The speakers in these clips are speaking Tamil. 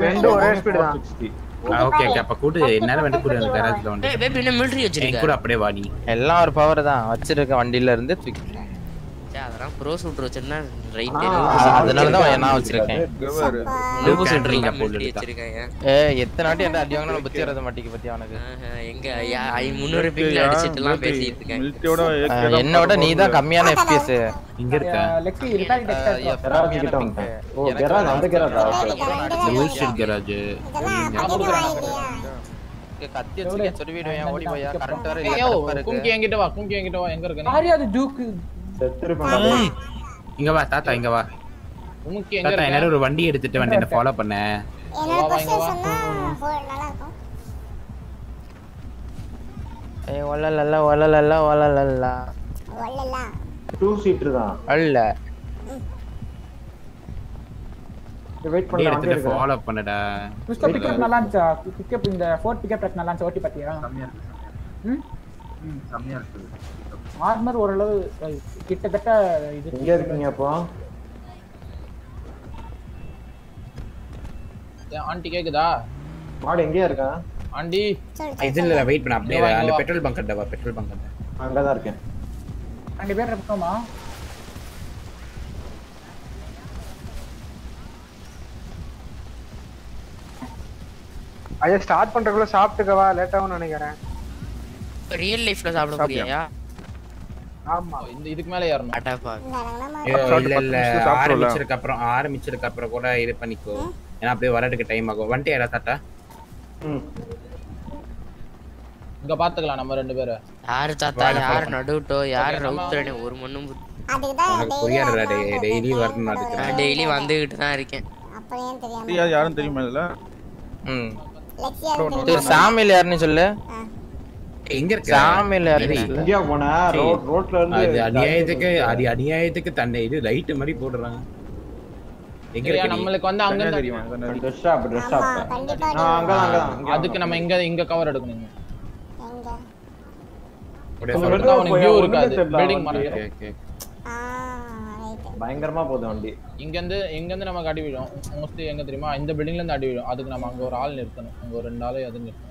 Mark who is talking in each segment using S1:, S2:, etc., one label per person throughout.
S1: ரெண்டுமே ஒரே தான்.
S2: ஓகே ஓகே அப்ப கூட்டு என்னால வந்து கூட அந்த கராஜ்ல வந்து
S3: ஏய் பேபி என்ன மிலிட்டரி
S2: என்
S3: வச்சிருக்க
S2: கூட அப்படியே வாடி
S4: எல்லாம் ஒரு பவர் தான் வச்சிருக்க வண்டியில இருந்து தூக்கி
S3: அதெல்லாம் ப்ரோ சூட் வச்சிருந்தா ரைட்
S4: அதனால தான் நான் வச்சிருக்கேன்?
S3: லூபு சொல்றீங்க மிலிட்டரி வச்சிருக்காங்க
S4: ஏ எத்தனை வாட்டி என்ன அடி வாங்கினா புத்தி வரத மாட்டேங்க பத்தி அவனுக்கு?
S3: எங்க யா- ஐ- முந்நூறு பிங்ல அடிச்சிட்டுலாம் பேசிட்டு இருக்கேன்.
S4: அஹ், என்னை விட நீ தான் கம்மியான எஃபிஎஸ்
S2: இங்க இருக்க.
S5: லெக்ஸி ரிப்பேரிங் டெக்ஸ்ட்
S1: கராஜ் கிட்ட வந்துட்டேன். ஓ கராஜ் அந்த கராஜா
S2: bullshit garage
S4: கத்தி வச்சிருக்கேன் சொருவிடுவேன் ஓடி போயா கரண்ட் வர இல்ல.
S6: கும்கி என்கிட்ட வா கும்கி என்கிட்ட வா. எங்க இருக்க? நீ?
S5: யாரு அது ஜூக்கு
S1: செத்துருப்பேன்
S2: இங்க வா தாத்தா இங்க வா. தாத்தா
S6: இருக்க?
S2: என்ன ஒரு வண்டி எடுத்துட்டு வந்து என்ன ஃபாலோ பண்ண.
S4: ஏய் ஒலலல ஒலலல ஒலலல
S1: டூ சீட்டர் தான்.
S4: அல்ல.
S1: வெயிட்
S2: வண்டி
S1: பண்ணல வண்டி
S2: எடுத்துட்டு
S1: இருக்கு
S2: ஃபாலோ பண்ணடா.
S5: பிக்கப் நல்லா இருந்துச்சா பிக்கப் இந்த ஃபோர்ட் பிக்கப் நல்லா இருந்துச்சு ஓட்டி பாத்தியா? ம்?
S7: செம்மையா இருக்குது
S5: ஆர்மர் ஓரளவு கிட்டத்தட்ட இது
S1: எங்க இருக்கீங்க அப்போ?
S6: ஆண்டி கேக்குதா?
S1: மாடு எங்கேயா இருக்கா?
S6: ஆண்டி?
S2: இது இல்ல வெயிட் பண்ண அப்படியே அந்த. பெட்ரோல் பங்க் கிட்ட வா பெட்ரோல் பங்க் கிட்ட
S1: அங்கதான் இருக்கேன்.
S5: ரெண்டு பேர் இருக்கோமா
S8: ஐயா ஸ்டார்ட் பண்றதுக்குள்ள சாப்பிட்டுக்கவா? லேட் ஆகும்னு நினைக்கிறேன்.
S3: ரியல் லைஃப்ல சாப்பிட முடியா
S8: ஆமா.
S6: இந்த இதுக்கு மேல ஏறணும்.
S3: அட்டாப்பா
S2: ஐயோ, இல்ல இல்ல. ஆரம்பிச்சதுக்கு அப்புறம் ஆரம்பிச்சதுக்கு அப்புறம் கூட இது பண்ணிக்கோ. ஏன்னா அப்படியே வரதுக்கு டைம் ஆகும். வந்துட்டு யாரா தாத்தா?
S6: இங்க பாத்துக்கலாம் நம்ம ரெண்டு பேரும்
S3: யாரு தாத்தா? யாரு நடுவுட்டோ? யாரு ரவுத்தரனே ஒரு மண்ணும்
S2: புரியாதுடா டெய்லி வரணும் அதுக்கு
S3: நான் டெய்லி வந்துகிட்டு தான் இருக்கேன்.
S7: தெரியாது யாரும் தெரியுமா இல்ல
S4: ம். சரி சாமியில் யாருன்னு சொல்லு.
S2: எங்க இருக்க?
S4: சாமியில்
S1: எங்கேயா போன ரோட் ரோட்ல இருந்து
S2: அது அநியாயத்துக்கு அது அநியாயத்துக்கு தன்னை இது லைட் மாதிரி போடுறாங்க. எங்க?
S6: நம்மளுக்கு வந்து அங்க
S7: தெரியுமா?
S1: ட்ரெஸ் ஷாப் ட்ரெஸ் ஷாப் அங்கதான் இங்க
S6: அதுக்கு நம்ம இங்க இங்க கவர் எடுக்கணும்.
S1: பயங்கரமா போகுது வண்டி.
S6: இங்க இருந்து எங்க இருந்து நமக்கு அடி விழும். மோஸ்ட்லி எங்க தெரியுமா? இந்த பில்டிங்ல இருந்து அடி விழும். அதுக்கு நம்ம அங்க ஒரு ஆள் நிறுத்தணும். அங்க ஒரு ரெண்டு ஆளை அது நிறுத்தணும்.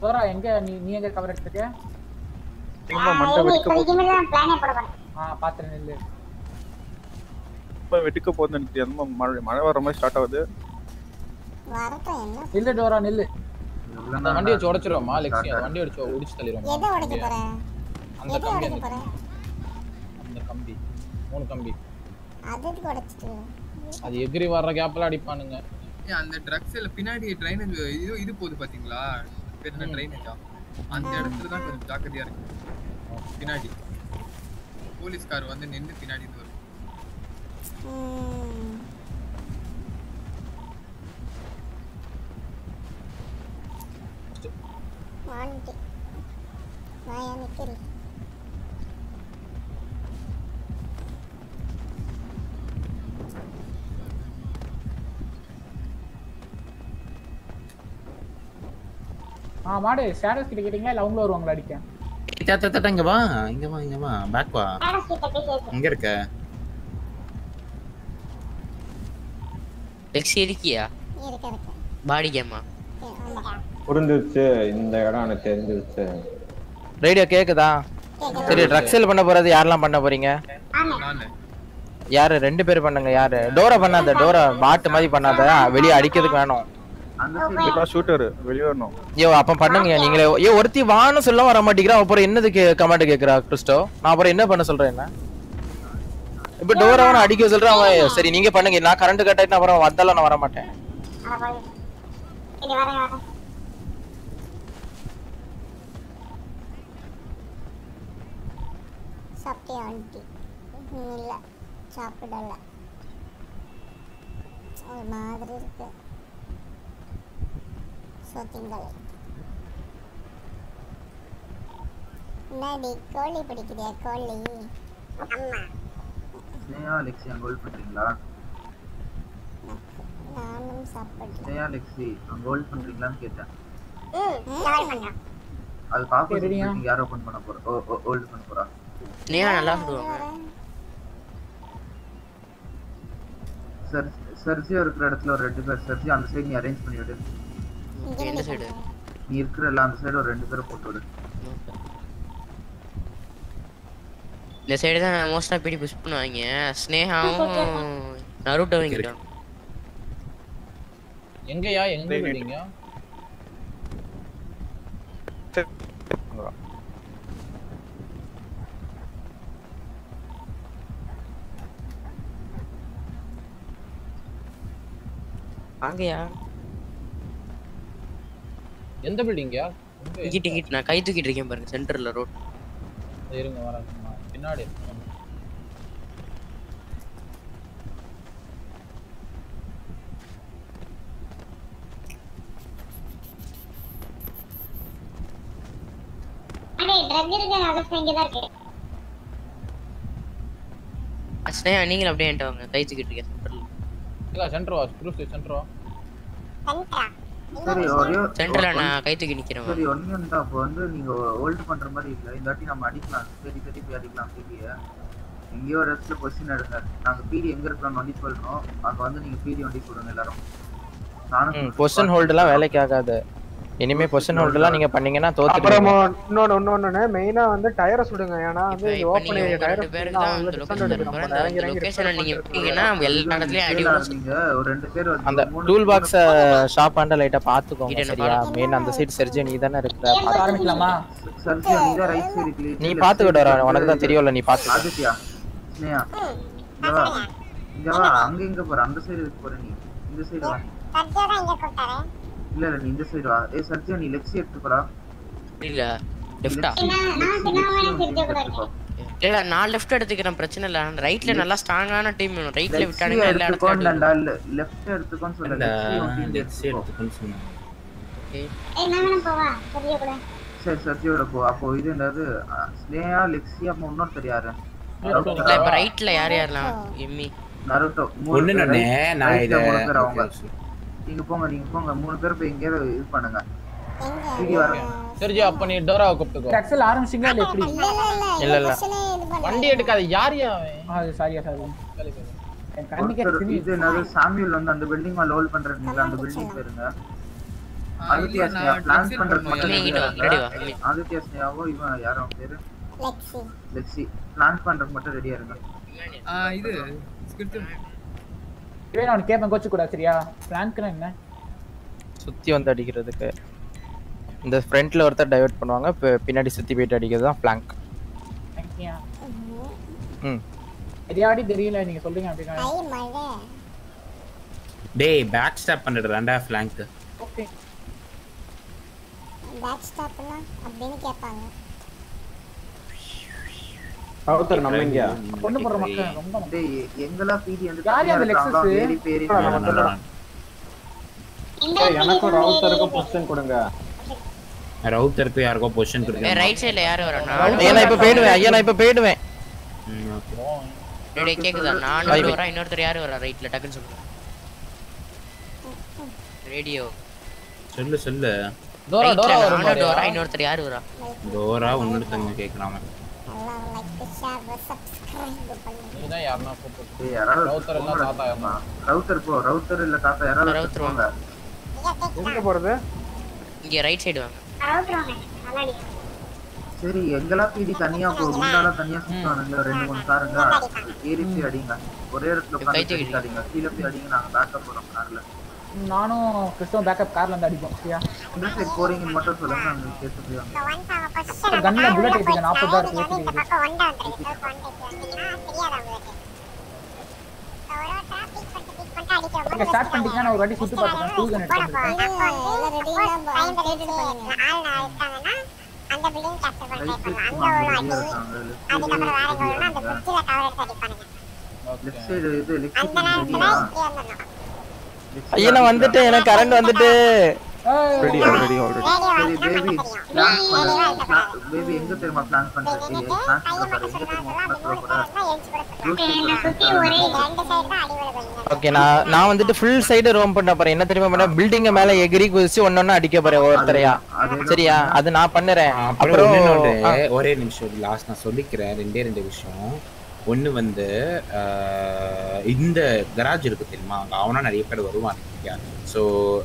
S5: சோரா எங்க நீ நீ எங்க கவர் எடுத்துக்க
S7: எங்கம்மா மண்டை வெடிக்க போகுது.
S5: ஆ பாத்துறேன் நில்லு.
S7: இப்ப வெடிக்க போகுதுன்னு எனக்கு தெரியாது மழை மழை வர மாதிரி ஸ்டார்ட் ஆகுது.
S5: நில்லு டோரா நில்லு.
S6: அந்த வண்டி வச்சு உடைச்சிருவோமா லெக்ஸி அந்த வண்டி வச்சு உடிச்சு தள்ளிடுவோம் அந்த கம்பி. அந்த- அந்த கம்பி. மூணு கம்பி. அது எகிரி வர்ற கேப்ல அடிப்பானுங்க.
S9: ஏன் அந்த ட்ரக்ஸ்ல பின்னாடி ட்ரைனேஜ் இது இது போகுது பாத்தீங்களா? பேர் என்ன ட்ரைனேஜா அந்த இடத்துல தான் கொஞ்சம் ஜாக்கிரதையா இருக்கு. பின்னாடி. போலீஸ்கார் வந்து நின்னு பின்னாடி இருந்து வரும்.
S5: ஆ மாடு ஷேடோஸ் கிட்ட கேட்டீங்களா? இல்ல அவங்களும் வருவாங்களா அடிக்க?
S2: தாத்தா தாத்தா இங்க வா. இங்க வா இங்க வா. பேக் வா. எங்க இருக்க?
S3: லெக்ஸி இருக்கியா பாடி கேமா
S1: புரிஞ்சிருச்சு. இந்த இடம் எனக்கு தெரிஞ்சிருச்சு.
S4: ரேடியோ கேக்குதா? சரி ட்ரக் சேல் பண்ண போறது யாரெல்லாம் பண்ண போறீங்க?
S9: நானு
S4: யாரு? ரெண்டு பேர் பண்ணுங்க யாரு? டோரா பண்ணாத டோரா பாட்டு மாதிரி பண்ணாத. வெளிய அடிக்கிறதுக்கு வேணும்.
S7: கண்டிப்பா ஷூட்டர் வெளியே வரணும்
S4: ஐயோ அப்ப பண்ணுங்க நீங்களே. ஐயோ ஒருத்தி வான்னு சொல்ல வர மாட்டேங்கிறா அப்புறம் என்னதுக்கு கமெண்ட் கேக்குறா கிறிஸ்டோ? நான் அப்புறம் என்ன பண்ண சொல்றேன் என்ன? இப்ப டோராவன அடிக்க சொல்றேன் அவன் சரி நீங்க பண்ணுங்க. நான் கரண்ட் கட் ஆயிட்டு அப்புறம் வந்தாலும் நான் வர மாட்டேன்
S10: சாப்பிட்டியா ஆண்டி? இல்ல. சாப்பிடல. ஒரு மாதிரி இருக்கு. சொத்திங்கள் என்னடி கோழி பிடிக்கிறியா கோழி? அம்மா.
S7: ஸ்னேயா லெக்ஸி அங்க ஹோல்ட் பண்றீங்களா?
S10: நானும் சாப்பிடல.
S7: ஸ்னேயா லெக்ஸி அங்க ஹோல்ட் பண்றீங்களான்னு கேட்டேன். ஆப்போசிட்
S5: சரியா.
S7: மீட்டிங் யார் ஓபன் பண்ண போறா ஹோல்ட் பண்ண போறா?
S3: நேஹா நல்லா சொல்லுவாங்க
S7: சர் சர்ஜியோ இருக்கிற இடத்துல ஒரு ரெண்டு பேர் சர்ஜி அந்த சைடு நீ அரேஞ்ச் பண்ணி விடு.
S3: எந்த சைடு
S7: நீ இருக்கிற எல்லாம் அந்த சைடு ஒரு ரெண்டு பேரை போட்டு விடு.
S3: இந்த சைடு தான் மோஸ்டா பிடி புஷ் பண்ணுவாங்க. ஸ்னேகாவும் நருட்டோ இங்கிட்டான்
S6: எங்கயா? எங்க பில்டிங்க
S3: வாங்கயா
S6: எந்த பில்டிங்கயா
S3: இங்கிட்டு இங்கிட்டு நான் கை தூக்கிட்டு இருக்கேன் பாருங்க சென்டர்ல ரோட்
S6: இருங்க வரேன். பின்னாடி
S3: ஸ்னேகா நீங்களும் அப்படியே வாங்க. கை தூக்கிட்டு இருக்கேன் சென்டர்ல
S6: இல்ல சென்டர் வா சென்டர் வா
S7: சரி ஒரே
S3: சென்டர்ல நான் கை தூக்கி நிக்கிறேன்.
S7: சரி ஒன்னே தான். அப்போ வந்து நீங்க ஹோல்ட் பண்ற மாதிரி இல்ல. இந்த வாட்டி நம்ம அடிக்கலாம். சரி சரி போய் அடிக்கலாம் பிடிய எங்கேயோ ஒரு இடத்துல கொஸ்டின் எடுங்க. நாங்க பிடி எங்க இருக்கோம்னு வண்டி சொல்றோம். அங்க வந்து நீங்க பிடி வண்டி கொடுங்க எல்லாரும். நானும்
S4: பொசிஷன் ஹோல்டுலாம் வேலைக்கு ஆகாது. இனிமே பொசிஷன் ஹோல்டுலாம் நீங்க பண்ணீங்கன்னா
S8: அப்புறம்
S4: தோத்துடுவீங்க
S8: இன்னொன்னு இன்னொன்னு மெயினா வந்து டயரை சுடுங்க. ஏன்னா வந்து
S3: நீங்க
S8: ஏரியா டயரை சுடுனா
S3: தான் லொகேஷன் இருக்கு நீங்க விட்டீங்கன்னா எல்லா இடத்துலயும் அடி விழும்
S7: நீங்க ஒரு ரெண்டு பேர் வந்து
S4: அந்த டூல்
S7: பேர்
S4: பாக்ஸ ஷாப் ஆண்ட லைட்டா பாத்துக்கோங்க சரியா? மெயின் அந்த சைடு செர்ஜி நீ தானே இருக்கிற?
S5: ஆரம்பிக்கலாமா?
S7: சர்ஜியோ நீங்க ரைட் சைடு கிளியர்
S4: நீ பாத்துக்கிட்டு வர உனக்கு தான் தெரியும்ல நீ பாத்து
S7: ஆதித்யா ஸ்னேயா இங்க வா. இங்க அங்க எங்க போற அந்த சைடு இருக்கு போற நீ. இந்த சைடு வா.
S10: சர்ஜோ தான் இங்க கூட்டாரு
S7: இல்ல இல்ல நீ இந்த சைடு வா. ஏய் சர்ஜியோ நீ லெக்ஸி எடுத்து போறா
S3: இல்ல லெஃப்டா இல்ல நான் லெஃப்ட் எடுத்துக்கிறேன் பிரச்சனை இல்ல. ரைட்ல நல்லா ஸ்ட்ராங்கான டீம் வேணும். ரைட்ல விட்டானுங்க எல்லா.
S7: எடுத்துக்கோண்டா லெஃப்ட் எடுத்துக்கோன்னு சொல்ல லெக்ஸி
S2: எடுத்துக்கோன்னு சொன்னேன்
S10: ஏய் நான் வேணா போவா? சர்ஜோ கூட.
S7: சரி சர்ஜியோட போ. அப்போ இது என்னது? ஸ்னேயா லெக்ஸி அப்போ இன்னொருத்தர் யாரு?
S3: இல்ல இப்ப ரைட்ல யார் யாரெல்லாம்? எம்மி
S7: நருட்டோ
S2: ஒண்ணு நானே நான் இத
S7: நீங்க போங்க நீங்க போங்க. மூணு பேர் போய் எங்கேயாவது இது பண்ணுங்க.
S6: சரி அப்ப நீ டோராவை கூப்பிட்டுக்கோ.
S5: டக்ஸல் ஆரம்பிச்சிங்களா இல்ல எப்படி?
S10: இல்ல இல்ல
S6: வண்டி எடுக்காத. யார் யா அவன்?
S5: ஆ சாரியா சாரி.
S7: இது என்னது? சாமியூல் வந்து அந்த பில்டிங் மேல ஹோல்ட் பண்றீங்களா அந்த பில்டிங் பேருங்க. ஆதித்யா ஸ்னேயா பிளான் பண்றது மட்டும் ஆதித்யா ஸ்னேயாவோ இவன் யாரோ பேரு?
S10: லெக்ஸி.
S7: லெக்ஸி. பிளான் பண்றதுக்கு மட்டும் ரெடியா இருங்க.
S9: இது ஸ்கிரிப்ட்
S5: இவன் நான் உனக்கு கேட்பேன் கோச்சு கூடாது சரியா? பிளான்க்குனா என்ன?
S4: சுத்தி வந்து அடிக்கிறதுக்கு. இந்த ஃப்ரண்ட்ல ஒருத்தர் டைவர்ட் பண்ணுவாங்க பின்னாடி சுத்தி போயிட்டு அடிக்கிறது தான் ஃபிளாங்க்
S5: ஐயா.
S4: ம்.
S5: தெரியாடி தெரியல நீங்க
S10: ஐ மழை.
S2: டேய் பேக் ஸ்டாப் பண்ணிடுறான்டா ஃபிளாங்க்
S5: ஓகே
S10: பேக் ஸ்டாப்னா அப்படின்னு கேட்பாங்க
S1: ரவுத்தர் நம்ம இங்க
S5: பொண்ணு போடுற மக்கள் ரொம்ப
S7: டேய் எங்கெல்லாம் பிடி வந்து
S5: யார் அந்த Lexus?
S7: ஏறி பேரி
S1: ஏய், எனக்கும் ரவுத்தருக்கும் பொசிஷன் கொடுங்க.
S2: ரவுட்டருக்கு யாருக்கோ பொசிஷன் கொடுங்க
S3: ரைட் சைடுல யாரு வரா
S4: ஐயா நான் இப்ப போயிடுவேன். ஐயா நான் இப்ப போயிடுவேன்.
S3: டேய் கேக்குதா? நான்
S4: Bye,
S3: ஒரு
S4: bye.
S3: வரா இன்னொருத்தர் யாரு வரா ரைட்ல டக்குன்னு சொல்லுங்க ரேடியோ
S2: சொல்லு சொல்லு.
S6: டோரா டோரா
S3: வரா இன்னொருத்தர் யாரு வரா?
S2: டோரா உன்னொருத்தங்க கேக்குறாங்க
S10: எல்லாம் லைக் ஷேர் சப்ஸ்கிரைப் பண்ணுங்க
S6: நீதான் யாருன்னா கூப்பிட்டு
S7: டேய், யாராவது
S6: ரவுத்தர் தாத்தா
S7: போ ரவுத்தர் இல்ல தாத்தா யாராவது
S3: ரவுத்தர்
S7: போங்க.
S8: எங்க போறது?
S3: இங்க ரைட் சைடு வாங்க.
S7: சரி எங்கெல்லாம் பிடி தனியா போ. முன்னால தனியா சுத்தானுங்க ரெண்டு மூணு காருங்க ஏறி போய் அடிங்க. ஒரே இடத்துல உட்காந்து. அடிங்க கீழே போய் அடிங்க நாங்க பேக்கப் போறோம் கார்ல
S5: நானும் கிறிஸ்டவ பேக்கப் கார்ல இருந்து அடிப்போம் சரியா?
S7: சைடு போறீங்கன்னு மட்டும் சொல்லுங்க நாங்க
S5: கன்ல bullet ஏத்திக்க, 40 தான் இருக்கு,
S10: இந்த. பக்கம் உங்களுக்கு? ஒரு
S5: ஸ்டார்ட் பண்ணிட்டீங்கன்னா நான் வாட்டி சுத்தி பார்த்துக்கிறேன். டூ கன் எடுத்து
S10: அந்த பில்டிங் கேப்சர் பண்ண பண்ணலாம். அங்க ஒரு அடி அதுக்கப்புறம் வேற எங்க அந்த பிரிட்ஜில் கவர் எடுத்து அடிப்பானுங்க.
S7: லெஃப்ட் சைடு இது லெஃப்ட்
S10: அந்த
S7: சைடு
S10: நேரத்துல
S7: ரெடியா
S10: இப்படி வந்துடணும்
S4: ஐயா நான் வந்துட்டேன் எனக்கு கரண்ட் வந்துட்டு
S1: ரெடி ஆல்ரெடி ஆல்ரெடி
S10: வாங்கினா
S7: பேபி பிளான் பேபி எங்க தெரியுமா பிளான் பண்றது? எங்க தெரியுமா
S4: ஓகே நான் நான் வந்துட்டு ஃபுல் சைடு ரோம் பண்ண போறேன் என்ன தெரியுமா பண்ண? பில்டிங் மேல எகிரி குதிச்சு ஒன்னொன்னு அடிக்க போறேன் ஒவ்வொருத்தரையா. சரியா? அது நான் பண்ணுறேன்.
S2: அப்புறம் ஒரே நிமிஷம் லாஸ்ட் நான் சொல்லிக்கிறேன். ரெண்டே ரெண்டு விஷயம். ஒன்று வந்து இந்த கராஜ் இருக்கு தெரியுமா? அங்கே அவனா நிறைய பேர் வருவாங்க ஸோ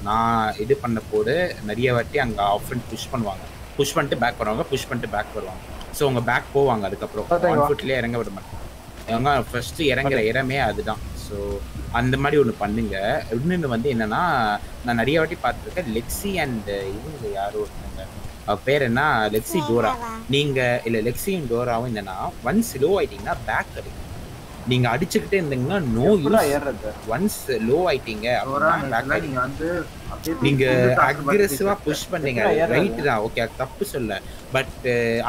S2: நான் இது பண்ண போது நிறைய வாட்டி அங்கே ஆஃப் அண்ட் புஷ் பண்ணுவாங்க. புஷ் பண்ணிட்டு பேக் வருவாங்க புஷ் பண்ணிட்டு பேக் வருவாங்க. ஸோ அவங்க பேக் போவாங்க அதுக்கப்புறம். ஒன் ஃபுட்லேயே இறங்க விட மாட்டாங்க. அவங்க ஃபர்ஸ்ட் இறங்குற இடமே அதுதான். ஸோ அந்த மாதிரி ஒன்று பண்ணுங்க. இன்னொன்று வந்து என்னன்னா நான் நிறைய வாட்டி பார்த்துருக்கேன் லெக்ஸி அண்ட் இவங்க யாரோ ஒருத்தவங்க அவ பேர் என்ன? லெக்ஸி டோரா நீங்க இல்ல லெக்ஸியும் டோராவும் என்னன்னா ஒன்ஸ் லோ ஆயிட்டீங்கன்னா பேக் கிடைக்கும் நீங்க அடிச்சுக்கிட்டே இருந்தீங்கன்னா நோ யூஸ்
S1: ஏறுறது?
S2: ஒன்ஸ் லோ ஆயிட்டீங்க
S7: நீங்க
S2: அக்ரெசிவா புஷ் பண்ணீங்க? ரைட் தான். ஓகே தப்பு சொல்ல. பட்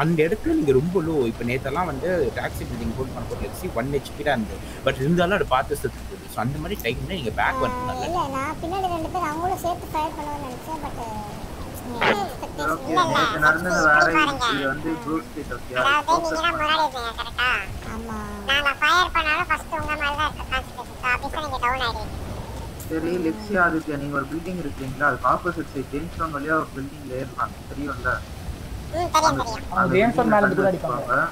S2: அந்த இடத்துல நீங்க ரொம்ப லோ இப்போ நேத்தெல்லாம் வந்து டாக்ஸி பில்டிங் போட் பண்ண போட்டு லெக்ஸி ஒன் ஹெச்பி தான் இருந்தது. பட் இருந்தாலும் அது பார்த்து செத்து போகுது ஸோ அந்த மாதிரி டைம்ல நீங்க பேக் வந்து நல்லது.
S7: சரி லெக்ஸி ஆதித்யா நீங்க ஒரு பில்டிங் இருக்கீங்களா? அதுக்கு ஆப்போசிட் சைட் ஜெயின்ஸ் டவுன் வழியா ஒரு பில்டிங்ல ஏறலாம் தெரியும்ல?
S5: ஜேம்ஸ் மேல இருந்து கூட அடிப்பாங்க.
S7: அடிப்பாங்க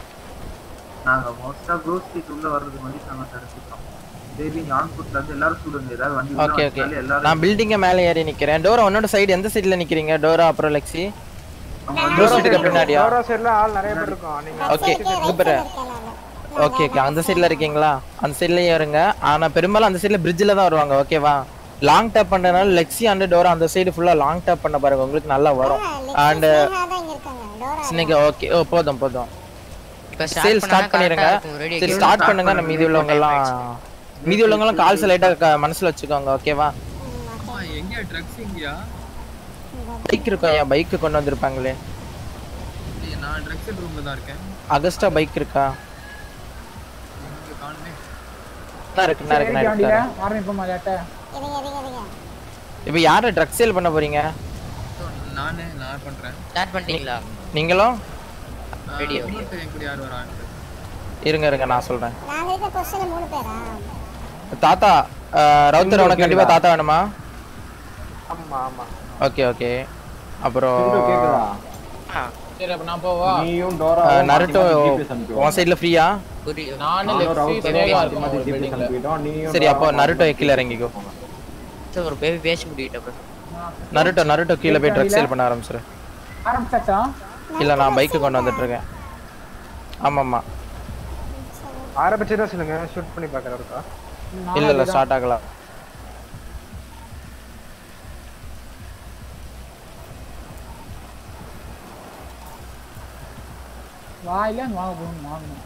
S7: நாங்க மோஸ்டா ப்ளூ ஸ்ட்ரீட் உள்ள வர்றதுக்கு வந்து நாங்க தடுத்துட்டோம்
S4: ஓகே நான் பில்டிங்க மேல ஏறி நிக்கிறேன். டோரா உன்னோட சைடு எந்த சைடுல நிக்கிறீங்க? டோரா அப்புறம் லெக்ஸி டோரா பின்னாடியா
S8: டோரா சைடுல ஆள் நிறைய பேர் இருக்கும். நீங்க
S4: ஓகே இங்க ஓகே ஓகே அந்த சைடுல இருக்கீங்களா? அந்த சைடுலயே இருங்க. ஆனா பெரும்பாலும் அந்த சைடுல பிரிட்ஜ்ல தான் வருவாங்க. ஓகேவா லாங் டேப் பண்றதுனால லெக்ஸி அண்ட் டோரா அந்த சைடு ஃபுல்லா லாங் டேப் பண்ண பாருங்க. உங்களுக்கு நல்லா வரும். அண்ட்
S10: ஸ்னேகா தான் இங்க இருக்காங்க. டோரா
S4: இன்னைக்கு ஓகே ஓ போதும் போதும். சேல்
S3: ஸ்டார்ட்
S4: பண்ணிருங்க. சரி ஸ்டார்ட் பண்ணுங்க. நம்ம உள்ளவங்க எல்லாம் மீதி உள்ளவங்க எல்லாம் கால்ஸ் லைட்டா மனசுல வச்சுக்கோங்க ஓகேவா
S9: எங்கயா ட்ரக்ஸ் எங்கயா?
S4: பைக் இருக்கும் ஏன் பைக் கொண்டு வந்திருப்பாங்களே?
S9: நான் ட்ரக்ஸ் ரூம்ல தான் இருக்கேன்.
S4: அகஸ்டா பைக் இருக்கா? இருக்கு இருக்கு இருக்கு
S5: ஆரம்பிப்போமா லேட்டா
S4: இப்போ யாரை ட்ரக் சேல் பண்ண போறீங்க?
S9: நானே நான் பண்றேன்.
S3: ஸ்டார்ட் பண்ணிட்டீங்களா?
S4: நீங்களும்
S9: யார் வராங்க
S4: இருங்க இருங்க நான் சொல்றேன்.
S10: நாங்க இருக்க பொசிஷன்ல மூணு பேரா?
S4: தாத்தா ரவுத்தர் உனக்கு கண்டிப்பா தாத்தா வேணுமா?
S8: ஆமா ஆமா.
S4: Okay okay. அப்புறம்
S1: சிந்து கேக்குதா?
S6: சரி அப்ப நான் போவா?
S1: நீயும் டோரா
S4: அஹ், நருட்டோ உன் சைடுல ஃப்ரீயா? சரி அப்போ நருட்டோ கீழே இறங்கிக்கோ.
S3: சரி, ஒரு பேபி பேசி அப்புறம்
S4: நருட்டோ நருட்டோ கீழே போய் ட்ரக் சேல் பண்ண ஆரம்பிச்சிரு.
S5: ஆரம்பிச்சாச்சா?
S4: இல்ல நான் பைக்கு கொண்டு வந்துட்டு இருக்கேன் ஆமாம்மா.
S8: ஆரம்பிச்சுதான் சொல்லுங்க ஷூட் பண்ணி பாக்குறேன் இருக்கா
S4: இல்ல இல்ல ஸ்டார்ட் ஆகலாம்
S5: வாயில வாங்க போகணும் வாங்கணும்.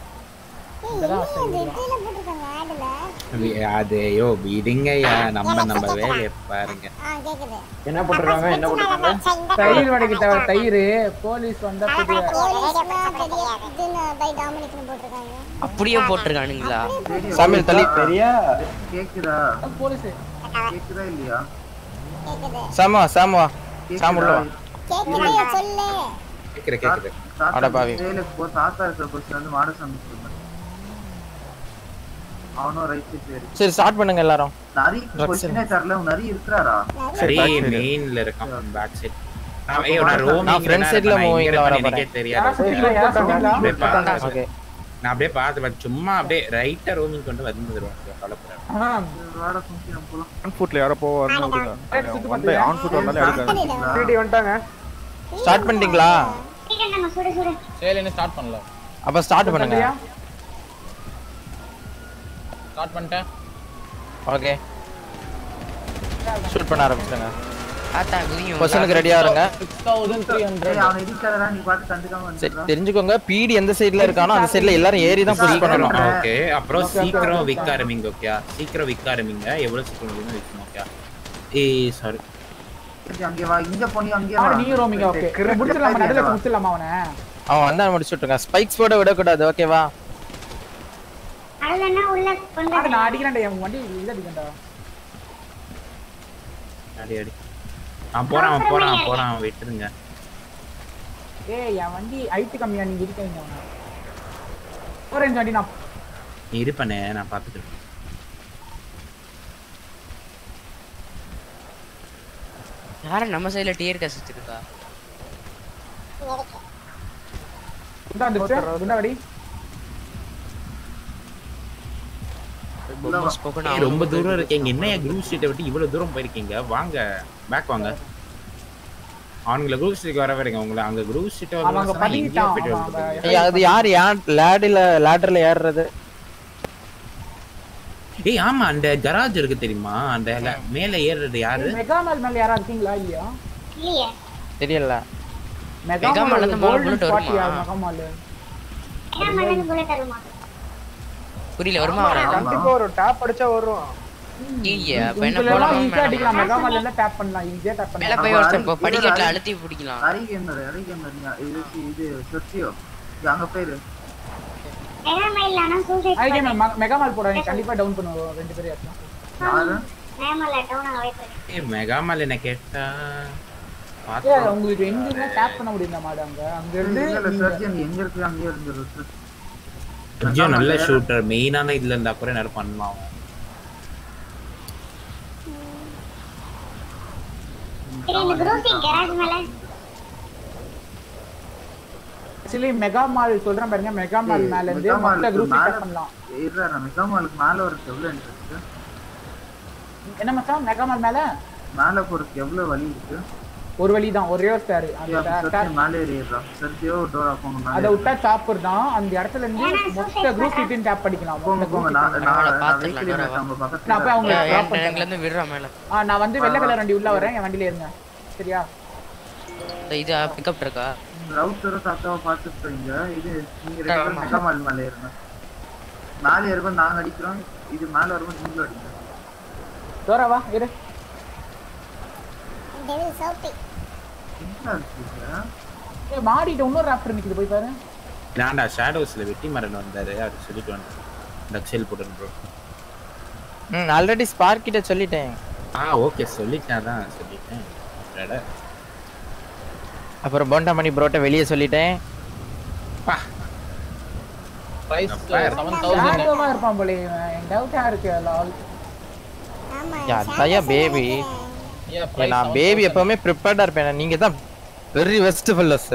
S2: அது யோ விடுங்கய்யா. நம்ம நம்ம வேலையை பாருங்க.
S10: ஆ கேக்குது.
S1: என்ன போட்டிருக்காங்க? என்ன
S5: தயிர் வடைக்கு தவிர தயிர் போலீஸ் வந்தா புதிய
S3: அப்படியே போட்டிருக்கானுங்களா?
S4: சாமியல் தள்ளி
S1: பெரிய?
S7: கேக்குதா?
S5: போலீஸ்.
S7: கேக்குதா? இல்லையா?
S10: கேக்குது.
S4: சாமா சாமா சாம் உள்ள
S7: கேக்குதா?
S10: சொல்லு.
S4: அட பாவி.
S7: போ தாத்தா வந்து சொல்லுங்க அவனும் ரைட்
S4: சரி ஸ்டார்ட் பண்ணுங்க எல்லாரும்.
S7: நரி
S4: Drugs
S7: பொசிஷனே தரல நரி இருக்கிறாரா?
S2: சரி
S4: back side.
S2: மெயின்ல இருக்கான் பேக் சைடு நான் ஏய்,
S4: வர
S2: தெரியாது.
S4: ஓகே
S2: நான் அப்படியே பார்த்து சும்மா அப்படியே ரைட்டா ரோமிங் கொண்டு
S11: ஆன் ஃபுட்ல யாரோ போவாருன்னு விடுங்க வந்து ஆன் ஃபுட் வந்தாலே அடிக்காது
S8: த்ரீ வந்துட்டாங்க.
S4: ஸ்டார்ட் பண்ணிட்டீங்களா?
S10: சீக்கிரம் சுடு சுடு
S6: சேல் என்ன? ஸ்டார்ட் பண்ணல
S4: அப்ப ஸ்டார்ட் பண்ணுங்க.
S6: ஸ்டார்ட் பண்ணிட்டேன்.
S4: ஓகே. ஷூட் பண்ண ஆரம்பிச்சிடுங்க
S3: தாத்தா குதியும்
S4: பொசனுக்கு ரெடியா இருங்க.
S6: சிக்ஸ் தௌசண்ட் த்ரீ
S7: ஏய்
S6: ஹண்ட்ரட்
S7: அவனை இடிக்காதடா நீ பாத்து கண்டுக்காம வந்துடுறா.
S4: தெரிஞ்சுக்கோங்க. பிடி எந்த சைடுல இருக்கானோ அந்த சைடுல எல்லாரும் ஏறி தான் புஷ் பண்ணணும்.
S2: ஓகே அப்புறம் சீக்கிரம் விற்க ஆரம்பிங்க ஓகே சீக்கிரம் விற்க ஆரம்பிங்க. எவ்வளவு சீக்கிரம் முடியுமோ விற்கணும் ஓகே ஏய் சாரி
S7: அங்கே வா. இங்க போனி அங்கே வா.
S5: நீங்க ரோமிங்க ஓகே முடிச்சிடலாமா? நடுவுல முடிச்சிடலாமா அவனை?
S4: அவன் வந்தா முடிச்சு விட்டுருங்க ஸ்பைக்ஸ் போட விடக்கூடாது ஓகேவா
S10: அதுலன்னா உள்ள கொண்டு
S5: ஆ, நான் அடிக்கிறேன்டா என் வண்டி இது அடிக்கண்டா
S2: அடி அடி. அவன் போறான் அவன் போறான் அவன் போறான் அவன் விட்டுருங்க.
S5: ஏய் என் வண்டி ஹைட் கம்மியா நீங்க இருக்கீங்க அவனை. வண்டி நான்
S2: நீ இது பண்ணு நான் பார்த்துக்கிறேன்.
S3: யாரும் நம்ம சைடுல டியர் கேஸ் வச்சிருக்கா
S5: வடி.
S2: ரொம்ப தூரம் இருக்கீங்க. என்ன குரூப் ஸ்ட்ரீட்டை விட்டு இவ்வளவு தூரம் போயிருக்கீங்க? வாங்க பேக் வாங்க. அவனுங்களை குரூப் ஸ்ட்ரீட் வர வரீங்க உங்களை அங்க குரூப் ஸ்ட்ரீட்
S5: அவன் அங்க
S4: ஏய், அது யார்? யார் லேடில லேடர்ல ஏறுறது?
S2: ஏய் ஆமா அந்த கராஜ் இருக்கு தெரியுமா? அந்த மேல ஏறுறது யாரு?
S5: மெகா மால் யாரா இருக்கீங்களா? இல்லையா?
S10: இல்லையே.
S4: தெரியல.
S5: மெகா
S3: மெகா
S5: மால்
S3: மால்ல இருந்து மால்
S5: கோல்டன்
S3: bullet
S5: ஸ்பாட்
S3: வருமா?
S5: யா மெகா மால்
S10: என்ன மண்ணு புல்லட் வருமா
S3: புரியல வருமா
S8: கண்டிப்பா ஒரு டேப் அடிச்சா வரும்.
S3: ஐயா அப்ப என்ன
S5: உங்களெல்லாம்
S3: போலாம்
S5: ஈஸியா அடிக்கலாம். மெகா மால்ல இருந்து டேப் பண்ணலாம். ஈஸியா டேப்
S3: மேல போய் ஒருத்தன் அழுத்தி பிடிக்கலாம்.
S7: அரை கேமர் அரை கேமர் இது இது சொச்சியோ? இது அங்க போயிரு.
S10: மெகா மைல் ஆனா சூசைட்
S5: ஐடியா மெகா மால் போட. நீ கண்டிப்பா டவுன் பண்ணுவோம் ரெண்டு பேரும் ஏத்தலாம்
S7: யாரு?
S10: மெகா மைல் டவுன்
S2: என்ன கேட்டா?
S5: ஏய்,
S2: பாத்து
S5: உங்களுக்கு எங்கேயுமே டேப் பண்ண முடியும் மாடு அங்க? அங்க இருந்து
S7: எங்க இருக்கு? அங்கேயே இருந்துரு
S2: கொஞ்சம் நல்ல ஷூட்டர் மெயினான இதுல இருந்தா கூட என்ன பண்ணலாம்
S5: ஆக்சுவலி மெகா மால். சொல்றேன் பாருங்க. மெகா மால் மேல இருந்து மொத்த குரூப் டேப் பண்ணலாம்.
S7: இல்ல நான் மெகாமாலுக்கு மேல வரதுக்கு எவ்வளவு இன்ட்ரெஸ்ட்
S5: என்ன மச்சான்? மெகா மால் மேல?
S7: மேல போறதுக்கு எவ்வளவு வழி இருக்கு?
S5: ஒரு வழி தான் ஒரே ஒரு ஸ்டார் அதை விட்டா சாப்பர் தான். அந்த இடத்துல இருந்து மொத்த குரூப் கிட்ட டேப் பண்ணிக்கலாம்.
S7: நான்
S5: போய் அவங்க நான் வந்து வெள்ளை கலர் வண்டி உள்ள வரேன். என் வண்டில இருங்க. சரியா?
S3: இது பிக்கப் இருக்கா?
S7: ரவுட்டர் சாத்தாவை பார்த்துட்டீங்க இது நீங்க ரெண்டு மேல ஏறுங்க. மேல ஏறும்போது நாங்க அடிக்கிறோம். இது மேல வரும்போது நீங்களும் அடிக்கிறோம்
S5: தோரா வா இரு
S10: டெவில்
S5: ஏய் மாடிட்ட இன்னொரு ராப்டர் நிக்குது போய் பாரு.
S2: நான்டா ஷேடோஸ்ல வெட்டி மரன் வந்தாரு அது சொல்லிட்டு வந்தேன் டக்ஷெல் போட்டு ப்ரோ
S4: ம் ஆல்ரெடி ஸ்பார்க் கிட்ட சொல்லிட்டேன்.
S2: ஆ ஓகே சொல்லிட்டேன் தான் சொல்லிட்டேன். அடடா.
S4: அப்புறம் போண்டாமணி ப்ரோட்ட வெளியே சொல்லிட்டேன்.
S6: பிரைஸ்
S5: இருப்பான் போல டவுட்டா இருக்கு லால்
S10: ஆமா
S4: யா தயா பேபி நான் பேபி எப்பவுமே ப்ரிப்பேர்டா இருப்பேன். நீங்க தான் வெரி வெஸ்ட் ஃபெல்லஸ்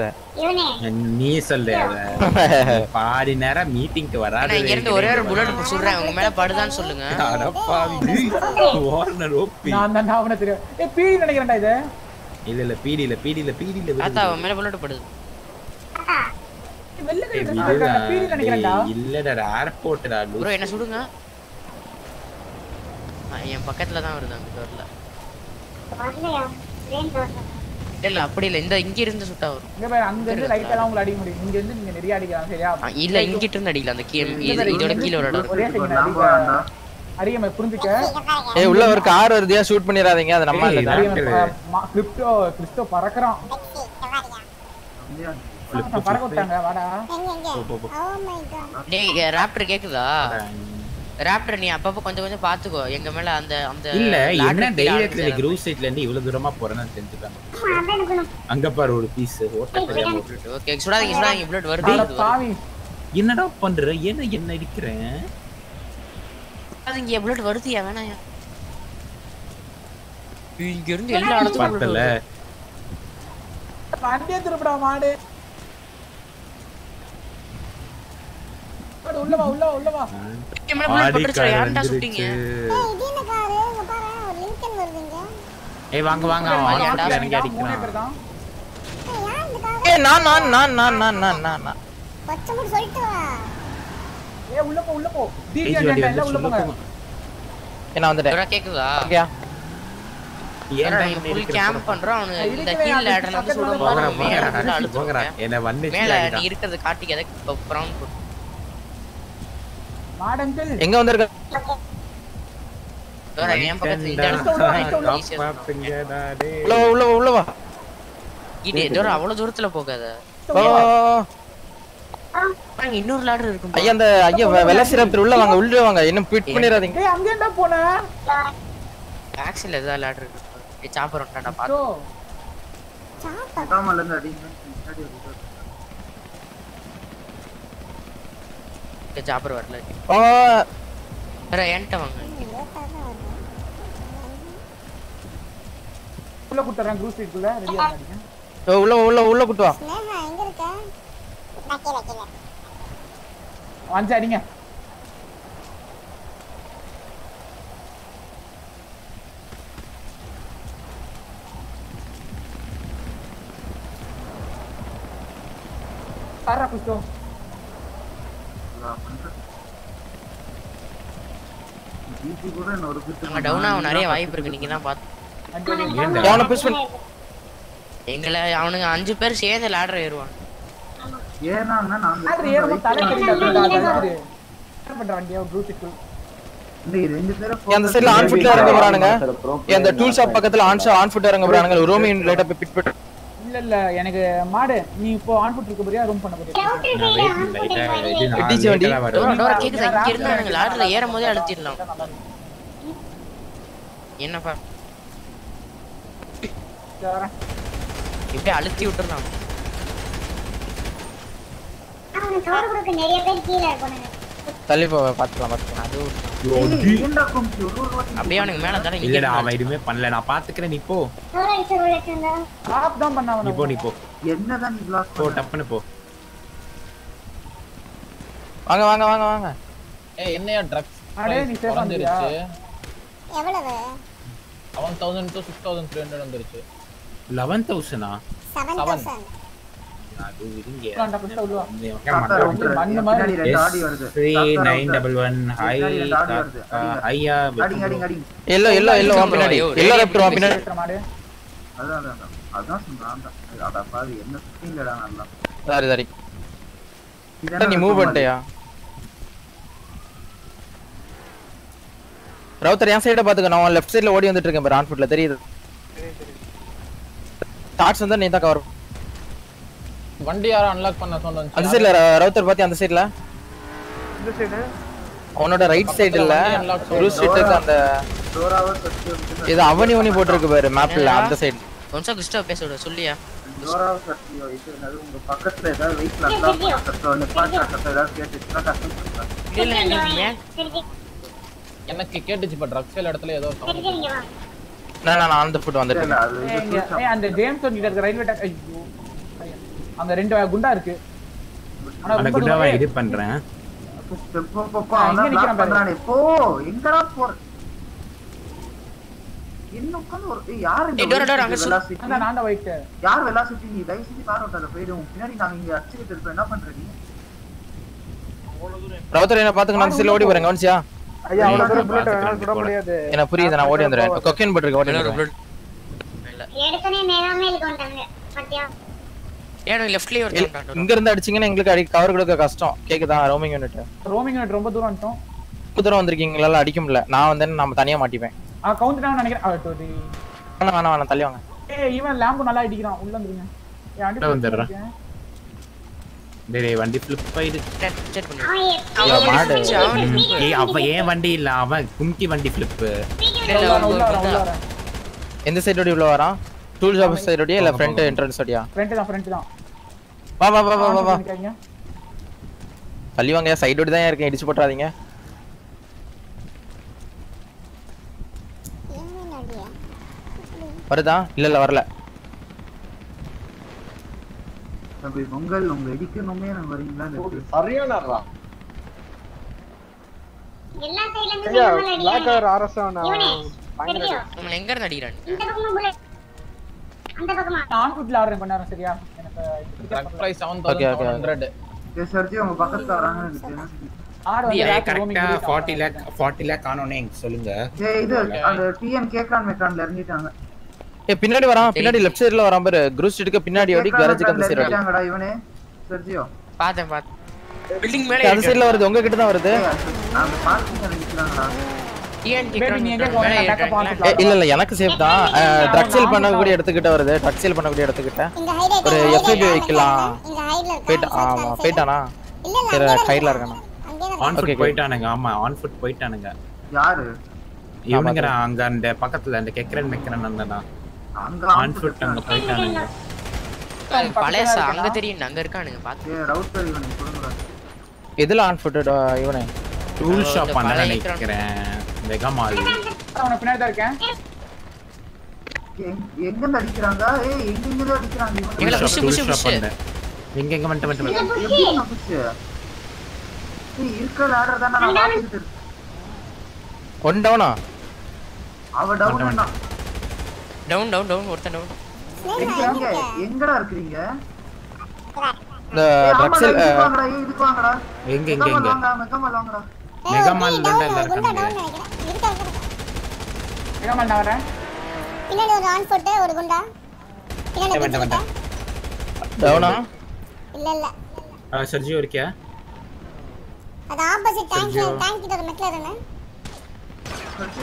S2: நீ சொல்லு பாதி நேரம் மீட்டிங்க்கு வராது
S3: இருந்து ஒரே ஒரு புல்லட் சுடுறேன் உங்க மேல படுதான்னு சொல்லுங்க.
S2: வார்னர் ஓபி
S5: நான் தான் அவன தெரியும். ஏய் பீடி நினைக்கிறேன்டா இது.
S2: இல்ல இல்ல பீடியில பீடியில பீடியில
S3: தாத்தா அவன் மேல புல்லட் படுது.
S5: பீடி
S2: இல்லடா ஏர்போர்ட்டா
S3: ப்ரோ என்ன சுடுங்க? என் பக்கத்துல தான் வருது அந்த டோர்ல இல்ல அப்படி இல்ல. இந்த இங்க இருந்து சுட்டா வரும்.
S5: இங்க பாரு அங்க இருந்து லைட் எல்லாம் உங்களை அடிக்க முடியும். இங்க இருந்து நீங்க நிறைய அடிக்கலாம் சரியா?
S3: இல்ல இங்கிட்ட இருந்து அடிக்கல அந்த இது இதோட கீழ ஒரு இடம்
S5: ஒரே. செகண்ட் புரிஞ்சுக்க.
S4: ஏய் உள்ள ஒரு கார் வருதியா ஷூட் பண்ணிராதீங்க அது நம்ம இல்ல
S5: கிரிப்டோ கிறிஸ்டோ பறக்குறான். பறக்க விட்டாங்க வாடா.
S10: எங்க எங்க? ஓ மை காட்
S3: டேய் ராப்டர் கேக்குதா? ராப்டர் நீ அப்பப்ப கொஞ்சம் கொஞ்சம் பாத்துக்கோ. எங்க மேல அந்த அந்த
S2: இல்ல என்ன தைரியத்துல
S3: ஆரம்பிச்சாரு.
S2: குரூப் சைட்ல இருந்து இவ்வளவு தூரமா போறேன்னு
S10: இருக்கணும்
S2: அங்க பாரு ஒரு பீஸ் ஓட்ட தெரியாம.
S3: ஓகே சுடாதீங்க சுடாதீங்க புல்லட் வருது வருது, வருது.
S5: பாவி.
S2: என்னடா பண்ற? என்ன என்ன அடிக்கிறேன்
S3: சுடாதீங்க புல்லட் வருதுயா? வேணாயா இங்க இருந்து எல்லா இடத்துக்கும் வருது.
S5: வண்டியே திருப்படா மாடு.
S10: ஏய்
S2: வாங்க வாங்க
S3: என்ன கேக்குதா?
S4: ஓகேயா?
S2: கேம்ப்
S3: பண்றோம் அவனு இந்த கீழ்
S2: லேடர்ல
S3: வந்து
S2: என்ன வந்து
S3: மேல நீ
S5: மாடங்கள்
S4: எங்க வந்திருக்க?
S3: அவ்வளவு தூரத்துல போகாத. இன்னொரு லாடர் இருக்கும்
S4: ஐயா அந்த ஐயா வெலசிரப்டர் உள்ள வாங்க உள்ள வாங்க. இன்னும் பிட் பண்ணிராதீங்க
S5: ஏய் அங்க என்ன
S3: இருக்கு. சாப்பர் இங்கே சாப்பிட வரல
S4: ஓ
S3: வேற என்கிட்ட வாங்க
S5: உள்ள
S7: குட்டுறேன்
S3: அங்க டவுன் நிறைய வாய்ப்பு இருக்கு. நீங்க தான் எங்களை அவனுங்க அஞ்சு பேர் சேர்ந்து லேடர் ஏறுவான்
S5: ஏறும் தலை
S4: அந்த சைடுல ஆன் ஃபுட்ல இறங்க போறானுங்க. அந்த டூல் ஷாப் பக்கத்துல ஆன் ஆன் ஃபுட் இறங்க போறானுங்க. ரோமியன் லைட்டா போய் பிட் பிட்
S5: இல்ல இல்ல எனக்கு மாடு நீ இப்போ ஆன் ஃபுட் இருக்க போறியா ரூம் பண்ண போறியா?
S3: ஏறும் போதே அழுத்திடலாம். என்னப்பா? இப்படியே அழுத்தி விட்டுறலாம்
S10: அவனுக்கு சோறு கொடுக்க நிறைய பேர் கீழே இருப்பானுங்க
S4: தள்ளி போவ பாத்துக்கலாம் பாத்துக்கலாம் அது
S3: அப்படியே அவனுக்கு மேல தர
S2: இல்லடா அவன் எதுமே பண்ணல. நான் பாத்துக்கிறேன் நீ போ.
S5: ஆப் தான் பண்ணாம
S2: நீ போ நீ போ.
S7: என்னதான் நீ பிளாக்
S2: போ டப்னு போ.
S4: வாங்க வாங்க வாங்க வாங்க.
S6: ஏய் என்னையா ட்ரக்ஸ்
S5: அடே நீ சேஃப்
S6: வந்துருச்சு
S10: எவ்வளவு?
S6: 1000 to 6300 வந்துருச்சு.
S7: 11000 ஆ? 7000
S4: சரி சரி நீ மூவ் பண்ணிட்டியா? ரவுத்தர் என் சைட பாத்துக்க. நான் லெஃப்ட் சைடுல ஓடி வந்துட்டு இருக்கேன் பாரு ஆன் ஃபுட்ல தெரியுது ஷார்ட்ஸ் வந்தா நீ தான் கவர்
S6: வண்டி யாரும் அன்லாக் பண்ண சவுண்ட்
S4: அந்த சைடுல ரவுத்தர் பாத்தி அந்த சைடுல
S8: இந்த சைடு
S4: அவனோட ரைட் சைடு இல்ல ப்ளூ ஸ்ட்ரீட்டுக்கு அந்த
S7: டோராவை சத்தி வந்து
S4: இது அவனி அவனி போட்டிருக்கு பாரு மேப்ல அந்த சைடு
S3: கொஞ்சம் கிறிஸ்டோ பேச விட சொல்லியா?
S6: எனக்கு கேட்டுச்சு இப்ப ட்ரக்ஸ் இடத்துல ஏதோ
S4: நான் நான் அந்த ஃபுட் வந்துட்டு
S7: இல்ல
S4: இருக்கேன்.
S7: அது
S5: ஏய், இங்க ஏய், அந்த ஜேம்ஸ் கிட்ட இருக்க ரயில்வே ஐயோ. அங்க ரெண்டு குண்டா இருக்கு. ஆனா
S2: குண்டாவை. இது பண்றேன்.
S7: என்ன யார் வெலாசிட்டி நீ தயவு செஞ்சு கார் ஓட்டாத போயிடும் பின்னாடி நாங்க இங்க அடிச்சுக்கிட்டு இருப்போம் என்ன பண்ற நீ?
S4: ரவுத்தர் என்ன பாத்துக்க நான் சைடுல ஓடி போறேன். கவனிச்சியா?
S8: ஐயா அவ்வளவு தூரம் புல்லட் சுட. முடியாது.
S4: எனக்கு புரியுது நான் ஓடி கொக்கைன்
S10: எடுத்தனே வந்துட்டாங்க பாத்தியா?
S3: ஏன் லெஃப்ட்லயே ஒருத்தன்
S4: இங்க இருந்து அடிச்சீங்கன்னா எங்களுக்கு அடி கவர் கொடுக்க கஷ்டம். கேக்குதா? ரோமிங் யூனிட்
S5: ரோமிங் யூனிட் ரொம்ப தூரம் வந்துட்டோம்.
S4: ரொம்ப தூரம் வந்திருக்கீங்களால அடிக்க முடியல. நான் வந்து நம்ம தனியா மாட்டிப்பேன்.
S5: ஆ கவுண்ட் டவுன் நினைக்கிறேன்.
S4: வேணாம் வேணாம் வேணாம் தள்ளி வாங்க.
S5: ஏய் இவன் லேம்பு நல்லா அடிக்கிறான் உள்ள வந்துருங்க. ஏய், அடி.
S2: டேய் வண்டி ஃபிளிப் ஆயிடுச்சு
S3: செக் பண்ணு.
S2: ஏய் அவன் ஏன் வண்டி இல்ல? அவன் கும்கி வண்டி ஃபிளிப்
S3: ஒரு.
S4: எந்த சைடு ஓடி உள்ள வரான்? டூல் ஷாப் சைடு ஓடியா இல்ல ஃப்ரண்ட் என்ட்ரன்ஸ் ஓடியா?
S5: ஃப்ரண்ட் தான் ஃப்ரண்ட் தான்.
S4: வா வா வா வா. தள்ளி வாங்க சைடு ஓடி தான் இருக்கேன் இடிச்சு
S10: அடியா
S4: வருதா? இல்ல இல்ல வரல.
S7: தம்பி பொங்கல் உங்க இடிக்கணுமே நான் வரீங்களா
S8: சரியான
S10: எல்லா சைடுல இருந்து
S8: கலர் அரசன்
S10: இவனே தெரியும்
S3: நம்மள எங்க இருந்து அடிக்கிறான்
S10: இந்த பக்கமா bullet. அந்த பக்கமா?
S5: நான் ஃபுட்ல ஆடுறேன் கொஞ்ச நேரம் சரியா? எனக்கு
S6: truck price seven
S4: Okay, okay,
S6: thousand hundred
S7: sir ji உங்க பக்கத்துல
S5: rack roaming
S2: கரெக்டா
S5: பண்ணிட்டு
S2: ஃபார்ட்டி லேக் ஃபார்ட்டி லேக் ஆனோனே சொல்லுங்க.
S7: ஏய் இது அந்த டிஎன் கேக்ரான் மெக்கான்ல இறங்கிட்டாங்க.
S4: ஏ பின்னாடி வரான் பின்னாடி லெஃப்ட் சைடுல வரான் பாரு. குரூஸ் பின்னாடி ஓடி கரேஜுக்கு அந்த சைடு
S7: இவனே. சர்ஜியோ.
S3: பார்த்தேன் பில்டிங் மேல
S4: ஏய், அந்த சைடுல வருது. உங்க கிட்ட தான் வருது.
S7: ஏய்,
S4: ஏ, இல்ல இல்ல எனக்கு சேஃப் தான். ட்ரக் சேல் பண்ணக்கூடிய இடத்துக்கிட்ட வருது. ட்ரக் சேல் பண்ணக்கூடிய இடத்துக்கிட்ட
S10: ஹைலைட்
S4: ஒரு FIB வைக்கலாம்.
S10: இங்க ஹைட்ல
S4: போயிட்டா ஆமா போயிட்டானா
S10: இல்ல இல்ல
S4: சரி கையில
S10: இருக்கான்.
S2: On foot. போயிட்டானுங்க. ஆமா ஆன் ஃபுட் போயிட்டானுங்க.
S7: யாரு?
S2: இவனுங்க அங்க அந்த பக்கத்துல அந்த கெக்கரன் மெக்கரன்
S7: அங்க
S2: ஆன் ஃபுட் அங்க போயிட்டானுங்க.
S3: பழைய சா- அங்க தெரியும் அங்க இருக்கானுங்க பாத்து.
S7: ரவுட்டர்
S4: எதுல ஆன் ஃபுட்டட் இவனே?
S2: டூல் ஷாப் பண்ண நினைக்கிறேன். மெகா மால்
S5: அவன பின்னாடி தான் இருக்கேன்.
S7: எங்க அடிக்கிறாங்க ஏய் எங்க எங்க இருந்து அடிக்கிறாங்க
S2: ஷாப்
S3: push.
S2: பண்ண எங்க எங்க
S7: நான் push? ஏய் இருக்கிற ladder தானே நான் இருக்கேன்.
S4: ஒன் டவுனா
S7: அவ டவுன்
S3: டவுன் டவுன் டவுன் ஒருத்தன் டவுன்
S7: எங்க எங்க எங்கடா இருக்கிறீங்க?
S4: இந்த ட்ரக்ஸல்.
S2: எங்க எங்க எங்க?
S7: வாங்கடா, மெகாமால் வாங்கடா.
S2: மெகாமால்
S10: குண்டா
S2: இருக்காங்க
S10: டவுன் நினைக்கிறேன். இருக்கா. இருக்கா
S5: மெகாமால் நான் வரேன்
S10: பின்னாடி ஒரு ஆன் ஃபுட் ஒரு குண்டா. பின்னாடி
S2: வேண்டாம்.
S4: டவுனா
S10: இல்ல இல்ல.
S2: ஆ, சர்ஜியோ இருக்கியா?
S10: அது ஆப்போசிட் டேங்க். டேங்க் கிட்ட ஒரு மெட்ல இருந்து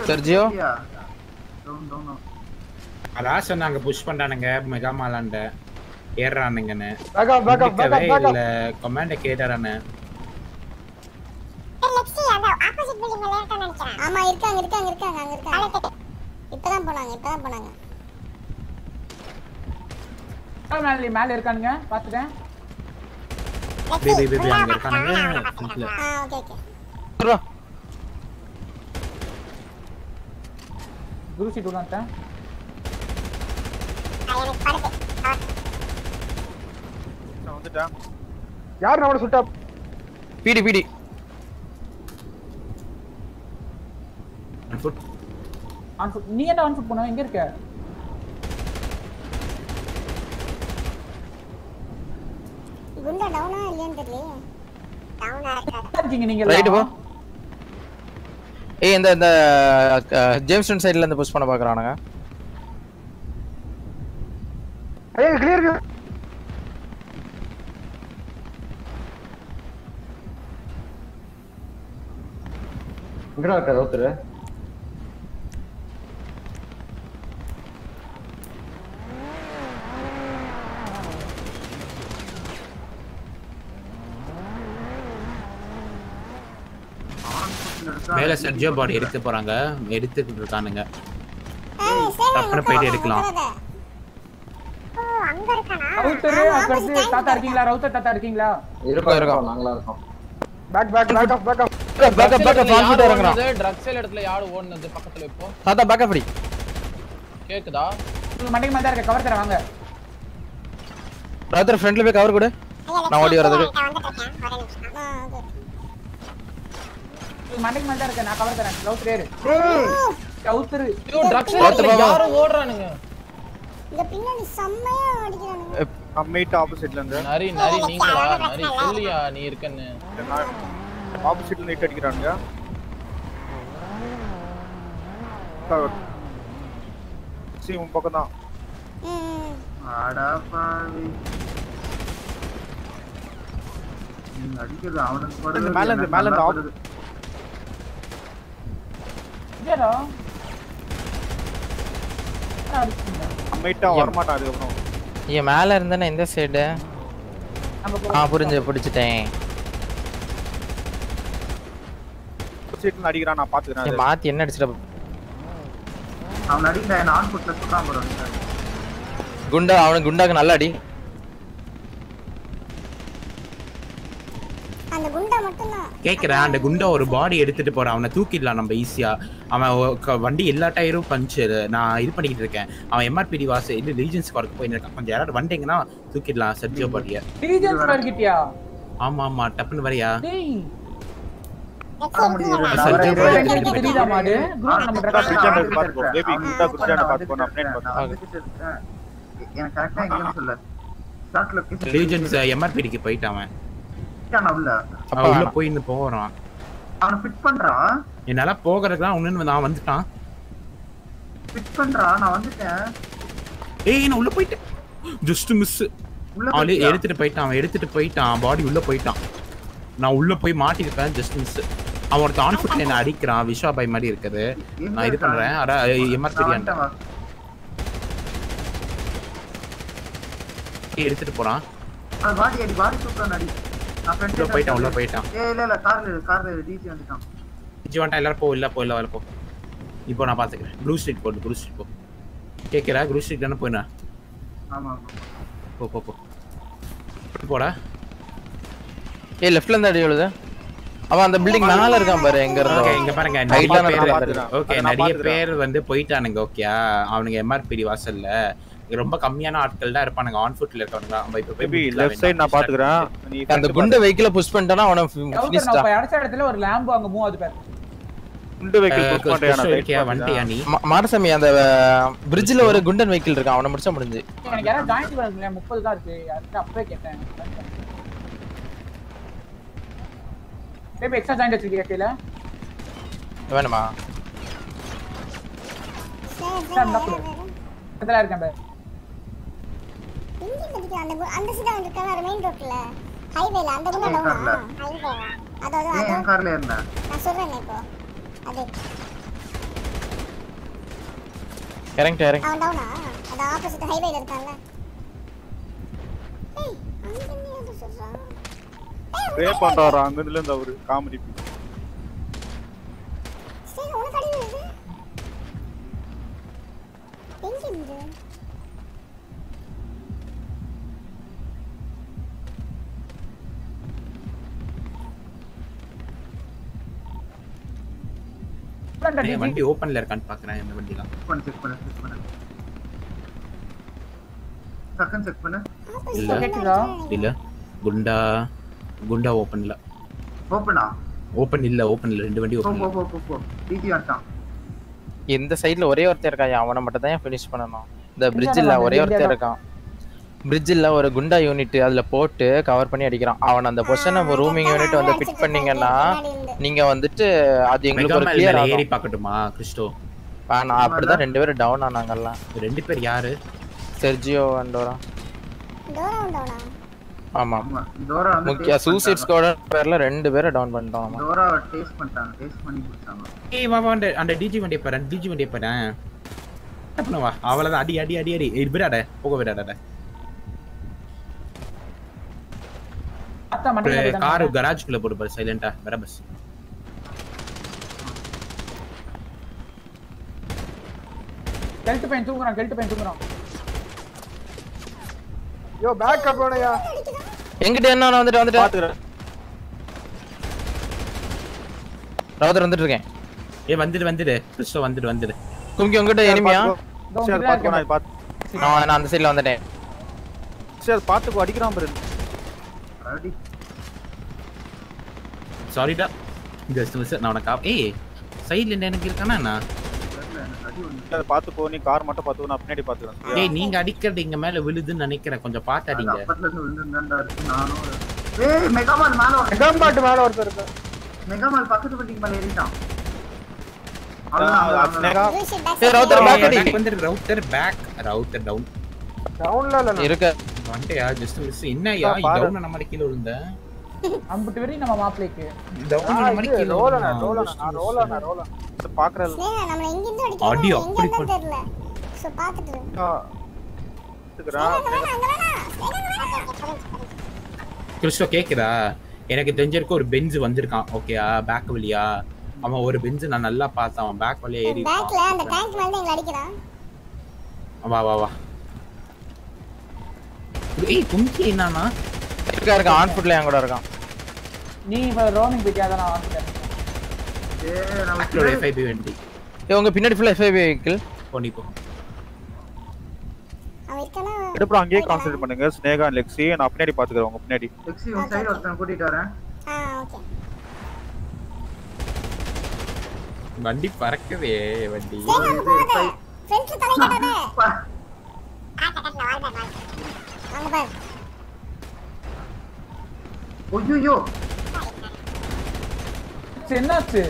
S4: செர்ஜியோ.
S2: அதான் சொன்னாங்க புஷ் பண்றானுங்க மெகாமாலாண்ட ஏறானுங்கன்னு
S8: up, back up.
S2: இல்ல. கமாண்ட கேட்டாரானே
S10: லெக்ஸி அந்த ஆப்போசிட் பில்டிங்ல இருக்கான்னு நினைக்கிறேன். ஆமா இருக்காங்க இருக்காங்க இருக்காங்க அங்க இருக்காங்க. இப்பதான் போனாங்க இப்பதான் போனாங்க.
S5: மேல மேல இருக்கானுங்க? பாத்துட்டேன்
S2: பேபி பேபி அங்க இருக்கானுங்க.
S10: ஆ ஓகே ஓகே
S5: குரு சீட் உள்ள வந்துட்டேன்.
S10: எனக்கு படுது
S11: நான் வந்துட்டேன்.
S8: யார் நம்மள சுட்டா?
S4: பிடி பிடி.
S2: ஃபுட்
S5: ஆன் ஃபுட் நீ என்ன ஆன் ஃபுட் போன? எங்க இருக்க?
S10: குண்டா டவுனா இல்லையான்னு தெரியல டவுனா இருக்காது
S5: இருக்கீங்க நீங்க
S4: ரைட் போ. ஏய் இந்த இந்த ஜேம்ஸ்டன் சைடுல இருந்து புஷ் பண்ண பாக்குறானுங்க.
S8: ஐயா கிளியர்
S1: இருக்காரு ஒருத்தர்
S2: மேல சர்ஜியோ பாடி எடுக்க போறாங்க. எடுத்துக்கிட்டு இருக்கானுங்க டப்புனு போயிட்டு எடுக்கலாம்.
S10: ஓ அங்க இருக்கானா?
S5: ரவுத்தர் அடுத்து தாத்தா இருக்கீங்களா? ரவுத்தர் தாத்தா இருக்கீங்களா?
S1: இருக்கோம்
S4: இருக்கோம்.
S1: இருக்கோம். நாங்களா இருக்கோம்
S8: back back back off back off
S4: back up back up on foot இறங்குறான்
S6: drugs இடத்துல யாரு ஓடுனது பக்கத்துல இப்போ?
S4: தாத்தா பேக் அப்
S6: கேக்குதா?
S5: உங்க மண்டைக்கு இருக்க. கவர் தர வாங்க.
S4: ஃப்ரண்ட்ல போய் கவர் கொடு. நான் ஓடி வரதுக்கு
S10: வந்துட்டு இருக்கேன் ஒரு நிமிஷம் ஆ ஓகே
S5: உங்க மண்டைக்கு மேல தான் இருக்க. நான் கவர் தரேன். ரவுத்தர்
S6: ஐயோ ட்ரக்ஸ். யாரும் ஓடுறானுங்க.
S10: இந்த பின்னாடி செம்மையா அடிக்கிறானுங்க
S11: அம்மேட் ஆப்போசிட்ல இருந்து.
S6: நரி நரி நீங்களா? நரி சொல்லியா நீ இருக்கன்னு.
S11: ஆப்போசிட்ல நீட் அடிக்கிறானுங்க. சி உன் பக்கம் தான்.
S7: அடா பாவி. நீங்க அடிக்கிறது அவனுக்கு படுறது,
S11: இந்த மேல இருந்து,
S7: எனக்கு
S11: மேல இருந்து
S5: அடிச்சிங்க
S11: அம்மேட்டா வரமாட்டான் அதுக்கப்புறம்.
S4: இங்க மேல இருந்தானே இந்த சைடு ஆ புரிஞ்சு பிடிச்சிட்டேன்.
S11: ஆப்போசிட்ல அடிக்கிறான் நான் பாத்துக்கிறேன்.
S4: மாத்தி என்ன அடிச்சிட்ட
S7: அவன் அடிக்கிற நான் bro நீங்க.
S4: குண்டா அவனுக்கு குண்டாக்கு நல்ல அடி
S10: அந்த குண்டா மட்டும் தான்
S2: கேக்குறேன் அந்த குண்டா ஒரு பாடி எடுத்துட்டு போறான் அவனை தூக்கிடலாம் நம்ம ஈஸியா அவன் வண்டி எல்லா டயரும் பஞ்சர் நான் இது பண்ணிக்கிட்டு இருக்கேன் அவன் எம்ஆர்பிடி வாச இது லீஜன்ஸ் கார்க்கு போயிருக்கான் கொஞ்சம் யாராவது வண்டிங்கன்னா தூக்கிடலாம் சர்ஜியோ பாடிய ஆமா ஆமா டப்புன்னு வரையா
S7: இருக்கேன். இருக்கேன். எனக்கு கரெக்டா சொல்லு லொகேஷன்
S2: எம்ஆர்பிடிக்கு போயிட்டான் அவன்
S7: உள்ள?
S4: அப்பா
S2: உள்ள. போய் இன்னும் போறான்
S7: அவனை ஃபிட் பண்றான்
S2: என்னால போகிறதுக்கு ஒண்ணு நான் வந்துட்டான்.
S7: ஃபிட் பண்றான் நான் வந்துட்டேன்.
S2: ஏய் நான் உள்ள போயிட்டேன். ஜஸ்ட் மிஸ்
S7: போயிட்டியா?
S2: எடுத்துட்டு போயிட்டான் அவன் எடுத்துட்டு போயிட்டான் பாடி உள்ள போயிட்டான். நான் உள்ள போய் மாட்டிருக்கேன் ஜஸ்ட் மிஸ் அவன் ஒருத்த ஆன் ஃபுட்ல என்ன அடிக்கிறான் விஸ்வா பாய் மாதிரி இருக்குது. நான் இது? பண்றேன் அட
S7: வா.
S2: எடுத்துட்டு போறான்.
S7: பாடி அடி பாடி சூப்பரா அடி.
S2: உள்ள போயிட்டான் உள்ள. போயிட்டான்.
S7: ஏய் இல்ல இல்ல கார்ல வந்துட்டான்
S2: வந்துட்டான் எல்லாரும் போ இல்ல போ இல்ல வரல போ. இப்போ நான் பாத்துக்கிறேன் ப்ளூ ஸ்ட்ரீட் போடு ப்ளூ ஸ்ட்ரீட் போ. கேக்குறா? ப்ளூ ஸ்ட்ரீட் தானே போயினா?
S7: ஆமா ஆமா.
S2: போ போ போ. போடா.
S4: ஏய் லெஃப்ட்ல இருந்து அடி அவன் அந்த பில்டிங் மேல இருக்கான் பாரு எங்க
S2: ஓகே
S4: இருந்தோ
S2: இங்க பாருங்க நிறைய பேர். ஓகே நிறைய. பேர் வந்து போயிட்டானுங்க ஓகே அவனுங்க எம்ஆர்பிடி வாசல்ல. ரொம்ப கம்மியான ஆட்கள் தான் இருப்பானுங்க. ஆன் ஃபுட்ல இருக்கவங்க நம்ம இப்ப போய்
S11: லெஃப்ட் சைடு நான். பாத்துக்கிறேன். நீ
S4: அந்த குண்டை வெஹிக்கிள புஷ் பண்ணிட்டானா அவன ஃபினிஷ்டா
S5: நம்ம அடிச்ச இடத்துல ஒரு லேம்போ அங்க மூவ் ஆகுது பாரு.
S11: குண்டு வெஹிக்கிள் புஷ் நான்.
S2: இருக்கியா வந்துட்டியா நீ?
S4: மாடசாமி அந்த பிரிட்ஜ்ல ஒரு குண்டன் வெஹிக்கிள் இருக்கான் அவனை முடிச்சா முடிஞ்சு.
S5: எனக்கு யாராவது ஜாயிண்ட் பண்ணல முப்பது தான் இருக்கு. யாருக்கு அப்பவே கேட்டேன். பேபி எக்ஸ்ட்ரா ஜாயிண்ட் வச்சிருக்கியா கீழ?
S4: வேணுமா?
S5: இதெல்லாம் இருக்கேன்
S10: எங்க இருந்து அந்த அந்த சைடு வந்துருக்காங்க மெயின் ரோட்ல ஹைவேல அந்த அதாவது
S7: என் கார்ல
S10: நான் சொல்றேன் இப்போ. அது. அவன் டவுனா அது ஆப்போசிட் ஹைவேல இருக்கான்ல. ஏய் அங்க சொல்றான்
S11: பண்றாரா அங்க இருந்து அவரு காமெடி
S10: சரி உனக்கு அடி விழுது எங்க இருந்து
S2: டேய், வண்டி ஓப்பன்ல இருக்கான்னு பாக்குறேன் இந்த வண்டிலாம்.
S7: பண்ணு செக் பண்ணு செக் பண்ணு. டக்குன்னு செக் பண்ணு.
S2: இல்ல. இல்ல. குண்டா குண்டா ஓப்பன்ல
S7: ஓப்பனா
S2: ஓப்பன் இல்ல ஓப்பன் இல்ல ரெண்டு வண்டி
S7: போ
S2: ஓப்பன்
S7: போ போ போ. போ டிஜி வந்துட்டான்
S4: இந்த சைடுல ஒரே ஒருத்தர் இருக்கான். அவனை மட்டும் தான் ஃபினிஷ் பண்ணணும்? இந்த பிரிட்ஜ் இல்ல
S5: இந்தியால
S4: ஒரே ஒருத்தர் இருக்கான். பிரிட்ஜ் இல்ல ஒரு குண்டா யூனிட் அதுல போட்டு கவர் பண்ணி அடிக்கிறான். அவன் அந்த பொசிஷனை ரூமிங் யூனிட் வந்து பிட் பண்ணீங்கன்னா நீங்க வந்துட்டு அது எங்களுக்கு ஒரு கிளியர்
S2: ஏறி பார்க்கட்டுமா கிறிஸ்டோ?
S4: நான் அப்படிதான் ரெண்டு பேரும் டவுன் ஆனாங்கல்லாம்
S2: ரெண்டு பேர் யாரு?
S4: Sergio and Dora
S10: Dora.
S4: ஆமா.
S7: டோரா
S4: முக்கிய சூசைட். ஸ்குவாட் பேர்ல ரெண்டு பேரை டவுன் பண்ணிட்டோம்
S7: டோராவை டேஸ்ட் பண்ணிட்டாங்க டேஸ்ட் பண்ணி குடிச்சாங்க
S2: ஏய் வா வா அந்த டிஜி வண்டியை பாரு டிஜி வண்டியை பாரு என்ன பண்ணுவா? அவ்வளவுதான் அடி அடி அடி அடி. இது விடாட போக விடாட
S5: அத்தா மண்டையில
S2: கார் கராஜ்குள்ள போட்டு பாரு சைலண்டா வேற பஸ்
S5: கெல்ட் பையன் தூங்குறான் கெல்ட் பையன் தூங்குறான்.
S8: யோ பேக் அப் வேணையா
S4: எங்கிட்ட என்ன நான் வந்துட்டு வந்துட்டு.
S11: பாத்துக்கிறேன்.
S4: ரவுதர் வந்துட்டு இருக்கேன்
S2: ஏ வந்துடு வந்துடு. கிறிஸ்டோ வந்துடு வந்துடு.
S4: கும்கி உங்ககிட்ட எனிமியா
S11: சரி பாத்து
S4: நான் அந்த சைடுல வந்துட்டேன்.
S11: சரி பாத்துக்கோ அடிக்கிறான் பாரு.
S7: அடி
S2: சாரிடா ஜஸ்ட் மிஸ் நான் உனக்கு ஏய் சைடுல எனக்கு இருக்கானா நான்
S11: சரி, பாத்துக்கோ நீ கார் மட்டும் நான் பின்னாடி பாத்துக்கிறேன்
S2: ஏய் நீங்க அடிக்கிறது இங்க மேல விழுதுன்னு நினைக்கிறேன் கொஞ்சம் பார்த்து அடிங்க
S7: அப்பத்துல இருந்து விழுந்துருந்தாண்டா இருக்கு நானும் ஏய் மெகாமால் மேல ஒரு
S8: மெகாமாட்டு மேல ஒருத்தர் இருக்கா
S7: மெகாமால் பக்கத்து மேல ஏறிட்டான்
S4: back
S2: router back router down
S8: டவுன்ல இல்ல
S4: இருக்க
S2: வந்துட்டியா? ஜஸ்ட் மிஸ்
S8: பாரு.
S2: டவுன் நம்ம கீழ விழுந்தேன்
S5: அம்புட்டு வரையும் நம்ம மாப்பிளைக்கு
S2: டவுன் நம்ம கீழ
S8: ரோலனா. ரோலனா ரோலனா ரோலனா
S11: பாக்குறேன்.
S10: ஸ்னேகா நம்மள எங்க இருந்து
S2: அடி,
S10: அடிக்கிறாங்க எங்க
S2: அப்படி
S10: இருந்து தெரியல. சோ பாத்துட்டு இரு.
S11: பாத்துக்கிறேன்
S10: அங்க வேணாம் அங்க வேணாம். ஸ்னேகா வேணாம்.
S2: கிறிஸ்டோ கேக்குதா? எனக்கு தெரிஞ்சிருக்க ஒரு பெஞ்ச் வந்திருக்கான். ஓகேயா பேக் வழியா? அவன் ஒரு பெஞ்ச் நான் நல்லா பார்த்தேன். அவன் பேக் வழியா ஏறி
S10: பேக்ல அந்த டேங்க் மேல எங்களை அடிக்கிறான்.
S2: வா வா வா. ஏய் கும்கி என்னன்னா
S4: இருக்கா இருக்கா ஆன் ஃபுட்ல என் கூட இருக்கான்.
S5: நீ இப்ப ரோமிங் போயிட்டியா? தான் நான் வந்துட்டேன்
S7: ஏய் நம்ம
S2: பேக்ல எஃப்ஐபி வண்டி.
S4: ஏய் உங்க பின்னாடி ஃபுல்லா எஃப்ஐ வெஹிக்கிள்.
S2: போ நீ போ.
S11: எடுப்புறம் அங்கேயே கான்சென்ட்ரேட் பண்ணுங்க. ஸ்னேகா லெக்ஸி. நான் பின்னாடி பாத்துக்கிறேன் உங்க பின்னாடி.
S7: டெக்ஸி உன் சைடு ஒருத்தன் கூட்டிட்டு வரேன்.
S10: ஆ ஓகே.
S2: வண்டி பறக்குதே வண்டி.
S10: ஸ்னேகா அங்க போகாத. ஃப்ரெண்ட்ல தலை கட்டாத ஆ கட்டல வால் வால் அங்க பார்.
S7: ஐயோ
S5: என்னாச்சு?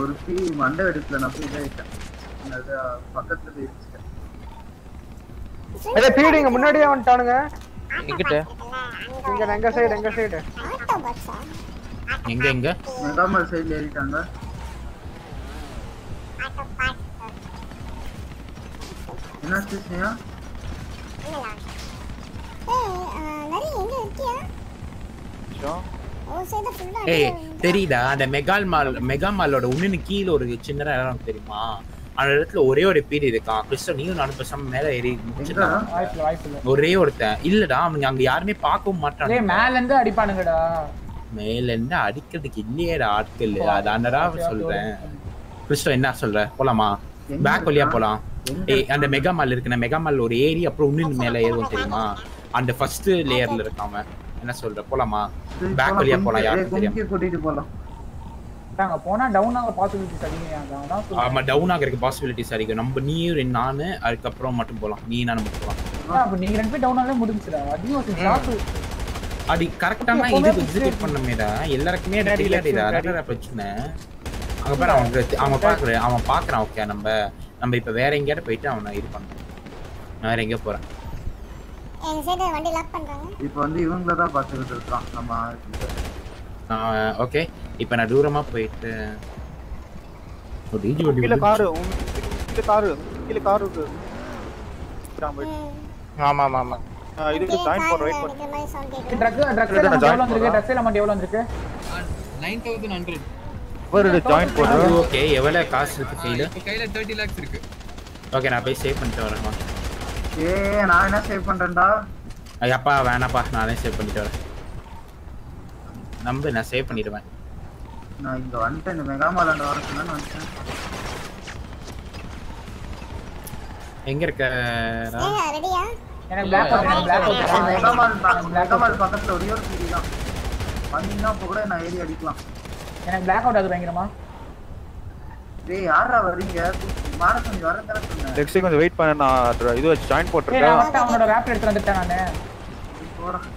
S7: ஒரு பீ மண்டை வெடிக்கல நான் போய் அது பக்கத்துல போய் இடிச்சிட்டேன்.
S8: ஏய் பீடிங்க முன்னாடியே வந்துட்டானுங்க.
S4: எங்கிட்ட
S8: இங்க எங்க சைடு எங்க சைடு
S2: எங்க எங்க?
S7: மெகாமல் சைடுல ஏறிட்டாங்க.
S10: ஆட்டோ
S7: ஸ்னேகா
S10: இல்லடா ஏய்
S2: தெரியுதா? அந்த மெகால் மால் மெகா மாலோட உன்னு கீழ ஒரு சின்ன இடம் தெரியுமா? அந்த இடத்துல ஒரே ஒரு பீடி இருக்கான் கிறிஸ்டோ நீயும் நானும் பேசாம மேல ஏறி ஒரே ஒருத்தன். இல்லடா அவனுங்க அங்க யாருமே பார்க்கவும் மாட்டாங்க
S5: மேல இருந்து அடிப்பானுங்கடா.
S2: மேல இருந்து அடிக்கிறதுக்கு இல்லையேடா ஆட்கள். அதானடா சொல்றேன். கிறிஸ்டோ என்ன சொல்ற? போலாமா? பேக் வழியா போலாம். அந்த மெகா மால் இருக்குண்ணே மெகா மால் ஒரு ஏரி அப்புறம் இன்னும் மேல ஏறும் தெரியுமா? அந்த ஃபர்ஸ்ட் லேயர்ல இருக்கான் அவன். என்ன சொல்ற? போலாமா? பேக் வழியா போலாம். யாருக்கும் தெரியாம.
S7: கூட்டிட்டு போலாம்.
S5: போனா டவுன் ஆக பாசிபிலிட்டிஸ் அதிகம்.
S2: ஆமா டவுன் ஆகிறதுக்கு பாசிபிலிட்டிஸ் அதிகம். நம்ம நீயும் ரெண்டு நானு அதுக்கப்புறம் மட்டும் போலாம். நீ நானும் மட்டும் போலாம்.
S5: அப்ப நீங்க ரெண்டு பேரும் டவுன் ஆனாலே முடிஞ்சுடா அதிகம்
S2: அது கரெக்டான இது எக்ஸிக்யூட் பண்ணமேடா. எல்லாருக்குமே பிரச்சனை. அங்க பாரு அவன் அவன் பாக்குற அவன் பாக்குறான். ஓகே நம்ம நம்ம இப்ப வேற எங்கேயாவது போயிட்டு அவனை இது பண்ணணும். நான் வேற எங்கேயோ போறேன்.
S10: எங்க சைடு வண்டி லாக் பண்றாங்க.
S7: இப்போ வந்து இவங்கள தான் பார்த்துக்கிட்டு இருக்கான். நம்ம
S2: நான் ஓகே இப்போ நான் தூரமா போயிட்டு ஒரு டிஜி வண்டி
S11: காரு கீழே காரு கீழே காரு
S4: ஆமா ஆமா ஆமா.
S11: இதுக்கு ஜாயின் போடுற வெயிட் பண்ணு
S5: ட்ரக்
S11: நான்
S5: எல்லாம் வந்திருக்கு? எவ்வளவு வந்திருக்கு?
S9: தௌசண்ட் ஹண்ட்ரட்
S11: ஒரு ஜாயின்
S2: அது
S11: போடுறேன்
S2: ஓகே எவ்வளவு காசு இருக்கு கையில?
S9: கையில தேர்ட்டி லேக்ஸ் இருக்கு.
S2: ஓகே நான் போய் சேவ் பண்ணிட்டு வரேன்.
S7: ஏ நான் என்ன சேவ் பண்றேன்டா?
S2: ஐயப்பா வேணாப்பா நானே சேவ் பண்ணிட்டு வரேன். நம்பு நான் சேவ் பண்ணிடுவேன்.
S7: நான் இங்க வந்துட்டேன் இந்த மெகாமாலாண்ட வர சொன்னு வந்துட்டேன்.
S2: எங்க இருக்க
S10: ரெடியா
S5: எனக்கு black out black out
S7: mega mall mega mall பக்கத்துல ஒரே ஒரு சீடி தான். வந்தீங்கன்னா அப்போ கூட நான் ஏறி அடிக்கலாம்.
S5: எனக்கு பிளாக் அவுட் ஆகுது பயங்கரமா.
S7: டேய் யாரா வரீங்க மாரசாமி வர சொன்னேன்.
S11: நெக்ஸ்ட் கொஞ்சம் வெயிட் பண்ண நான் இது வச்சு ஜாயின்
S5: நான்
S11: போட்டிருக்கேன்.
S5: வந்துட்டு அவனோட ரேப் எடுத்து வந்துட்டேன் நானு.
S7: போறேன்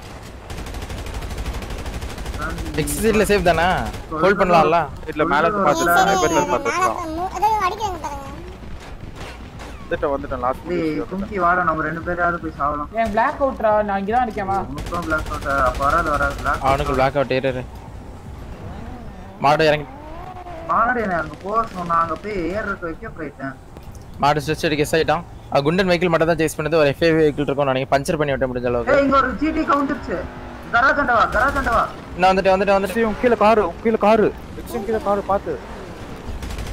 S4: எக்ஸிட்ல சேஃப் தானே? ஹோல்ட் பண்ணலாம்ல?
S11: இல்ல மேல இருந்து பார்த்துட்டு நிறைய பேர்
S10: மேல
S11: பார்த்துக்கலாம்
S10: மூ- அதாவது அடிக்கிறாங்க பாருங்க
S11: வந்துட்டேன் வந்துட்டேன் லாஸ்ட்
S7: கும்கி வாடா நம்ம ரெண்டு பேராவது போய் சாவலாம்.
S5: என் பிளாக் அவுட்ரா நான் இங்க தான் இருக்கேன் வா.
S7: உனக்கும் பிளாக் அவுட் அப்ப வராது வராது.
S4: அவனுக்கு பிளாக் அவுட் ஏறு. மாடு இறங்கி
S7: மாடு என்ன அங்க போக சொன்னா அங்க போய் ஏறுறதுக்கு வைக்க போயிட்டேன்.
S4: மாடு ஸ்ட்ரெச் அடி கெஸ் ஆயிட்டான் குண்டன் வெஹிக்கிள் மட்டும் தான் சேஸ் பண்ணது. ஒரு எஃப்ஐ வெஹிக்கிள் இருக்கும் நினைக்கிறேன். பஞ்சர் பண்ணி விட்ட முடிஞ்ச அளவுக்கு.
S7: இங்க ஒரு ஜிடி கவுண்டர்ஸ் கராஜண்டா வா கராஜண்டா வா.
S4: நான் வந்துட்டு வந்துட்டு வந்துட்டு.
S11: உங்க கீழே காரு உங்க கீழே காரு. நெக்ஸ்ட் கீழே காரு பார்த்து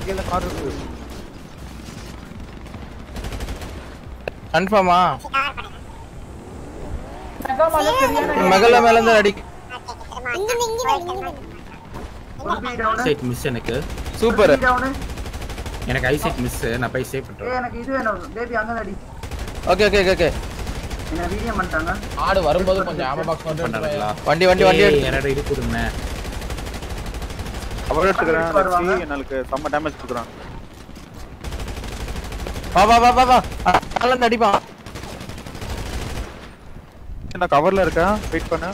S11: கீழே காரு இருக்கு.
S4: கன்ஃபார்மா மகள மேல இருந்து அடி
S10: இங்க இங்க போய், இங்க போய்.
S7: ஒரு பீ டவுன்
S2: ஐசைட் மிஸ் எனக்கு.
S4: சூப்பர்
S2: எனக்கு ஐசைட் மிஸ் நான் போய் சேவ் பண்றேன்.
S7: எனக்கு இது வேணும். பேபி அங்க அடி
S4: ஓகே ஓகே ஓகே
S7: என்ன வீடியோ பண்ணிட்டாங்க?
S6: ஆடு வரும்போது கொஞ்சம் ஆம பாக்ஸ் மட்டும்
S2: பண்ணாங்களா
S4: வண்டி வண்டி வண்டி
S2: என்னோட இது கொடுங்க
S11: அவர் எடுத்துக்கிறேன். எனக்கு செம்ம டேமேஜ் கொடுக்குறான்.
S4: வா வா வா வா வா. அடிப்பான்.
S11: நான் கவர்ல இருக்கேன் வெயிட் பண்ணு.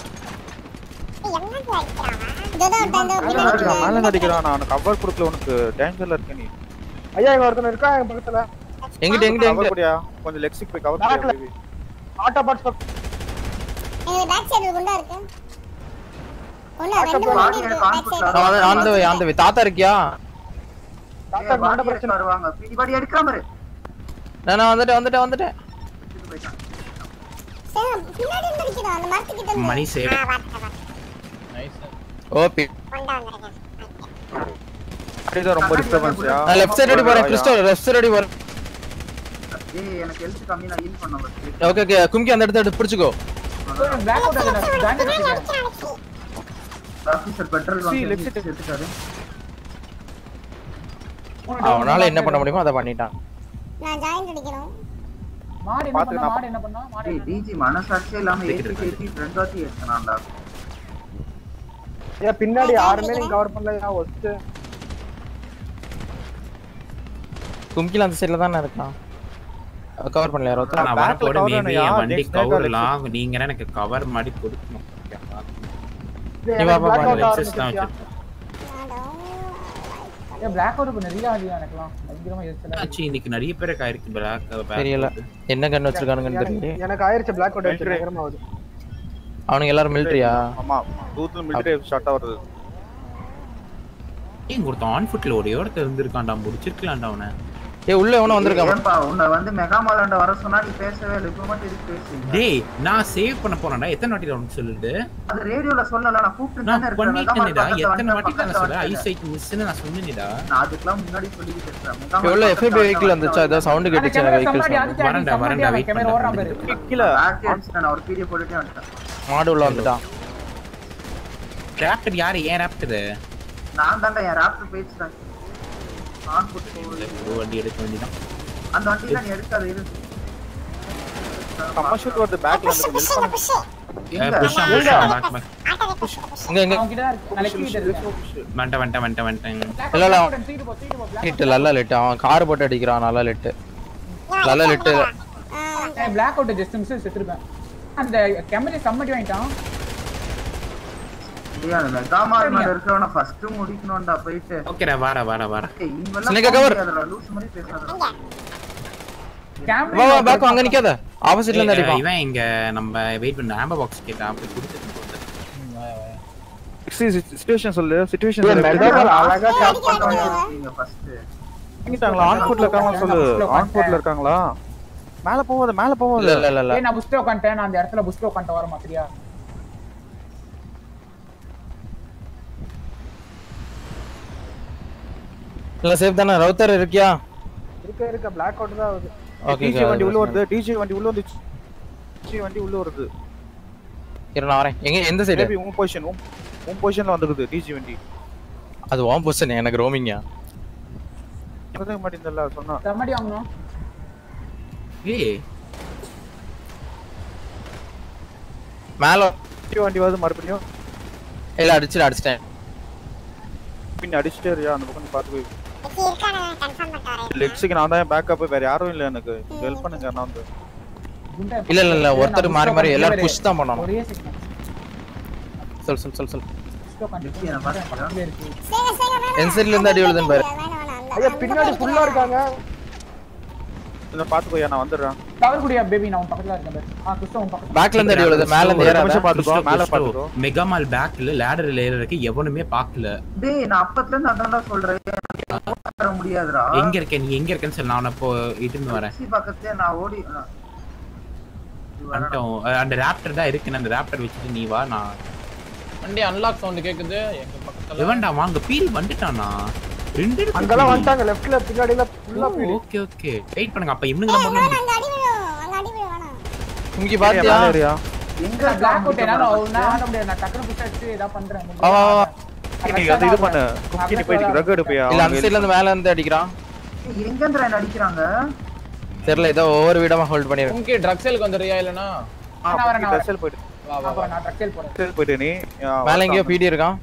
S11: நான் கவர் கொடுக்கல உனக்கு. டேஞ்சர்ல இருக்க நீ.
S8: ஐயா இங்க ஒருத்தன் இருக்கா என் பக்கத்துல.
S4: எங்கிட்ட எங்கிட்ட
S11: கவர்
S4: எங்கிட்ட?
S11: கூடியா? கொஞ்சம் லெக்ஸுக்கு போய் கவர்
S8: Backல.
S11: பண்ணி
S8: ஆட்டோ பார்ட்ஸ் பக்கம்
S10: எங்களுக்கு பேக் சைடு குண்டா இருக்கு. ஒண்ணு ரெண்டு மூணு வண்டி இருக்கு. பேக் சைடு
S4: ஆந்த வே ஆந்த வே தாத்தா இருக்கியா?
S8: தாத்தா பிரச்சனை.
S7: வருவாங்க
S4: நான் நான் வந்துட்டேன் வந்துட்டேன் வந்துட்டேன்.
S10: சரி, பின்னாடி இருந்து அடிக்கிறான் அந்த மரத்துக்கிட்ட இருந்து.
S2: மணி சேவ்.
S4: ஓபி
S10: கொண்டா வந்திருக்கேன்
S11: அப்படிதான் ரொம்ப டிஸ்டர்பன்ஸ்யா
S4: நான் லெஃப்ட் சைடு அடி போறேன் கிறிஸ்டோ லெஃப்ட் சைடு அடி போறேன்.
S7: ஏய் எனக்கு ஹெல்த் கம்மி நான் ஹீல் பண்ண
S4: ஓகே ஓகே கும்கி அந்த இடத்த எடுத்து பிடிச்சுக்கோ.
S5: பிளாக் அவுட் ஆகுது நான் ஜாயின் பண்ணிருக்கேன்
S10: அடிக்கிறான் அடிச்சு
S7: ஆபீசர் பெட்ரோல் வாங்கி
S11: left side.
S7: எடுத்துட்டாரு
S4: அவனால என்ன பண்ண முடியுமோ அதை பண்ணிட்டான்.
S10: நான் ஜாயின் அடிக்கணும்
S5: மாடு என்ன பண்ணா மாடு என்ன பண்ணா மாடு
S7: டிஜி மனசாட்சியே இல்லாம ஏத்தி ஏத்தி ஃப்ரெண்ட் வாத்தி ஏத்துனான்டா.
S8: ஏன் பின்னாடி யாருமே நீங்க கவர் பண்ணல ஒஸ்ட்
S4: கும்கில அந்த சைடுல தானே இருக்கான். கவர் பண்ணல யாரோ.
S2: நான் வரப்போட மேபி என் வண்டி கவர் லாங் நீங்க எனக்கு கவர் மாதிரி கொடுக்கணும்.
S4: நீ வா, வா, வா,
S2: லென்சஸ் தான் வச்சிருக்கேன்
S5: ஏ பிளாக் அவுட் நிறைய ஆகுது எனக்குலாம் பயங்கரமா எரிச்சலா
S2: ஆச்சு இன்னைக்கு நிறைய பேருக்கு ஆயிருக்கு பிளாக்
S4: தெரியல. என்ன கண்ணு வச்சிருக்கானுங்கன்னு தெரியல.
S8: எனக்கு ஆயிருச்சு பிளாக் அவுட் பயங்கரமா ஆகுது.
S4: அவனுங்க எல்லாரும் மிலிட்டரியா
S11: ஆமா தூத்துல மிலிட்டரி ஸ்டார்ட் ஆகுறது
S2: ஏன் ஒருத்தன் ஆன் ஃபுட்ல ஒரே ஒருத்தர் இருந்திருக்கான்டா. முடிச்சிருக்கலாம்டா அவனை.
S4: ஏ உள்ள எவனோ வந்திருக்கான்.
S7: உன்னை வந்து மெகாமாலாண்ட வர சொன்னா நீ பேசவே இல்லை. இப்போ மட்டும் எதுக்கு பேசுறீங்க?
S2: டேய் நான் சேவ் பண்ண போறேன்டா. எத்தனை வாட்டி உனக்கு சொல்லுது?
S7: அது ரேடியோல சொல்லல நான் கூப்பிட்டு
S2: நான்
S7: தானே இருக்கேன்.
S2: பண்ணிட்டேன்டா. எத்தனை வாட்டி நான்
S7: வந்து
S2: சொல்ல
S7: பக்கத்துல
S2: ஐசைட் மிஸ்னு நான் சொன்னேன்டா.
S7: நான் அதுக்கெல்லாம் முன்னாடி சொல்லிக்கிட்டு இருக்கேன்.
S4: எவ்வளவு எஃப்ஐபி வெஹிக்கிள் வந்துச்சா ஏதோ சவுண்ட் கேட்டுச்சு? வெஹிக்கிள்
S2: வரேன்டா, வரேன்டா,
S5: கேமரா
S2: பண்ணு.
S5: ஓடுறான் பாரு.
S11: கீழே.
S7: அடிச்சுட்டேன் நான் ஒரு பீடியை போட்டுட்டே வந்துட்டேன்.
S4: மாடு உள்ள வந்துட்டான்
S2: ராப்டர் யாரு? ஏன் ராப்டர்
S7: நான் தாண்டா என் ராப்டர் போயிடுச்சுட்டேன் ஆன் போட்டு
S2: ஒரு வண்டி எடுக்க வேண்டியதான்
S7: அந்த வண்டியில நீ எடுக்காத இரு.
S11: ஷூட் வருது பேக்ல
S10: புஷ்
S4: இங்க இங்க.
S5: அவன் தான்
S4: கார் போட்டு அடிக்கிறான் நல்லா லிட்டு நல்ல லிட்டு
S5: பிளாக் அவுட் ஜஸ்ட் மிஸ் செத்துருப்பேன் அந்த கேமரா சம்மட்டி வாங்கிட்டான்.
S7: ஃபர்ஸ்ட்
S4: ஆப்போசிட்ல இருந்து அடிப்பான்.
S2: இவன் இங்க நம்ம வெயிட் பண்ண. ஆம்பர் பாக்ஸ் கேட்டா அப்படி கொடுத்துட்டு
S11: சிச்சுவேஷன் சொல்லு. சிச்சுவேஷன்
S1: அழகா டாப்
S7: நீங்க first.
S11: வாங்கிட்டாங்களா? ஆன் ஃபுட்ல இருக்காங்களா சொல்லு ஆன் ஃபுட்ல இருக்காங்களா? மேல போவாத மேல போவாத.
S4: இல்ல இல்ல இல்ல.
S5: நான் புஸ்ட் உட்காந்துட்டேன் நான் அந்த இடத்துல புஸ்ட் உட்காந்துட்டு வர மாதிரியா
S4: இல்ல சேஃப் தானே? ரவுத்தர் இருக்கியா?
S1: இருக்க இருக்க. பிளாக் அவுட் தான் ஆகுது
S4: ஓகே
S11: டிஜே வண்டி உள்ள வருது. டிஜே வண்டி உள்ள வந்துச்சு. டிஜே வண்டி உள்ள வருது.
S4: இரு நான் வரேன். எங்க எந்த சைடு
S11: மேபி உன் பொசிஷன் உன் பொசிஷன்ல வந்துருது டிஜே வண்டி.
S4: அது வாம் பொசிஷன் எனக்கு ரோமிங்கா
S11: சொல்ல மாட்டேங்கல சொன்னா.
S5: சம்மட்டி வாங்கணும்.
S4: மேல
S11: வண்டி வருது மறுபடியும்.
S4: இல்ல அடிச்சிட்டு அடிச்சிட்டேன்.
S11: பின்ன அடிச்சிட்டே அந்த பக்கம் பாத்து போய். லெக்ஸுக்கு நான் தான் பேக்கப் வேற யாரும் இல்ல எனக்கு. ஹெல்ப் பண்ணுங்க நான் வந்து.
S4: இல்ல இல்ல இல்ல ஒருத்தர் மாறி மாறி எல்லாரும் புஷ் தான்
S5: செகண்ட்
S4: சொல் சொல் சொல் சொல். என் சைடுல இருந்து அடி விழுதுன்னு பாரு.
S1: ஐயா பின்னாடி ஃபுல்லா இருக்காங்க.
S11: இதை பாத்து போய் நான் வந்துடுறேன்.
S5: கவர் குடியா பேபி நான் பக்கத்துல இருக்கேன் பாரு. ஆ கிறிஸ்டோ உன் பக்கத்துல
S4: பேக்ல இருந்து அடி மேல இருந்து ஏறாத.
S11: நிமிஷம் பாத்துக்கோ மேல பாத்துக்கோ.
S2: மெகாமால் பேக்ல லேடர் லேயர் இருக்கு எவனுமே பார்க்கல
S7: டேய், நான் அப்பத்துல இருந்து அதான்டா சொல்றேன். வர முடியாதுடா.
S2: எங்க இருக்க நீ? எங்க இருக்கேன்னு சொல்லி. நான் இப்போ இட்டுன்னு வரேன்.
S7: லெக்ஸி பக்கத்துல நான் ஓடி.
S2: வந்துட்டோம் அந்த ராப்டர் தான் இருக்கு அந்த ராப்டர் வச்சுட்டு நீ வா நான்
S6: வண்டி அன்லாக் சவுண்ட் கேக்குது. எங்க பக்கத்துல
S2: எவன்டா வாங்க? பீல் வந்துட்டானா? ரெண்டு பீல்.
S1: வந்துட்டாங்க. லெஃப்ட்ல பின்னாடில ஃபுல்லா
S2: ஓ, ஓகே ஓகே வெயிட் பண்ணுங்க அப்ப இவனுங்க மட்டும்
S10: அங்க அடி விழும் அங்க அடி
S4: இங்க
S11: ஏரியா,
S4: பாத்தியா?
S7: எங்க
S5: பிளாக் அவுட் என்னால? நான் ஆட முடியாது. நான் டக்குனு புஷ் அடிச்சு ஏதா பண்றேன்.
S11: நீ அது இது பண்ணு. குக்கி நீ ரக்
S4: இல்ல அந்த சைடுல இருந்து மேல இருந்து அடிக்கிறான்.
S7: என்ன அடிக்கிறாங்க?
S4: தெரியல ஏதோ ஒவ்வொரு விடமா ஹோல்ட் பண்ணிருக்கேன்
S6: உங்க ட்ரக்ஸலுக்கு வந்துறியா இல்லனா?
S5: நான் வரேன்,
S6: வா வா
S5: போறேன்.
S11: நீ
S4: மேல எங்கேயோ. பிடி இருக்கான்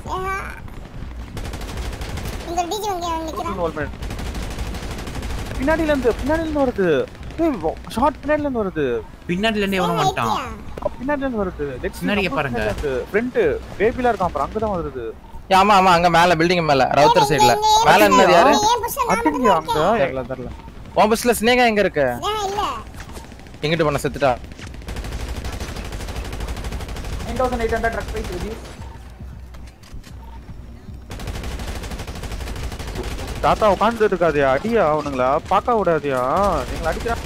S10: சேகா டிஜி நிக்கிறான்
S11: பண்ணு. பின்னாடில இருந்து பின்னாடில இருந்து வருது. ஷார்ட் பின்னாடில இருந்து வருது.
S2: பின்னாடில இருந்து எவனும் வந்துட்டான்.
S11: பின்னாடில இருந்து வருது. லெக்ஸ்
S2: பின்னாடியே பாருங்க.
S11: ஃப்ரண்ட் பேபில இருக்கான் அப்புறம் அங்கதான் வருது.
S4: ஏ, ஆமா ஆமா அங்க மேல பில்டிங் மேல ரவுத்தர் சைடுல மேல என்னது யாரு?
S11: அடிங்க அங்க?
S4: தெரியல தெரியல. உன் பஸ்ல ஸ்னேகா எங்க இருக்கு? எங்கிட்டு பண்ண செத்துட்டா?
S5: Nine thousand eight hundred drug price reduce
S11: தாத்தா உட்காந்துட்டு இருக்காதியா அடியா அவனுங்களா. பார்க்க விடாதியா. நீங்க அடிக்கிறான்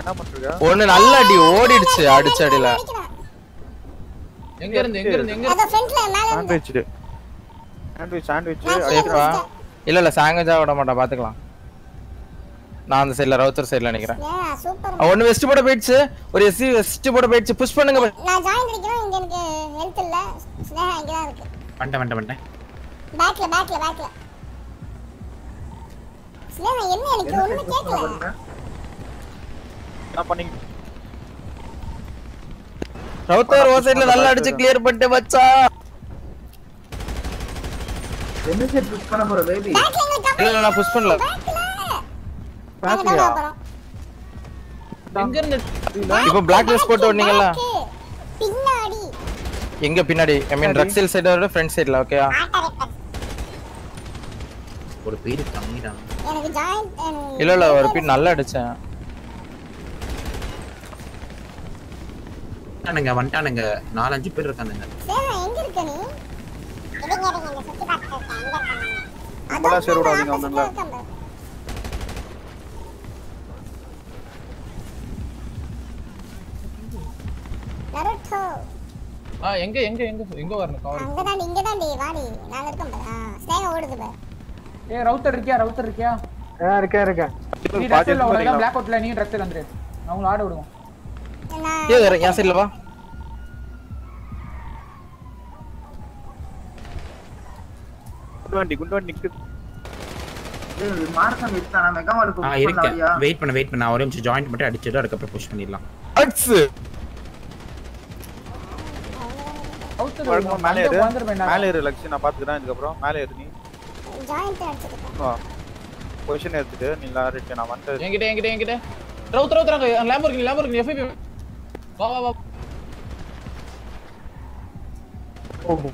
S11: என்ன பண்றீங்க?
S4: ஒண்ணு நல்ல அடி ஓடிடுச்சு அடிச்ச அடியில.
S6: எங்க இருந்து எங்க இருந்து எங்க
S10: அத ஃப்ரண்ட்ல மேல இருந்து.
S11: சாண்ட்விச் சாண்ட்விச் சாண்ட்விச்
S4: சேஃபா இல்ல இல்ல சாங்கஜா விட மாட்டேன் பாத்துக்கலாம். நான் அந்த சைடுல ரவுத்தர் சைடுல நிக்கிறேன் ஒண்ணு வெஸ்ட் போட போயிடுச்சு. ஒரு எஸ்சி வெஸ்ட் போட போயிடுச்சு. புஷ் பண்ணுங்க.
S10: நான் ஜாயின் அடிக்கிறேன் இங்க எனக்கு ஹெல்த் இல்ல. ஸ்னேகா இங்க தான் இருக்கு
S2: வந்துட்டேன் வந்துட்டேன் வந்துட்டேன்
S10: பேக்ல பேக்ல பேக்ல ஸ்னேகா என்ன எனக்கு ஒண்ணுமே கேட்கல
S11: என்ன பண்ணீங்க?
S4: ரவுத்தர் ஓ சைடுல நல்லா அடிச்சு கிளியர் பண்ணிட்டு வச்சா
S7: என்ன செட் புஷ் பண்ண போற பேபி
S4: இல்ல இல்ல நான் புஷ் பண்ணல.
S10: பேக்ல நாங்க டவுன் போறோம்
S6: எங்க இருந்து?
S4: இப்போ பிளாக் ட்ரெஸ் போட்டு வந்தீங்கல்ல.
S10: பின்னாடி.
S4: எங்க பின்னாடி? ஐ மீன் ரக்ஸில் சைடோட ஃப்ரண்ட் சைடுல ஓகேயா
S2: ஒரு பேரு கம்மிதான்
S10: எனக்கு ஜாயின்
S4: இல்ல இல்ல ஒரு பீட் நல்லா அடிச்சேன்.
S2: வந்துட்டானுங்க வந்துட்டானுங்க நாலஞ்சு பேர் இருக்கானுங்க.
S10: சேவா எங்க இருக்க நீ? எடிங்க எடிங்க இந்த சுத்தி பார்த்துட்டு இருக்கேன்.
S11: நம்மளா சேர விடாதீங்க அவனுங்கள
S10: நருட்டோ.
S6: ஆ எங்க எங்க எங்க எங்க வரணும்? கவர்.
S10: அங்க தான் இங்க தான் வாடி. நாங்க இருக்கோம் ஸ்னேகா ஓடுது பாரு.
S5: ஏ ரவுட்டர் இருக்கியா? ரவுட்டர் இருக்கியா?
S1: ஆ இருக்கேன் இருக்கேன்
S5: நீ ஓடுறதா
S11: பாத்தீங்களா?
S5: பிளாக் அவுட்ல நீ ட்ரக்ஸேல் வந்துரு நான் உங்களை ஆட விடுவோம்.
S10: நான்
S4: ஏ என் சைடுல வா.
S11: குண்டு வண்டி குண்டு வண்டி நிக்குது.
S7: ஏய்
S2: வெயிட் பண்ண வெயிட் பண்ண. ஒரே நிமிஷம் ஜாயிண்ட் மட்டும் அடிச்சிட்டு அதுக்கப்புறம் புஷ் பண்ணிடலாம்.
S4: அட்ஸ்
S11: மேலே ஏறு. மேலே ஏறு லக்ஷி நான் பாத்துக்கிறேன் இதுக்கப்புறம். மேலே ஏறு நீ.
S10: ஜாயிண்ட் அடிச்சிருக்கேன்
S11: வா. பொசிஷன் எடுத்துட்டு நீ லாரி இருக்கு நான் வந்துட்டு
S6: என்கிட்ட என்கிட்ட என்கிட்ட. ரவுத் ரவுத் ராங்க லேம்பர்கினி லேம்பர்கினி எஃப்ஐபி வா வா வா.
S5: வந்து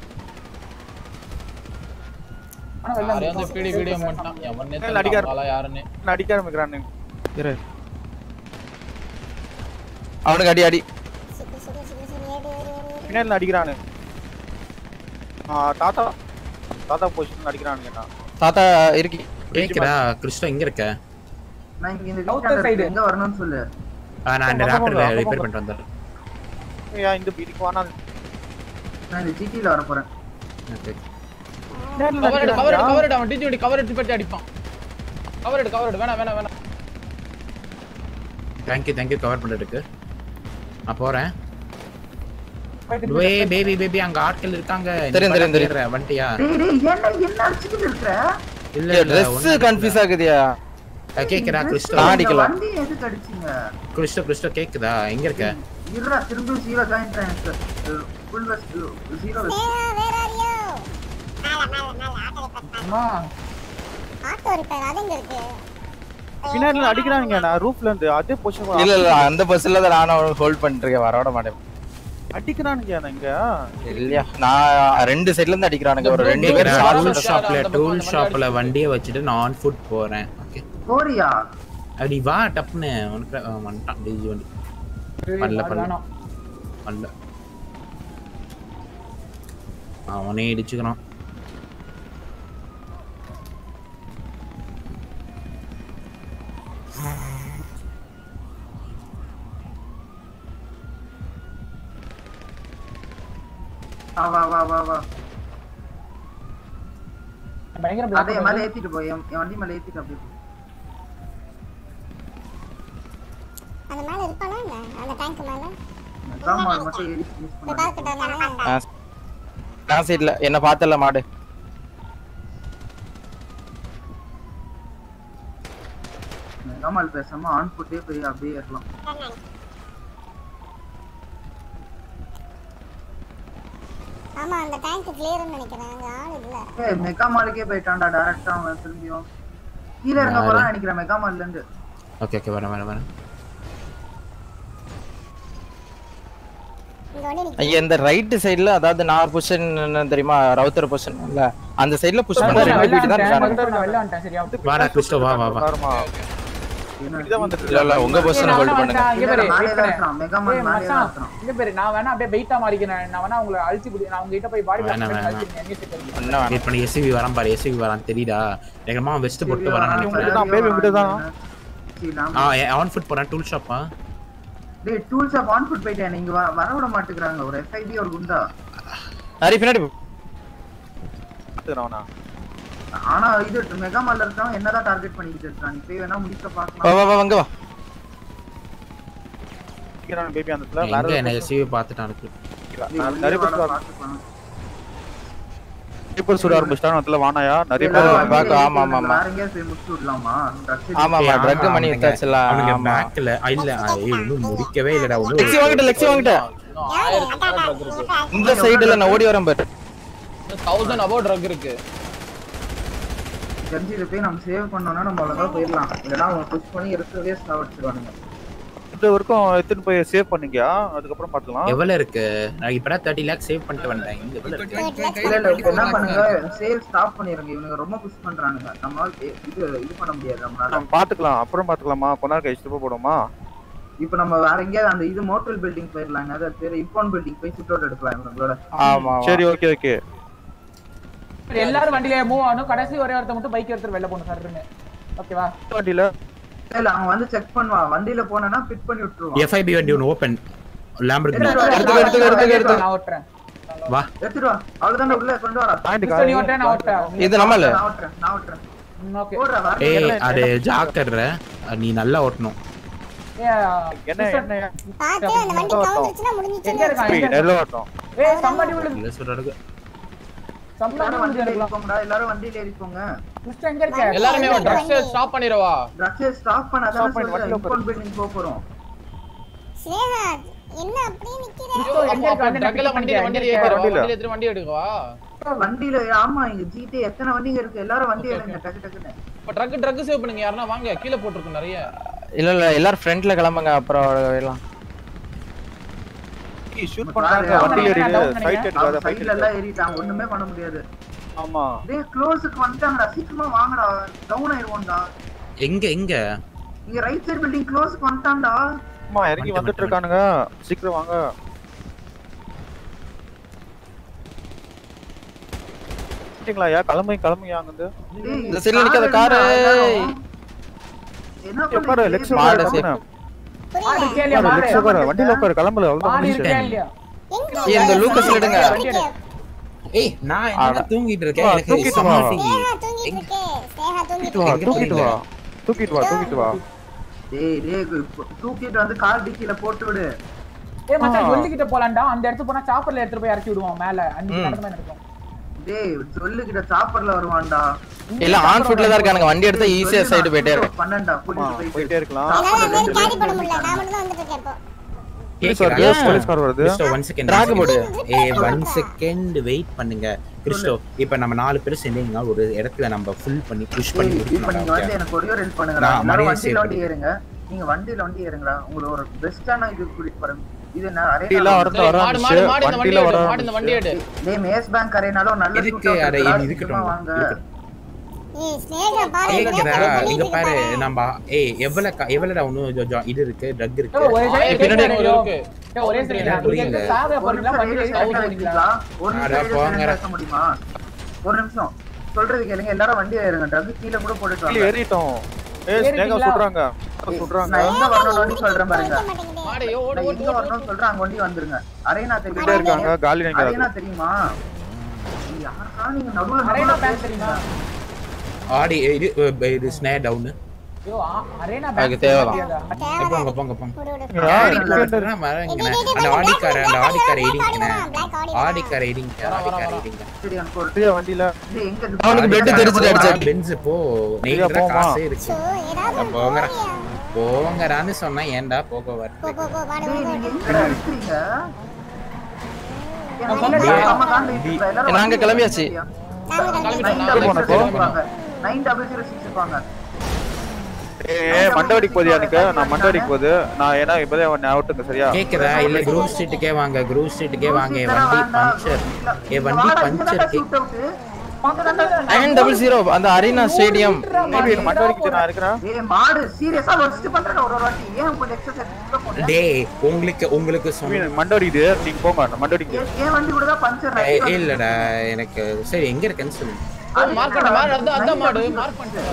S6: வந்து
S11: இரு.
S4: அவனுக்கு அடி அடி.
S11: பின்னாடி அடிக்கிறானு. தாத்தா. தாத்தா பொசிஷன் அடிக்கிறானுங்க நான்
S4: தாத்தா இருக்கி.
S2: கேக்குதா கிறிஸ்டோ எங்க இருக்க.
S7: நான் இங்க இந்த
S5: side.
S7: இருக்கு. எங்க வரணும்னு சொல்லு.
S2: ஆ, நான் இந்த
S11: பக்கம்
S2: ராப்டர்ல ரிப்பேர். பண்ணிட்டு வந்துடுறேன்.
S11: ஏன் இந்த வீட்டுக்கு வானா
S7: நான் இந்த ஜிடில வர போறேன்
S2: ஓகே.
S6: கவர் எடு கவர் எடு கவர் எடு அவன் டிஜி வண்டி கவர் எடுத்து பட்டி அடிப்பான். கவர் எடு கவர் எடு. வேணாம் வேணாம் வேணாம்.
S2: தேங்க்யூ தேங்க்யூ கவர் பண்ணிட்டு நான் போறேன். ஏய் பேபி பேபி அங்க ஆட்கள் இருக்காங்க.
S4: தெரியும், தெரியும், தெரியும்.
S2: வந்துட்டியா
S7: டேய் டேய் என்ன என்ன அடிச்சுக்கிட்டு இருக்கிற
S2: இல்ல ஒண்ணும்
S4: கன்ஃபியூஸ் ஆகுதியா.
S2: கேக்குதா கிறிஸ்டோ?
S4: நான்
S7: இந்த
S4: அடிக்கல.
S7: வண்டி எதுக்கு அடிச்சீங்க?
S2: கிறிஸ்டோ கிறிஸ்டோ கேக்குதா? எங்க இருக்க?
S7: இருடா திரும்ப ஜீரோ ஜாயின் எனக்கு full vest zero vest
S10: Sneha வேற ஆரியா மேல மேல மேல ஆட்டோ ரிப்பேர்
S5: அம்மா.
S10: ஆட்டோ ரிப்பேர் அது எங்க இருக்கு?
S11: பின்னாடி அடிக்கிறானுங்க நான் ரூஃப்ல இருந்து அதே பொசிஷன்
S4: இல்ல இல்ல அந்த பஸ்ல தான் நானும் ஹோல்ட் பண்ணிட்டு இருக்கேன் வர விட மாட்டேன்.
S11: அடிக்கிறானுங்க
S4: இல்லையா? நான் ரெண்டு சைடுல இருந்து அடிக்கிறானுங்க. ஒரு ரெண்டு பேர்
S2: டூல். ஷாப்ல டூல் ஷாப்ல வண்டியை வச்சுட்டு நான் ஆன் ஃபுட் போறேன். ஓகே
S7: போறியா?
S2: அப்படி வா டப்புன்னு. உனக்கு வந்துட்டான். டிஜி வண்டி. பண்ணல,
S5: அது
S2: பண்ணல.
S5: வேணாம்.
S2: பண்ணல அவனே இடிச்சுக்கிறான்.
S7: வா வா வா வா வா.
S5: பயங்கர
S7: அதே
S5: பிளாக்
S7: மேல ஏத்திட்டு போய் என் என் வண்டி மேல ஏத்திட்டு அப்படியே போ.
S10: அந்த மேல இருப்பானா என்ன? அந்த டேங்க் மேல?
S7: ஏறி
S10: நானு
S4: சைடுல. பார்த்தல மாடு.
S7: காமால் பேசாம ஆன் ஃபுட்டே போய் அப்படியே ஏறலாம்.
S10: ஆமா அந்த டேங்க் கிளியர்னு நினைக்கிறேன். அங்க ஆள் இல்ல.
S7: ஏய் மெகா மாலுக்கே போயிட்டான்டா டைரக்டா அவன் திரும்பியும். கீழே இறங்க
S2: யாரு?
S7: போறான்னு நினைக்கிறேன் மெகா மால்ல இருந்து.
S2: ஓகே ஓகே வரேன் வரேன் வரேன்.
S10: இங்க வந்து நிக்க
S4: ஐயா இந்த ரைட் சைடுல அதாவது நான் பொசிஷன் தெரியுமா ரவுத்தர் பொசிஷன் இல்ல அந்த சைடுல புஷ் பண்ண. தான்
S2: வா வா வா.
S4: உங்க பொசிஷனை ஹோல்ட் பண்ணுங்க.
S5: இங்க பாரு இங்க பாரு. நான் வேணா அப்படியே வெயிட்டா மாறிக்கிறேன். நான் வேணா உங்களை அழிச்சு பிடி நான் உங்ககிட்ட போய் பாடி
S2: வெயிட் பண்ணி எஸ்யூவி வரான் பாரு எஸ்யூவி வரான் தெரியுதா? எங்கம்மா வெஸ்ட் போட்டு வரான் நினைக்கிறேன்.
S11: தான்.
S7: நான்
S2: ஆ ஆன் ஃபுட் போறேன் டூல் ஷாப்பா
S7: டேய் டூல்ஸ் ஆஃப் ஆன் ஃபுட் போயிட்டேன். நீங்க வ- வர விட மாட்டேங்கிறாங்க. ஒரு எஃப்ஐடி ஒரு குண்டா?
S4: பின்னாடி போ.
S7: ஆனா இது மெகா மால்ல இருக்கவன் என்னதான் டார்கெட் பண்ணிக்கிட்டு இருக்கான் நீ போய் வேணா முடிக்க
S4: வா
S7: பார்க்கலாம்.
S4: வா வா அங்க வா.
S11: அடிக்கிறான் பேபி அந்த இடத்துல. வேற
S2: எங்க என்ன எஸ்யூவி
S7: உள்ளே
S11: நிறைய பேர்
S7: பார்த்துக்கலாம்.
S11: ஸ்லீப்பர் சுட ஆரம்பிச்சிட்டான் அதுல வானாயா? நிறைய பேர்
S4: பேர் back, ஆமா, ஆமா, ஆமா.
S7: வேற எங்கேயாவது போய் முடிச்சு விடலாமா?
S4: ஆமா ஆமா ட்ரக் மணி வித்தாச்சுல
S2: அவனுங்க
S4: ஆமா
S2: பேக்ல இல்ல இன்னும் முடிக்கவே இல்லடா.
S4: லெக்ஸி வாங்கிட்ட லெக்ஸி வாங்கிட்ட இந்த சைடுல நான் ஓடி வரேன் பாரு.
S6: தௌசண்ட் அபோவ் ட்ரக் இருக்கு.
S7: தெரிஞ்சு போய் நம்ம சேவ் பண்ணோம்னா நம்ம அழகா போயிடலாம். இல்லைன்னா அவங்க புஷ் பண்ணி இருக்கவே சாவடிச்சிருவானுங்க
S11: இது வரைக்கும் எடுத்துட்டு போய் சேவ் பண்ணீங்க? அதுக்கப்புறம் பாத்துக்கலாம்
S2: எவ்வளவு இருக்கு? நான் இப்பதான் தேர்ட்டி லேக் சேவ் பண்ணிட்டு வந்தேன். இங்க எவ்வளவு இருக்கு?
S7: இல்ல இல்ல இப்ப என்ன பண்ணுங்க? சேல் ஸ்டாப் பண்ணிருங்க. இவனுங்க ரொம்ப புஷ் பண்றானுங்க. நம்மளால இது இது பண்ண முடியாது நம்மளால.
S11: நம்ம பாத்துக்கலாம் அப்புறம் பாத்துக்கலாமா கொஞ்ச நேரம் கழிச்சு போடுமா
S7: இப்ப நம்ம வேற எங்கேயாவது அந்த இது மோட்டல் பில்டிங் போயிடலாம் அது பேர் இப்பான் பில்டிங் போய் சுட் அவுட் எடுக்கலாம் இவங்களோட
S4: ஆமா.
S11: சரி ஓகே ஓகே.
S5: எல்லாரும் வண்டியில மூவ் ஆகணும். கடைசி ஒரே ஒருத்த மட்டும் பைக் எடுத்துட்டு வெளில போகணும் சார்னு ஓகேவா
S11: வண்டியில?
S7: இல்ல அவன் வந்து செக் பண்ணுவான் வண்டியில போனா பிட் பண்ணி விட்டுருவான்
S2: எஃப்ஐபி வண்டி ஒன்று ஓப்பன் லேம்பர்கினி
S4: எடுத்துக்க எடுத்துக்க எடுத்துக்க எடுத்துக்க
S5: நான் ஓட்டுறேன்.
S2: வா.
S7: எடுத்துட்டு வா. அவ்வளவுதான் உள்ள கொண்டு வரா
S11: பாயிண்ட்
S5: நீ ஓட்டுறேன் நான் ஓட்டுறேன்.
S4: இது நம்ம இல்ல
S7: நான் ஓட்டுறேன் நான் ஓடுறா
S2: ஏய் அது ஜாக்கர்ற நீ நல்லா ஓட்டணும்.
S11: என்ன என்ன?
S10: பார்த்து அந்த வண்டி கவுந்துருச்சுன்னா முடிஞ்சிச்சு
S5: எங்க இருக்கான் எங்க
S11: நெல்ல ஓட்டம்?
S5: ஏய் சம்படி உள்ள
S2: இல்ல
S5: சம்படி
S7: எல்லாரும் வண்டியில எல்லாரும் வண்டியில
S5: எங்க இருக்க?
S6: எல்லாருமே ட்ரக்ஸ் ஸ்டாப் பண்ணிடவா?
S7: ட்ரக்ஸ் ஸ்டாப்
S11: பண்ணி வண்டியில
S7: இப்பான் பில்டிங் போக போறோம்.
S10: ஸ்னேகா என்ன அப்படியே நிக்கிற?
S5: கிறிஸ்டோ எங்க இருக்க?
S6: ட்ரக்ல வண்டியில வண்டியில ஏத்திடுவா
S11: வண்டியில.
S6: வண்டியில எடுத்து வண்டி எடுக்கவா?
S7: வண்டியில ஆமா இங்க ஜிடி எத்தனை வண்டிங்க இருக்கு? எல்லாரும் வண்டி எடுங்க டக்கு டக்குன்னு.
S6: இப்ப ட்ரக் ட்ரக் சேவ் பண்ணுங்க. யாருன்னா வாங்க கீழே போட்டுருக்கும் நிறைய.
S4: இல்ல இல்ல எல்லாரும் ஃப்ரண்ட்ல கிளம்புங்க. அப்புறம் எல்லாம்
S11: ஷூட் பண்றாங்க. வண்டியில
S7: சைடுல எல்லாம் ஏறிட்டாங்க ஒண்ணுமே பண்ண முடியாது.
S11: ஆமா.
S7: டேய் க்ளோஸுக்கு வந்துட்டாங்கடா சீக்கிரமா வாங்கடா. டவுன் ஆயிருவோம்டா.
S2: எங்க எங்க?
S7: இங்க ரைட் சைடு பில்டிங் க்ளோஸுக்கு வந்துட்டான்டா.
S11: அம்மா இறங்கி வந்துட்டு இருக்கானுங்க. சீக்கிரம் வாங்க. சரிங்களா யா கிளம்புங்க கிளம்புங்க அங்க இருந்து
S7: டேய்,
S4: இந்த சைடுல நிக்காத காரு.
S7: என்ன பண்ணீங்க?
S11: லெக்ஸ்
S4: மாடு
S11: உட்காரு வண்டியில உட்காரு கிளம்பல
S4: இந்த லூக்கஸ் எடுங்க.
S2: ஏய் நான் என்ன தூங்கிட்டு இருக்கேன்? எனக்கு
S11: தூக்கிட்டு வா.
S10: தூங்கிட்டு
S11: தூக்கிட்டு வா தூக்கிட்டு? வா. தூக்கிட்டு வா தூக்கிட்டு வா.
S7: டேய் தூக்கிட்டு வந்து கால் டிக்கில போட்டு விடு.
S5: ஏய் மச்சான் போலாம்டா அந்த இடத்துக்கு போனா சாப்பர்ல எடுத்துட்டு போய் இறக்கி விடுவோம் மேல. அஞ்சு நடந்து இருக்கும்
S7: டேய் சொல்லுகிட்ட சாப்பர்ல வருவான்டா.
S4: இல்ல ஆன் ஃபுட்ல தான் இருக்கானுங்க வண்டி எடுத்தா ஈஸியா சைடு போயிட்டே இருக்கு
S7: பண்ணண்டா
S11: ஆமா,
S7: கூட்டிட்டு போயிட்டு.
S11: இருக்கலாம்.
S10: என்னால அந்த கேரி பண்ண முடியல நான் மட்டும் தான் வந்துட்டு இருக்கேன் இப்போ
S2: வெயிட் பண்ணுங்க. கிறிஸ்டோ இப்ப நம்ம நாலு பேர் சேர்ந்தீங்கன்னா ஒரு இடத்துல நம்ம ஃபுல் பண்ணி புஷ் பண்ணி
S7: எனக்கு ஒரே ஹெல்ப். ஏறுங்க. நீங்க வண்டியில வண்டி ஏறுங்கடா. உங்களுக்கு ஒரு பெஸ்டான இது போறேன். இது என்ன
S11: வண்டியில
S7: அரேனா
S11: வரது வர
S6: மாடு மாடு மாடு இந்த வண்டி
S11: வண்டியில
S6: எடு
S11: வர
S6: மாடு இந்த வண்டி எடு
S7: டேய் மேஸ் பேங்க் அரேனால ஒரு நல்ல
S2: இதுக்கு
S7: shootout
S2: அட
S7: இருக்குடா,
S2: இதுக்கு
S7: சீக்கிரமா வாங்க.
S10: ஏய் ஸ்னேகா பாரு என்ன
S2: கேக்குதா
S10: பண்ணிட்டு
S2: இங்க
S10: இருக்கு
S2: பாரு
S10: பாரு.
S2: நம்ம ஏய் எவ்வளவு எவ்வளவுடா ஒன்னும் இது இருக்கு ட்ரக் இருக்கு.
S5: ஏய், ஒரே சாக
S7: ஒரு
S5: போறீங்களா வண்டி.
S7: ஒரு நிமிஷம் முடியுமா? ஒரு நிமிஷம். சொல்றது கேளுங்க எல்லாரும் வண்டி ஏறுங்க ட்ரக் கீழே கூட போட்டுட்டு வாங்க.
S11: ஏறிட்டோம். ஏய் ஸ்னேகா? சுடுறாங்க சுடுறாங்க
S7: நான் எங்க வரணும்னு சொல்றேன் பாருங்க.
S10: வைக்க மாட்டேங்குது
S6: மாடு ஐயோ, ஓடு
S7: நான்
S6: ஓடு
S7: எங்க வரணும்னு சொல்றேன் அங்க வண்டி வந்துருங்க. அரேனா
S11: கிட்டே
S7: தெரியுமா?
S11: இருக்காங்க காலி நினைக்கிறாங்க
S7: அரேனா தெரியுமா? யாருக்கா நீங்க நடுவுல
S5: அரேனா
S7: நடுவுல
S5: பேங்க் தெரியுமா
S2: ஆடி இது இது ஸ்னே டவுன்
S4: அதுக்கு
S5: பேங்க்
S4: தேவைதான்.
S2: போங்க போங்க போங்க அந்த ஆடிக்கார அந்த ஆடிக்கார இடிங்கண்ணே ஆடிக்கார இடிங்க ஆடிக்கார இடிங்க
S11: வண்டியில?
S4: அவனுக்கு blood தெரிச்சுட்டு அடிச்சாரு.
S2: பென்ஸ் போ
S11: போமா?
S2: காசே இருக்கு.
S10: போறியா?
S2: போங்கடான்னு சொன்னா ஏன்டா போக வர
S7: நீங்க
S4: கிளம்பியாச்சு.
S7: double
S11: போனோம்,
S7: zero
S11: போனோம்.
S7: இருப்பாங்க.
S11: மண்டவடிக்கு போதியா எனக்கு நான் மண்டவடிக்கு போகுது. நான் ஏன்னா இப்பதான் ஒன்னு அவுட்டுங்க சரியா?
S2: கேக்குதா இல்ல குரூப் ஸ்ட்ரீட்டுக்கே வாங்க குரூப் ஸ்ட்ரீட்டுக்கே வாங்க. வண்டி பஞ்சர் என் வண்டி பஞ்சர்.
S4: நைன் டபுள் ஜீரோ அந்த அரீனா ஸ்டேடியம்
S11: மேபி மண்டவடிக்கு நான் இருக்கிறேன்.
S7: ஏய், மாடு சீரியஸா வச்சுட்டு பண்றேன் ஒரு ஒரு வாட்டி. ஏன் கொஞ்சம் எக்ஸசைஸ் போடுறேன்
S2: டேய் உங்களுக்கு உங்களுக்கு
S11: மண்டவடிக்கு நீங்க போங்க மண்டவடிக்கு
S2: இல்லடா எனக்கு சரி எங்க இருக்கேன்னு சொல்லு.
S6: மார்க் பண்ண மாடு அதான் மாடு. மார்க் பண்ணிட்டு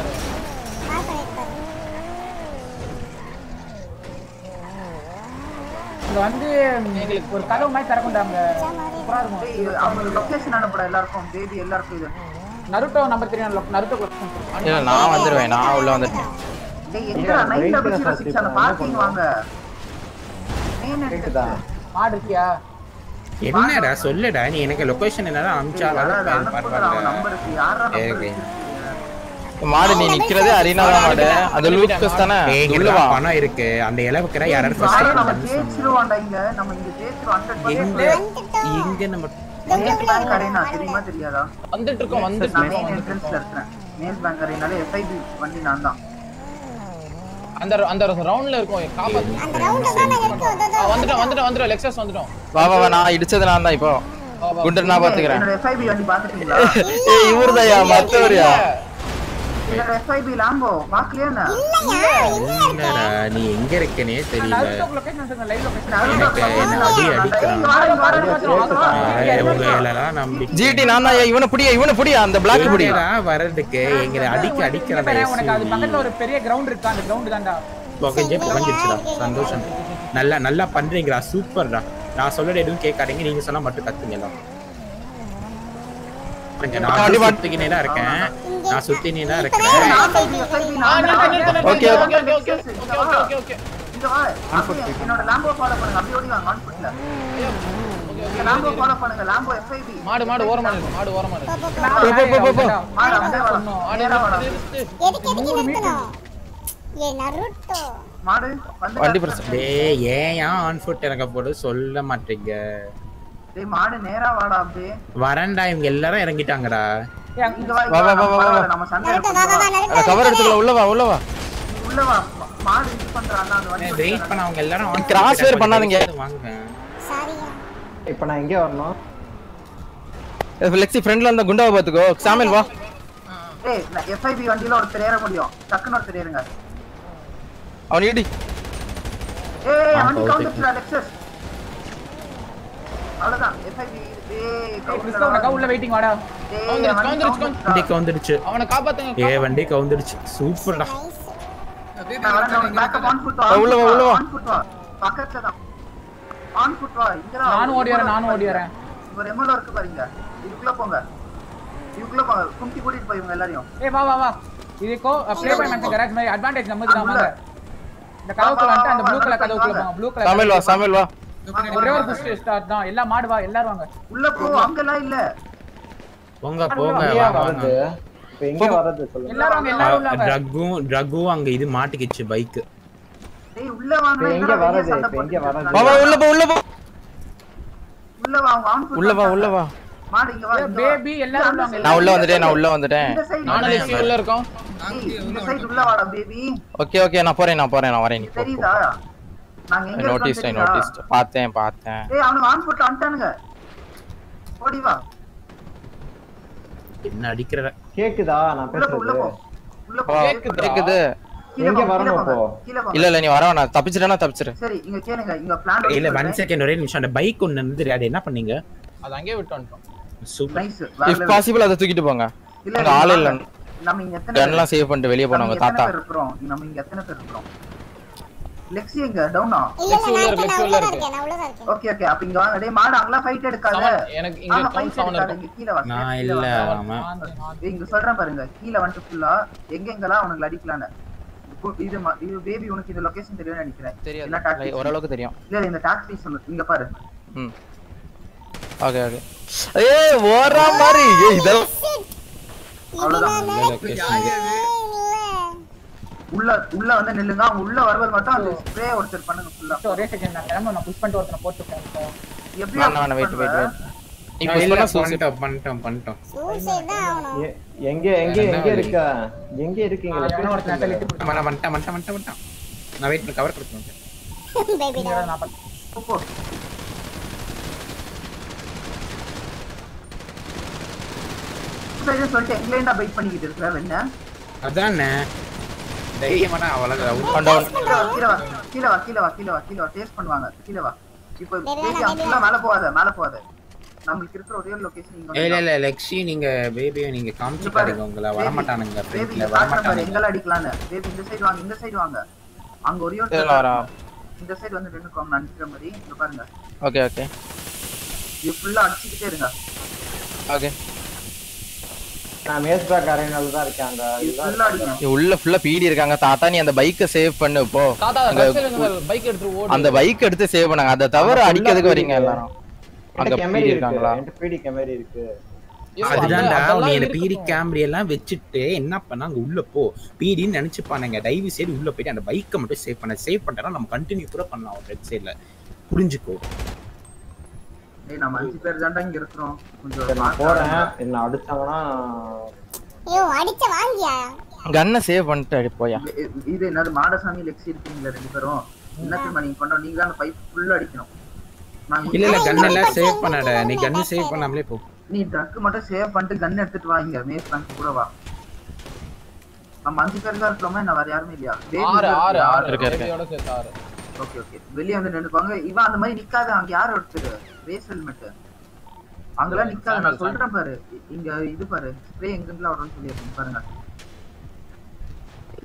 S5: இங்க வந்து எங்களுக்கு ஒரு கதவு மாதிரி திறக்குண்டாங்க சூப்பரா இருக்கும்.
S7: அவங்களுக்கு லொகேஷன் அனுப்புற எல்லாருக்கும் பேபி எல்லாருக்கும் இது.
S5: நருட்டோ நம்பர் தெரியும் நருட்டோ
S4: இல்ல நான் வந்துருவேன் நான் உள்ள வந்துட்டேன்
S7: டேய் சிக்ஸ் அந்த பார்க்கிங் வாங்க. மெயின்
S5: மாடு இருக்கியா?
S2: என்னடா சொல்லுடா நீ எனக்கு லொகேஷன் என்னடா அனுப்பிச்சாலும் பரவாயில்ல.
S7: நம்பருக்கு யாரா
S2: ஏய்,
S4: மாடு நீ நிக்கிறதே அரீனா தான் மாடு. அது லூக்கஸ் தானே?
S2: இங்க
S4: உள்ள வா
S2: பணம் இருக்கு. அந்த இலவுக்குற யாராவது ஃபர்ஸ்ட்
S7: நம்ம ஜெயிச்சிருவோம்டா இங்க. நம்ம இங்க ஜெயிச்சிருவோம் ஹண்ட்ரட்
S2: எங்க எங்க நம்ம
S7: மேல் பேங்க் அரேனா தெரியுமா தெரியாதா?
S6: வந்துட்டு இருக்கோம் வந்துட்டு
S7: நான் மெயின் என்ட்ரன்ஸ்ல இருக்கிறேன். மேல் பேங்க் அரேனால எஃப்ஐபி வண்டி நான் தான்.
S6: அந்த அந்த ரவுண்ட்ல இருக்கோம். காப்பாத்து.
S10: அந்த ரவுண்ட்ல தான் இருக்கோம்.
S6: வந்துட்டோம் வந்துட்டோம் வந்துட்டோம். லெக்ஸஸ் வந்துட்டோம்.
S4: வா வா நான் இடிச்சது நான் தான் இப்போ. குண்டர் நான் பாத்துக்கிறேன்
S7: என்னோட எஃப்ஐபி வண்டி பாத்துட்டீங்களா
S4: ஏய் இவர்தாயா? மத்தவரியா?
S7: லாம்போ பாக்கலையா
S2: நீ எங்க இருக்கனே தெரியல.
S4: ஜிடி நான் தான் இவனை புடியா இவனை புடியா அந்த பிளாக் புடி.
S2: எங்கடா வர்றதுக்கு எங்களை அடிக்க அடிக்கிறதா
S5: உனக்கு அது பக்கத்துல ஒரு பெரிய கிரவுண்ட் இருக்கு? அந்த கிரவுண்ட் தான்டா.
S2: புகஞ்சே புகஞ்சிருச்சுடா. சந்தோஷம். நல்லா நல்லா பண்றீங்களா சூப்பர்டா. நான் சொல்லட எதுவும் கேட்காதீங்க. நீங்க சொன்னா மட்டும் கத்துங்க நான் சுத்திக்கினே தான் இருக்கேன். நான் சுத்தினே தான்
S6: நிறுத்து.
S4: ஓகே,
S7: என்னோட லாம்போ ஃபாலோ பண்ணுங்க. அப்படியே ஓடி வாங்க கான்ஃபிடன்ட்ல லாம்போ ஃபாலோ பண்ணுங்க. லாம்போ எஃப்ஐபி
S6: மாடு மாடு ஓரமா இருக்கு. மாடு ஓரமா இருக்கு.
S10: போ, போ, போ.
S4: போ, போ, போ, போ.
S7: மாடு அப்படியே வா
S6: மாடு
S7: நேரா வாடா.
S6: நிறுத்து.
S10: எதுக்கு எதுக்கு நிறுத்தணும்? ஏ நருட்டோ.
S7: மாடு வந்து
S4: வண்டி பிரச்சனை
S2: டேய் ஏன் ஆன் ஃபுட் எனக்கு சொல்ல மாட்டீங்க.
S7: டேய் மாடு நேரா வாடா அப்படியே.
S2: வரேன்டா இவங்க எல்லாரும் இறங்கிட்டாங்கடா.
S7: வா
S4: வா, வா, வா.
S7: நம்ம சண்டை.
S4: கவர் எடுத்துக்கலாம் உள்ள வா உள்ள வா.
S7: உள்ள வா மாடு இது பண்றான் அந்த வண்டி
S2: வெயிட் பண்ண அவங்க எல்லாரும்
S4: Cross
S2: பண்ணிட்டாங்க.
S4: fire பண்ணாதீங்க.
S2: வாங்க
S8: இப்ப நான் எங்க வரணும்?
S4: லெக்ஸி ஃப்ரெண்ட்ல இருந்த குண்டாவை பாத்துக்கோ சாமில் வா.
S7: ஏய் நான் FIB வண்டியில ஒருத்தர் ஏற முடியும். டக்குன்னு ஒருத்தர் ஏறுங்க.
S4: அவன் இடி.
S7: ஏய் வண்டி
S2: okay.
S7: கவுந்துச்சுடா லெக்ஸஸ் அவ்வளவுதான்.
S5: உள்ள வெயிட்டிங் வாடா.
S7: வண்டி
S2: கவுந்துடுச்சு
S6: அவனை காப்பாத்துங்க
S2: ஏ வண்டி கவுந்துடுச்சு சூப்பர்டா.
S4: உள்ள வா, உள்ள வா.
S7: on foot வா. பக்கத்துல தான். On foot வா. இங்கதான்
S5: நானும் ஓடி வரேன் நானும் ஓடி வரேன்
S7: ஒரு எம்எல்ஏ இருக்கு பாருங்க. இதுக்குள்ள போங்க. இதுக்குள்ள போங்க கும்டி கூட்டிட்டு போய் இவங்க எல்லாரையும்.
S5: ஏய் வா வா வா. இதுக்கோ ப்ளே மேன்ஷன் கராஜ் மாதிரி அட்வான்டேஜ் நமக்கு தான். வாங்க. இந்த கதவுக்குள்ள அந்த ப்ளூ கலர் கதவுக்குள்ள போங்க. ப்ளூ கலர்
S4: சாமில் வா சாமில் வா.
S5: ஒரே ஒரு புஷ் ஸ்டார்ட் தான். எல்லா மாடு வா எல்லாரும் வாங்க.
S7: உள்ள போ அங்கெல்லாம் இல்ல.
S2: போங்க போங்க வாங்க
S8: இப்ப எங்க வர்றது சொல்லுங்க.
S5: எல்லாரும் வாங்க எல்லாரும் உள்ள வாங்க.
S2: ட்ரக்கும் ட்ரக்கும் அங்க இது மாட்டிக்கிச்சு பைக்
S7: டேய் உள்ள வாங்க
S8: எங்க வர்றது இப்ப எங்க வர்றது.
S4: வா வா உள்ள போ உள்ள போ.
S7: உள்ள வா
S4: உள்ள வா உள்ள வா.
S7: மாடு இங்க வா.
S5: பேபி எல்லாரும் வாங்க
S4: நான் உள்ள வந்துட்டேன் நான் உள்ள வந்துட்டேன்.
S6: நானும்
S7: உள்ள
S6: லெக்ஸி உள்ள இருக்கோம்.
S7: இந்த சைடு உள்ள வாடா பேபி
S4: ஓகே ஓகே நான் போறேன் நான் போறேன் நான் வரேன் நீ
S7: தெரியுதா? நாங்க
S4: நோட்டீஸ்
S7: இருக்கோம்
S4: நோட்டீஸ் பார்த்தேன் பார்த்தேன்.
S7: ஏய் அவனுக்கு ஆன் போட்டு வந்துட்டானுங்க ஓடி வா.
S2: என்ன அடிக்கிற
S8: கேக்குதா? நான்
S7: உள்ள
S8: பேசுறது
S7: போ. உள்ள போ.
S4: வா,
S6: கேக்குதா?
S4: கேக்குது.
S8: எங்க வரணும். இப்போ?
S4: இல்ல இல்ல நீ வர நான் தப்பிச்சிட்டேன்னா தப்பிச்சிரு.
S7: சரி இங்க கேளுங்க. இங்க பிளான்
S2: இல்ல ஒன் செகண்ட் ஒரே நிமிஷம். அந்த பைக் ஒண்ணு இருந்தது. அது என்ன பண்ணீங்க?
S6: அது அங்கேயே விட்டு வந்துட்டோம்.
S2: சூப்பர்
S7: நைஸ்
S4: இஃப் பாசிபிள் அதை தூக்கிட்டு போங்க.
S7: இல்ல
S4: அங்க ஆள் இல்ல.
S7: நம்ம இங்க எத்தனை
S4: கன்லாம் சேவ் பண்ணிட்டு வெளிய போனவங்க தாத்தா.
S7: பேர் நம்ம இங்க எத்தனை பேர் இருக்கிறோம்? லெக்ஸி எங்க? டவுனா
S10: இல்ல இல்ல இருக்கேன்,
S6: உள்ள இருக்கு.
S10: நான் உள்ளதா இருக்கேன்
S7: ஓகே ஓகே அப்ப இங்க வாங்க. டேய் மாடு அங்கலாம் ஃபைட் எடுக்காத.
S6: எனக்கு இங்க
S7: ஃபைட்
S6: இருக்கும்
S7: இங்க கீழ வா
S2: நான் இல்ல
S7: இங்க சொல்றேன் பாருங்க. கீழ வந்துட்டு ஃபுல்லா எங்க எங்கெல்லாம் அவனுக்கு அடிக்கலான்னு இப்போ இது ம- இது பேபி உனக்கு இந்த லொகேஷன் தெரியும்னு நினைக்கிறேன். என்ன
S4: தெரியாது
S7: டாக்ஸி
S4: Like, ஓரளவுக்கு தெரியும்.
S7: இல்ல இல்ல, இந்த டாக்ஸி சொல்லு. இங்க பாரு.
S4: ம். Okay okay. ஏய் ஓரா மாதிரி. ஏய் இதெல்லாம்
S7: அவ்வளவுதான்.
S2: லொகேஷன்
S7: உள்ள உள்ள வந்து நில்லுங்க. அவங்க உள்ள வருவது மட்டும் அந்த ஸ்ப்ரே ஒருத்தர் பண்ணுங்க ஃபுல்லா
S5: ஒரே செகண்ட் நான் கிளம்ப நான் புஷ் பண்ணிட்டு ஒருத்தனை போட்டுட்டேன் இப்போ.
S7: எப்படி
S4: வேணாம் வெயிட் வெயிட் வெயிட் நீ புஷ் பண்ணா சூசி
S2: பண்ணிட்டோம் பண்ணிட்டோம்
S10: சூசைட் தான் ஆகணும்.
S8: எ- எங்க எங்க எங்க இருக்க? எங்க இருக்கீங்க?
S5: எவனோ ஒருத்தனை தள்ளிட்டு போட்டு
S2: வந்துட்டான் வந்துட்டான் வந்துட்டான் வந்துட்டான் வந்துட்டான். நான் வெயிட் பண்ணி கவர் கொடுத்துருவேன்
S10: பேபி தான்
S5: நான்
S7: போ, சொல்லிட்டு எங்கேண்டா பைட் பண்ணிக்கிட்டு இருக்கிற வெண்ண
S2: அதானே. தைரியமான அவ்வளவு
S4: டவுன்
S7: கீழ வா கீழ வா கீழ வா கீழ வா கீழ வா. டேஸ்ட் பண்ணுவாங்க கீழ வா. இப்போ பேபி
S10: வேணாம்,
S7: அங்க மேல போகாத மேல போகாத. நம்மளுக்கு இருக்கிற ஒரே லொகேஷன் இங்க
S2: இல்ல இல்ல லெக்ஸி நீங்க பேபியை நீங்க காமிச்சுக்காதீங்க உங்களை. வரமாட்டானுங்க
S7: பேபி
S2: ஃப்ரெண்ட்ல
S7: காட்டுற பாரு
S2: வரமாட்டானுங்க
S7: எங்கெல்லாம் அடிக்கலாம்னு. பேபி இந்த சைடு வாங்க இந்த சைடு வாங்க. அங்க ஒரே ஒரு
S4: வரா.
S7: இந்த சைடு வந்து நின்னுக்கோங்க நான் நிக்கிற மாதிரி. இங்க பாருங்க.
S4: ஓகே ஓகே
S7: இது ஃபுல்லா இருங்க.
S4: ஓகே
S8: நான் மேஸ்பேக் அரேனால தான் இருக்கேன் அங்க
S7: இது
S8: இதுதான்
S7: ஃபுல்லா அடிக்கணும்
S4: உள்ள ஃபுல்லா பீடி இருக்காங்க. தாத்தா நீ அந்த பைக்கை சேவ் பண்ணு போ.
S6: தாத்தா
S4: அங்க
S6: பைக் எடுத்து ஓடு.
S4: அந்த பைக் எடுத்து சேவ் பண்ணாங்க. அதை தவிர அடிக்கிறதுக்கு வரீங்க எல்லாரும். அங்க பீடி இருக்காங்களா?
S8: பிடி கேமரி இருக்கு.
S2: அதுதான்டா. பீடி கேமரி எல்லாம் வச்சுட்டு என்ன பண்ண அங்க உள்ள போ. பீடின்னு நினைச்சுப்பானுங்க. தயவு செய்து உள்ள போயிட்டு அந்த பைக்கை மட்டும் சேவ் பண்ண. சேவ் பண்ணிட்டா நம்ம கண்டினியூ கூட பண்ணலாம் ஒரு ரெட் சைட்ல புரிஞ்சுக்கோ.
S7: டேய் நம்ம அஞ்சு பேர் தாண்டா இங்க இருக்கிறோம். கொஞ்சம்
S8: நான் போறேன். என்ன அடிச்சாங்கன்னா
S10: ஐயோ அடிச்ச வாங்கியா?
S4: கண்ணை சேவ் பண்ணிட்டு அடி போயா.
S7: இது- என்னது மாடசாமி லெக்ஸி இருக்கீங்களா ரெண்டு பேரும்? என்ன தெரியுமா நீங்க பண்றோம் நீங்க தான் அந்த பைப் ஃபுல்லா அடிக்கணும். நான்
S2: இல்ல இல்ல கன் எல்லாம் சேவ் பண்ணாட நீ கன் சேவ் பண்ணாமலே போ.
S7: நீ ட்ரக் மட்டும் சேவ் பண்ணிட்டு கன் எடுத்துட்டு வா இங்க. மேஸ் பேங்க் கூட வா. நம்ம அஞ்சு பேர் தான் இருக்கோமா என்ன வேற யாருமே இல்லையா?
S6: ஆறு ஆறு ஆறு.
S4: இருக்கு, இருக்கு.
S7: ஓகே ஓகே வெளிய வந்து நின்னுப்பாங்க. இவன் அந்த மாதிரி நிக்காத. அங்க யார் ஒருத்தர்? ரேஸ் ஹெல்மெட் அங்கெல்லாம் நிக்காத. நான் சொல்றேன் பாரு. இங்க இது பாரு. ஸ்ப்ரே எங்கெங்கலாம் வரும்னு சொல்லியிருக்கேன். பாருங்க.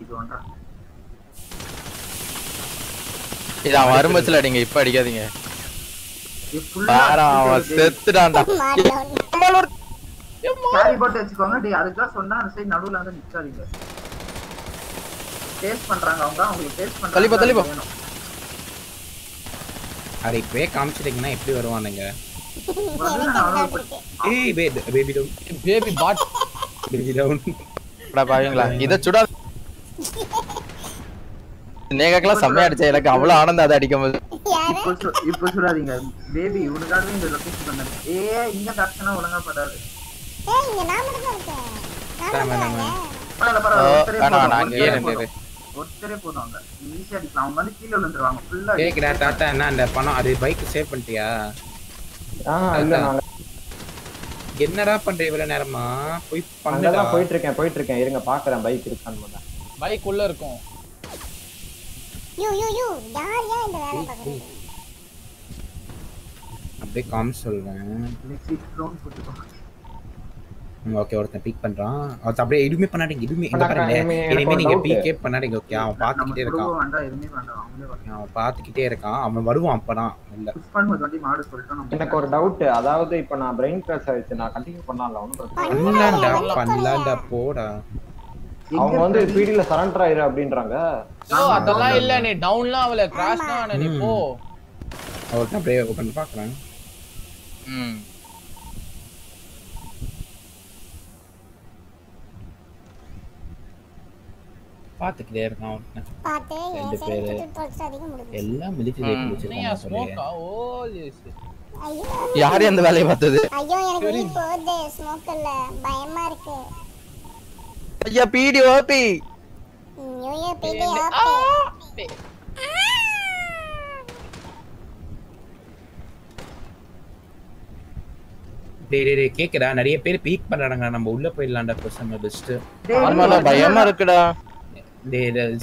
S7: இது ஒன்றா?
S4: இது அவன் அரும்பத்துல அடிங்க. இப்ப அடிக்காதீங்க. செத்துட்டான்டா.
S7: கேரி போட்டு வச்சுக்கோங்க. டேய் அதுக்கு சொன்னா அந்த சைடு நடுவுல வந்து நிக்காதீங்க. டேஸ்ட் பண்றாங்க அவங்க. அவங்களுக்கு டேஸ்ட் பண்றாங்க.
S4: தள்ளிப்போ, தள்ளிப்போ.
S2: அதை இப்பவே காமிச்சிட்டீங்கன்னா எப்படி வருவானுங்க? ஏய் பேபி டவுன்
S6: பேபி பாட்
S2: பேபி டவுன்
S4: அடா பாவீங்களா இத சுடா நேகாக்கெல்லாம் செம்மையா அடிச்சா எனக்கு அவ்வளவு ஆனந்தம் அதை அடிக்கும் போது
S7: இப்போ சொ- இப்போ சொல்லாதீங்க. பேபி உனக்காகவே இந்த லொகேஷன் பண்ணேன் ஏ இங்க கரெக்ஷனா ஒழுங்கா படாது.
S10: ஏய் இங்க நான் மட்டும் இருக்கேன். நான் மட்டும். வாங்க
S7: பரவாயில்ல பரவாயில்ல
S4: நான் இங்கே
S7: போதும். ஒருத்தரே போதும் அங்க ஈஸியா அடிக்கலாம். அவங்க வந்து கீழே விழுந்துருவாங்க. ஃபுல்லா
S2: கேக்குடா தாத்தா என்ன அந்த பணம்? அது பைக் சேவ் பண்ணிட்டியா?
S12: ஆ இல்ல நாங்க
S2: என்னடா பண்ற இவ்வளவு நேரமா? போய்
S12: அங்கதான் போயிட்டு இருக்கேன் போயிட்டு இருக்கேன் இருங்க பாக்குறேன் பைக் இருக்கான்னு.
S6: பைக் உள்ள இருக்கும்.
S10: யூ யூ யூ யார் யார் இந்த வேலை பார்க்கறது
S2: அப்படியே காம் சொல்றேன்.
S7: நெக்ஸ்ட் ட்ரோன் போட்டுக்கோ.
S2: ஓகே ஒருத்தன் பிக் பண்றான். ஒருத்தன் அப்படியே எதுவுமே பண்ணாதீங்க எதுவுமே
S12: பண்ணாத,
S2: பாருங்க
S12: இனிமே
S2: நீங்க
S12: doubt.
S2: பிகே பண்ணாதீங்க ஓகே அவன் பாத்துக்கிட்டே இருக்கான். அவன் பாத்துக்கிட்டே இருக்கான். அவன் வருவான் அப்பதான். இல்ல.
S12: எனக்கு ஒரு டவுட் அதாவது இப்ப நான் பிரெயின் கிராஷ் ஆயிடுச்சு நான் கண்டினியூ பண்ணலாம்ல பிரச்சனை இல்லை.
S2: பண்ணலாம்டா பண்ணலாம்டா போடா.
S12: அவங்க வந்து ஸ்பீடில சரண்டர் ஆயிரு அப்படின்றாங்க.
S6: அதெல்லாம் இல்ல நீ டவுன்லாம் அவள கிராஷ் தான் ஆன நீ போ.
S2: ஒருத்தன் அப்படியே ஓபன் பாக்குறேன்.
S4: ம்.
S2: பாத்துக்கிட்டே இருக்கான் ரெண்டு பேரு. எல்லாம் மிதிச்சு
S4: ம்.
S6: நீயா
S2: வச்சிருக்காங்க
S6: ஸ்மோக்கா ஓ எஸ்
S10: ஐயோ.
S4: யாரு அந்த வேலையை பார்த்தது?
S10: ஐயோ எனக்கு ஸ்மோக் இல்ல. பயமா இருக்கு.
S4: ஐயா பிடி ஓபி.
S10: ஐயோ
S2: டேய் கேக்குதா நிறைய பேர் பீக் பண்றாங்க நம்ம உள்ள போயிடலாம்டா. பர்சன் பெஸ்ட்
S4: பயமா இருக்குடா.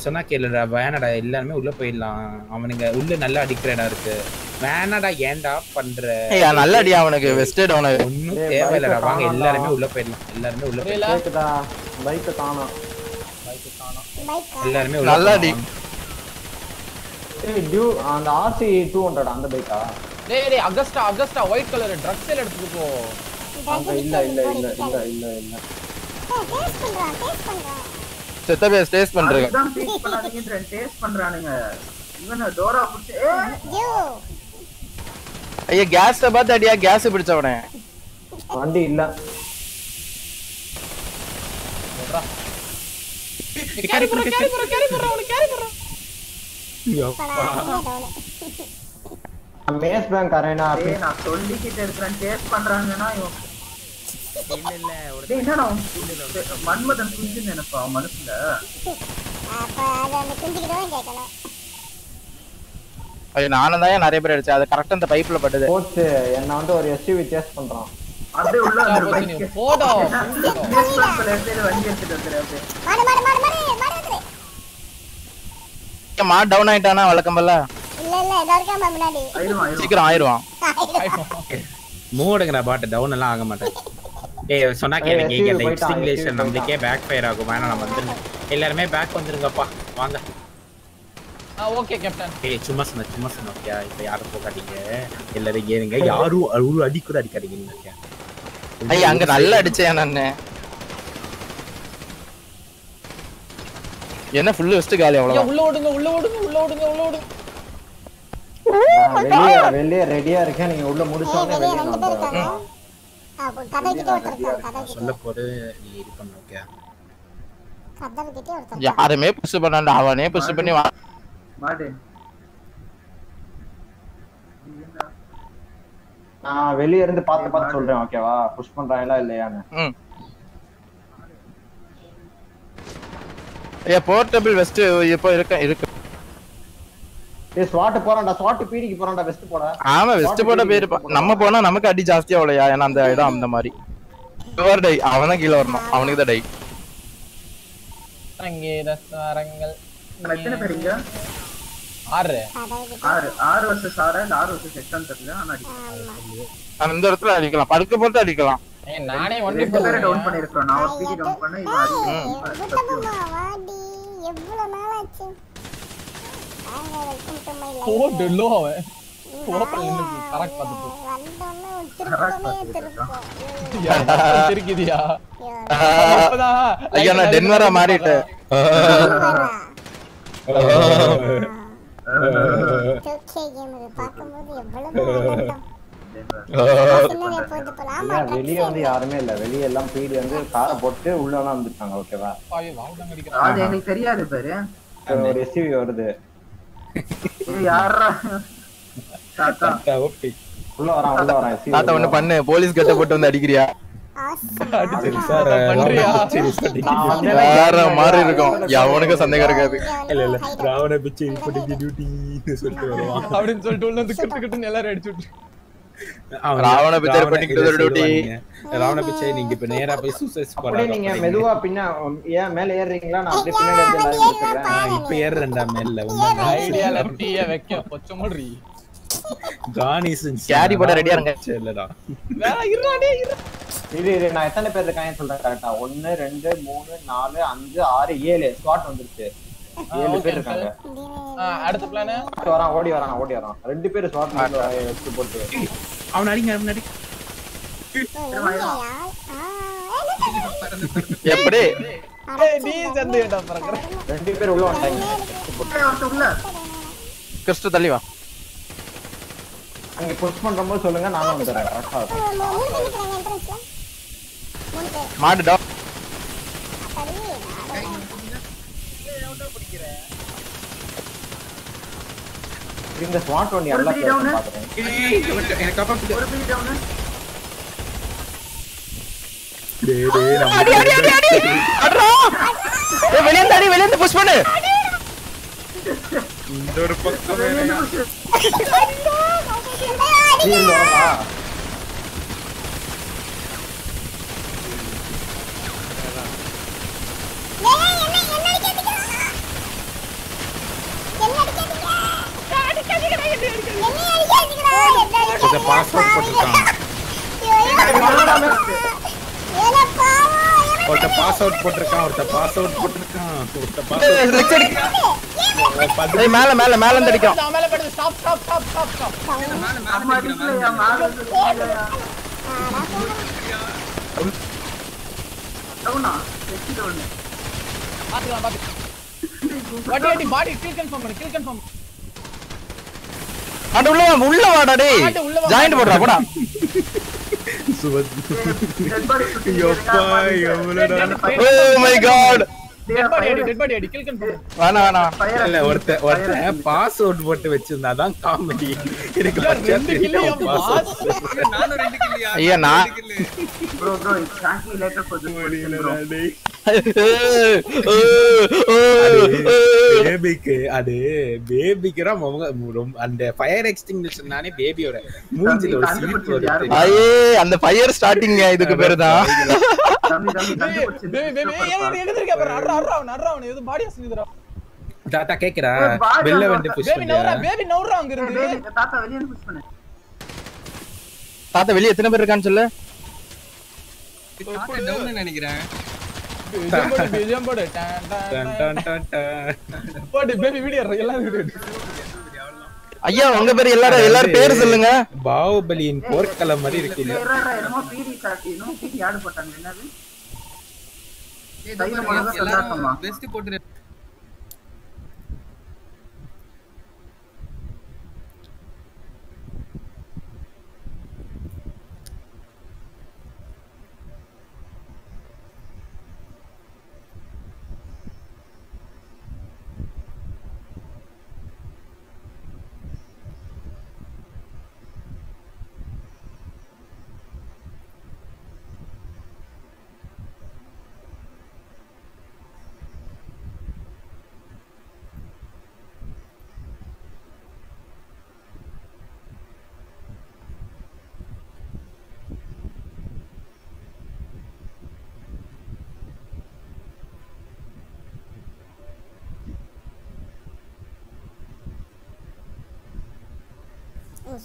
S2: சொன்னா கேளுடா வேணாடா எல்லாருமே உள்ள போயிடலாம். அவனுங்க உள்ள நல்லா அடிக்கிற இடம் இருக்கு. வேணாடா ஏன்டா பண்ற?
S4: நல்ல அடியா அவனுக்கு வெஸ்டட் அவனுக்கு.
S12: டேய்,
S2: தேவையில்லடா. வாங்க. எல்லாருமே உள்ள போயிடலாம். எல்லாருமே உள்ள போயிடலாம்.
S12: பைக்கை காணோம்.
S10: பைக்
S2: எல்லாருமே உள்ள
S4: நல்ல அடி.
S12: ஏய் டியூ அந்த ஆர்சி டூ ஹண்ட்ரட் அந்த பைக்கா
S6: டேய் டேய் Augusta Augusta white colour drugs எல்லாம் எடுத்துட்டு போ
S12: இல்ல இல்ல இல்ல இல்ல இல்ல இல்ல.
S10: டேஸ்ட் பண்றான் டேஸ்ட் பண்றான்
S4: செத்த பேர் ஸ்டேஸ் பண்றேன்
S7: அதுதான் பீக் பண்ணாதீங்கன்ற டேஸ்ட் பண்றானுங்க. இவன் டோரா புடிச்சு
S10: ஐயோ.
S4: ஐயா கேஸ் பார்த்து அடியா கேஸ் பிடிச்சவனே.
S12: வண்டி இல்ல.
S6: கேரி போற கேரி போற கேரி போற அவன கேரி போற
S12: மேஸ் பேங்க் அரேனா
S7: டேய் நான் சொல்லிக்கிட்டு இருக்கிறேன் டேஸ்ட் பண்றாங்கன்னா இவன்
S2: இல்ல இல்ல ஒரு
S7: டேய் என்னடா? மன்மதன் குஞ்சு நினைப்பா மனசுல?
S10: அத
S4: நானும் தான் நிறைய பேர் அடிச்சேன். அது கரெக்டா அந்த பைப்ல பட்டது.
S12: என்ன வந்து ஒரு எஸ்யூவி சேஸ் பண்றான்.
S7: அப்படியே உள்ள வந்து
S6: போச்சு நீ
S7: பைக்
S6: போடா
S7: வண்டி எடுத்துட்டு வந்துரு அப்படியே.
S10: மாடு மாடு மாடு மாடு மாடு வந்துரு
S4: மா டவுன் ஆயிட்டானா வழக்கம்
S10: இல்ல இல்ல இதோ முன்னாடி.
S4: சீக்கிரம் ஆயிருவான்
S2: மூடுங்கடா பாட்டு டவுன் எல்லாம் ஆக மாட்டேன் ஏய் சொன்னா கேளுங்க
S12: SUV
S2: இந்த எக்ஸ்டிங்லேஷன் நம்மளுக்கே பேக் ஃபயர் ஆகும். வேணாம் நம்ம வந்துருங்க எல்லாருமே பேக் வந்துருங்கப்பா. வாங்க.
S6: ஓகே கேப்டன்
S2: ஏய் சும்மா சொன்ன சும்மா சொன்ன ஓகே இப்போ யாரும் போகாதீங்க. எல்லாரும் ஏறுங்க யாரும் ஒரு அடி கூட அடிக்காதீங்க நீங்க okay?
S4: ஐயா அங்க நல்லா அடிச்சேன் நானு என்ன ஃபுல் வெஸ்ட் காலி
S6: ஐயா
S4: அவ்வளவுதான்?
S6: உள்ள ஓடுங்க உள்ள ஓடுங்க உள்ள ஓடுங்க உள்ள ஓடுங்க.
S12: நான் வெளியே வெளியே ரெடியா இருக்கேன். நீங்க உள்ள
S10: ஏய்
S12: முடிச்சோடனே
S10: வெளிய
S4: யாருமே புஷ் பண்ணாண்டா அவனே புஷ் பண்ணி வா.
S12: நான் வெளிய இருந்து பார்த்து பார்த்து சொல்றேன் ஓகேவா புஷ் பண்றாங்களா இல்லையான்னு.
S4: ஐயா போர்ட்டபிள் வெஸ்ட் இப்போ இருக்க இருக்கு.
S12: ஸ்வாட் போறான்டா ஸ்வாட் பீடிக்கு போறான்டா வெஸ்ட் போட.
S4: ஆமா வெஸ்ட் போட. பேரு நம்ம போனா நமக்கு அடி ஜாஸ்தியா அவ்வளோயா ஏன்னா அந்த இடம் அந்த மாதிரி. இவர் டை அவன் தான் கீழே வரணும். அவனுக்கு தான் டை
S6: சங்கீத ஸ்வரங்கள்
S7: எத்தனை பேர் இங்க?
S6: ஆறு.
S10: கதை கிட்ட
S7: ஆறு. ஆறு வருஷம் சாரா இல்ல ஆறு வருஷம் செட்டான்னு தெரியல. ஆனா அடிக்கலாம்.
S10: ஆமா.
S4: அந்த இடத்துல அடிக்கலாம். படுக்க போட்டு அடிக்கலாம்.
S6: நானே வண்டி
S7: ரெண்டு பேரை டவுன்
S6: போடுறேன்.
S7: பண்ணிருக்கோம் நான் ஒரு பிடி டவுன் பண்ண இவன்
S10: ஏய்,
S7: அடி.
S10: விட்டப்பமா, வாடி எவ்வளவு நாள் ஆச்சு
S6: கரெக்ட் பார்த்துட்டு. தெரிக்குதியா
S10: ஐயோ,
S4: நான் டென்வரா மாறிட்டேன்.
S12: இல்ல வெளிய வந்து யாருமே இல்ல. வெளிய எல்லாம் பீடி வந்து காரை போட்டு உள்ள எல்லாம் வந்துட்டாங்க ஓகேவா
S7: அது எங்களுக்கு தெரியாது பாரு.
S12: ஒரு எஸ்யூவி வருது.
S2: தாத்தா. ஓகே.
S12: உள்ள வரான் உள்ள வரான். சீ,
S4: தாத்தா ஒண்ணு பண்ணு. போலீஸ் கட்ட போட்டு வந்து அடிக்கிறியா? மாதிரி இருக்கும். எவனுக்கும் சந்தேகம் இருக்காது.
S2: இல்ல இல்ல. ராவண பிச்சை இப்படி டியூட்டின்னு சொல்லிட்டு வருவான்.
S6: அப்படின்னு சொல்லிட்டு உள்ள வந்து கிட்டு கிட்டுன்னு எல்லாரும் அடிச்சு
S4: ராவண பிச்சை பண்ணிட்டு.
S2: ராவண பிச்சை நீங்க இப்ப நேரா போய் சூசைட்
S12: அப்படியே நீங்க மெதுவா பின்ன ஏன் மேல ஏறுறீங்களா? நான் அப்படியே பின்னாடி வந்து.
S2: இப்ப ஏறுறேன்டா மேல.
S6: ஐடியா லெஃப்டியா வைக்க பொச்ச மாதிரி
S2: கானிஸ்
S4: Carry போட ready ஆ இருங்க.
S2: இல்லடா
S6: வேற இருடா டேய் இரு.
S12: இரு இரு நான் எத்தனை பேர் இருக்காங்கன்னு சொல்றேன் கரெக்டா ஒன்னு ரெண்டு மூணு நாலு அஞ்சு ஆறு ஏழு ஸ்குவாட் வந்துருச்சு. ஏழு பேர் இருக்காங்க.
S6: அடுத்த பிளான்
S12: ஓடி வரான் ஓடி வரான் ஓடி வரான். ரெண்டு பேர் ஸ்குவாட் எடுத்து போட்டு.
S2: அவன் அடிங்க அவன் அடி
S4: எப்படி
S6: ஏய் நீ சந்து ஏடா பறக்கற
S12: ரெண்டு பேர் உள்ள வந்துட்டாங்க
S7: உள்ள
S4: கிறிஸ்து தள்ளி வா
S12: அங்க புஷ் பண்றப்போ சொல்லுங்க நானும் வந்துடுறேன் கரெக்டா இருக்கும்
S4: மாடு டாக்
S12: இந்த ஸ்வாட் ஒன்
S7: ஒரு
S12: எல்லா
S7: three down.
S12: பாக்குறேன்
S2: எனக்கு காப்பாத்து
S7: ஒரு பீட் டவுன்
S2: டேய் டேய் நம்ம
S4: அடி அடி அடி அடி! அட்ரா ஏய் வெளிய இருந்து அடி வெளிய இருந்து புஷ் பண்ணு.
S2: இந்த ஒரு பக்கம் வேறயா? போட்டுருக்கான் ஒருத்த பாஸ் அவுட் போட்டிருக்கான் ஒருத்த பாஸ் அவுட் போட்டிருக்கான் ஒருத்த பாஸ்
S4: ஏய், லெக்ஸ் அடி ஏய் மேல மேல மேல இருந்து அடிக்கும்.
S6: நான் மேல படுது stop stop stop stop stop
S7: அம்மா அடிக்கலையா மேல அடிக்கலையா டவுனா வெச்சி டவுன்
S6: பாத்துக்கலாம் பாத்து. வாட்டி வாட்டி பாடி கில் கன்ஃபார்ம் பண்ணு கில் கன்ஃபார்ம்
S4: அட உள்ள வா உள்ள வாடா டேய். ஜாயிண்ட் போடுறா போடா.
S7: சுத்தி
S2: யப்பா எவ்வளவுடா
S4: oh my god
S6: dead body அடி டெட் பாடி அடி கில் கன்ஃபார்ம்
S4: வேணாம் வேணாம்
S2: இல்ல ஒருத்த ஒருத்த பாஸ் அவுட் போட்டு வச்சிருந்தாதான் காமெடி
S4: ஐயா நான்
S2: பேபிக்கு அது பேபிக்கு அந்த ஃபயர் எக்ஸ்டிங்ஷன்னானே பேபியோட மூஞ்சில ஒரு சிரிப்பு வருது தெரியுமா?
S4: ஐயே அந்த ஃபயர் ஸ்டார்டிங் இதுக்கு பேரு தான்
S2: தாத்தா கேக்குறா? வெளில வந்து புஷ்
S6: பேபி நவுறா
S2: பண்ணு
S6: பேபி நவுறா அங்க இருந்து.
S7: பேபி தாத்தா வெளிய வந்து புஷ் பண்ணு.
S4: தாத்தா வெளிய எத்தனை பேர் இருக்கான்னு சொல்லு.
S9: தாத்தா டவுன் நினைக்கிறேன்.
S6: ஜம் போடு ஜம் போடு. டான்
S2: டன்
S6: டான்
S2: டன். டன் டன்.
S6: போடு பேபி வீடியோ எல்லாம் வீடியோ
S4: ஐயா உங்க பேர் எல்லாரும் எல்லாரும் பேர் சொல்லுங்க.
S2: பாகுபலியின் போர்க்களம் மாதிரி இருக்கு
S9: பெஸ்ட் போட்டு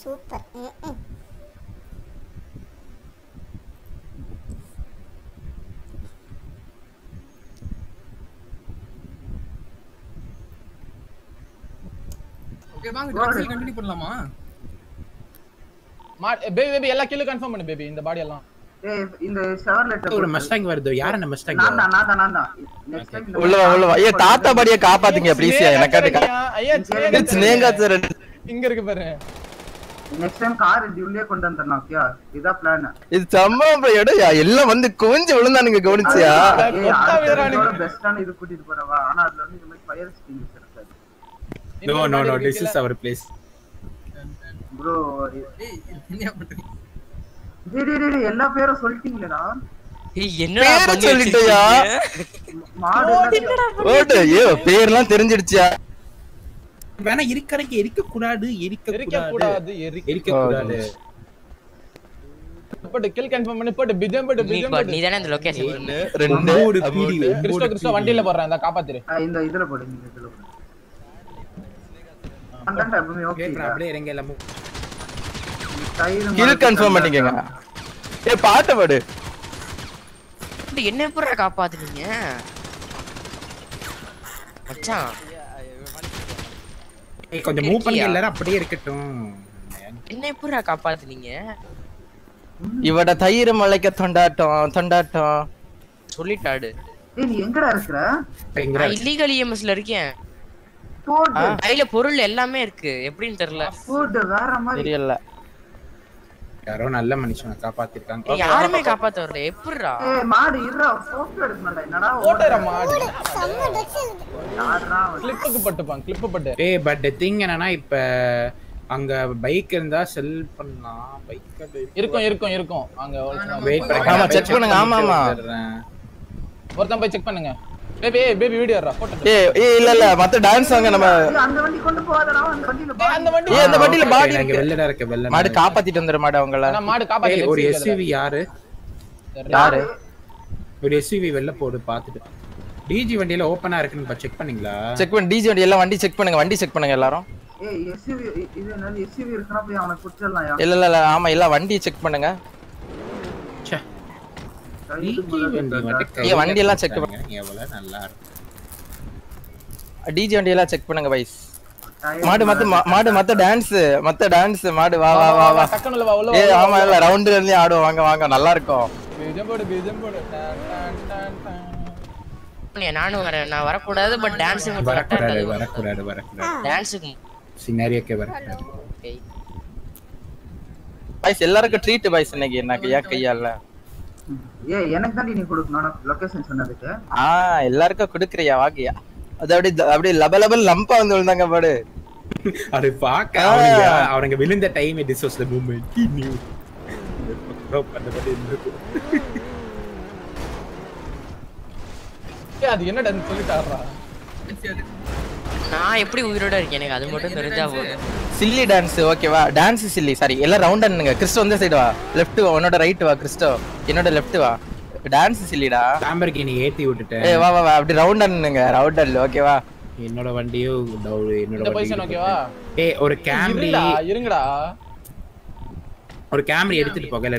S10: சூப்பர்.
S9: ஓகே வாங்க டாக்ஸில் கண்டினியூ பண்ணலாமா?
S6: பேபி பேபி எல்லா கில்லு கன்ஃபார்ம் பண்ணு பேபி இந்த பாடி எல்லாம்.
S7: இந்த ஷவர்லெட்
S2: ஒரு மஸ்டாங் வருது. யார் அந்த மஸ்டாங்
S7: நான் தான் நான் தான் நான் தான். நெக்ஸ்ட் டைம்
S4: உள்ள வா உள்ள வா ஐயா தாத்தா படிய காப்பாத்துங்க ப்ளீஸ் எனக்காட்டு
S6: ஐயா
S4: ஸ்னேகா சார்.
S6: இங்க இருக்கு பாரு.
S7: நெக்ஸ்ட் டைம் கார் உள்ளே கொண்டு வந்துடணும் ஓகே இதான் பிளான்
S4: இது சம்பவம் இடம் எல்லாம் வந்து குவிஞ்சு விழுந்தானுங்க கவனிச்சியா.
S7: பெஸ்டான இது கூட்டிட்டு போறவா? ஆனா அதுல வந்து இந்த மாதிரி ஃபயர் எக்ஸ்டிங்விஷர் இருக்காது
S2: no no no this is our place
S7: bro
S9: ஏய் என்ன பண்றீங்க
S7: டேய் டேய் டேய், எல்லா பேரும் சொல்லிட்டீங்களேடா.
S3: ஏய் என்னடா
S4: பேரை
S3: பண்ணி
S4: சொல்லிட்டயா?
S3: வச்சிருக்கீங்க?
S7: மாடு
S4: ஓட்டு ஐயோ பேர்லாம் தெரிஞ்சிடுச்சியா?
S2: வேணா இருக்கறக்கு எரிக்க கூடாது எரிக்க கூடாது
S6: கூடாது எரிக்க
S2: கூடாது
S6: போட்டு கில் கன்ஃபார்ம் பண்ணி போட்டு பிஜம் போட்டு
S3: நீ
S6: பிஜம்
S3: பா-
S6: போட்டு.
S3: நீ தானே அந்த லொகேஷன்
S4: ரெண்டு
S2: ஒன்பது பீடி
S6: கிறிஸ்டோ
S2: ஒன்பது
S6: கிறிஸ்டோ வண்டியில போடுறேன் இந்த காப்பாத்திரு.
S7: ஆ, இந்த இதுல போடு இந்த இதுல போடு. அந்தாண்டா எப்பவுமே ஓகே
S2: கேக்குறேன் அப்படியே இறங்க எல்லாமே
S4: கில் கன்ஃபார்ம் பண்ணிக்கங்க. ஏ பாட்ட பாடு.
S3: என்ன எப்படா காப்பாத்துனீங்க? மச்சான்.
S2: ஏய், கொஞ்சம் மூவ் பண்ணி எல்லாரும் அப்படியே இருக்கட்டும்.
S3: என்ன எப்படா காப்பாத்துனீங்க?
S4: இவட தயிர் மலைக்க தொண்டாட்டம் தொண்டாட்டம்.
S3: சொல்லிட்டாடு.
S7: ஏய் நீ எங்கடா இருக்கிற?
S3: நான் இல்லீகல் இஎம்எஸ்ல இருக்கேன்.
S7: போடு.
S3: கையில பொருள் எல்லாமே இருக்கு. எப்படின்னு தெரியல.
S7: போடு வேற மாதிரி.
S4: தெரியல.
S2: யாரோ நல்ல மனுஷனை காப்பாத்திருக்காங்க.
S3: யாருமே காப்பாத்த வரல எப்படிடா
S7: மாடு இருடா போட்டோ எடுக்கணும்டா என்னடா
S6: போட்டுற மாடு. கிளிப்புக்கு பட்டுப்பான் கிளிப்பு பட்டு
S2: ஏய் பட் திங் என்னன்னா இப்ப அங்க பைக் இருந்தா செல் பண்ணலாம். பைக்
S6: இருக்கும் இருக்கும் இருக்கும். அங்க ஒருத்தன்
S2: வெயிட்
S4: ஆமா, check பண்ணுங்க, ஆமா, ஆமா.
S6: ஒருத்தன் போய் செக் பண்ணுங்க. பேபி பேபி வீடியோ போட்டு.
S4: இல்ல இல்ல மத்த டான்ஸ் வாங்க நம்ம
S7: ஏய், அந்த வண்டி கொண்டு போகாதடா அந்த வண்டியில பா
S6: அந்த வண்டி
S4: ஏ அந்த வண்டியில பாடி
S2: இங்க வெள்ளடா இருக்க வெள்ள
S4: மாடு காப்பாத்திட்டு வந்துரு மாடு அவங்கள.
S6: நான் மாடு காப்பாத்தி
S2: ஒரு எஸ்யூவி யாரு?
S4: யாரு?
S2: ஒரு எஸ்யூவி வெளில போடு பாத்துட்டு. டிஜி வண்டியில ஓபனா இருக்குன்னு செக் பண்ணீங்களா?
S4: செக் பண்ணி டிஜி வண்டி எல்லாம் வண்டி செக் பண்ணுங்க வண்டி செக் பண்ணுங்க எல்லாரும்.
S7: ஏய் எஸ்யூவி இது என்னது எஸ்யூவி இருக்குனா போய் அவனை குடிச்சிடலாம்
S4: இல்ல இல்ல இல்ல ஆமா எல்லாம் வண்டி செக் பண்ணுங்க.
S2: வண்டி மட்டும்
S4: ஏய், வண்டி எல்லாம் check
S2: பண்ணுங்க எவ்வளவு நல்லா இருக்கும்
S4: டிஜி வண்டி எல்லாம் செக் பண்ணுங்க வைஸ் மாடு மத்த மா- மாடு மத்த டான்ஸ் மத்த டான்ஸ் மாடு வா வா வா வா.
S6: டக்குனு உள்ள வா, உள்ள
S4: ஏ
S6: வா,
S4: ஆமா இல்ல ரவுண்ட்ல இருந்து ஆடுவோம். வாங்க வாங்க நல்லா இருக்கும்.
S6: பிஜம் போடு பிஜம் போடு.
S3: நானும் வரேன். நான் வரக்கூடாது பட் டான்ஸ்
S2: வரக்கூடாது வரக்கூடாது வரக்கூடாது.
S3: டான்ஸுக்கு
S2: சினாரியோக்கே வரக்கூடாது.
S4: வைஸ் எல்லாருக்கும் ட்ரீட் வைஸ் இன்னைக்கு. எனக்கு ஏன் கையால?
S7: ஏய் எனக்கு தான் நீ கொடுக்கணும் லொகேஷன் சொன்னதுக்கு.
S4: ஆ எல்லாருக்கும் கொடுக்குறியா வாக்கியா? அது அப்படி அப்படியே லப லபல் லம்பா வந்து விழுந்தாங்க பாடு.
S2: அது பாக்க அவனுங்க அவனுங்க விழுந்த time this was the moment he knew
S6: அது என்ன டான்ஸ் சொல்லிட்டாரா
S3: நான் எப்படி உயிரோட இருக்கேன்? எனக்கு அது மட்டும் தெரிஞ்சா போதும்.
S4: சில்லி டான்ஸ் ஓகேவா டான்ஸ் சில்லி. சாரி எல்லாம் ரவுண்ட் அண்ணுங்க கிறிஸ்டோ இந்த சைடு வா. லெஃப்ட் வா உன்னோட ரைட் வா கிறிஸ்டோ. என்னோட லெஃப்ட் வா. டான்ஸ் சில்லிடா.
S2: லாம்பர்கினி ஏத்தி விட்டுட்டேன்.
S4: ஏய் வா வா வா. அப்படி ரவுண்ட் அண்ணுங்க ரவுண்ட் அண்ட் ஓகேவா
S2: என்னோட வண்டியும் டவு என்னோட
S6: பொசிஷன் ஓகேவா
S2: ஏய் ஒரு கேமரி
S6: இருங்கடா
S2: ஒரு கேமரி எடுத்துட்டு போக இல்ல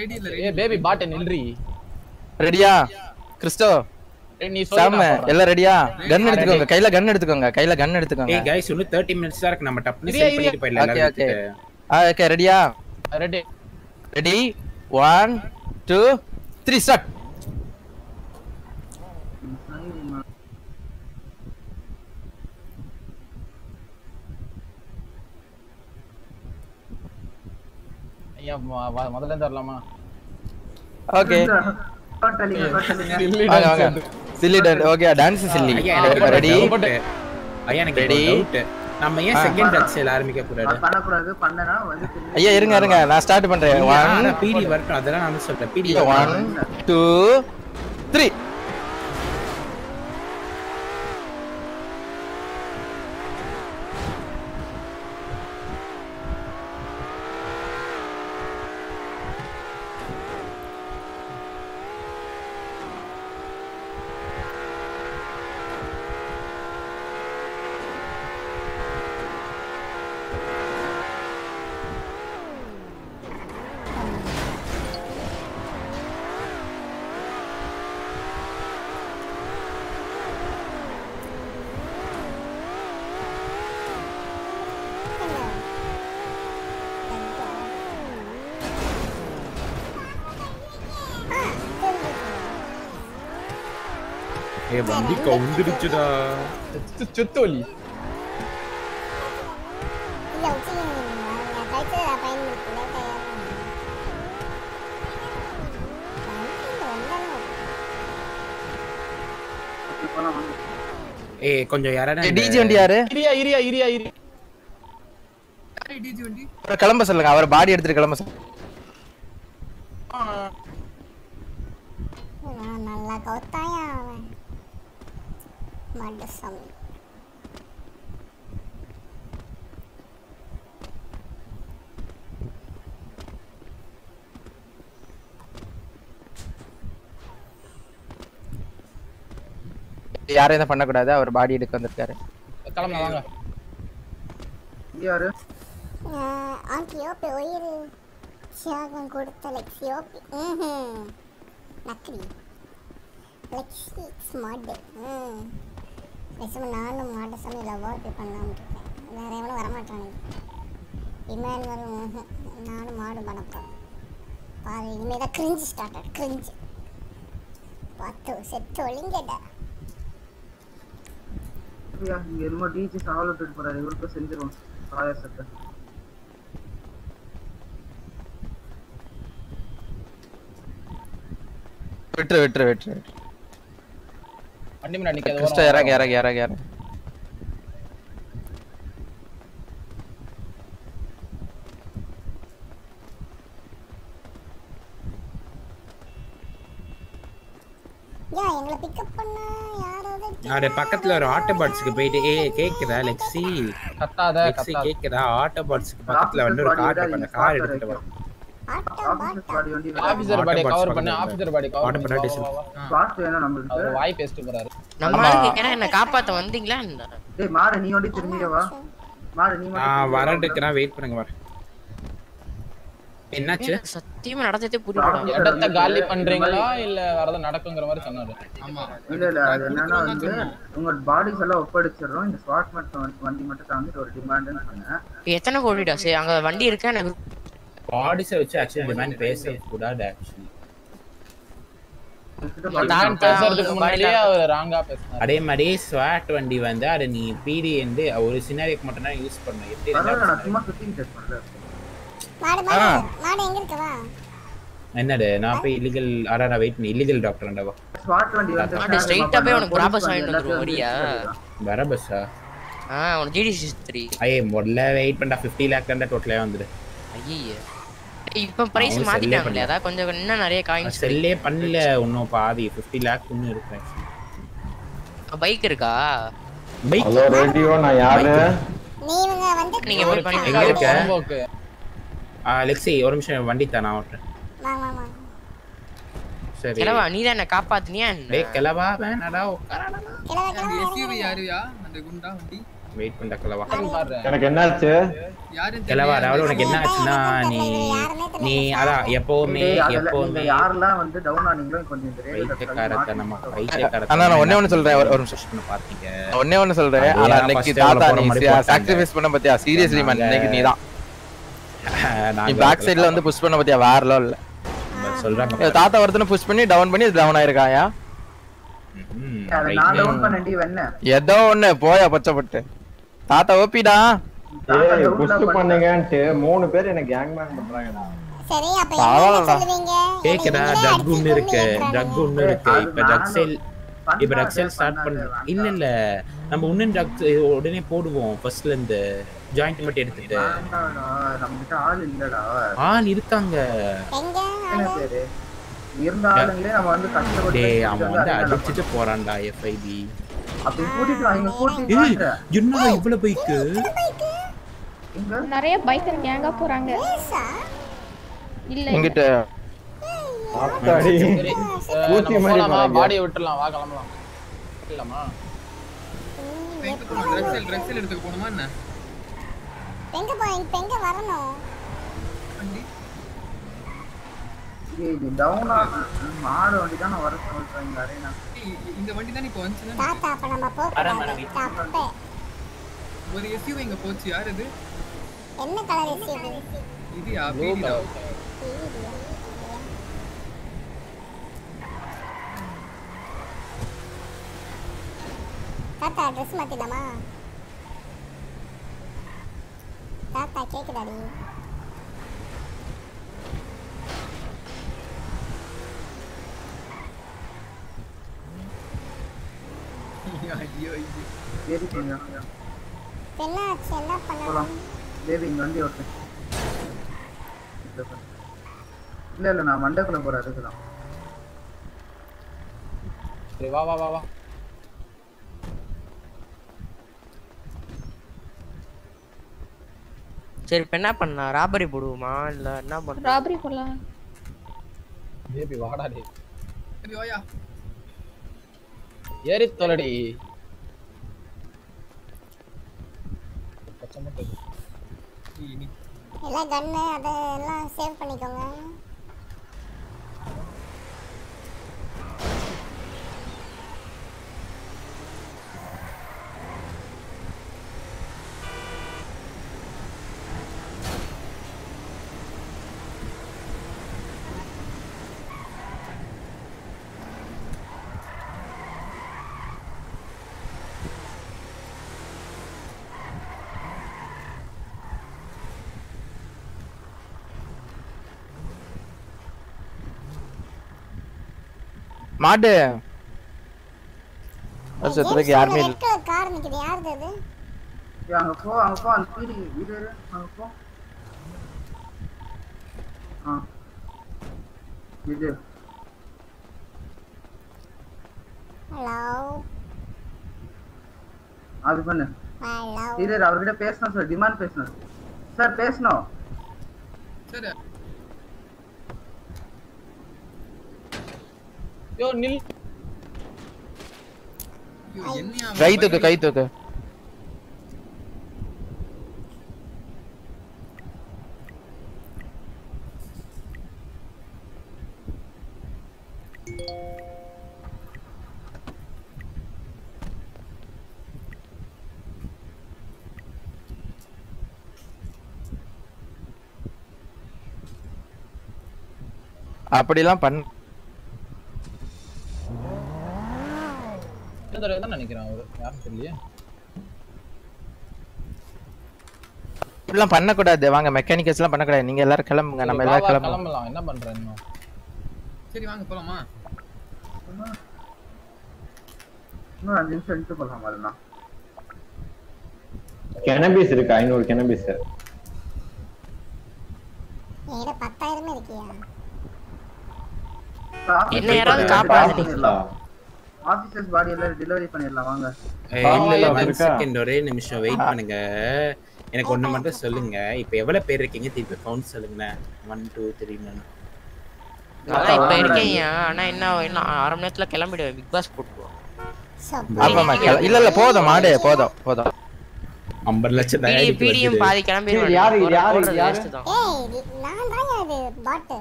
S9: ரெடி இல்ல
S6: ஏ பேபி பாட்ட நில்றி.
S4: ரெடியா கிறிஸ்டோ.
S6: நீ
S4: சாம் எல்லாம் ரெடியா கன் எடுத்துக்கோங்க. கையில கன் எடுத்துக்கோங்க. கையில கன் எடுத்துக்கோங்க.
S2: ஏய் கைஸ் இன்னும் 30 மினிட்ஸ் தான் இருக்கு. நம்ம டப்னு
S6: இரியா,
S2: செல் பண்ணிட்டு
S6: இரியா.
S2: போயிடலாம்.
S4: ஓகே
S2: எல்லாரும்
S4: ஓகே
S2: எடுத்துட்டு.
S4: ஆ ஓகே ரெடியா
S6: ready
S4: ready one two three start
S6: ஐயா முதல்ல இருந்து வரலாமா?
S4: Okay
S6: chilli dance
S4: okay dance chilli ready.
S2: ஐயா எனக்கு நம்ம ஏன் செகண்ட் டச்சில் ஆரம்பிக்க கூடாது
S7: பண்ணனா வந்து
S4: ஐயா இருங்க இருங்க. நான் ஸ்டார்ட் பண்றேன்.
S2: பிடி வரட்டும் அதெல்லாம் நான் சொல்றேன். பிடி
S4: ஒன் டூ த்ரீ
S2: ஏ வண்டி கவுந்துடுச்சுடா
S6: சுத்தோலி
S2: ஏய் கொஞ்சம் யாராவது
S4: டிஜி வண்டி யாரு
S6: இரியா இரியா இரியா இரி
S9: யாரு டிஜி வண்டி
S4: அவரை கிளம்ப சொல்லுங்க அவர் பாடி எடுத்துட்டு கிளம்ப சொல்லுங்க
S10: நல்லா கவுத்தாயா மடசாமி
S4: யாரும் எதுவும் பண்ணக்கூடாது அவர் பாடி எடுக்க வந்திருக்காரு.
S6: கிளம்பலாம் வாங்க.
S7: யாரு?
S10: ஆண்டியோப்பி உயிர் தியாகம் கொடுத்த லெக்ஸியோப்பி ம் நக்கலி. லெக்ஸி ஸ்மார்ட் ம் பேசாம நானும் மாட்ட சமையல் ஒர்க் பண்ணலாம்னு இருக்கேன். வேற எவனும் வரமாட்டானுங்க இமேன் வரும். நானும் மாடு பண்ணப்போம் பாரு இனிமேல் தான் கிரிஞ்சு ஸ்டார்ட் ஆகும் கிரிஞ்சு பார்த்து செத்து ஒளிங்கடா
S7: இங்க என்னமோ டிஜி சாவல் விட்டுட்டு போறாரு. இவருக்கும் செஞ்சிருவோம் பாயாசத்தை.
S4: விட்டுரு விட்டுரு விட்டுரு விட்டுரு.
S6: வண்டி முன்னாடி நிக்காத
S4: கிறிஸ்டோ இறங்க இறங்க இறங்க இறங்க.
S10: யா எங்களை பிக்கப் பண்ண யாராவது
S2: அது பக்கத்துல ஒரு ஆட்டோ பாட்ஸ்க்கு போயிட்டு ஏ கேக்குதா லெக்ஸி
S6: கத்தாத
S2: கேக்குதா? ஆட்டோ பாட்ஸ்க்கு பக்கத்துல வந்து ஒரு கார் பண்ண கார் எடுத்துட்டு வா.
S6: ஆபீசர் பாடி கவர் பண்ணு ஆபீசர் பாடி கவர்
S2: Auto
S6: பண்ணு.
S2: body
S6: வா, வா, வா.
S7: ஸ்பாட் வேணும் நம்மளுக்கு.
S6: அவர் வாய் பேசிட்டு போறாரு.
S3: நம்ம என்ன காப்பாத்த வந்தீங்களா என்ன?
S7: டேய் மாடு நீ வண்டி திரும்பிட வா. மாடு நீ
S2: நான் வரதுக்கு நான் வெயிட் பண்ணுங்க வரேன் என்னாச்சு?
S3: சத்தியமா நடந்ததே புரியல.
S6: இடத்த காலி பண்றீங்களா இல்ல ஏதாவது நடக்குங்கிற மாதிரி சொன்னாரு?
S9: ஆமா.
S7: இல்ல இல்ல அது என்னன்னா வந்து உங்க பாடிஸ் எல்லாம் ஒப்படைச்சிடுறோம். இந்த ஸ்பாட் மட்டும் வண்டி மட்டும் தாங்கிட்டு ஒரு டிமாண்ட்னு சொன்னேன்.
S3: எத்தனை கோடிடா? சரி அங்க வண்டி இருக்கா? எனக்கு
S2: பாடிஸை வச்சு ஆக்சுவலி டிமாண்ட் பேச கூடாது ஆக்சுவலி
S6: நான் பேசுறதுக்கு முன்னாடியே அவர் ராங்கா பேசினாரு
S2: அதே மாதிரி ஸ்வாட் வண்டி வந்து அதை நீ பிடி வந்து ஒரு சினாரிக்கு மட்டும் தான் யூஸ் பண்ணணும். எப்படி
S7: நான் சும்மா சுத்திங் டெஸ்ட் பண்றேன்.
S10: மாடு மாடு மாடு எங்க இருக்கவா
S2: என்னது? நான் போய் இல்லீகல் அடா வெயிட் பண்ணி. இல்லீகல் டாக்டர்
S7: ஸ்பாட் வண்டி வந்து
S3: ஆண்டு ஸ்ட்ரைட்டா போய் உனக்கு ப்ராபஸ் வாங்கிட்டு வரியா?
S2: வர பஸ்ஸா
S3: ஆ? உனக்கு ஜிடி த்ரீ
S2: ஐயே முதல்ல வெயிட் பண்ணா ஃபிஃப்டி லேக் இருந்தா டோட்டலே வந்துடு.
S3: ஐயே இப்ப பிரைஸ் மாத்திட்டாங்களே அதான் கொஞ்சம் இன்னும் நிறைய காயின்ஸ்
S2: செல்லே பண்ணல. இன்னும் பாதி ஃபிஃப்டி லேக் இன்னும் இருக்கு
S3: பைக் இருக்கா?
S2: பைக்
S12: ஹலோ ரேடியோ நான் யாரு?
S10: நீ இவங்க வந்து
S3: நீங்க போய் பண்ணி
S2: எங்க இருக்க? ஆ லெக்ஸி ஒரு நிமிஷம் வண்டி தான் நான் ஓட்டுறேன்.
S10: வாங்க வாங்க
S2: சரி.
S3: கிளவா நீ தான் என்ன காப்பாத்துனியா
S2: டேய் கிளவா வேணாடா உட்காரடா.
S10: கிளவா கிளவா
S9: எஸ்யூவி யாருயா அந்த குண்டா வண்டி?
S2: வெயிட் பண்ண
S6: பாரு
S12: எனக்கு
S9: யாருன்னு
S2: கிளவா
S9: தெரியல.
S2: அதாவது உனக்கு என்ன ஆச்சுன்னா நீ நீ அதான் எப்பவுமே எப்பவுமே.
S7: யாரெல்லாம் வந்து டவுன் ஆனீங்களோ கொஞ்சம் இந்த ரேடியோ
S2: பைத்தியக்காரத்தை நம்ம
S4: அண்ணா
S2: பைத்தியக்காரத்தை
S4: நான் ஒண்ணே ஒண்ணு சொல்றேன். ஒரு- நிமிஷம்
S2: பண்ண பாத்தீங்க.
S4: ஒண்ணே ஒண்ணு சொல்றேன். ஆனா
S2: level
S4: தாத்தா நீ. சாக்ரிஃபைஸ் பண்ண பாத்தியா? சீரியஸ்லி மேன் இன்னைக்கு நீ தான் நீ பேக் சைடுல வந்து புஷ் பண்ண பாத்தியா? வேற லெவல்ல
S2: சொல்றாங்க
S4: தாத்தா ஒருத்தனை புஷ் பண்ணி டவுன் பண்ணி டவுன் ஆயிருக்காயா?
S2: ம்,
S7: அதை
S2: right.
S7: நான் டவுன் பண்ணேன்டி வெண்ண.
S4: ஏதோ ஒண்ணு போயா பச்சைப்பட்டு. தாத்தா ஓப்பிடா
S12: ஏய் புஷ் பண்ணீங்கன்ட்டு மூணு பேர் எனக்கு கேங் பேங் பண்றாங்கடா.
S10: சரி அப்ப
S4: பரவாயில்ல.
S10: என்ன சொல்லுவீங்க?
S2: கேக்குதா
S10: என்னை
S2: ட்ரக்
S10: அடிச்சு
S2: ஒண்ணு இருக்கு ஒண்ணு இருக்கு. இப்ப சேல் இப்ப சேல் ஸ்டார்ட் பண்ண இல்ல இல்ல. நம்ம இன்னும் உடனே போடுவோம் ஃபர்ஸ்ட்ல இருந்து. ஜாயிண்ட் மட்டும் எடுத்துட்டு.
S7: ஆள் இல்லடா.
S2: ஆள் இருக்காங்க.
S10: எங்க
S7: என்ன பேரு? இருந்த ஆளுங்களே நம்ம வந்து கஷ்டப்பட்டு
S2: டேய் அவன் வந்து. அடிச்சிட்டு போறான்டா எஃப்ஐபி
S7: அப்படி கூட்டிட்டு வாங்க கூட்டிட்டு
S2: ஏய்
S7: வாங்க
S2: என்னடா இவ்வளவு பைக்கு
S7: இங்க
S13: நிறைய பைக்கர் கேங்கா போறாங்க இல்ல
S4: எங்கிட்ட
S12: ஆத்தாடி ஊசி மாதிரி.
S6: பாடியை விட்டுறலாம் வா கிளம்பலாம்
S9: சேல் ட்ரக் சேல் எடுத்துக்க போகணுமா என்ன
S10: எங்க போ இப்ப எங்க வரணும்
S9: வண்டி
S7: ஏய், இது டவுனா மாடு வண்டி தான் வர சொல்றேன் அரேனா
S9: இந்த வண்டி தான் இப்போ வந்துச்சுன்னா
S10: தாத்தா அப்ப நம்ம போக கூடாது. தப்பு.
S9: ஒரு எஸ்யூவி இங்க போச்சு யார் இது
S10: என்ன கலர் எஸ்யூவி
S9: இது யா
S6: ப்ளூ
S9: பீடி
S6: கலர்
S10: தாத்தா ட்ரெஸ் மாத்திடலாமா? தாத்தா கேக்குதாடி?
S9: ஐயோ ஐயோ
S7: சரி கொஞ்சம்
S10: என்னாச்சு என்ன பண்ணலாம்
S7: பேபி இங்க வண்டி ஓட்டு இல்ல இல்ல நான் மண்டக்குள்ள போறேன் அதுக்குதான்
S6: சரி வா வா வா வா
S3: சரி இப்ப என்ன பண்ணலாம்? ராபரி போடுவோமா? இல்ல என்ன பண்ணலாம்
S13: ராபரி போடலாம்.
S6: வாடா டேய்.
S9: வாயா.
S6: ஏறி தொலடி.
S10: எல்லாம் கன்னு அதை எல்லாம் சேவ் பண்ணிக்கோங்க.
S4: மாடு. வருஷத்துக்கு யாருமே இல்ல
S10: ரெட் கலர் கார் நிக்குது. யாருது அது?
S7: ஏய், அங்க போ அங்க போ அந்த பீடி இரு இரு அங்க போ. ஆ. இது.
S10: ஹலோ
S7: அது பண்ணு.
S10: ஹலோ
S7: இரு இரு, அவர்கிட்ட பேசணும் சார் டிமாண்ட் பேசணும். சார் பேசணும்.
S9: சரி.
S6: யோ நில்.
S9: ஐயோ, என்னையா அவன்
S4: கை தூக்கு? கை தூக்கு. அப்படிலாம் பண்ண
S6: இந்த தடவை தான் நினைக்கிறேன் அவரு. யாரும் தெரியலையே.
S4: இப்படிலாம் பண்ணக்கூடாது. வாங்க மெக்கானிக்கல்ஸ் எல்லாம் பண்ணக்கூடாது. நீங்க எல்லாரும் கிளம்புங்க. நம்ம எல்லாரும்
S6: கிளம்பலாம். என்ன பண்றேன்
S9: சரி வாங்க போலாமா?
S7: இன்னும் அஞ்சு நிமிஷம் எடுத்து போகலாம் அதுனா
S12: கெனபிஸ் இருக்கு? ஐநூறு கெனபிஸ்
S10: பத்தாயிரமே இருக்கியா?
S3: என்ன யாராவது காப்பாத்துறீங்களா
S7: ஆபீசர்ஸ் பாடி எல்லாம் டெலிவரி பண்ணிடலாம் வாங்க.
S2: இல்ல இல்ல
S12: ஆ,
S2: ஒன்
S12: இருக்கா?
S2: செகண்ட் ஒரே நிமிஷம் வெயிட் பண்ணுங்க. எனக்கு ஒண்ணு மட்டும் சொல்லுங்க. இப்போ எவ்வளவு பேர் இருக்கீங்க? திருப்பி கவுண்ட் சொல்லுங்க ஒன் டூ த்ரீ
S3: அதான் இப்ப இருக்கேன். ஆனா என்ன இன்னும் அரை மணி நேரத்துல கிளம்பிடுவேன். பிக் பாஸ் போட்டுருவோம்
S4: கிள- இல்ல இல்ல போதும் மாடு போதும் போதும்.
S2: ஐம்பது லட்சம்
S3: பிடியும். பாதி கிளம்பிடுவேன்.
S12: யாரு,
S3: போடுறது
S12: யாரு,
S3: போடுறது
S12: யாரு?
S3: waste தான்.
S10: ஏய் நான் தான் அது பாட்டு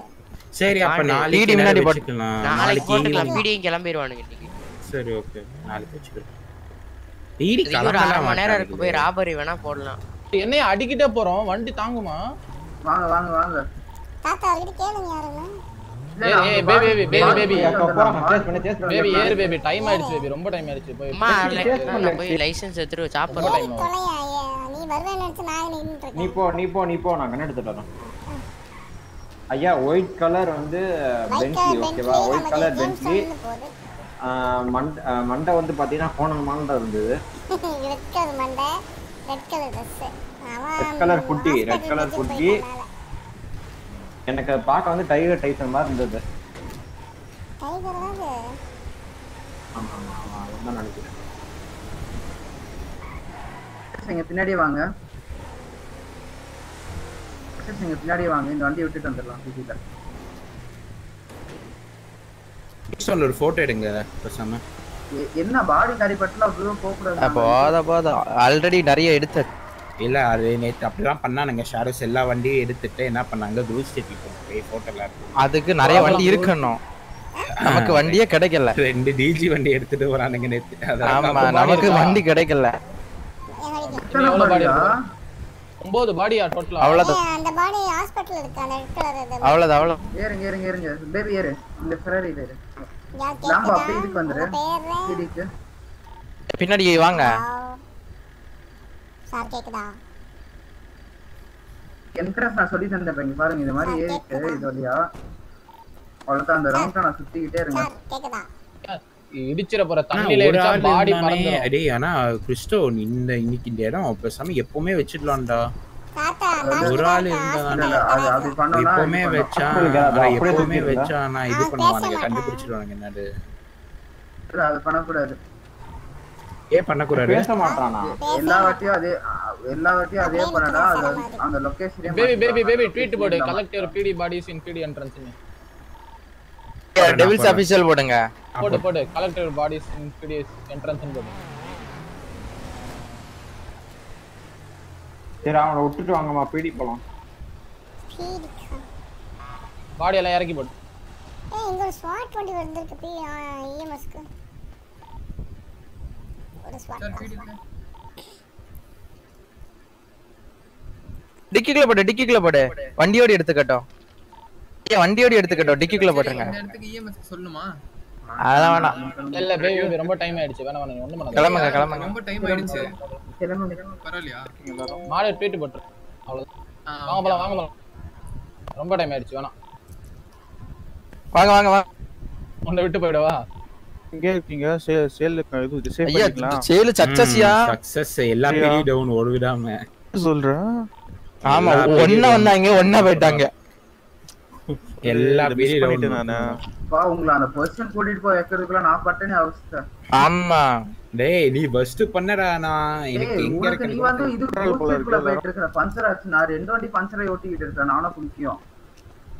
S2: சரி அப்ப. நாளைக்கு
S4: முன்னாடி
S3: நாளைக்கு போட்டுக்கலாம். பிடியும் கிளம்பிடுவானுங்க.
S2: சரி ஓகே நாளைக்கு ஈடி
S3: இதுக்கு ஒரு அரை மணி நேரம் இருக்கு போய் ராபரி வேணா போடலாம்.
S6: என்னைய அடிக்கிட்டே போறோம் வண்டி தாங்குமா?
S7: வாங்க வாங்க வாங்க.
S10: தாத்தா அவர்கிட்ட கேளுங்க யாருன்னு.
S6: ஏய்,
S12: சேஸ் பண்ணி சேஸ் பண்ணி.
S6: பேபி ஏறு பேபி டைம் ஆயிடுச்சு பேபி ரொம்ப டைம் ஆயிடுச்சு. போய்
S3: அம்மா
S12: Test
S3: like,
S12: பண்ணல.
S3: நான் போய் லைசென்ஸ்
S6: ஆகும்.
S10: தொலையா ஐயா, நீ வருவேன்னு நினைச்சு நான் நின்னுட்டு
S12: நீ
S10: இருக்கேன்
S12: போ நீ போ நீ போ. நான் கண்ணு எடுத்துட்டு வரேன் ஐயா ஒயிட் கலர் வந்து பென்ட்லி ஓகேவா ஒயிட் கலர் பென்ட்லி மண்டை மண்டை வந்து பாத்தீங்கன்னா கோணல் மாண்டா இருந்தது.
S10: ரெட் கலர் மண்டை red colour dress
S12: Red color புட்டி, red color புட்டி. எனக்கு பார்க்க வந்து டைகர் டைசன் மாதிரி இருந்தது.
S10: டைகர் தான்
S12: ஆமா ஆமா ஆமா அதுதான் நினைக்கிறேன்.
S7: நீங்க பின்னாடியே வாங்க. சரி, நீங்க பின்னாடியே வாங்க. இந்த வண்டியை விட்டுட்டு வந்துடலாம் சிட்டில
S2: சொல்ல ஒரு போட்டோ எடுங்க பேசாம.
S7: என்ன பாடி அடிபட்டுல அவ்வளோ போக கூடாது
S4: போதும் போதும் ஆல்ரெடி நிறைய எடுத்த.
S2: இல்ல அது நேத்து அப்படிதான் பண்ணானுங்க. ஷாரோஸ் எல்லா வண்டியும் எடுத்துட்டு என்ன பண்ணாங்க? குரூப் ஸ்டேட்ல போய் போட்டோல
S4: அதுக்கு நிறைய வண்டி இருக்கணும். நமக்கு வண்டியே கிடைக்கல.
S2: ரெண்டு டிஜி வண்டி எடுத்துட்டு வரானுங்க நேத்து.
S4: ஆமா நமக்கு வண்டி கிடைக்கல.
S6: ஒன்பது பாடியா டோட்டலா
S4: அவ்வளவுதான்.
S10: அந்த பாடி ஹாஸ்பிட்டல் இருக்கு அந்த ரெட் கலர்
S4: அவ்வளவுதான் அவ்வளவு.
S7: ஏறுங்க ஏறுங்க ஏறுங்க. பேபி ஏறு. இந்த ஃபெராரியில ஏறு லாம்போ
S10: கேக்குதா
S7: அப்படியே இதுக்கு வந்துரு.
S10: பேரு
S7: சிடிக்கு
S4: பின்னாடி வாங்க.
S10: சார் கேக்குதா?
S7: என்ட்ரன்ஸ் நான் சொல்லி தந்தேன் இங்க பாருங்க இந்த மாதிரி ஏறிட்டு இது வழியா. அவ்வளவுதான் அந்த ரவுண்டா நான் சுத்திக்கிட்டே இருங்க
S10: சார் கேக்குதா?
S6: இடிச்சிட போற
S2: ஒரு
S6: இடிச்சா பாடி பறந்துடும்
S2: டேய் ஆனா கிறிஸ்டோ இந்த இன்னைக்கு இந்த இடம் பேசாம எப்பவுமே வச்சிடலாம்டா. ஒரு ஆள் இருந்தா
S7: இது
S2: வச்சா எப்பவுமே? வச்சா நான் இது பண்ணுவானுங்க. கண்டுபிடிச்சிருவானுங்க என்னது
S7: அது? பண்ணக்கூடாது.
S2: ஏன் பண்ணக்கூடாது?
S12: பேச மாட்டானா?
S7: எல்லா வாட்டியும் அதே எல்லா வாட்டியும் அதே வந்து அந்த லொகேஷனே
S6: பேபி பேபி பேபி ட்வீட் போடு. Collect your PD bodies in PD entrance
S4: devils official போடுங்க.
S6: போடு போடு. Collect your bodies in PD entrance போடு.
S12: சரி அவனை விட்டுட்டு வாங்கம்மா பீடி போலாம்.
S6: பாடி எல்லாம் இறக்கி போடு.
S10: ஏய் இங்க ஒரு ஸ்வாட் வண்டி வந்திருக்கு பி. இஎம்எஸ்க்கு ஒரு ஸ்வாட்
S4: டிக்கிக்குள்ள போடு டிக்கிக்குள்ள போடு. வண்டியோட எடுத்துக்கட்டும். ஏன் வண்டியோட எடுத்துக்கட்டும் டிக்கிக்குள்ள போட்டுருங்க.
S9: இந்த இடத்துக்கு இஎம்எஸ் சொல்லணுமா?
S4: அதெல்லாம் வேணாம்.
S6: இல்ல பேபி ரொம்ப டைம் ஆயிடுச்சு. வேணாம் வேணாம் ஒண்ணும் பண்ணாத.
S4: கிளம்புங்க கிளம்புங்க.
S9: ரொம்ப டைம் ஆயிடுச்சு. பரவாயில்லையா?
S6: மாடு ட்வீட் போட்டு அவ்வளவுதான். வாங்க போலாம் வாங்க போலாம். ரொம்ப டைம் ஆயிடுச்சு வேணாம்.
S4: வாங்க வாங்க வாங்க.
S6: உன்னை விட்டு போயிடவா?
S11: இங்கே இருக்கீங்க. சே- சேல் இது
S4: ஐயா
S11: பண்ணிக்கலாம்.
S4: சேலு சக்சஸ்யா
S2: சக்சஸ் எல்லா பெரிய டவுன் ஒரு விடாம.
S11: சொல்றேன்
S4: ஆமா
S2: down.
S4: வந்தாங்க ஒன்னா போயிட்டாங்க.
S2: எல்லா பெரிய டவுன்
S11: நானு.
S7: பா உங்களை அந்த பொசிஷன் கூட்டிட்டு போய் வைக்கிறதுக்குள்ள நான் பட்டனே அவஸ்தை
S4: ஆமா.
S2: டேய் நீ ஃபர்ஸ்ட் பண்ணடா நான். எனக்கு எங்க
S7: உனக்கு நீ வந்து இது
S2: இருக்கு.
S7: குள்ள போயிட்டு இருக்கிற பஞ்சர் ஆச்சு நான் ரெண்டு வண்டி பஞ்சரை ஓட்டிக்கிட்டு இருக்கேன் நானும் குளிக்கும்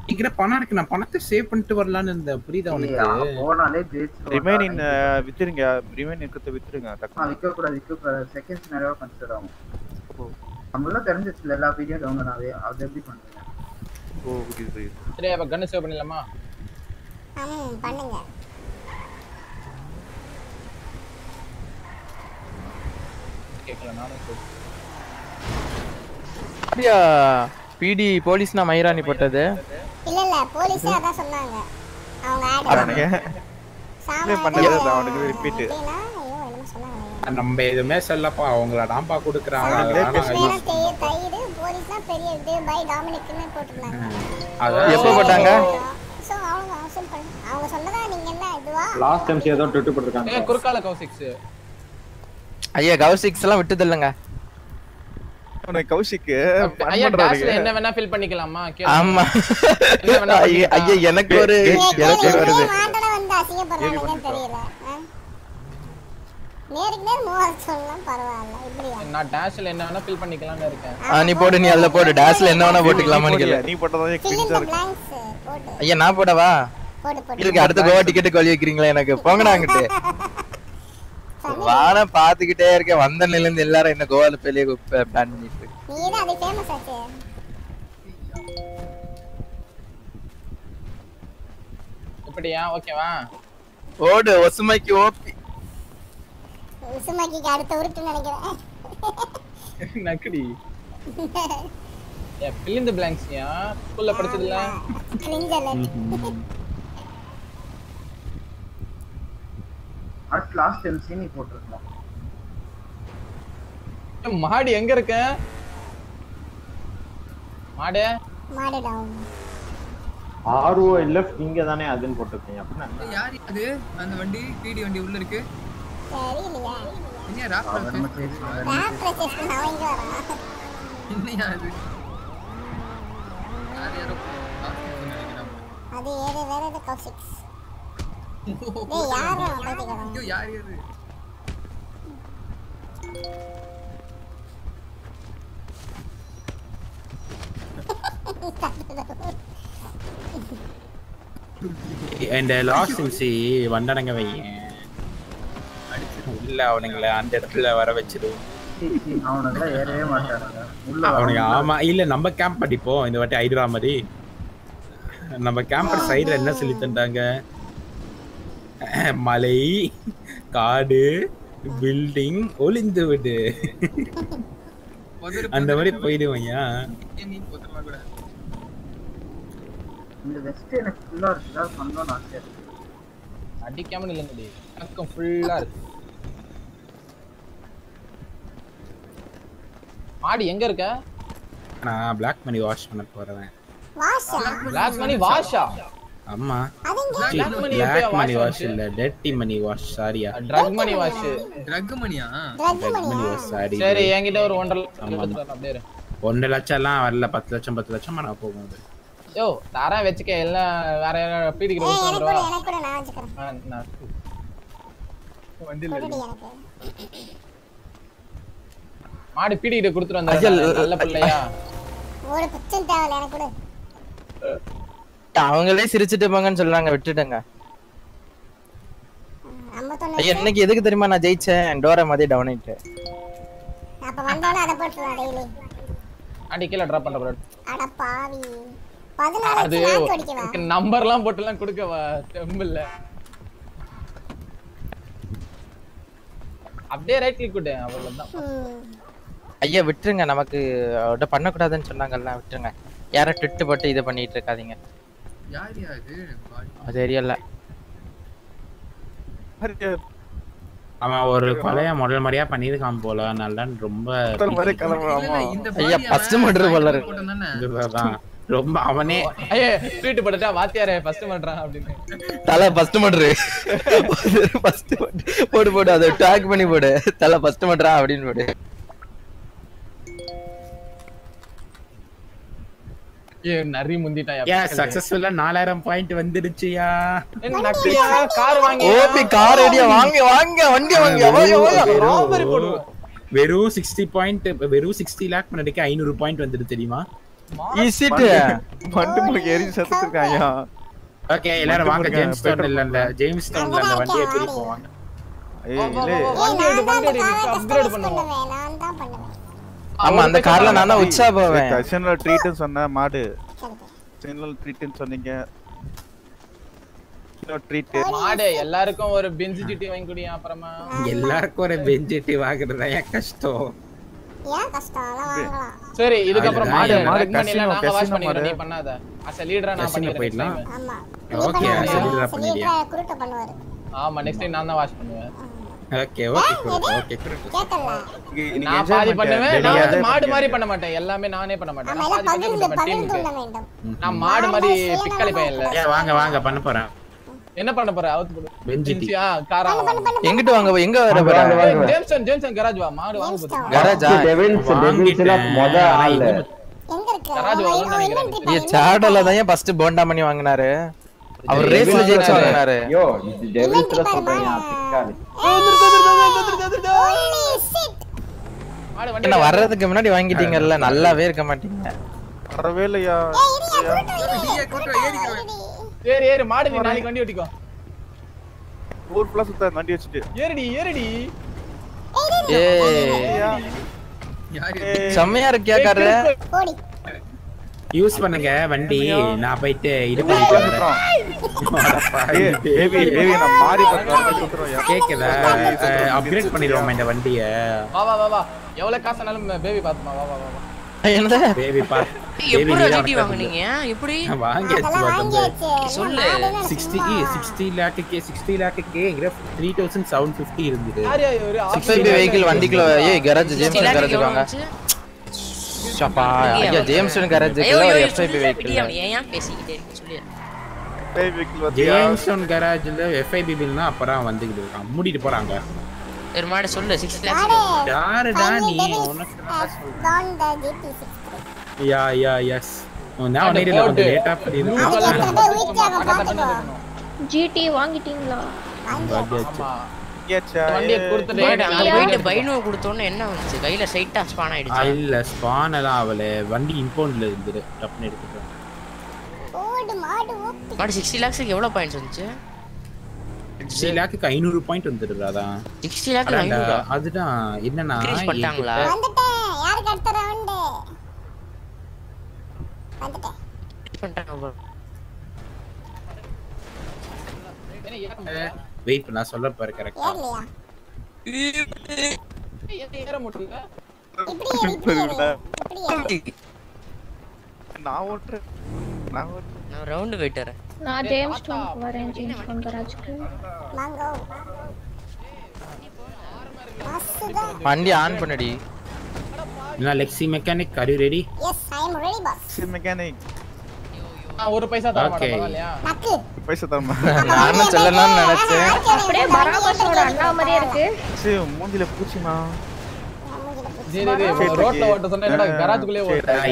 S2: என்கிட்ட பணம் இருக்கு நான் பணத்தை சேவ் பண்ணிட்டு வரலாம்னு இருந்தேன். புரியுதா உனக்கு?
S7: போனாலே ஜெயிச்சிருவோம்
S11: ரிமைனிங் வித்துருங்க. ரிமைன் இருக்கிறத வித்துருங்க
S7: ஆ,
S11: டக்குனு
S7: விற்க கூடாது விற்க கூடாது செகண்ட்ஸ் நிறைய கன்சிடர் ஆகும். நம்மளாம் தெரிஞ்சிச்சுல எல்லா வீடியோ டவுன்லோடாவே அது எப்படி பண்றீங்க
S11: ஓ புரியுது புரியுது.
S6: சரி அப்ப கன்னு சேவ் பண்ணிடலாமா?
S10: ம் பண்ணுங்க.
S6: கேட்கல நானும் சொல்லு.
S4: அப்படியா? பிடி போலீஸ்னா மயிராணி போட்டது.
S10: இல்ல இல்ல போலீஸே அதான் சொன்னாங்க. அவங்க ஆட்
S11: பண்ணது அவனுக்கு
S10: சொன்னாங்க.
S2: நம்ம எதுவுமே சொல்லப்பா அவங்கள தான்ப்பா கொடுக்குறாங்க.
S4: எப்போ போட்டாங்க?
S10: அவங்க அவசரம் பண்ணு. அவங்க சொன்னதா நீங்க என்ன இதுவா?
S12: லாஸ்ட் டைம் ஏதோ ட்விட் போட்டிருக்காங்க.
S6: ஏய் குறுக்கால கௌசிக்ஸ்
S4: ஐயா கௌசிக்ஸ் எல்லாம் விட்டது இல்லைங்க
S11: அவனுக்கு கௌஷிக்
S6: ஐயா டாஸ்ல என்ன வேணா ஃபில் பண்ணிக்கலாமா.
S4: ஆமா. ஐயா ஐயா, எனக்கு ஒரு எனக்கு வருது
S10: மாண்டட வந்து அசிங்கப்படுறாங்கன்னு தெரியல ஆ? நேருக்கு நேர் மூவாயிரம் சொல்லலாம் பரவாயில்ல. இப்படியா?
S6: நான் டேஷ்ல என்ன வேணா ஃபில் பண்ணிக்கலாம்னு இருக்கேன்.
S4: ஆ, நீ போடு நீ அதுல போடு. டேஷ்ல என்ன வேணா போட்டுக்கலாமான்னு கேளு.
S11: நீ போட்டதான்
S10: fill in
S11: கிரிஞ்சா
S10: the
S11: இருக்கு.
S10: blanks போட்டு
S4: ஐயா நான் போடவா? இதுக்கு அடுத்த கோவா டிக்கெட் வைக்கிறீங்களா எனக்கு? போங்கடா அங்கிட்டு. வான பாத்துக்கிட்டே இருக்கேன். வந்த இருந்து எல்லாரும் என்ன கோவால பெரிய பிளான் பண்ணிட்டு இருக்கு.
S10: நீ தான் அது ஃபேமஸ் ஆச்சு.
S6: இப்படியா? ஓகேவா?
S4: ஓடு ஒசுமைக்கு ஓப்பி
S10: உசுமாக்கிக்கு அடுத்த உருட்டு நினைக்கிறேன்.
S6: நக்கடி. ஏன் ஃபில் இந்த பிளாங்க்ஸ் ஏன் ஸ்கூல்ல படிச்சது இல்ல
S10: கிரிஞ்சல்
S7: அடுத்து லாஸ்ட் டைம் சீனி போட்டிருக்கலாம்
S6: மாடு எங்க இருக்க? மாடு.
S10: மாடு டவுன்
S12: ஆர்ஓ இல்ல இங்க தானே அதுன்னு போட்டிருக்கீங்க. அப்படின்னா
S9: யாரு அது? அந்த வண்டி பிடி வண்டி உள்ள இருக்கு. அது
S10: ஏது வேற ஏதோ கௌசிக்ஸ் டேய் யாரா பாத்துக்கறேன்
S9: ஐயோ யார் யாரு
S2: இந்த லாஸ்ட் சிம்சி வந்தனங்க வையன். இல்ல அவனுங்கள அந்த இடத்துல வர
S7: வரவங்க-
S2: ஆமா இல்ல நம்ம கேம்ப் அடிப்போம் இந்த வாட்டி ஐடிரா மாதிரி. நம்ம கேம்பர் சைடுல என்ன சொல்லி தந்தாங்க? மலை காடு பில்டிங் ஒளிந்து விடு. அந்த மாதிரி
S9: கூட.
S7: இந்த வெஸ்ட் எனக்கு ஃபுல்லா ஆசையா இருக்கு.
S6: அடிக்காம ஃபுல்லா இருக்கு. மாடு எங்க இருக்க?
S2: நான் பிளாக் மணி வாஷ் பண்ண போறேன்
S10: வாஷா
S6: பிளாக் மணி வாஷா
S2: ஆமா
S6: Black money
S2: black money
S6: wash
S2: wash? இல்ல டெர்ட்டி மணி வாஷ் சாரியா
S6: ட்ரக் மணி வாஷ்
S9: ட்ரக் மணியா
S10: ட்ரக் மணியா
S2: was sorry.
S6: சரி என்கிட்ட ஒரு ஒன்றரை
S2: ஆமா, ஆமா.
S6: எடுத்துட்டு வரேன், அப்படியே இரு.
S2: ஒன்றரை லட்சம் எல்லாம் வரல பத்து லட்சம் பத்து லட்சம் நான் போகும் அது.
S6: யோ தரேன் வச்சுக்க எல்லாம் வேற யாரும் பீடிக்கு
S10: ஏய், எனக்கு கொடு
S6: வந்துருவா.
S10: எனக்கு கொடு நான் வச்சுக்கிறேன்.
S6: நான் வண்டியில்
S10: கொடுடி
S6: இருக்கு
S10: எனக்கு.
S6: மாடு பீடிக்கிட்ட கொடுத்துட்டு
S4: ஐயா,
S6: வந்தேன் நல்ல பிள்ளையா?
S10: ஒரு பச்சம் தேவையில்ல எனக்கு கொடு.
S4: அவங்களே சிரிச்சிட்டு போங்கன்னு சொல்றாங்க விட்டுடுங்க. இன்னைக்கு எதுக்கு தெரியுமா நான் ஜெயிச்சேன்? டோரை மாதிரி டவுன் ஆயிட்டு
S10: அப்ப வந்தோடனே அதை போட்டுருவோம் டெய்லி
S6: ஆண்டி கீழே ட்ராப் பண்ற bro.
S10: அட பாவி. பதினாலு
S6: அது
S10: லட்சம் நாக்கு அடிக்கவா
S6: நம்பர்லாம் போட்டுலாம் கொடுக்க தெம்பில்ல அப்படியே ரைட் கிளிக் விட்டு அவ்வளவுதான்.
S4: ஐயா விட்டுருங்க. நமக்கு அவட்ட பண்ணக்கூடாதுன்னு சொன்னாங்கல்ல விட்டுருங்க. யாரும் ட்விட்டு போட்டு இது பண்ணிட்டு இருக்காதீங்க. அது தெரியல.
S2: அவன் ஒரு கொலைய முதல் முறையா பண்ணிருக்கான் போல. நல்லா ரொம்ப?
S4: ஐயா ஃபர்ஸ்ட் மர்டர் போல
S2: இதுதான். ரொம்ப அவனே
S6: ஐயே ட்வீட் போட்டுட்டா வாத்தியாரே ஃபர்ஸ்ட் பண்றான் அப்படின்னு.
S4: தலை ஃபர்ஸ்ட் மர்டர் ஃபர்ஸ்ட் போடு போடு அதை டேக் பண்ணி போடு. தலை ஃபர்ஸ்ட் மர்டரா அப்படின்னு போடு.
S6: நரி முந்திட்டாயா
S2: ஏன் சக்சஸ்ஃபுல்லா நாலாயிரம் பாயிண்ட் வந்துடுச்சுயா
S6: கார் வாங்கி
S4: ஓபி கார் ரெடியா வாங்க வாங்க வண்டி வாங்க
S2: வெறும் சிக்ஸ்டி பாயிண்ட் வெறும் சிக்ஸ்டி லேக் முன்னாடிக்கு ஐநூறு பாயிண்ட் வந்துட்டு தெரியுமா
S4: இஸ் இட்
S11: மண்டு முழுக்க எரிஞ்சு செத்துட்டு இருக்காயா
S2: ஓகே எல்லாரும் வாங்க ஜேம்ஸ் டவுன்ல இல்ல ஜேம்ஸ் டவுன்ல அந்த வண்டியை திருப்பி போவாங்க
S11: ஏய் இல்லே
S6: வண்டி எடு வண்டி எடு அப்கிரேட் பண்ணுவோம்
S10: நான் தான் பண்ணுவேன்
S4: ஆமா அந்த கார்ல நான் தான் உச்சா போவேன்.
S11: கஷன்ல ட்ரீட்னு சொன்ன மாடு. சின்னல் ட்ரீட்னு சொன்னீங்க. ட்ரீட்
S6: மாடு எல்லாருக்கும் ஒரு ஜிடி வாங்கி குடியா அப்புறமா.
S2: எல்லாருக்கும் ஒரு பெஞ்சிட்டி வாங்குறது ஏன் கஷ்டம்?
S6: சரி. இதுக்கப்புறம் மாடு மாடு நாங்க வாஷ் பண்ணிக்கிறோம் நீ. பண்ணாத. அஸ் லீடரா நான் பண்ணிக்கிறேன்
S2: போயிடலாம். ஓகே
S10: குருட்ட பண்ணுவாரு.
S6: ஆமா நெக்ஸ்ட் டைம் நான் தான் வாஷ் பண்ணுவேன்.
S2: ஓகே ஓகே
S6: நான் பாதி பண்ணுவேன். நான் வந்து மாடு மாதிரி பண்ண மாட்டேன். எல்லாமே நானே பண்ண மாட்டேன். நான் பாதி பண்ணி மாடு மாதிரி பிக்காளி பையன் இல்ல
S2: ஏன் வாங்க வாங்க பண்ண போறேன்.
S6: என்ன பண்ண போற? அவுத்து போடு. காரா?
S4: எங்கிட்டு வாங்க? எங்க வர போற?
S6: ஜேம்சன் ஜேம்சன் கராஜ் வா? மாடு வாங்க போகுது.
S4: கராஜா
S12: மொத ஆள்.
S10: எங்க இருக்கு?
S6: நினைக்கிறேன்.
S4: ஏ சாடல தான் ஃபர்ஸ்ட் போண்டா பண்ணி வாங்குனாரு? அவர் ரேஸ்ல ஜெயிச்சு வாங்குனாரு
S12: யோ இது டெவில்ஸ்ல
S4: என்ன வர்றதுக்கு முன்னாடி வாங்கிட்டீங்கல்ல? நல்லாவே இருக்க மாட்டீங்க.
S11: வரவே இல்லையா?
S6: ஏறு ஏறு மாடு நீ நாளைக்கு வண்டி ஓட்டிக்கோ.
S11: ஊர் ஃபுல்லா சுத்த வண்டி வச்சுட்டு.
S6: ஏறுடி ஏறுடி.
S4: ஏ
S9: யார்
S4: செம்மையா இருக்கியா
S10: போடி
S2: யூஸ் பண்ணுங்க வண்டி. நான் போயிட்டு இது பண்ணிட்டு வரேன். கேக்குதா அப்கிரேட் பண்ணிடுவோம் இந்த வண்டிய?
S6: வா வா வா வா. எவ்வளவு காசுனாலும் பேபி பாத்துமா. வா வா
S4: என்னது?
S2: பேபி பா
S3: எப்படி ஜிடி வாங்குனீங்க? எப்படி?
S2: வாங்கியாச்சு
S3: சொல்லு.
S2: சிக்ஸ்டி சிக்ஸ்டி லேக்குக்கே சிக்ஸ்டி லேக்குக்கே த்ரீ தௌசண்ட் செவன் ஃபிஃப்டி இருந்தது.
S6: யார்
S4: சிக்ஸ் வெஹிக்கிள் வண்டிக்குள்ள ஏய் கராஜ் ஜேம்ஸ் கராஜ் வாங்க ஷப்பா ஐயா ஜேம்ஸ் கராஜ்
S3: ஐயோ
S4: ஒரு
S3: ஐயோ
S4: எஃப்ஐபி வெஹிக்கிள்
S3: ஏன் ஏன் பேசிக்கிட்டே இருக்கு சொல்லு
S11: பேபி வெஹிக்கிள் வந்தியா
S2: ஜேம்சன் கராஜ்ல எஃப்ஐபி பில்னா அப்புறம் வந்துகிட்டு இருக்கான் மூடிட்டு போறாங்க
S3: ஒரு மாடு சொல்லு சிக்ஸ்
S10: யாரு
S3: லேக்ஸ்
S2: யாருடா நீ
S10: Finally,
S2: உனக்கு
S10: Devils has done the GP63.
S2: Yeah yeah yes நான் நேரில் வந்து லேட்டா.
S13: ஜிடி வாங்கிட்டீங்களா
S6: வண்டியை கொடுத்துட்டு
S3: அங்க போயிட்டு பைனோ கொடுத்தோன்னு என்ன வந்துச்சு கையில ஸ்ட்ரைட்டா ஸ்பான் ஆயிடுச்சு?
S2: இல்ல ஸ்பான் எல்லாம் அவள வண்டி இம்பவுண்ட்ல இருந்தது. டப்புன்னு எடுத்துட்டேன்
S10: ஓடு மாடு ஓப்பி.
S3: மாடு சிக்ஸ்டி லேக்ஸுக்கு எவ்வளவு பாயிண்ட்ஸ் வந்துச்சு?
S2: பாயிண்ட் வந்துடுது அதான்.
S3: சிக்ஸ்டி லேக்
S2: அதான்டா,
S3: ஐநூறு?
S2: அதுதான். என்னன்னா
S3: Increase பண்ணிட்டாங்களா?
S2: என்கிட்ட-
S10: வந்துட்டேன். யாருக்கு அடுத்த ரவுண்டு வந்துட்டேன்.
S3: பண்ணிட்டாங்க bro.
S2: வெயிட் பண்ண சொல்ல பாரு கரெக்டா
S10: ஏறலையா?
S6: ஏற
S11: நான் நான்
S3: நான் ரவுண்டு
S13: நான் ஜேம்ஸ் வரேன் ஜேம்ஸ் கராஜுக்கு.
S4: வண்டி ஆன் பண்ணுடி.
S2: என்ன Lexi mechanic are you ready
S10: yes I am ready boss
S11: mechanic
S6: நான் ஒரு பைசா தர. மாட்டேன்
S11: பைசா தரமா
S4: நானும் சொல்லணும்னு நினைச்சேன்.
S13: அப்படியே பராபஸோட அண்ணா மாதிரியே இருக்கு.
S11: சரி மூஞ்சில பூச்சிமா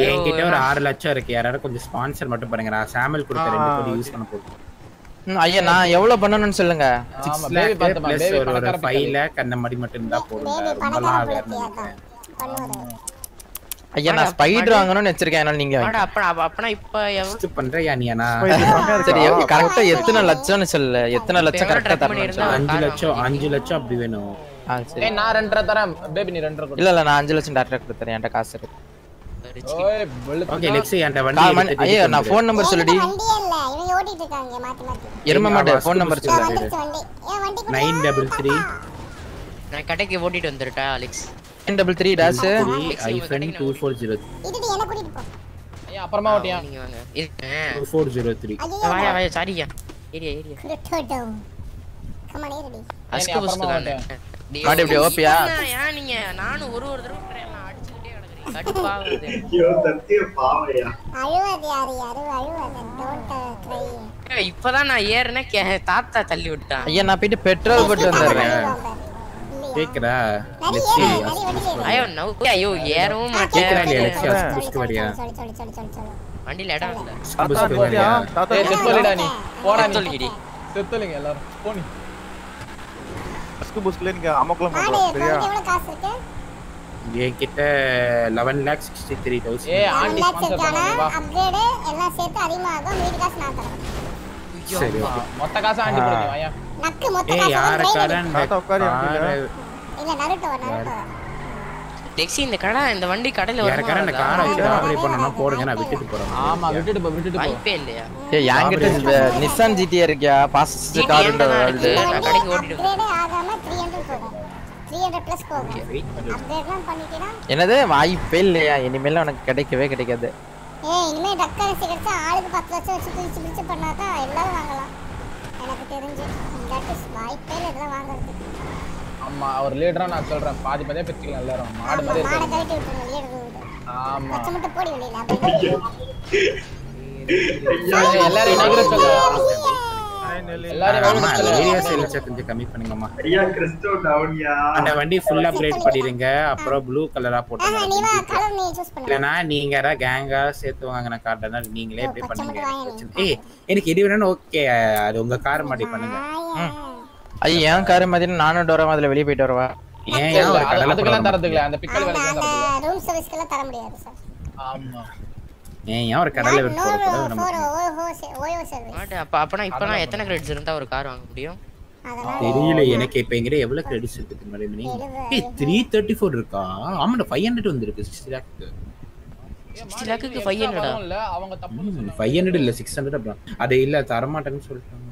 S2: என்கிட்ட ஒரு ஆறு லட்சம் இருக்கு. யாராவது கொஞ்சம் ஸ்பான்சர் மட்டும் பண்ணுங்க. நான் சாமல் கொடுத்த ரெண்டு கோடி யூஸ் பண்ண
S4: ஐயா நான் எவ்வளவு பண்ணணும்னு சொல்லுங்க?
S2: சிக்ஸ்
S6: baby
S2: லேக்
S6: பார்த்தேம்மா,
S2: பிளஸ் ஒரு லேக் அந்த மாதிரி மட்டும் இருந்தா போடுங்க ரொம்பலாம் ஆகாது
S4: ஐயா நான் ஸ்பைடர் வாங்கணும்னு வச்சிருக்கேன் அதனால நீங்க வாங்கிக்கோங்க.
S3: அப்ப அப்ப- அப்பனா இப்ப எவ்வளவு
S2: பண்றியா நீ அண்ணா?
S4: சரி கரெக்டா எத்தனை லட்சம்னு சொல்லு எத்தனை லட்சம் கரெக்டா தரணும்னு சொல்லு.
S2: அஞ்சு லட்சம் அஞ்சு லட்சம் அப்படி வேணும்.
S4: ஆ சரி.
S6: நான் ரெண்டரை தரேன். பேபி நீ ரெண்டரை கொடு.
S4: இல்ல இல்ல நான் அஞ்சு லட்சம் டேரக்டா கொடுத்துறேன் என்கிட்ட காசு இருக்கு.
S6: ஓய் வெளுத்து
S2: ஓகே லெக்ஸி என்கிட்ட வண்டி
S4: ஐயா நான். ஃபோன் நம்பர் சொல்லுடி.
S10: வண்டியே இல்ல. இவங்க ஓட்டிட்டு இருக்காங்க மாத்தி மாத்தி.
S4: எரும மாடு ஃபோன் நம்பர் சொல்லு.
S10: வந்துருச்சு வண்டி ஏன் வண்டி
S2: நைன் டபுள் த்ரீ.
S3: நான் கடைக்கு ஓட்டிட்டு வந்துட்டா Alex.
S4: Nine double three dash
S2: three hyphen two four zero
S10: இதுடி என்ன கூட்டிட்டு போ
S6: ஐயா அப்புறமா ஓட்டியா
S3: நீங்க வாங்க இருக்கேன்
S2: டூ ஃபோர் ஜீரோ த்ரீ
S3: வாயா வாயா சாரியா ஏரியா ஏரியா
S10: கிரிட்டோட்டோ கமான் ஏறடி
S3: அஸ்கு புஸ்கு தானே
S4: மாடு இப்படி ஓப்பியா
S3: ஏன் நீங்க நானும் ஒரு ஒரு தடவை ட்ரெயின்ல அடிச்சுக்கிட்டே கிடக்குறீங்க கடுப்பாகுது
S10: அழுவாது யாரு யாரு அழுவாது டோன்ட் க்ரை
S3: ஏய், இப்பதான் நான் ஏறினேன் கே- தாத்தா தள்ளி விட்டான்
S4: ஐயா நான் போயிட்டு பெட்ரோல் போட்டு வந்துடுறேன்
S2: கேக்குதா
S3: ஐயோ ஏறவும்
S2: வரியா
S3: இடம் இல்ல.
S2: வரியா?
S6: ஏய் செத்தொலிடா நீ. போடா நீ.
S3: செத்தொலிடி.
S6: செத்தொலிங்க எல்லாரும். போனி
S11: பஸ்க்கு புஸ்க்குல நீங்க அமக்கலம்
S10: மாடு
S11: பண்றோம் சரியா?
S10: உனக்கு எவ்வளவு காசு இருக்கு?
S2: என்கிட்ட
S6: ஆண்டி ஸ்பான்சர்
S10: அப்கிரேடு எல்லாம் சேர்த்து அதிகமாகும் மீதி காசு நான் தரேன்.
S2: சரி
S6: மொத்த காசு ஆண்டி கொடுங்க வாயா
S10: நக்கு மொத்த
S2: ஏய்
S10: காசு
S2: யாருக்கார இந்த
S11: தாத்தா உட்காரு,
S2: காரை
S10: இல்ல நருட்டோ நருட்டோ
S3: டெக்ஸி இந்த கடை இந்த வண்டி கடையில
S2: இந்த காரை வச்சு போடுங்க நான் விட்டுட்டு போறேன்
S6: ஆமா விட்டுட்டு போ விட்டுட்டு போ
S3: வாய்ப்பே இல்லையா
S4: ஏய் என்கிட்ட நிசான் ஜிடிஆ இருக்கியா பாஸ்ட்
S3: GT
S4: கார்
S3: இருக்கு. நான் கடைக்கு ஓட்டிட்டு
S10: அப்கிரேட் ஆகாம 300 போகும் 300 பிளஸ் போகும்
S2: வெயிட் பண்ணு
S10: அப்கிரேட்லாம் பண்ணிட்டீனா
S4: என்னது வாய்ப்பே இல்லையா இனிமேல் உனக்கு கிடைக்கவே கிடைக்காது
S10: ஏய் இனிமே டக் கரன்சி கிடைச்சா ஆளுக்கு பத்து லட்சம் வச்சு பிரிச்சு பிரிச்சு பண்ணாதான் எல்லாரும் வாங்கலாம். எனக்கு தெரிஞ்சு இஸ் வாய்ப்பே இல்லை இதெல்லாம் வாங்குறதுக்கு.
S6: ஆமா ஒரு லீடரா நான் சொல்றேன். பாதி பாதியா பிரிச்சுக்கலாம் எல்லாரும். மாடு மாதிரி
S10: மாடை கழட்டி விட்டுருங்க வெளியே விடு
S6: ஆமா.
S10: பச்சை மட்டும் போடி வெளியில.
S6: எல்லாரும்
S2: கொஞ்சம் கம்மி பண்ணுங்கம்மா. அந்த வண்டி ஃபுல் அப்கிரேட் பண்ணிடுங்க. அப்புறம் ப்ளூ கலரா
S10: பண்ணு
S2: இல்லனா நீங்க கேங்கா சேர்த்து வாங்கின கார் தான் நீங்களே
S10: பச்சை
S2: பண்ணுங்க. ஏய் எனக்கு வேணும்னு ஓகே அது உங்க கார் மாதிரி பண்ணுங்க.
S4: ஐயா என் கார் மாதிரி நானும் டோரா அதுல வெளியே போயிட்டு வரவா?
S2: ஏன்
S6: அதுக்கெல்லாம் அந்த பிக்கல் வேலைக்கு
S10: தர முடியாது சார்
S6: ஆமா.
S2: ஏன் ஒரு கடலை விட்டு
S10: நூறு
S2: நம்ம
S3: அப்ப அப்பனா இப்ப நான் எத்தனை கிரெடிட்ஸ் இருந்தா ஒரு கார் வாங்க முடியும்
S2: தெரியல எனக்கு இப்ப எவ்வளவு கிரெடிட்ஸ் இருக்கு தெரியுமா
S10: எழுபது
S2: ஏய் த்ரீ தேர்ட்டி ஃபோர் இருக்கா ஆமாடா ஃபைவ் ஹண்ட்ரட் வந்திருக்கு சிக்ஸ்டி லேக்கு
S3: சிக்ஸ்டி லேக்குக்கு ஃபைவ் ஹண்ட்ரடா
S6: இல்ல அவங்க தப்பு
S2: ஃபைவ் ஹண்ட்ரட் இல்ல சிக்ஸ் ஹண்ட்ரட் அப்புறம் அது இல்ல தரமாட்டேன்னு சொல்லிட்டாங்க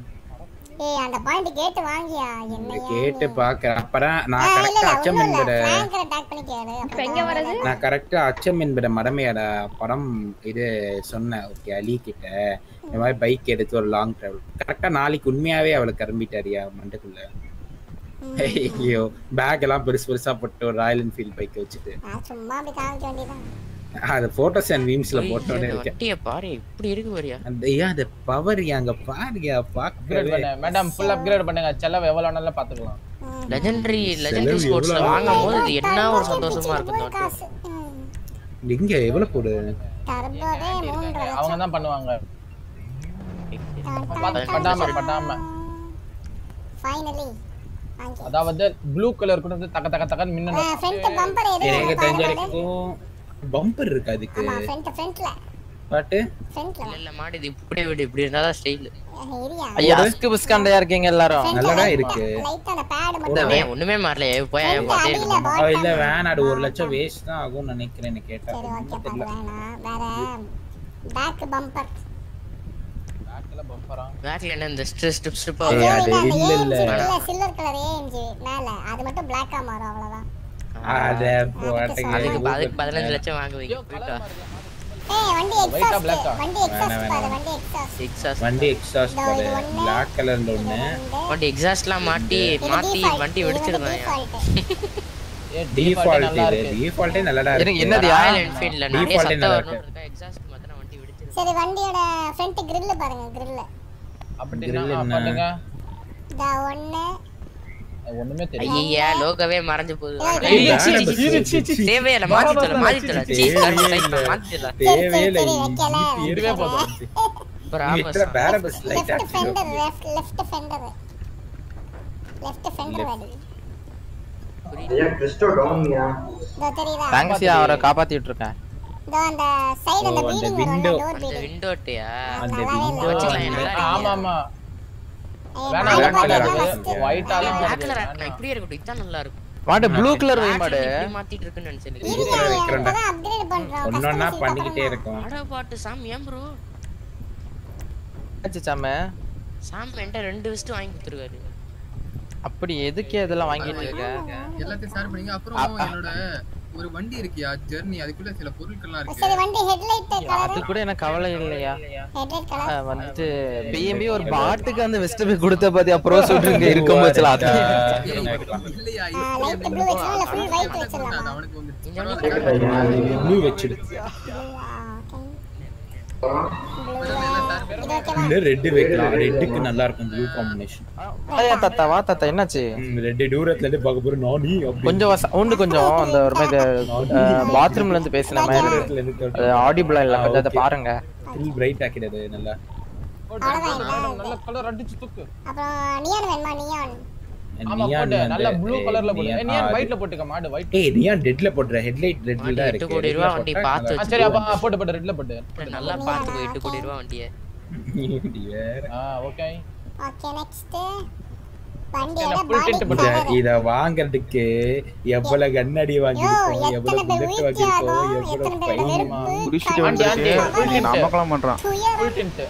S10: ஏய் அந்த பாயிண்ட் கேட்டு வாங்கியா?
S2: இதை?
S10: என்ன
S2: கேட்டு பாக்குறேன். அப்பதான் நான்
S10: இல்ல
S2: கரெக்டா
S10: இல்ல
S2: அச்சம்
S10: ஒண்ணும் இல்ல.
S2: என்பத
S10: ஃப்ராங்கர் அட்டாக் பண்ணி கேளு
S13: இப்ப எங்க வரது
S2: நான் கரெக்டா அச்சம் என்பத மடமையோட. படம் இது சொன்னேன் ஓகே அலி கிட்ட இந்த மாதிரி பைக் எடுத்து ஒரு லாங் டிராவல் கரெக்டா நாளைக்கு உண்மையாவே அவளை கிளம்பிட்டாரியா மண்டக்குள்ள? ஐயோ பேக் எல்லாம் பெருசு பெருசா போட்டு ஒரு ராயல் என்ஃபீல்ட் பைக் வச்சுட்டு.
S10: நான் சும்மா அப்படி காமிக்க வேண்டியதான்
S2: அது போட்டோஸ் அண்ட் வீம்ஸ்ல போட்டோன்னு இருக்கேன்.
S3: வண்டிய பாரு இப்படி இருக்கு பாரியா
S2: அந்த ஏன் அது பவர் அங்க பாருங்க
S6: அப்கிரேட்
S2: பாக்கவே
S6: பண்ணு. மேடம் ஃபுல் அப்கிரேட் பண்ணுங்க. செலவு எவ்வளவு வேணாலும் பாத்துக்கலாம்
S3: லெஜெண்டரி லெஜெண்டரி ஸ்போர்ட்ஸ்ல வாங்கும் போது இது என்ன ஒரு சந்தோஷமா
S10: ம்.
S2: இங்க எவ்வளவு போடு?
S6: அவங்க தான் பண்ணுவாங்க. பண்ணாம
S10: Finally. வாங்கி.
S6: அதாவது ப்ளூ கலர் கூட வந்து தக்க தக்க தக்கன்னு
S10: ஆ,
S6: மின்னணும்.
S2: எனக்கு
S10: வேணும்
S2: தெரிஞ்ச
S10: பாருங்க.
S2: வரைக்கும் பம்பர் இருக்கு அதுக்கு
S10: ஆமா, Frontல
S3: இல்ல மாடு இது இப்படியே விடு இப்படி இருந்தாதான் ஸ்டைல்.
S4: ஐயா அஸ்கு புஸ்காண்டையா இருக்கீங்க எல்லாரும்
S2: இருக்கு.
S10: அந்த மட்டும்
S3: ஒண்ணுமே மாறல போய்
S2: இல்ல. வேன் அது ஒரு லட்சம் வேஸ்ட் தான் ஆகும்னு நினைக்கிறேன் கேட்டா
S10: சரி,
S2: தெரியல
S10: பரவாயில்ல. வேற back bumper.
S6: பேக்ல பம்பரா
S3: பேக்ல என்ன இந்த ஸ்ட்ரிப் ஸ்ட்ரிப் ஸ்ட்ரிப்
S2: ஏய்,
S10: ஐயோ,
S2: அது
S10: இல்ல, அந்த
S2: இல்ல,
S10: AMG
S2: இல்ல.
S10: இல்ல, silver color AMG மேல. அது மட்டும் black ஆ மாறும், அவ்வளவுதான்.
S2: அத
S10: அதுக்கு
S3: அதுக்கு அதுக்கு பதினஞ்சு லட்சம் வாங்குவீங்க
S10: ஏய், வண்டி? வண்டி பாரு, வண்டி.
S3: எக்ஸாஸ்ட்
S2: வண்டி எக்ஸாஸ்ட் பாரு
S10: இது ஒண்ணு.
S2: பிளாக் கலர்ல ஒண்ணு
S10: ரெண்டு.
S3: வண்டி எக்ஸாஸ்ட்லாம் மாட்டி
S10: default.
S3: வண்டி
S10: default.
S6: ஏ
S2: டிஃபால்ட் இது
S6: இருக்கு
S2: டிஃபால்ட்டே நல்லடா
S4: இருங்க,
S2: இருக்கு
S4: என்னது?
S3: ராயல் என்ஃபீல்ட்ல நிறைய
S2: Default
S3: சத்தம்
S2: நல்லா
S3: வரணும் இருக்கா எக்ஸாஸ்ட் மாத்தினா வண்டி வெடிச்சிருது
S10: சரி வண்டியோட ஃப்ரண்ட் grill பாருங்க?
S6: பண்ணுங்க
S10: ஒண்ணு
S6: ஒண்ணுமே தெரியல.
S3: ஐயா லோகவே மறைஞ்சு போகுது. தேவையில்ல மாத்தி சொல்ல மாத்தி பண்ண, மாத்தி சொல்ல
S2: தேவையில்லை
S3: இதுவே போதும்
S2: இத்தனை பேரபஸ் light
S10: left fender left left fender left fender வாடி
S12: ஐயா கிறிஸ்டோ டவுன்யா
S10: இதோ தெரியுதா?
S4: தேங்க்ஸ்யா அவரை காப்பாத்திட்டு இருக்கேன்
S10: இதோ அந்த சைடு அந்த பீடிங் டோர்
S3: அந்த விண்டோட்டியா
S2: அந்த.
S6: ஆமா ஆமா
S10: மாடு
S4: ப்ளூ கலர் வை மாடு
S3: மாத்திட்டு இருக்குன்னு நினைச்சேன்
S2: பண்ணிக்கிட்டே. இருக்கோம்.
S3: அட பாட்டு சாம் ஏன் ப்ரோ
S4: ஆச்சு சாம.
S3: சாம் என்கிட்ட ரெண்டு வெஸ்ட் வாங்கி கொடுத்துருக்காரு.
S4: அப்படி எதுக்கே இதெல்லாம் வாங்கிட்டு இருக்க?
S9: எல்லாத்தையும் ஷேர் பண்ணீங்க அப்புறம் என்னோட ஒரு வண்டி இருக்கியா? ஜெர்னி அதுக்குள்ள சில பொருட்கள்லாம் இருக்கு.
S10: சரி வண்டி ஹெட்லைட் கலர்
S4: அது கூட எனக்கு கவலை இல்லையா?
S10: ஹெட்லைட் கலர்
S4: வந்து பிஎம்பி ஒரு பாட்டுக்கு அந்த வெஸ்ட் போய் கொடுத்த பாத்தி அப்புறம் சொல்றீங்க இருக்கும் போச்சுல அது
S9: இல்லையா?
S10: லைட் ப்ளூ வச்சிரலாம் இல்ல ஃபுல் ஒயிட் வச்சிரலாமா
S9: அவனுக்கு வந்து
S2: ப்ளூ வச்சிடு.
S10: ஓகேவா
S2: இல்ல ரெட் வைக்கலாம். ரெட்டுக்கு நல்லா இருக்கும் ப்ளூ காம்பினேஷன்
S4: தாத்தா வா தாத்தா என்னாச்சு?
S2: ரெட் தூரத்துல இருந்து பார்க்க போறோம். நானி
S4: கொஞ்சம் சவுண்டு கொஞ்சம். அந்த ஒரு மாதிரி பாத்ரூம்ல இருந்து பேசின மாதிரி. ஆடிபிளா இல்ல கொஞ்சம் அதை பாருங்க.
S2: ஃபுல் பிரைட் ஆக்கிடுது நல்லா.
S6: நல்ல கலர் அடிச்சு தூக்கு
S10: அப்புறம் நியான் வேணுமா நியான்
S6: ஆமா
S2: Neon
S6: போட்டு
S2: வந்து-
S6: நல்ல ப்ளூ கலர்ல போடு நீ ஒயிட்ல போட்டுக்க மாடு ஒயிட்
S2: ஏய் நியான் ரெட்ல போடுற ஹெட்லைட் ரெட்ல
S3: கோடி வண்டி
S6: சரி அப்ப ஆ, போட்டு போட்டு ரெட்ல போட்டு.
S3: நல்லா பார்த்துக்கோ எட்டு கோடி ரூபா வண்டியை.
S6: ஓகே
S10: ஓகே நெக்ஸ்ட் வண்டியோட
S6: full
S10: பாடி
S6: tint
S10: கலர்
S2: இத வாங்குறதுக்கு எவ்வளவு கண்ணாடி வாங்கிருக்கோம் எவ்வளவு புல்லட் வாங்கிருக்கோம் எவ்வளவு
S11: குடிச்சிட்டு பண்றான்
S10: துயரம்.
S6: ஃபுல் டிண்ட்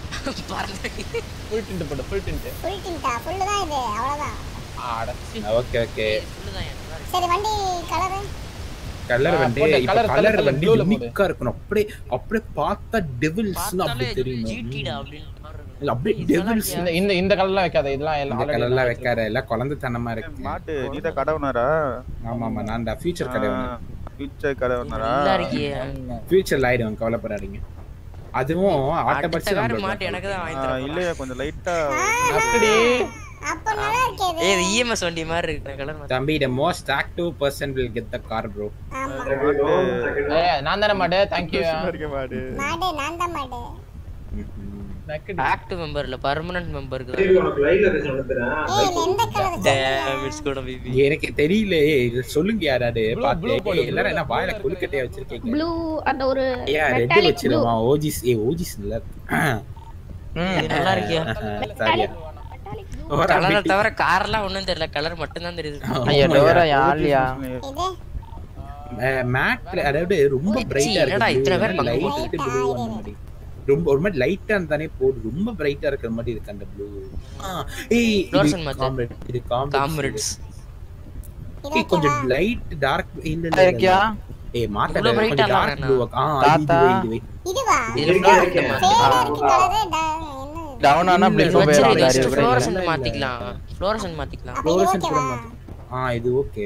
S6: ஃபுல் டிண்ட் போடு ஃபுல் டிண்ட்
S10: ஃபுல் டிண்டா ஃபுல் தான் இது அவ்வளவுதான்.
S6: அடச்சி
S2: ஓகே ஓகே
S10: சரி வண்டி கலர்
S2: கலர் வந்து இப்ப கலர் வந்து. யூனிக்கா இருக்கணும். அப்படியே அப்படியே பார்த்தா டெவில்ஸ்னு அப்படி தெரியும். அப்படியே டெவில்ஸ்
S6: இந்த இந்த கலர்லாம் வைக்காத இதெல்லாம் எல்லாம்
S2: கலர்லாம் வைக்காத. எல்லாம் குழந்தைத்தனமா இருக்கு.
S11: மாட்டு நீ தான் கடை ஓனரா
S2: ஆமா ஆமா நான் தான் ஃபியூச்சர் கடை
S11: ஃபியூச்சர் கடை ஓனரா
S3: நல்லா இருக்கியே
S2: ஃபியூச்சர்ல ஆயிடும் கவலைப்படாதீங்க. அதுவும்
S3: வேற மாட்டு எனக்கு தான் வாங்கி தரேன்
S11: இல்லையா கொஞ்சம் லைட்டா
S6: அப்படி
S10: அப்ப நல்லா இருக்கே இது
S3: ஏய் இஎம்எஸ் வண்டி மாதிரி இருக்கு. கலர்
S2: தம்பி most active person will get the car bro.
S10: ஆமா.
S6: ஏ நான் தானே மாடு யூ
S11: இருக்க மாடு
S10: மாடு நான் தான் மாடு.
S3: ஆக்டிவ் மெம்பர் இல்ல பர்மனன்ட் மெம்பருக்கு
S2: எனக்கு தெரியல இது சொல்லுங்க யாராவது. பாத்து எல்லாரும் என்ன வாயில வச்சிருக்கீங்க?
S13: ப்ளூ அந்த ஒரு
S2: ரெட் ஓஜிஸ் ஏ ஓஜிஸ் இல்ல.
S3: நல்லா இருக்கியா?
S2: சாரியா.
S3: கலரை தவிர கார்லாம் ஒண்ணும் தெரியல. கலர் மட்டும் தான் தெரியுது
S4: ஐயா டோரா
S10: இது
S2: மேட்ல அதாவது ரொம்ப பிரைட்டா
S3: என்னடா இத்தனை பேர்
S2: இருக்கு ரொம்ப ஒரு மாதிரி லைட்டா இருந்தானே போடு ரொம்ப பிரைட்டா இருக்கிற மாதிரி இருக்கு அந்த ப்ளூ ஏய் இது. காம்ரேட் இது
S3: காம்ரேட்ஸ்
S10: இது
S2: ஏய் கொஞ்சம் லைட் டார்க் இல்ல இல்ல
S4: இருக்கியா
S2: ஏய்
S3: bright
S2: கொஞ்சம் டார்க் ப்ளூ ஆ. இது இது.
S10: இதுவா? ஃபேடா இருக்கு கலர்
S4: டவுன் ஆனா
S2: இல்ல,
S4: ப்ளூ
S2: இது
S4: போயிடும்
S3: மாத்திக்கலாம். ஃப்ளோரசன்ட் மாத்திக்கலாம்.
S2: Fluorescent கூட. ஆ இது ஓகே.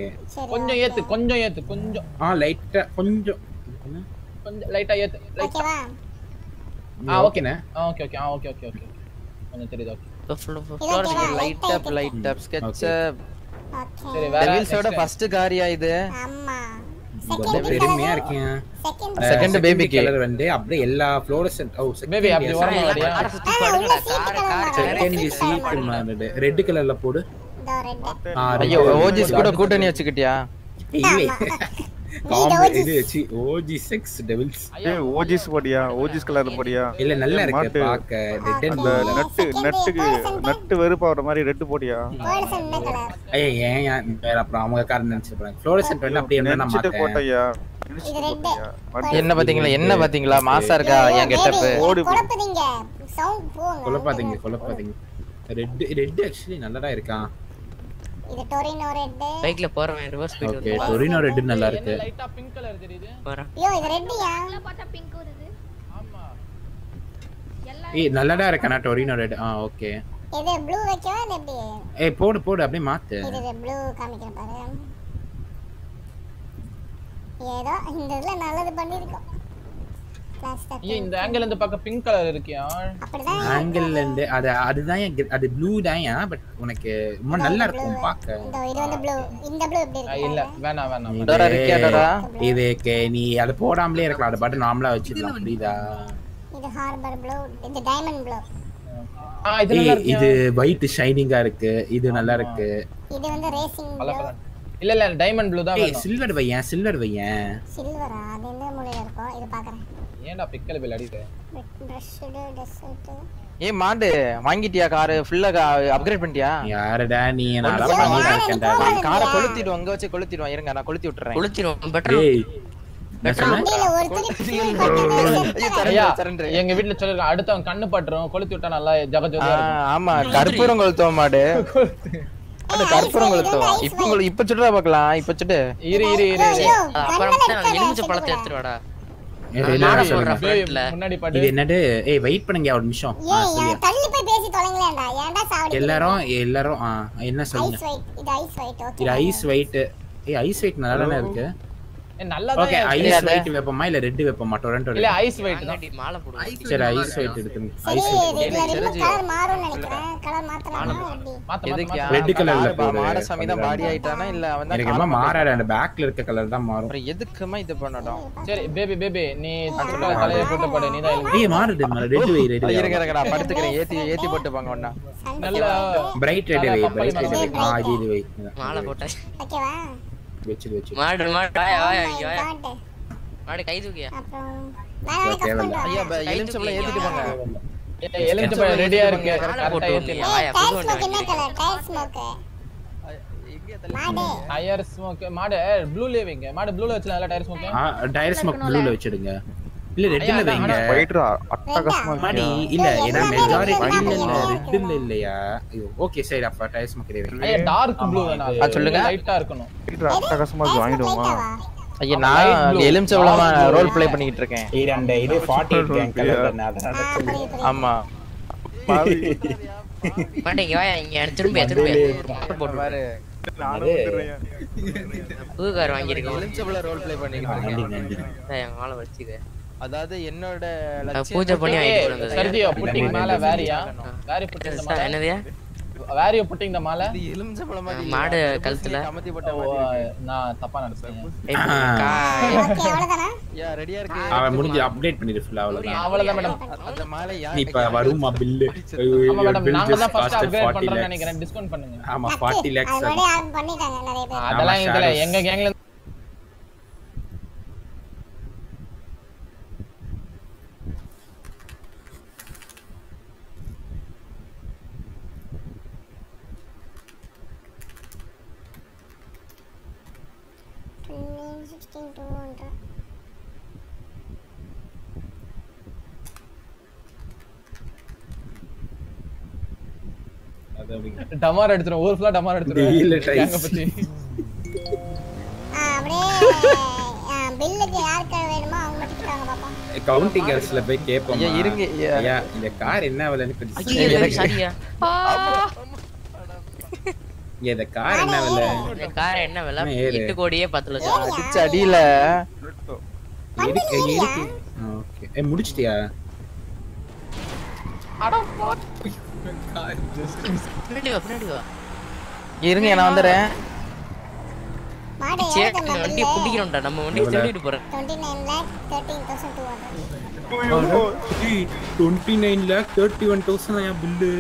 S6: கொஞ்சம் ஏத்து கொஞ்சம் ஏத்து கொஞ்சம்.
S2: ஆ லைட்டா கொஞ்சம்?
S6: கொஞ்சம் லைட்டா ஏத்து லைட்டா
S10: ஓகேவா?
S6: ஆ ஓகே
S2: ஓகேண்ணே.
S6: ஆ ஓகே ஓகே ஆ ஓகே ஓகே ஓகே. கொஞ்சம் தெரியுது ஓகே.
S10: ஓகேவா
S4: light up light up sketch
S10: okay.
S6: சரி வேற
S4: டெவில்ஸோட ஃபர்ஸ்ட் காரியா இது?
S10: ஆமா.
S2: பெருமையா இருக்கேன்
S10: செகண்ட்
S4: Second baby. க்கு.
S2: கலர் வந்து அப்படியே எல்லா ஃப்ளோரசன்ட் ஓ
S6: பேபி அப்படி
S2: செகண்ட் சீட் மாறுது. ரெட் கலர்ல போடு.
S4: ஐயோ. ஓஜிஸ் கூட கூட்டணி வச்சுக்கிட்டியா?
S2: இல்லை. இது சி ஓஜி செக்ஸ் டெவில்ஸ்
S11: ஏய் ஓஜிஸ் போடியா? ஓஜிஸ் கலர் போடியா?
S2: இல்ல நல்லா இருக்கு
S11: மாட்டு.
S2: பாக்க ரெட்
S11: அந்த
S2: அண்ட்
S11: நட்டு நட்டுக்கு நட்டு வெறுப்பாடுற மாதிரி ரெட்டு போடியா?
S2: ஐய ஏன் வேற அப்புறம் அவங்க காரணம் நினைச்சிருப்பாங்க ஃப்ளோரசன்ட் வந்து அப்படியே
S11: போட்டையா?
S10: ரெட்
S4: என்ன பாத்தீங்களா என்ன பாத்தீங்களா மாசா இருக்கா? என் கெட்டப்பு
S11: ஓடு.
S10: குழப்புதீங்க. சவுண்ட் போங்க.
S2: கொலப்பாதீங்க கொலப்பாதீங்க ரெட் ரெட் ஆக்சுவலி நல்லதா இருக்கான்.
S10: இது டொரினோ ரெட்
S3: பைக்ல போறவன் ரிவர்ஸ்
S2: ஓகே
S3: போயிட்டு
S2: டொரினோ ரெட் நல்லா இருக்கு.
S6: லைட்டா பிங்க் கலர் தெரியுது?
S3: வரேன்
S10: ஐயோ இது ரெட்யா
S13: பார்த்தா பிங்க் வருது.
S6: ஆமா.
S2: ஏய் நல்லதா இருக்கானா டொரினோ ரெட் ஆ ஓகே
S10: இது ப்ளூ வைக்கவா இது எப்படி?
S2: ஏய் போடு போடு அப்படியே மாத்து.
S10: இது இது ப்ளூ காமிக்கிறேன் பாரு. ஏதோ இந்த இதுல நல்லது பண்ணிருக்கோம்
S6: ஐயா இந்த ஆங்கிள் இருந்து பார்க்க பிங்க் கலர் இருக்கியா?
S2: ஆங்கிள் இருந்து அது அதுதான் அது ப்ளூ தான் பட் உனக்கு ரொம்ப நல்லா இருக்கும் பார்க்க.
S10: இந்த இது வந்து ப்ளூ இந்த ப்ளூ எப்படி
S6: ஆ,
S10: இருக்கு
S6: இல்ல வேணாம் வேணாம்
S2: இது-
S4: டோரா இருக்கியா, டோரா?
S2: இதுக்கு நீ அதை போடாமலே இருக்கலாம். அதை பாட்டு நார்மலா வச்சிடலாம் புரியுதா?
S10: இது ஹார்பர் ப்ளூ இது டைமண்ட் ப்ளூ
S6: ஆ இது
S2: ஏய், ஒயிட் ஷைனிங்கா இருக்கு. இது நல்லா இருக்கு.
S10: இது வந்து ரேசிங்
S6: இல்ல இல்ல டைமண்ட் ப்ளூ தான்
S2: ஏய்
S6: வேணும்.
S2: சில்வர் வையன் சில்வர் வையன்.
S10: சில்வரா அது எந்த மூலையில இருக்கும் இது பாக்குறேன்.
S6: ஏன்டா பிக்கல் பில்
S10: டெசர்ட்
S4: ஏய் மாடு வாங்கிட்டியா காரு ஃபுல்லா அப்கிரேட் பண்ணிட்டியா?
S2: யாருடா நீ? நான்
S4: காரை கொளுத்திடுவோம். அங்க வச்சு கொளுத்திடுவோம். இருங்க நான் கொளுத்தி விட்டுறேன்.
S3: கொளுத்திடுவோம்.
S6: ஐயா எங்க வீட்ல சொல்லிருக்கான் அடுத்தவன் கண்ணு பட்டுரும் கொளுத்தி விட்டா நல்லா ஜகஜோதியா
S4: ஆமா கற்பூரம் கொளுத்துவோம் மாடு. மாடு கற்பூரம் கொளுத்துவோம். இப்ப இப்ப சுடுறா பாக்கலாம் இப்ப சுடு
S6: இரு இரு இரு இரு.
S3: அப்புறம் எலுமிச்சை பழத்தை எடுத்துட்டு வாடா
S2: ஏய், வெயிட் பண்ணுங்க ஒரு நிமிஷம்.
S10: தள்ளி போய் பேசி ஏன்டா சாவடி
S2: எல்லாரும் எல்லாரும் என்ன சொல்லுங்க?
S10: ஐஸ் ஒயிட் இது ஐஸ் ஒயிட் ஓகே
S2: இது ஐஸ் ஒயிட் ஏய் ஐஸ் ஒயிட் நல்லா தானே இருக்கு?
S6: நல்லா
S2: ஓகே
S6: தான்
S2: ஐஸ்
S6: இருக்கு.
S2: வெப்பமா இல்ல ரெட் வெப்பமா? டொரண்டோ
S6: இல்ல ஐஸ் வெயிட் தான்.
S3: மாலை
S2: சரி ஐஸ் ஐஸ்
S10: ரெண்டு கலர் மாறும்னு நினைக்கிறேன். கலர் மாத்தலாமா? எப்படி
S6: மாத்த
S4: எதுக்கு
S6: மாத்த
S2: Red colour ல போடு.
S4: மாடசாமி தான் பாடி ஆயிட்டானா? இல்ல அவன் தான்
S2: எனக்கு
S4: காலை
S2: ரொம்ப மாறாது அந்த பேக்ல இருக்க கலர் தான் மாறும்.
S4: அப்புறம் எதுக்குமா இது பண்ணட்டும்
S6: சரி பேபி பேபி நீ சுட்டல தலையை போட்டு போடு நீ தான் எழுதி.
S2: ஏய் மாறுது ரெட் வை ரெட்
S4: படுத்துக்கிறேன். ஏத்தி ஏத்தி போட்டு பாங்க ஒண்ணா
S6: நல்லா
S2: பிரைட் ரெட் வை பிரைட் ரெட் வை. ஆ இது வை.
S3: மாலை போட்டேன்.
S10: ஓகேவா?
S2: வெச்சு வெச்சு.
S3: மாடு மாடு இங்க வாயா.
S10: காட்டு
S3: மாடு கை தூக்கியா?
S4: ஐயா எலுமிச்சம்பளம் ஏத்திட்டு போங்க.
S6: எலுமிச்சை பழம் ரெடியா இருக்கு.
S3: மாலை
S6: கரெக்டா
S3: போட்டு
S6: ஏத்தி
S3: வந்துடலாம் வாயா. புது
S10: டயர்
S3: வண்டி
S10: ஸ்மோக் என்ன கலர் டயர் ஸ்மோக் மாடு.
S6: டயர் ஸ்மோக் மாடு ப்ளூல வைங்க. மாடு ப்ளூல வச்சலாம் இல்ல டயர் ஸ்மோக்
S2: ஆ டயர் ஸ்மோக் ப்ளூல வச்சிடுங்க. இல்ல ரெட்ல வைங்க
S11: போயிட்டுரா அட்டகாசமா
S2: மாடி
S11: இருக்கு
S2: இல்ல ஏன்னா
S10: எல்லாமே
S2: மெஜாரிட்டி இல்ல ரெட்ல இல்லையா? ஓகே சரி அப்ப டயர் ஸ்மோக் வைங்க
S6: ஐயா டார்க் ப்ளூ வேணாம்.
S4: ஆ, சொல்லுங்க.
S6: லைட்டா இருக்கணும்.
S11: போயிட்டுரா அட்டகாசமா வாங்கிடுவோமா?
S4: ஐயா நான். எலுமிச்சம்பளமா ரோல் ப்ளே பண்ணிட்டு இருக்கேன்
S2: இது அந்த இது 48 கேங் கலர்.
S4: ஆமா.
S3: மாட்டே இங்க வாயா இங்க திரும்பி திரும்பி. போட்டு
S4: பாரு.
S3: புது கார் வாங்கியிருக்கோம்.
S4: எலுமிச்சம்பளம் ரோல் ப்ளே பண்ணிட்டு இருக்கேன்.
S3: மாலை வச்சுக்க
S4: அதாவது என்னோட
S3: பூஜை பண்ணி
S6: சர்ஜியோ புட்டிங் மேல வேரியா? வேரி புட்டிங் இந்த மாலை?
S3: என்னது?
S6: வேரியோ புட்டிங் இந்த மாலை?
S4: இது எலுமிச்சம்பழம் மாதிரி.
S3: மாடு கழுத்துல.
S4: கமத்தி போட்ட.
S6: நான் தப்பா நினைச்சேன்
S4: ஐயா ரெடியா இருக்கு?
S2: அவன் முடிஞ்சு அப்டேட் பண்ணிடு ஃபுல்லா அவ்வளவுதான்.
S6: அவ்வளவுதான் மேடம்
S4: அந்த மாலை
S2: இப்ப வருமா பில்லு
S6: ஆமா மேடம் நாங்க தான் ஃபர்ஸ்ட் அப்கிரேட் பண்றோம்னு நினைக்கிறேன். டிஸ்கவுண்ட் பண்ணுங்க.
S2: ஆமா
S10: நக்கு.
S2: 40
S10: அது
S2: lakhs
S10: முன்னாடி யாரும் பண்ணிட்டாங்க நிறைய பேர்.
S6: அதெல்லாம்
S2: ஆமா,
S6: இதுல
S2: shadows.
S6: எங்க கேங்ல
S10: ஹண்ட்ரட்
S2: அது அப்படி
S6: டமார் எடுத்துரும் ஒரு ஃபுல்லா டமார் எடுத்துரும்
S2: ties.
S6: கேங்க பத்தி
S10: அப்படியே பில்லுக்கு யாருக்கு வேணுமோ அவங்க மட்டும் கேட்டாங்க பாப்பா
S2: கவுண்டிங் ஹவுஸ்ல போய் கேப்போம்?
S4: ஐயா, இருங்க, ஐயா.
S2: இந்த கார் என்ன விலைன்னு கொஞ்சம்.
S3: சாரியா.
S2: இந்த கார் என்ன விலை?
S3: இந்த கார் என்ன விலை?
S2: என்ன ஏறு?
S3: எட்டு கோடியே பத்து லட்சம்.
S4: அடிச்ச அடியில.
S2: இருக்கு இருக்கு. ஓகே. ஏ முடிச்சிட்டியா?
S4: இருங்க நான்
S10: எவ்வளோ
S3: வண்டியை பிடிக்கிறோம்டா. நம்ம வண்டியை திருடிட்டு போறேன்.
S10: Twenty nine lakh thirteen thousand two hundred
S2: twenty nine lakh thirty one thousand ஐயா பில்லு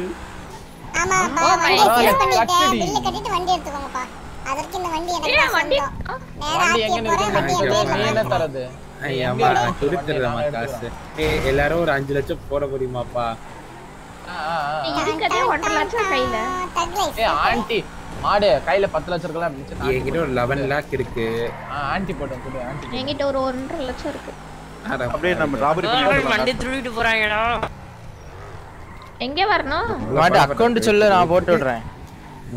S10: ஆமா அப்பா வண்டியை சீஸ் பண்ணிட்டேன். பில்லு கட்டிட்டு வண்டி எடுத்துக்கோங்கப்பா. அதற்கு இந்த வண்டி எனக்கு தான் சொந்தம். நேரா
S6: வண்டி
S10: ஆக்கிய
S6: எங்க
S10: போறேன் வண்டியை
S6: நிக்குது நீ என்ன
S10: தேடலாம்
S6: தரது?
S2: ஐயாமா கொடுத்துறதாமா காசு. ஏய் எல்லாரும் ஒரு அஞ்சு லட்சம் போட முடியுமாப்பா.
S13: இருக்கதே லட்சம் கையில?
S6: ஏய் ஆன்ட்டி மாடு கையில பத்து லட்சம் இருக்கலாம்
S2: என்கிட்ட ஒரு லெவன் லேக் இருக்கு.
S6: ஆன்ட்டி போட்டோம் கொடு ஆன்ட்டி
S13: என்கிட்ட ஒரு ஒன்றரை லட்சம் இருக்கு.
S11: அப்படியே நம்ம ராபரி
S3: வண்டி திருடிட்டு போறாங்கடா.
S13: எங்க வரணும்?
S4: மாட்டு அக்கௌண்ட் சொல்லு நான் போட்டு விடுறேன்.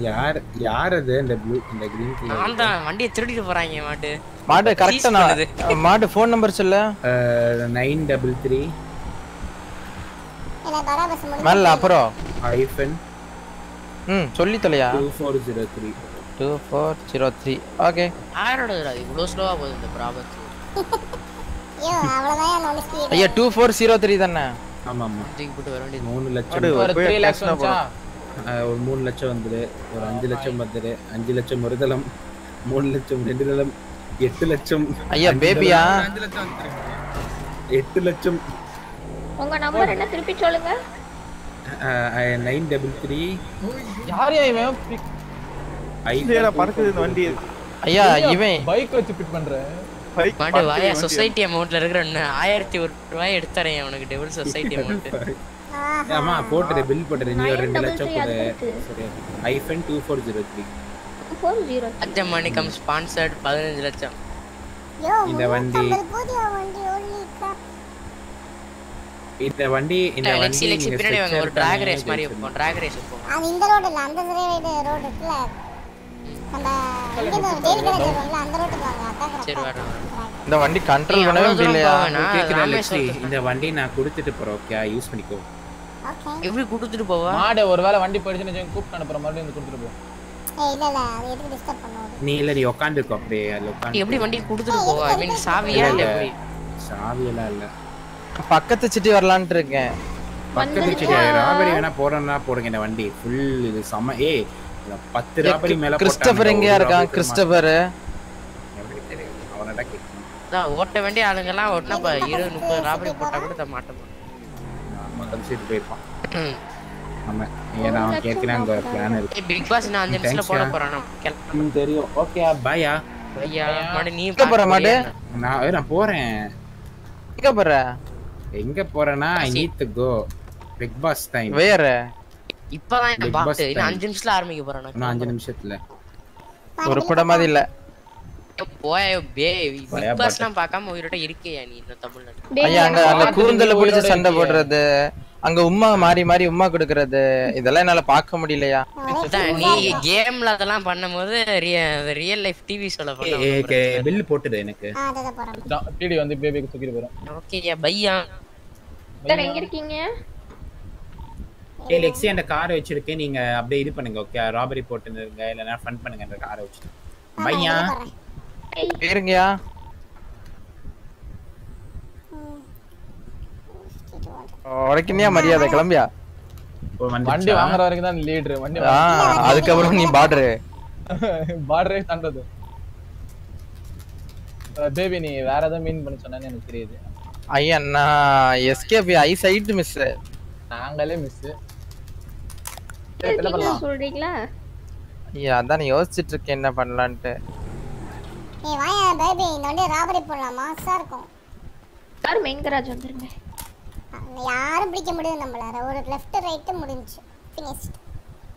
S2: யார் யார் அது இந்த ப்ளூ இந்த கிரீன்
S3: நான் தான் வண்டியை திருடிட்டு போறாங்க மாட்டு.
S4: மாட்டு கரெக்டா
S3: Seize பண்ணுது.
S4: நான் மாட்டு ஃபோன் நம்பர் சொல்லு.
S2: கலர் நைன் டபுள் த்ரீ
S10: இல்ல பராபஸ் முடிஞ்சு
S4: மேல அப்புறம்.
S2: ஐஃபன்
S4: ம் சொல்லி தொலையா?
S2: Two four zero three
S4: two four zero three okay
S3: ஆயிரோட இவ்வளவு ஸ்லோவா போகுது இந்த ப்ராபத்
S10: ஐயோ அவ்வளவுதான் அவங்க ஸ்பீடு
S4: ஐயா டூ ஃபோர் ஜீரோ த்ரீ தானே?
S2: ஆமா ஆமா
S3: தூக்கி போட்டு வர வேண்டியது.
S2: மூணு லட்சம்.
S11: ஒரு
S6: த்ரீ லேக்ஸ் வந்துச்சா?
S2: ஒரு மூணு லட்சம் வந்துரு ஒரு அஞ்சு லட்சம் வந்துரு அஞ்சு லட்சம் ஒரு தளம் மூணு லட்சம் ரெண்டு தளம் எட்டு லட்சம்
S4: ஐயா பேபியா
S2: எட்டு லட்சம்.
S13: உங்க நம்பர் என்ன திருப்பி சொல்லுங்க?
S2: நைன் டபுள் த்ரீ
S6: யார் இவன்? பிக்
S11: இல்லையா, பறக்குது இந்த வண்டி
S4: ஐயா இவன்.
S6: பைக் வச்சு பிட் பண்றேன்
S11: பைக்
S3: மாடு வாயா சொசைட்டி அமௌண்ட்ல இருக்கிற ஆயிரத்தி ஒரு ரூபாய் எடுத்துறேன் அவனுக்கு டெபிள் சொசைட்டி அமௌண்ட்
S2: ஆமா போட்டுரு பில் போட்டுரு நீ ஒரு ரெண்டு லட்சம் சரி iPhone two four zero three
S3: Ajam Manickam sponsored பதினஞ்சு லட்சம்.
S10: யோ
S2: இந்த வண்டி. இந்த வண்டி இந்த வண்டி
S3: பின்னாடி ஒரு டிராக் ரேஸ் மாதிரி. வைப்போம் டிராக் ரேஸ் வைப்போம்
S10: அது இந்த ரோடு இல்ல அந்த ரோடு ரோடு
S4: இந்த வண்டி கண்ட்ரோல் பண்ணவே
S2: லெக்ஸி இந்த வண்டி நான் கொடுத்துட்டு போறேன் ஓகே யூஸ் பண்ணிக்கோ.
S10: ஓகே
S3: எப்படி கொடுத்துட்டு போவா?
S6: மாடு ஒருவேளை வண்டி போயிடுச்சுன்னு வச்சுக்கோங்க, கூப்பிட்டு அனுப்புற மாதிரி வந்து கொடுத்துட்டு போ.
S10: ஏய் இல்ல இல்ல. அது எதுக்கு டிஸ்டர்ப் பண்ணுவோம்
S2: நீ இல்ல நீ உட்காந்துருக்கோ அப்படியே அதுல
S3: நீ
S2: உட்காந்து
S3: எப்படி வண்டி கொடுத்துட்டு போவா? ஐ மீன் சாவியா இல்ல எப்படி?
S2: சாவி எல்லாம் இல்ல.
S4: பக்கத்து சிட்டி வரலான்ட்டு இருக்கேன்.
S2: பக்கத்து சரி ராபரி வேணா போறேன்னா போடுங்க இந்த வண்டி. ஃபுல் இது செம ஏய் பத்து ராபரி மேல
S4: கிறிஸ்டபர் எங்கயா இருக்கான்? கிறிஸ்டபர்.
S3: அதான் ஓட்ட வேண்டிய ஆளுங்கெல்லாம் ஓட்டினா இப்ப இருபது முப்பது ராபரி போட்டா கூட தர மாட்டோம்
S2: ஆமா கழிச்சிட்டு போயிருப்பான். ஆமா ஏன்னா அவன் கேட்கிறேன் அங்க ஒரு பிளான் இருக்கு.
S3: ஏய் பிக் பாஸ் நான் அஞ்சு நிமிஷத்துல போட கிளம்பு.
S2: தெரியும். ஓகே பாயா
S3: ஐயா மாடு நீ
S4: எங்க போற மாடு?
S2: நான் நான் போறேன்.
S4: எங்க போற?
S2: எங்க போறேன்னா I need to go big boss time
S4: வேற
S3: இப்பதான் இன்னும்
S2: time.
S3: அஞ்சு நிமிஷத்துல ஆரம்பிக்க போறேன் நான்.
S2: அஞ்சு நிமிஷத்துல.
S4: ஒரு படம் மாதிரி இல்ல.
S3: போய பே பிக் பாஸ்லாம் பார்க்காம உயிரோட இருக்கியா நீ இன்னும் தமிழ்நாட்டுல?
S4: ஐயா அங்க அந்த கூந்தல பிடிச்சு சண்டை போடுறது அங்க உம்மா மாறி மாறி உம்மா கொடுக்கறது இதெல்லாம் என்னால பார்க்க முடியலையா?
S3: நீ கேம்ல அதெல்லாம் பண்ணும்போது ரியல் லைஃப் டிவி சொல்ல
S2: பில் போட்டுடு எனக்கு.
S10: ஆ அதை போறோம்
S6: டிடி வந்து பேபிக்கு தூக்கிட்டு
S3: பையா.
S13: எங்க இருக்கீங்க?
S2: ஏய் லெக்ஸி அந்த காரை வச்சிருக்கேன் நீங்க அப்படியே இது பண்ணுங்க ஓகே ராபரி போட்டுருங்க இல்லைன்னா ஃபன் பண்ணுங்க அந்த காரை வச்சுட்டு. பையா?
S4: இருங்கயா உரைக்குனியா மரியாதை? கிளம்பியா?
S6: வண்டி வாங்குற வரைக்கும் தான் லீடர் வண்டி
S4: அதுக்கப்புறம் நீ பார்டரு
S6: பார்டரே தாண்டது. பேபி நீ வேற ஏதாவது மீன் பண்ண சொன்னேன்னு எனக்கு தெரியுது.
S4: ஐயா நான் எஸ்கேப் ஐ சைட் மிஸ்
S6: நாங்களே மிஸ்
S13: இருக்கீங்களா சொல்றீங்களா?
S4: ஐயா அதான் யோசிச்சுட்டு இருக்கேன் என்ன பண்ணலான்ட்டு.
S10: ஏய் வாயா பேபி இந்த வண்டி ராபரி போடலாம்? மாசா இருக்கும்.
S13: சார் மெயின் கராஜ் வந்துருங்க.
S10: யாரும் பிடிக்க முடியாது நம்மள ஒரு லெஃப்ட் ரைட் முடிஞ்சு ஃபினிஷ்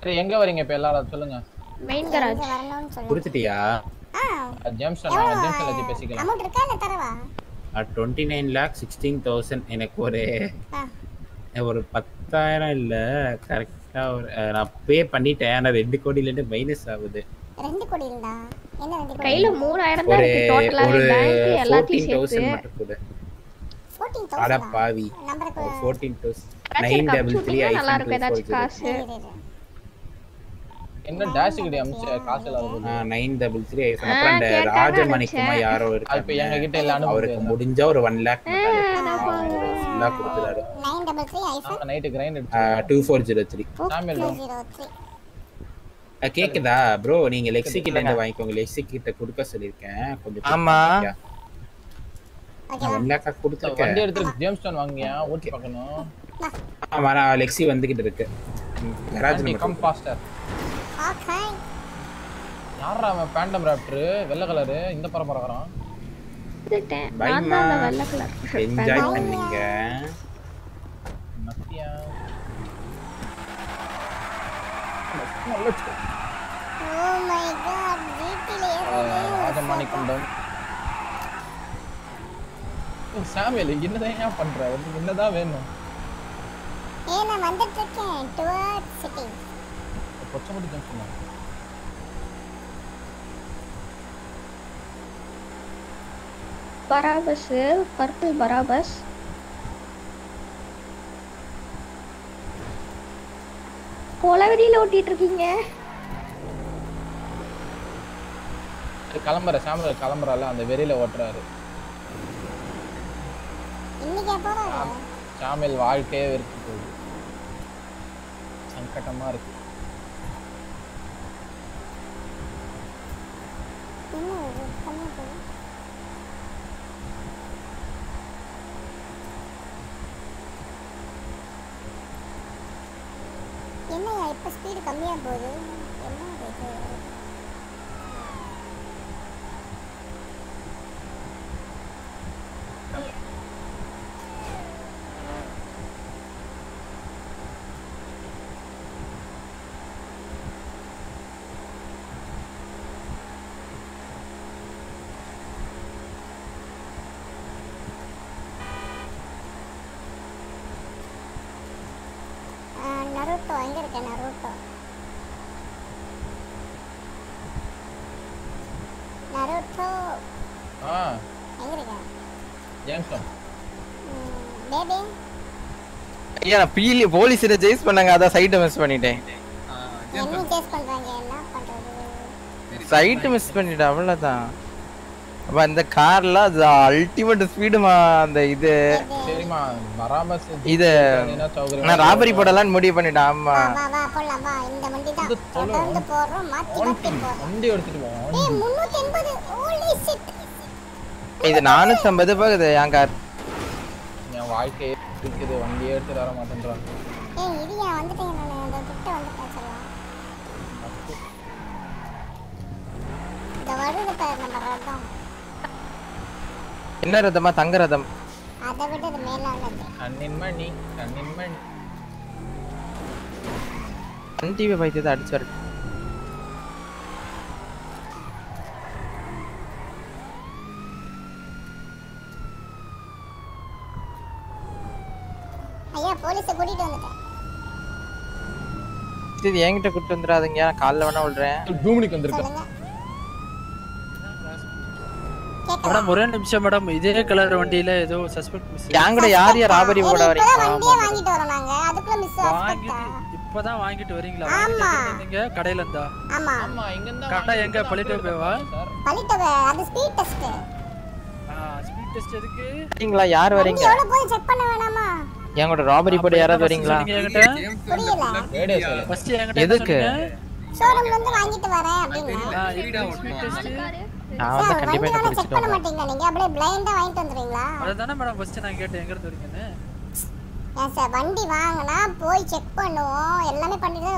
S6: சரி எங்க வரீங்க இப்ப எல்லாரும்? சொல்லுங்க.
S13: மெயின் கராஜ்
S10: வரணும்னு சொல்லு
S2: கொடுத்துட்டியா
S10: ஆ.
S6: ஜேம்ஸ்டன் ஜேம்ஸ்டன் வச்சு பேசிக்கலாம்.
S10: அமௌண்ட் இருக்கா இல்ல தரவா?
S2: Twenty nine lakh sixteen thousand எனக்கு ஒரு
S10: ஆ.
S2: ஒரு பத்தாயிரம் இல்ல. கரெக்டா ஒரு அஹ், நான் பே பண்ணிட்டேன். ஆனா ரெண்டு கோடியிலேருந்து மைனஸ் ஆகுது.
S10: ரெண்டு கோடி இருந்தா என்ன கோடி?
S13: கையில மூணாயிரம் தான்
S2: ஒரு
S13: இருக்கு டோட்டலாவே
S2: ஒரு
S13: பேங்க் எல்லாத்தையும் சேர்த்து
S2: தௌசண்ட் மட்டும் கொடு
S10: ஃபோர்டீன்
S2: அட
S10: தௌசண்ட்
S2: பாவி
S10: நம்பருக்கு
S2: ஃபோர்டீன் தௌசண்ட்
S13: ஏதாச்சும்
S2: நைன்
S13: எனக்கு
S2: டபுள் த்ரீ
S13: அனுப்பிச்சு விட்டீங்கன்னா நல்லா இருக்கும். ஏதாச்சும் காசு.
S6: என்ன டேஷ் கிட்ட அமிச்ச காசு இல்லாத போது
S2: நைன் டபுள் த்ரீ
S13: ஆ,
S2: அப்புறம் அந்த ராஜமணிக்குமா
S13: நினைச்சேன்.
S2: யாரோ
S6: இப்ப எங்க கிட்ட இல்ல
S2: அவருக்கு முடிஞ்சா ஒரு ஒன் லேக் ஃபுல்லா கொடுத்துறாரு
S10: nine double three hyphen
S6: night grind அடிச்சு
S2: டூ ஃபோர் ஜீரோ த்ரீ
S6: சாமியல்
S2: கேக்குதா? ப்ரோ நீங்க லெக்ஸி கிட்ட இருந்து வாங்கிக்கோங்க. லெக்ஸி கிட்ட கொடுக்க சொல்லிருக்கேன். கொஞ்சம்
S4: ஆமா.
S2: ஒன் லேக்கா
S6: வண்டி
S2: கொடுத்துருக்கேன்.
S6: எடுத்து ஜேம்ஸ்டன் வாங்கியா? ஓட்டி பார்க்கணும்.
S2: ஆமா நான் லெக்ஸி வந்துகிட்டு இருக்கு. கராஜ்
S6: கம் ஃபாஸ்டர்
S10: ஓகே
S6: யாரா அவன் பேண்டம் ராப்டர் வெள்ளை கலரு இந்த பரம் பறக்கறான்
S13: வந்துட்டேன். நான்
S2: பைமா
S13: தான் அந்த வெள்ளை கலர்
S2: என்ஜாய் பண்ணீங்க.
S6: மத்தியா.
S10: ஓ மை காட் வீட்டிலே
S6: ராஜமாணி குண்டம். சாமியல் என்னதான் ஏன் பண்ற? என்னதான் வேணும்?
S10: ஏ நான் வந்துட்டு இருக்கேன் டுவர்ட் சிட்டி
S6: கொச்சமட்டி ஜங்ஷன்
S13: பராபஸ் பர்பிள் பராபஸ். கொலவெறியில ஓட்டிட்டு இருக்கீங்க.
S6: கிளம்புற சாமியல் கிளம்புறால அந்த வெறியில ஓட்டுறாரு. சாமியல் வாழ்க்கையே வெறுத்து போகுது. சங்கட்டமா இருக்கு.
S10: என்னையா இப்போ ஸ்பீடு கம்மியாக போகுது? என்ன இது நருட்டோ எங்க இருக்க நருட்டோ நருட்டோ
S6: ஆ
S10: எங்க இருக்க
S6: ஜேம்ஸ்டன்
S10: பேபி
S4: ஐயா நான் பீலி போலீஸ் இதை சேஸ் பண்ணாங்க அதான் சைட்டை மிஸ் பண்ணிட்டேன்.
S10: என்ன சேஸ் பண்றாங்க? என்ன பண்றது?
S4: சைட்டு மிஸ் பண்ணிட்டேன் அவ்வளவுதான். அப்ப அந்த கார்ல அது அல்டிமேட் ஸ்பீடுமா அந்த இது.
S6: சரிம்மா வராம
S4: இது நான் ராபரி போடலாம்னு முடிவு பண்ணிட்டேன் ஆமா
S10: வா வா போலாம் வா. இந்த வண்டி தான். தொடர்ந்து போறோம் மாத்தி மாத்தி போறோம்
S6: வண்டி எடுத்துட்டு
S10: ஏய் 380 ஹோலி ஷிட்
S4: இது நானூத்தி ஐம்பது போகுது என் கார்
S6: என் வாழ்க்கையே இருக்குது வண்டியே எடுத்துட்டு வர மாட்டேன்றான்
S10: ஏய் இடியா வந்துட்டேன் நான் அந்த கிட்ட வந்து பேசலாம் இந்த வருது பாரு நம்ம ரதம்.
S4: என்ன ரதமா? தங்க ரதம்.
S10: அதை விட இது மேலானது.
S6: கண்ணின் மணி கண்ணின் மணி
S4: சன் டிவி பைத்தியத்தை அடிச்சு வரட்டு
S10: ஐயா போலீஸை கூட்டிட்டு வந்துட்டேன்.
S4: இது என்கிட்ட கூட்டு வந்துடாதீங்க. நான் காலைல வேணா விடுறேன்.
S6: டூமினிக் வந்திருக்கேன்
S14: மேடம் ஒரே நிமிஷம் மேடம். இதே கலர் வண்டியில ஏதோ சஸ்பெக்ட் மிஸ்
S4: என் கூட யார் யார் ராபரி போட வரீங்க
S10: வண்டியே வாங்கிட்டு வரோம் நாங்க. அதுக்குள்ள மிஸ்
S14: வாங்கிட்டு இப்பதான் வாங்கிட்டு வரீங்களா. எங்க? இருந்தீங்க கடையில இருந்தா?
S10: ஆமா.
S6: ஆமா இங்க இருந்தா
S14: கரெக்டா எங்க? பள்ளிட்டு போவா
S10: பலிட்டவ அது ஸ்பீட் டெஸ்ட்
S14: ஸ்பீட் டெஸ்ட் எதுக்கு?
S4: வரீங்களா யார் வரீங்க
S10: எவ்வளவு போய் செக் பண்ண வேணாமா?
S4: என் கூட ராபரி போட யாராவது வரீங்களா? எதுக்கு?
S10: ஷோரூம்ல இருந்து வாங்கிட்டு வரேன் அப்படின்னா.
S4: நான் வந்து கண்டிப்பா என்ன
S10: செக் பண்ண மாட்டீங்களா நீங்க? அப்படியே பிளைண்டா வாங்கிட்டு வந்துருவீங்களா?
S14: அதுதானே மேடம் ஃபர்ஸ்ட் நான் கேட்டேன். எங்க இருந்து வரீங்கன்னு?
S10: ஏன் சார் வண்டி வாங்கினா போய் செக் பண்ணுவோம். எல்லாமே பண்ணிட்டு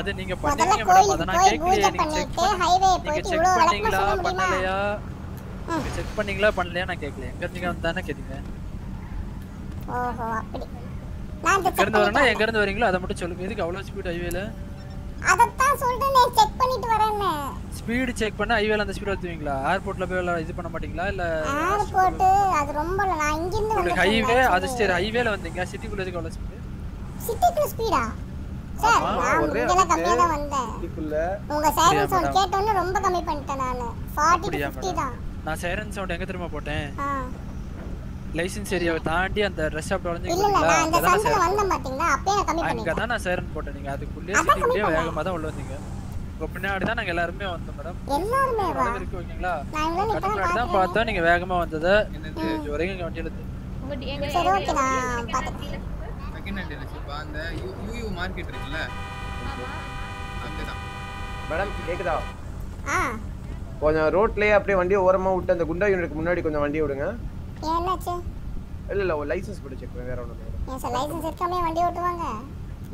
S14: அது நீங்க
S10: முதல்ல கோயிலுக்கு போய் பூஜை
S14: செக்
S10: பண்ணிட்டு ஹைவே
S14: நீங்க
S10: போயிட்டு
S14: செக்
S10: இவ்வளவு விளக்கமா
S14: பண்ணீங்களா?
S10: சொல்ல முடியுமா?
S14: பண்ணலையா? நீங்க செக் பண்ணீங்களா? பண்ணலையா? நான் கேக்கல எங்க இருந்தீங்க? தானே கேட்டீங்க.
S10: ஓஹோ அப்படி. நான் செக்
S14: இருந்து வரேன்னா
S10: பண்ணிட்டு
S14: எங்க இருந்து வரீங்களோ அதை மட்டும் சொல்லுங்க. எதுக்கு அவ்வளவு ஸ்பீட் ஹைவேல
S10: அதத்தான் சொல்றேனே செக் பண்ணிட்டு வரேன்னு.
S14: ஸ்பீடு செக் பண்ண ஹைவேல அந்த ஸ்பீட் வந்துவீங்களா ஏர்போர்ட்ல போய் எல்லாம் இது பண்ண மாட்டீங்களா? இல்ல
S10: ஏர்போர்ட் அது ரொம்ப நான் இங்க இருந்து
S14: உங்களுக்கு ஹைவே அது சரி ஹைவேல வந்தீங்க சிட்டிக்குள்ள எதுக்கு அவ்வளவு ஸ்பீடு
S10: சிட்டிக்குள்ள ஸ்பீடா சார் நான்
S14: ஒரே
S10: இங்கெல்லாம் கம்மியா தான் வந்தேன். உங்க சைரன் சவுண்ட்? கேட்டோன்னு ரொம்ப கம்மி பண்ணிட்டேன் நானு. 40
S14: அப்படியா
S10: to 50 தான்.
S14: நான் சைரன் சவுண்ட் எங்க திரும்ப போட்டேன். லைசென்ஸ் ஏரியாவை தாண்டி அந்த ட்ரெஸ் ஷாப்
S10: இல்ல
S14: வளைஞ்சீங்க
S10: இல்ல நான் இந்த
S14: அங்கதான்
S10: சந்துல வந்தேன் பாத்தீங்களா? அப்பயே நான் கம்மி
S14: அங்க
S10: பண்ணிட்டேன்.
S14: தான் நான் சைரன் போட்டேன் நீங்க. அதுக்குள்ளே சிட்டிக்குள்ளே வேகமா தான் உள்ள வந்தீங்க. உங்க பின்னாடி தான் நாங்க எல்லாருமே வந்தோம் மேடம்
S10: எல்லாருமே வா.
S14: இருக்கு ஓகேங்களா?
S10: நான்
S14: தான் பார்த்தோம். நீங்க வேகமா வந்ததை. வரைக்கும் இங்க வண்டியில இருந்து
S10: சரி ஓகே நான் பாத்துக்கிறேன்.
S9: செகண்ட் ஹேண்ட் டீலர்ஷிப் அந்த யூயூ மார்க்கெட் இருக்குல்ல? அங்கதான்.
S15: மேடம் கேக்குதா?
S10: ஆ.
S15: கொஞ்சம் ரோட்லயே அப்படியே வண்டியை ஓரமா விட்டு அந்த குண்டா யூனிட்டுக்கு முன்னாடி கொஞ்சம் வண்டியை விடுங்க.
S10: என்னாச்சு?
S15: இல்ல இல்ல ஒரு லைசென்ஸ் போட்டு செக் வேற ஒண்ணும்
S10: சார் லைசென்ஸ் இருக்காமே வண்டி ஓட்டுவாங்க?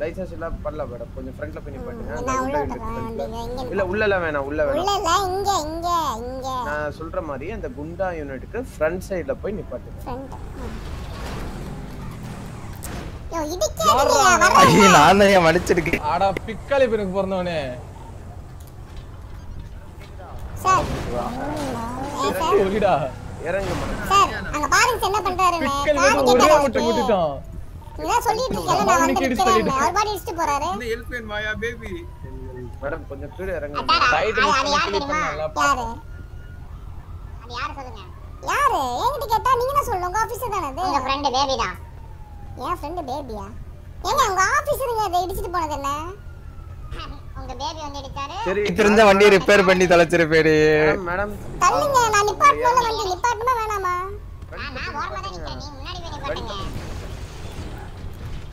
S15: லைசென்ஸ் எல்லாம் பண்ணல மேடம் கொஞ்சம் ஃப்ரண்ட்ல போய் நிப்பாட்டுங்க அந்த
S10: நான் உள்ள
S15: இல்ல எல்லாம் வேணாம் உள்ள
S10: உள்ள
S15: வேணாம்
S10: இல்ல இங்க இங்க இங்க.
S15: நான் சொல்ற மாதிரி அந்த குண்டா யூனிட்டுக்கு ஃப்ரண்ட் சைடுல போய் நிப்பாட்டுங்க
S10: ஃப்ரண்ட் யோ
S4: ஐயோ நான் தான் மன்னிச்சிருக்கேன்
S6: ஆடா பிக்காளி பேருக்கு பிறந்தவனே.
S10: சார் ஏன் சார்
S6: சொல்லிடா
S10: சார் அங்க பாருங்க என்ன பண்றாருன்னு காது சொல்லிட்டு நான் வந்து நிக்கிறேன். அவர் பாடி போறாரு.
S9: இந்த ஹெல்ப் வேணுமாயா பேபி
S15: மேடம் கொஞ்சம் கீழே இறங்க
S10: அது அது யார் அது யாரு சொல்லுங்க? யாரு? என்கிட்ட கேட்டா நீங்க தான் சொல்லணும். உங்க ஆபீசர் தானே அது? உங்க ஃப்ரெண்ட் பேபி தான். என் ஃப்ரெண்ட் பேபியா ஏங்க உங்க ஆபீசருங்க அதை இடிச்சிட்டு போனது என்ன? உங்க பேபி வந்து இடிச்சாரு
S15: சரி.
S4: திருந்த வண்டியை ரிப்பேர் பண்ணி தொலைச்சிருப்பேரு
S15: மேடம்
S10: தள்ளுங்க நான் நிப்பாட்டணும்ல வண்டி. நிப்பாட்டணுமா வேணாமா? நான் ஓரமா தான் நிக்கிறேன். நீ முன்னாடி போய் நிப்பாட்டுங்க.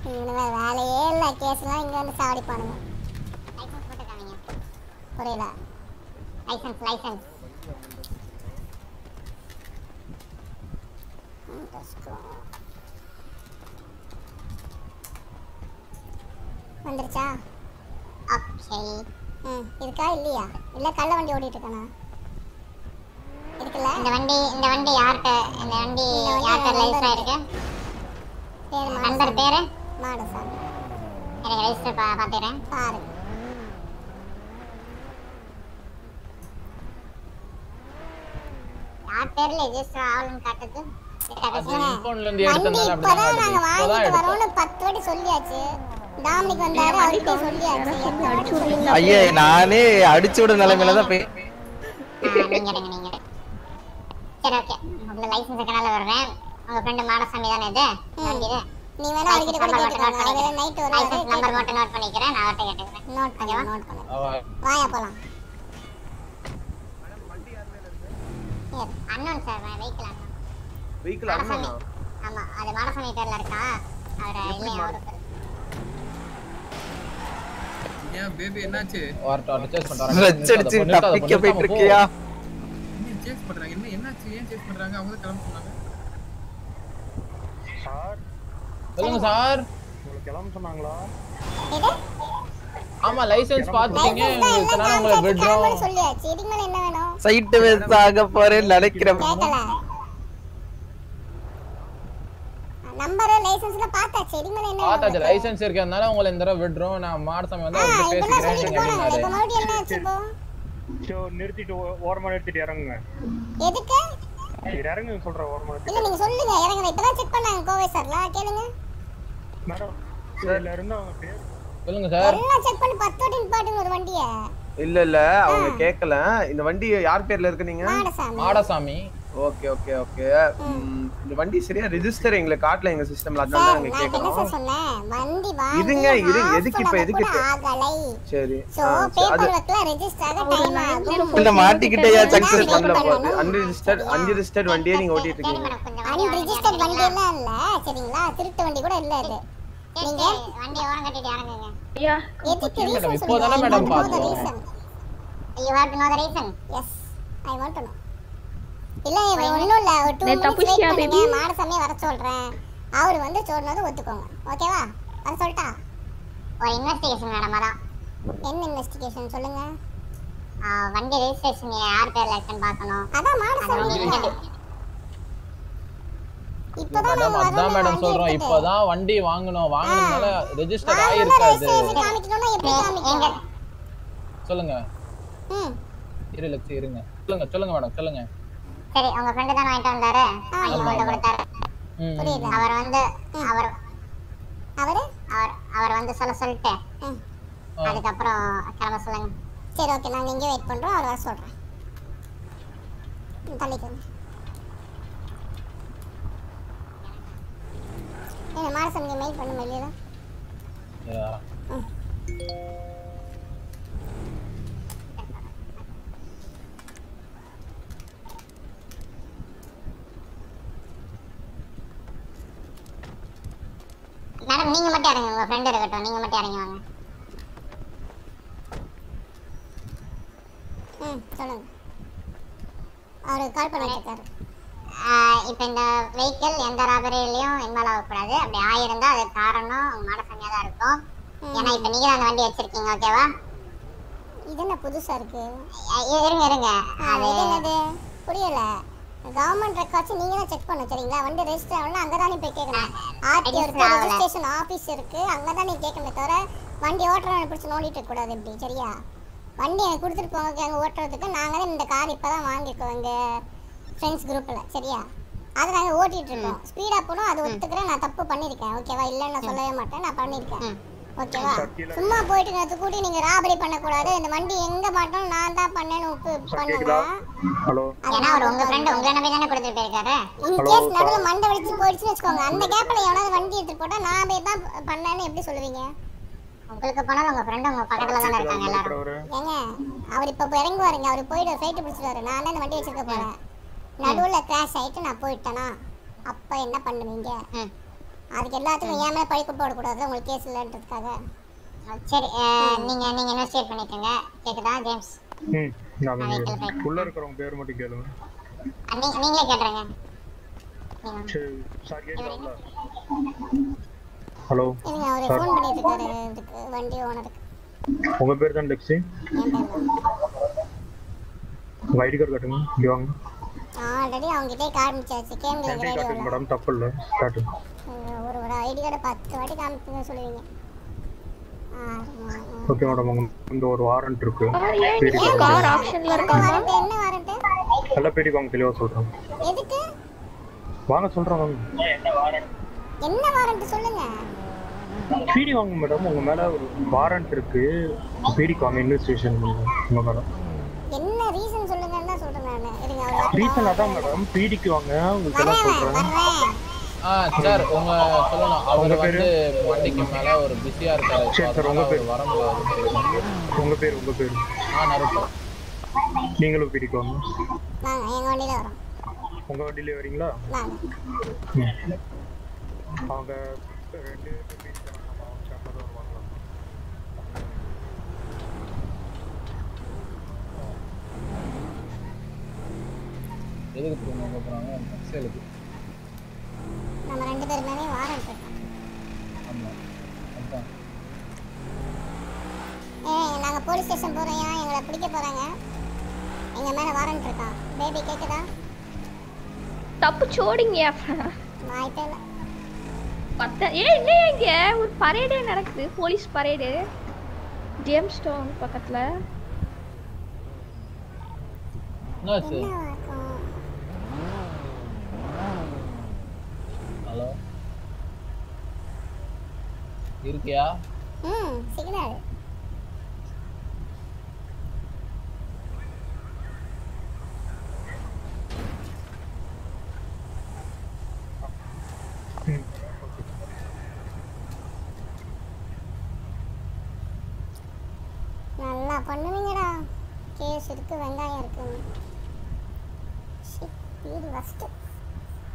S10: இவனுங்க வேலையே இல்லை. கேஸ்லாம் இங்க வந்து சாவடிப்பானுங்க லைசன்ஸ் மட்டும் காமிங்க புரியல. லைசன்ஸ் லைசன்ஸ் வந்துருச்சா? ஓகே ம் இருக்கா இல்லையா? இல்ல கள்ள வண்டி ஓடிட்டு இருக்கானா இருக்குல்ல? இந்த வண்டி இந்த வண்டி யார்கிட்ட இந்த வண்டி யார்கிட்ட லைசன்ஸ் இருக்கு நண்பர் பேரு? மாடசாமி எனக்கு ரெஜிஸ்டர் பா பார்த்துக்கிறேன் பாரு. யார் பேர்ல ரெஜிஸ்டர் ஆகலன்னு காட்டுது? வண்டி
S6: அப்படி
S10: இப்பதான் நாங்க வாங்கிட்டு வரோம்னு பத்து வாட்டி சொல்லியாச்சு. டாமினிக் வந்தாரு அவர்கிட்ட சொல்லியாச்சு?
S4: ஐயா நானே அடிச்சு விட நிலைமையில தான் போய்
S10: நீங்க. சரி ஓகே. உங்க லைசன்ஸ் இருக்கனால வர்றேன் உங்க ஃப்ரெண்ட் மாடசாமி தானே இது? நீ வேணா அவர்கிட்ட கூட கேட்டுக்கோங்க அவர் நைட் லைசன்ஸ் நம்பர் மட்டும் நோட் பண்ணிக்கிறேன். நான் அவர்கிட்ட கேட்டுக்கிறேன். நோட் பண்ணி நோட் பண்ணு. வாயா போலாம். அண்ணன் சார் வெஹிக்கிள் அண்ணன்
S15: வெஹிக்கிள்
S10: மாடசாமி.
S15: அண்ணா
S10: ஆமா அது மாடசாமி பேர்ல இருக்கா? அவர் இல்லையா அவருக்கு
S9: ஏன் பேபி என்னாச்சு?
S6: வரட்டும் சேஸ் பண்றாங்க
S4: வச்சடிச்சு தப்பிக்க போயிட்டு இருக்கியா
S9: என்ன சேஸ் பண்றாங்க? என்ன என்னாச்சு? ஏன் சேஸ் பண்றாங்க? அவங்க தான் கிளம்ப சொன்னாங்க.
S6: சொல்லுங்க சார்.
S8: உங்களுக்கு கிளம்ப சொன்னாங்களா?
S6: ஆமா லைசென்ஸ் பாத்துட்டீங்க. இதனால உங்களை விடுறோம்
S10: சொல்லியாச்சு. இதுக்கு மேல என்ன வேணும்?
S4: சைட்டு வேஸ்ட் ஆக போறேன்னு நினைக்கிறேன்.
S10: நம்பர் லைசென்ஸ்ல பார்த்தாச்சு. இதுக்கு மேல என்ன
S6: பார்த்தாச்சு. லைசென்ஸ் இருக்கிறதுனால உங்களை இந்த தடவை விடுறோம். நான் மாடசாமி வந்து அவர்கிட்ட பேசிக்கிறேன்.
S10: இப்ப
S6: அப்படின்னாரு
S10: மறுபடியும் என்ன ஆச்சு இப்போ?
S8: சோ நிறுத்திட்டு ஓரமா நிறுத்திட்டு இறங்குங்க.
S10: எதுக்கு?
S8: இறங்குங்க சொல்றேன் ஓரமா
S10: இல்ல நீங்க சொல்லுங்க. இறங்குங்க. இப்பதான் செக் பண்ணாங்க கோவை சார்ல கேளுங்க.
S8: மேடம் இதுல இருந்து அவங்க பேர்?
S6: சொல்லுங்க சார்
S10: எல்லாம் செக் பண்ணி. பத்து வாட்டி நிப்பாட்டுங்க ஒரு வண்டியை.
S15: இல்ல இல்ல. அவங்க கேட்கல இந்த வண்டி யார் பேர்ல இருக்கு நீங்க?
S10: Madasamy.
S6: Madasamy.
S15: Okay okay okay. இந்த வண்டி சரியா ரெஜிஸ்டர் எங்களுக்கு காட்டல எங்க சிஸ்டம்ல அதனால தான் நாங்க கேக்குறோம்
S10: சார் சொன்னேன்? வண்டி வாங்கி
S15: இருங்க இருங்க.
S10: half
S15: எதுக்கு இப்ப? எதுக்கு சரி.
S4: இல்ல மாட்டிக்கிட்டயா சக்சஸ்
S15: பண்ணல போகுது அன்ரிஜிஸ்டர்ட் அன்ரிஜிஸ்டர்ட் வண்டியே நீங்க ஓட்டிட்டு இருக்கீங்க.
S10: அன்ரிஜிஸ்டர்ட் வண்டி எல்லாம் இல்ல. சரிங்களா? திருட்டு வண்டி கூட இல்ல இது நீங்க? வண்டி ஓரம் கட்டிட்டு இறங்குங்க. எதுக்கு
S6: மேடம்,
S10: ரீசன்
S6: இப்போதானே madam
S10: you want to know the reason yes I want to know இல்ல ஒண்ணும் இல்ல. ஒரு 2
S13: டேய்,
S10: மினிட்ஸ் வெயிட்
S13: தப்பிச்சிட்டியா,
S10: பண்ணுங்க.
S13: baby?
S10: மாடசாமி வர சொல்றேன். அவர் வந்து சொன்னது ஒத்துக்கோங்க. ஓகேவா வர சொல்லிட்டா? ஒரு இன்வெஸ்டிகேஷன் மேடம் அதான் என்ன இன்வெஸ்டிகேஷன் சொல்லுங்க? வண்டி ரெஜிஸ்ட்ரேஷன் யார் பேர்ல இருக்குன்னு பார்க்கணும். அதான் மாடசாமி இப்பதான்
S6: மேடம் அதான் மேடம் சொல்றோம். இப்பதான் வண்டி வாங்கணும். வாங்கினதுனால ரெஜிஸ்டர் ஆயிருக்காது சொல்லுங்க.
S10: ம்.
S6: இரு லட்சம் இருங்க. சொல்லுங்க சொல்லுங்க மேடம் சொல்லுங்க.
S10: சரி உங்க ஃப்ரெண்ட் தான் வாங்கிட்டு வந்தாரு? வாங்கி கொண்டு கொடுத்தாரு.
S6: ம்,
S10: புரியுது? அவர் வந்து அவர் அவரு? அவர் அவர் வந்து சொல்ல சொல்லிட்டு. அதுக்கப்புறம் கிளம்ப சொல்லுங்க. சரி ஓகே நாங்க இங்கே வெயிட் பண்றோம் அவர் வர சொல்றேன் ம், தள்ளிக்கோங்க. என்ன மாரசாமிக்கு மெயில் பண்ண வெளியில மேடம் நீங்க மட்டும் இறங்க உங்க ஃப்ரெண்ட் இருக்கட்டும். நீங்க மட்டும் இறங்கி வாங்க. ம் சொல்லுங்க. அவரு கால் பண்ணிட்டு இருக்காரு இப்போ இந்த வெஹிக்கிள் எந்த ராபரிலையும் இன்வால்வ் ஆகக்கூடாது. அப்படி ஆயிருந்தா அது காரணம் உங்க மாடசாமியா தான் இருக்கும். ஏன்னா இப்போ நீங்க அந்த வண்டி வச்சிருக்கீங்க ஓகேவா இது என்ன புதுசா இருக்கு? இருங்க இருங்க. அது என்னது? புரியல. கவர்மெண்ட் ரெக்கார்ட்ஸ் நீங்க தான் செக் பண்ணணும் சரிங்களா? வண்டி ரெஜிஸ்டர் ஆகணும் அங்க தானே போய் கேட்கணும் ஆர்டிஓ இருக்கு ரெஜிஸ்ட்ரேஷன் ஆபீஸ் இருக்கு அங்க தான் நீ கேட்கணுமே தவிர வண்டி ஓட்டுறவனை பிடிச்சி நோண்டிட்டு கூடாது இப்படி சரியா? வண்டி எனக்கு கொடுத்துட்டு போங்க அங்கே ஓட்டுறதுக்கு நாங்கள் தான் இந்த கார் இப்போ தான் வாங்கியிருக்கோம் எங்கள் ஃப்ரெண்ட்ஸ் குரூப்பில் சரியா? அதை நாங்கள் ஓட்டிட்டு இருக்கோம். ஸ்பீடாக போனோம் அது ஒத்துக்கிறேன் நான் தப்பு பண்ணியிருக்கேன் ஓகேவா இல்லைன்னு நான் சொல்லவே மாட்டேன் நான் பண்ணியிருக்கேன். ஓகேவா? சும்மா போயிட்டு நேற்று கூட்டி நீங்கள் ராபரி பண்ணக்கூடாது. இந்த வண்டி எங்கே மாட்டோம் நான் தான் பண்ணேன்னு உப்பு பண்ணுங்க.
S8: ஹலோ.
S10: ஏன்னா அவர் உங்க ஃப்ரெண்ட் உங்களை நம்பி தானே கொடுத்துட்டு போயிருக்காரு? இன் கேஸ் நடுவில் மண்டை வெடிச்சு போயிடுச்சுன்னு வச்சுக்கோங்க. அந்த கேப்ல எவனாவது வண்டி எடுத்துட்டு போட்டா நான் போய் தான் பண்ணேன்னு எப்படி சொல்லுவீங்க? உங்களுக்கு போனாலும் உங்க ஃப்ரெண்ட் உங்க பக்கத்துல தானே இருக்காங்க எல்லாரும். ஏங்க அவர் இப்ப போய் இறங்குவாருங்க. அவர் போயிட்டு ஃபைட் பிடிச்சிருவாரு நான் தான் இந்த வண்டி வச்சிருக்க போறேன். நடுவுல கிராஷ் ஆயிட்டு நான் போயிட்டேனா? அப்ப என்ன பண்ணுவீங்க? அதுக்கு எல்லாத்துக்கும் ஏன் மேல பழி குப்பை போடக்கூடாது உங்களுக்கு கேஸ் இல்லைன்றதுக்காக. சரி நீங்க நீங்க இன்வெஸ்டிகேட் பண்ணிக்கோங்க. கேக்குதா ஜேம்ஸ்.
S16: உள்ள இருக்கிறவங்க பேர் மட்டும் கேளுங்க.
S10: நீங்களே கேட்டுருங்க.
S16: சரி சார் கேட்கலாம்ல ஹலோ
S10: இருங்க அவரு ஃபோன் பண்ணிட்டு இருக்காரு இதுக்கு வண்டி ஓனருக்கு.
S16: உங்க பேர் தான் டெக்ஸி?
S10: என் பேர் தான்.
S16: உங்க ஐடி கார்டு காட்டுங்க இங்க வாங்க.
S10: ஆல்ரெடி அவங்ககிட்டே காமிச்சாச்சு. கேம்ல
S16: ஐடி
S10: ரெடி
S16: மேடம் தப்பு இல்லை. காட்டுங்க
S10: ஒரு ஒரு ஐடி கார்டை பத்து வாட்டி காமிச்சுங்க சொல்லுவீங்க.
S16: ஓகே மேடம் இந்த ஒரு வாரண்ட் இருக்கு.
S13: ஏன்
S16: பிடி
S13: கார் ஆப்ஷன்ல
S10: என்ன
S13: இருக்காங்க
S10: வாரண்ட் என்ன வாரண்ட்
S16: எல்லாம் பிடி வாங்க தெளிவா சொல்றேன்.
S10: எதுக்கு?
S16: வாங்க சொல்றேன் வாங்க
S10: என்ன வாரண்ட் சொல்லுங்க?
S16: பிடி வாங்க மேடம் உங்க மேல ஒரு வாரண்ட் இருக்கு. பிடிக்கு வாங்க இன்வெஸ்டிகேஷன் பண்ணுங்க உங்க மேல.
S10: என்ன ரீசன் சொல்லுங்கன்னு
S16: ரீசன் அதான் மேடம் பிடிக்கு வாங்க உங்களுக்கு எல்லாம் சொல்றேன்?
S6: ஆ சார் உங்க சொல்லணும் அவர்? வந்து வண்டிக்கு மேல ஒரு பிஸியா இருக்காரு.
S16: சரி, உங்க
S6: அதனால
S16: பேரு?
S6: வர முடியாது.
S16: உங்க பேர் உங்க பேர்?
S6: ஆ நருட்டோ
S16: நீங்களும் பிடிக்கு வாங்க
S10: நாங்க எங்க வண்டியில வரோம்.
S16: உங்க வண்டியிலே வரீங்களா?
S10: நாங்க
S16: ம். அவங்க ரெண்டு பேரும் நம்ம சேர்ந்து வருவாங்களா
S6: எதுக்கு திரும்ப நக்சலுக்கு
S10: நம்ம ரெண்டு பேர் மேலே வாரண்ட் இருக்கு.
S6: ஆமா. அதான்.
S10: ஏய் நாங்க போலீஸ் ஸ்டேஷன் போறோம் ஏன் எங்களை பிடிக்க போறாங்க. எங்க மேல வாரண்ட் இருக்கா? பேபி கேக்குதா?
S13: தப்பு சோடிங்க
S10: வாய்ப்பே இல்ல.
S13: பத்த ஏ என்ன இங்க. ஒரு பரேடே நடக்குது. போலீஸ் பரேடு ஜேம்ஸ் டவுன் பக்கத்துல.
S6: என்னாச்சு
S10: என்னவா இருக்கும்
S6: ஹலோ. இருக்கியா?
S10: ம் சிக்னல் நல்லா பண்ணுவீங்கடா. கேஸ் இருக்கு வெங்காயம் இருக்கு. வீடு ஃபஸ்ட்டு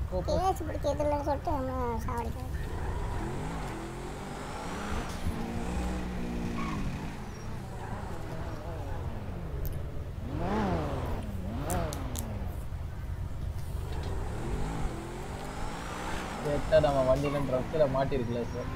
S10: கேஸ் பிடிக்க எதிரில் சொல்லிட்டு நம்ம சாவடிக்கணும்
S6: நம்ம வண்டியில ட்ரக்ல மாட்டிருக்கல சார்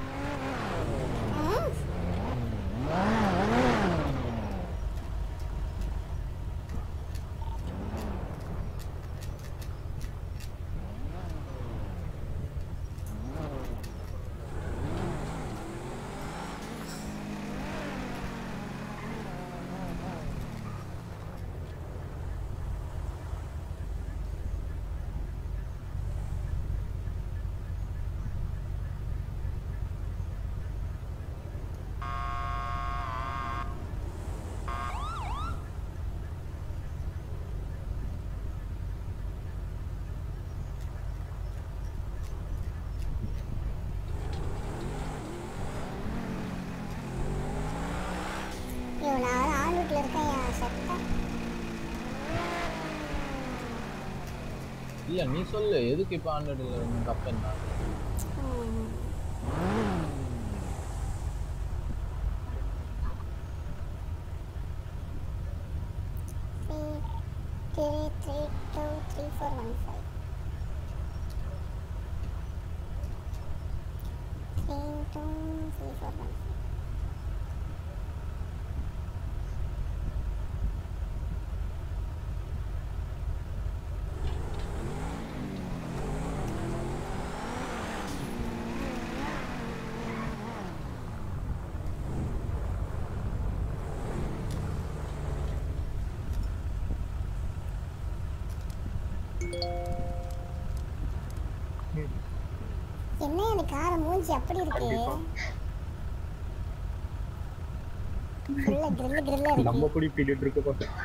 S10: ஐயோ நான் ஆள் வீட்டில் இருக்கேன் என் சட்டை
S6: இல்ல நீ சொல்லு எதுக்கு இப்ப ஆண்டட் தப்பு என்ன
S10: three three three two three four one five three two three four one என்ன அந்த கார மூஞ்சி அப்படி இருக்கு? ஃபுல்லா கிரில் கிரில்லா இருக்கு.
S16: நம்ம கூட பீரியட் இருக்குப்பா
S10: vintage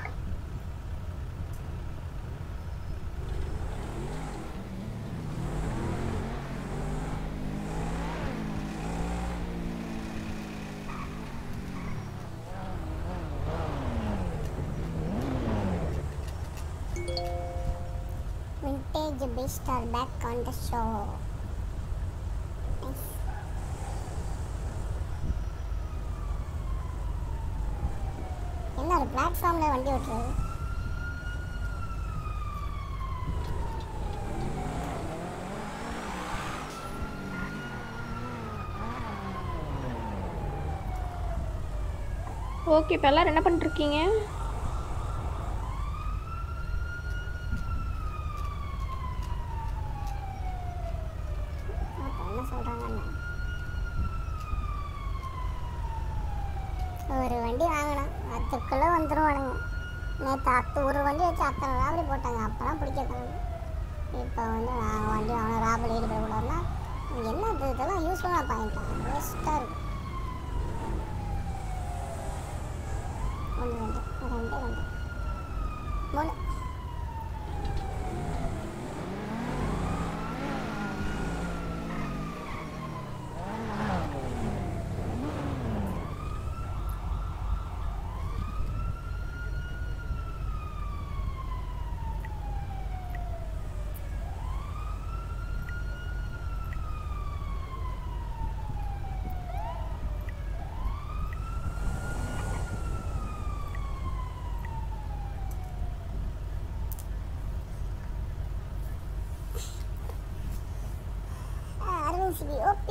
S10: are back on the show. என்ன ஒரு பிளாட்ஃபார்மில் வண்டி ஓட்டுறது?
S13: ஓகே இப்போ எல்லோரும் என்ன
S10: பண்ணிட்டுருக்கீங்க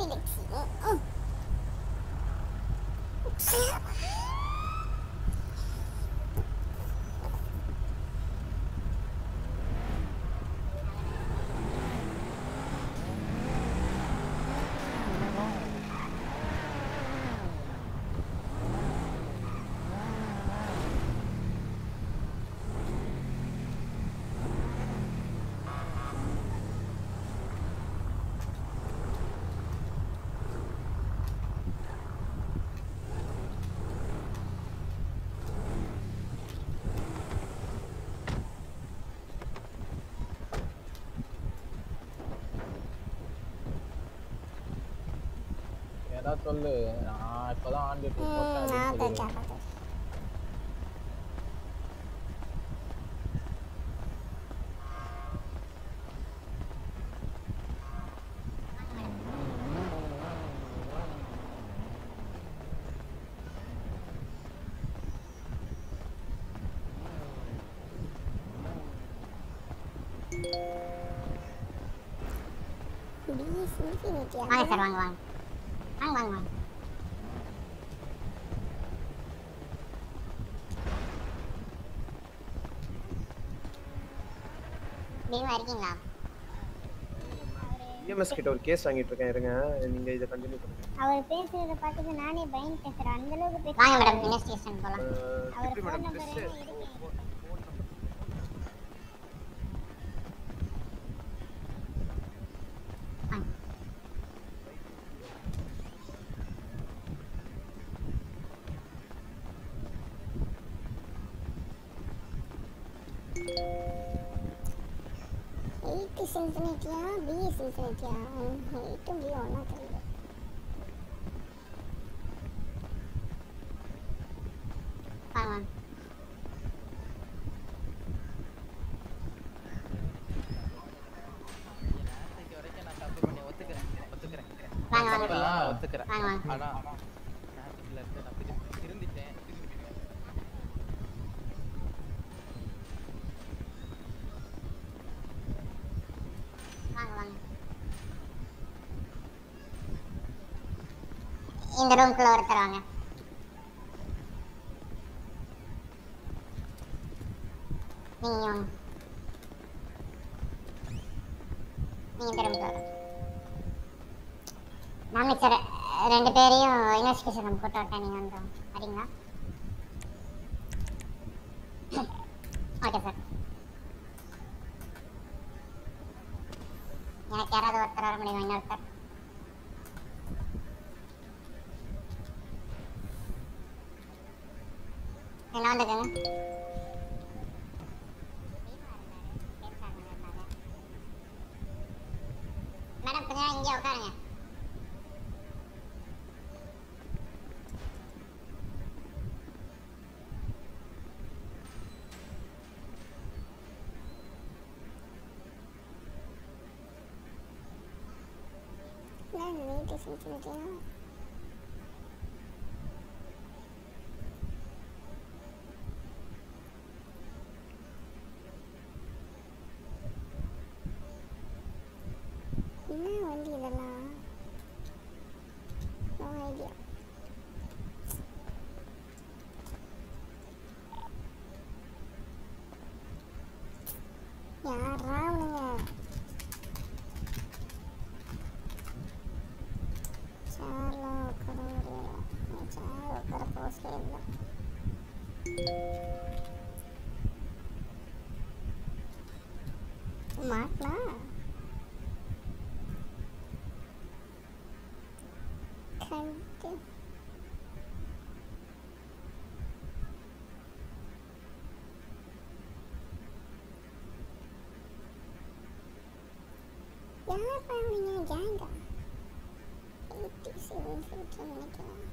S10: சிபி ஓபி லெக்ஸி ம்.
S6: சொல்லு நான் இப்பதான் ஆன் டியூட்டி போட்டேன்
S10: ம், நான்
S6: அப்படின்னு
S10: தைச்சேன்
S6: சொல்லிடு.
S10: பார்த்து பிஎஸ் இன்ஃபினிட்டி வாங்க சார் வாங்க வாங்க வாங்க வாங்க வாங்க பீமா இருக்கீங்களா
S15: இஎம்எஸ் கிட்ட ஒரு கேஸ் வாங்கிட்டு இருக்கேன் இருங்க. நீங்க இதை கண்டினியூ பண்ணுங்க.
S10: அவர் பேசுறத பார்த்துட்டு நானே பயந்து பேசுறேன் அந்த அளவுக்கு பேச வாங்க மேடம் இன்வெஸ்டிகேஷன் போலாம். அவர்
S15: எப்படி
S10: ஃபோன்
S15: மேடம்
S10: நம்பர் வாங்க வாங்க வாங்க வாங்க.
S4: தப்பெல்லாம் ஒத்துக்கிறேன்.
S10: வாங்க வாங்க
S4: ஆனா நேரத்துக்குள்ள இருந்து நான் திரு- திருந்திட்டேன் திருந்திட்டேன்.
S10: வாங்க வாங்க இந்த ரூம்குள்ள ஒருத்தர் வாங்க. நீங்க வாங்க நீங்க இந்த ரூம்குள்ள நான் மிச்சர் ரெண்டு பேரையும் இன்வெஸ்டிகேஷன் ரூம் கூட்டு நீங்கள் நீங்க வந்து வரீங்களா பேச வச்சு பார்த்தீங்கன்னா என்ன வந்து இதெல்லாம் ஐடியா யாரா அவனுங்க கண்டு யார் பாவீங்க கேங்கா எயிட்டி செவன் ஃபீட் நினைக்கிறேன்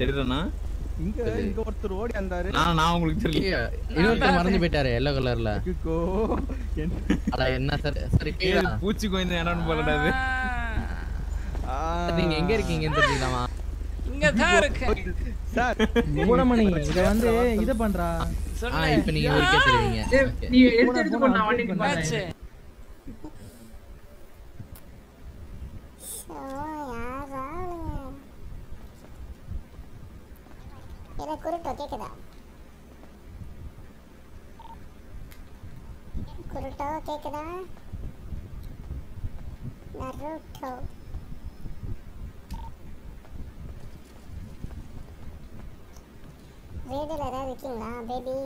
S17: தெரியுதுண்ணா?
S18: இங்க இங்க ஒருத்தர் ஓடி வந்தாரு.
S17: நான் நான் உங்களுக்கு தெரியல.
S19: இன்னொருத்தர் மறந்து போயிட்டாரு எல்லோ கலர்ல அட என்ன சார்? சரி
S17: பூச்சி கோயிந்த இடம்னு போலடா இது.
S19: நீங்க எங்க இருக்கீங்கன்னு தெரிஞ்சுக்கலாமா?
S20: இங்க தான் இருக்கேன்
S18: சார்
S21: பூனமணி இத வந்து இது பண்றா?
S19: இப்போ நீங்க ஊருக்கே தெரிவிங்க
S21: நீ எடுத்து
S20: என்னாச்சு?
S10: ஷோ யாரா அவனுங்க இதை குருட்டோ கேக்குதா குருட்டோ கேக்குதா நருட்டோ ரேடியோல ஏதாவது பேபி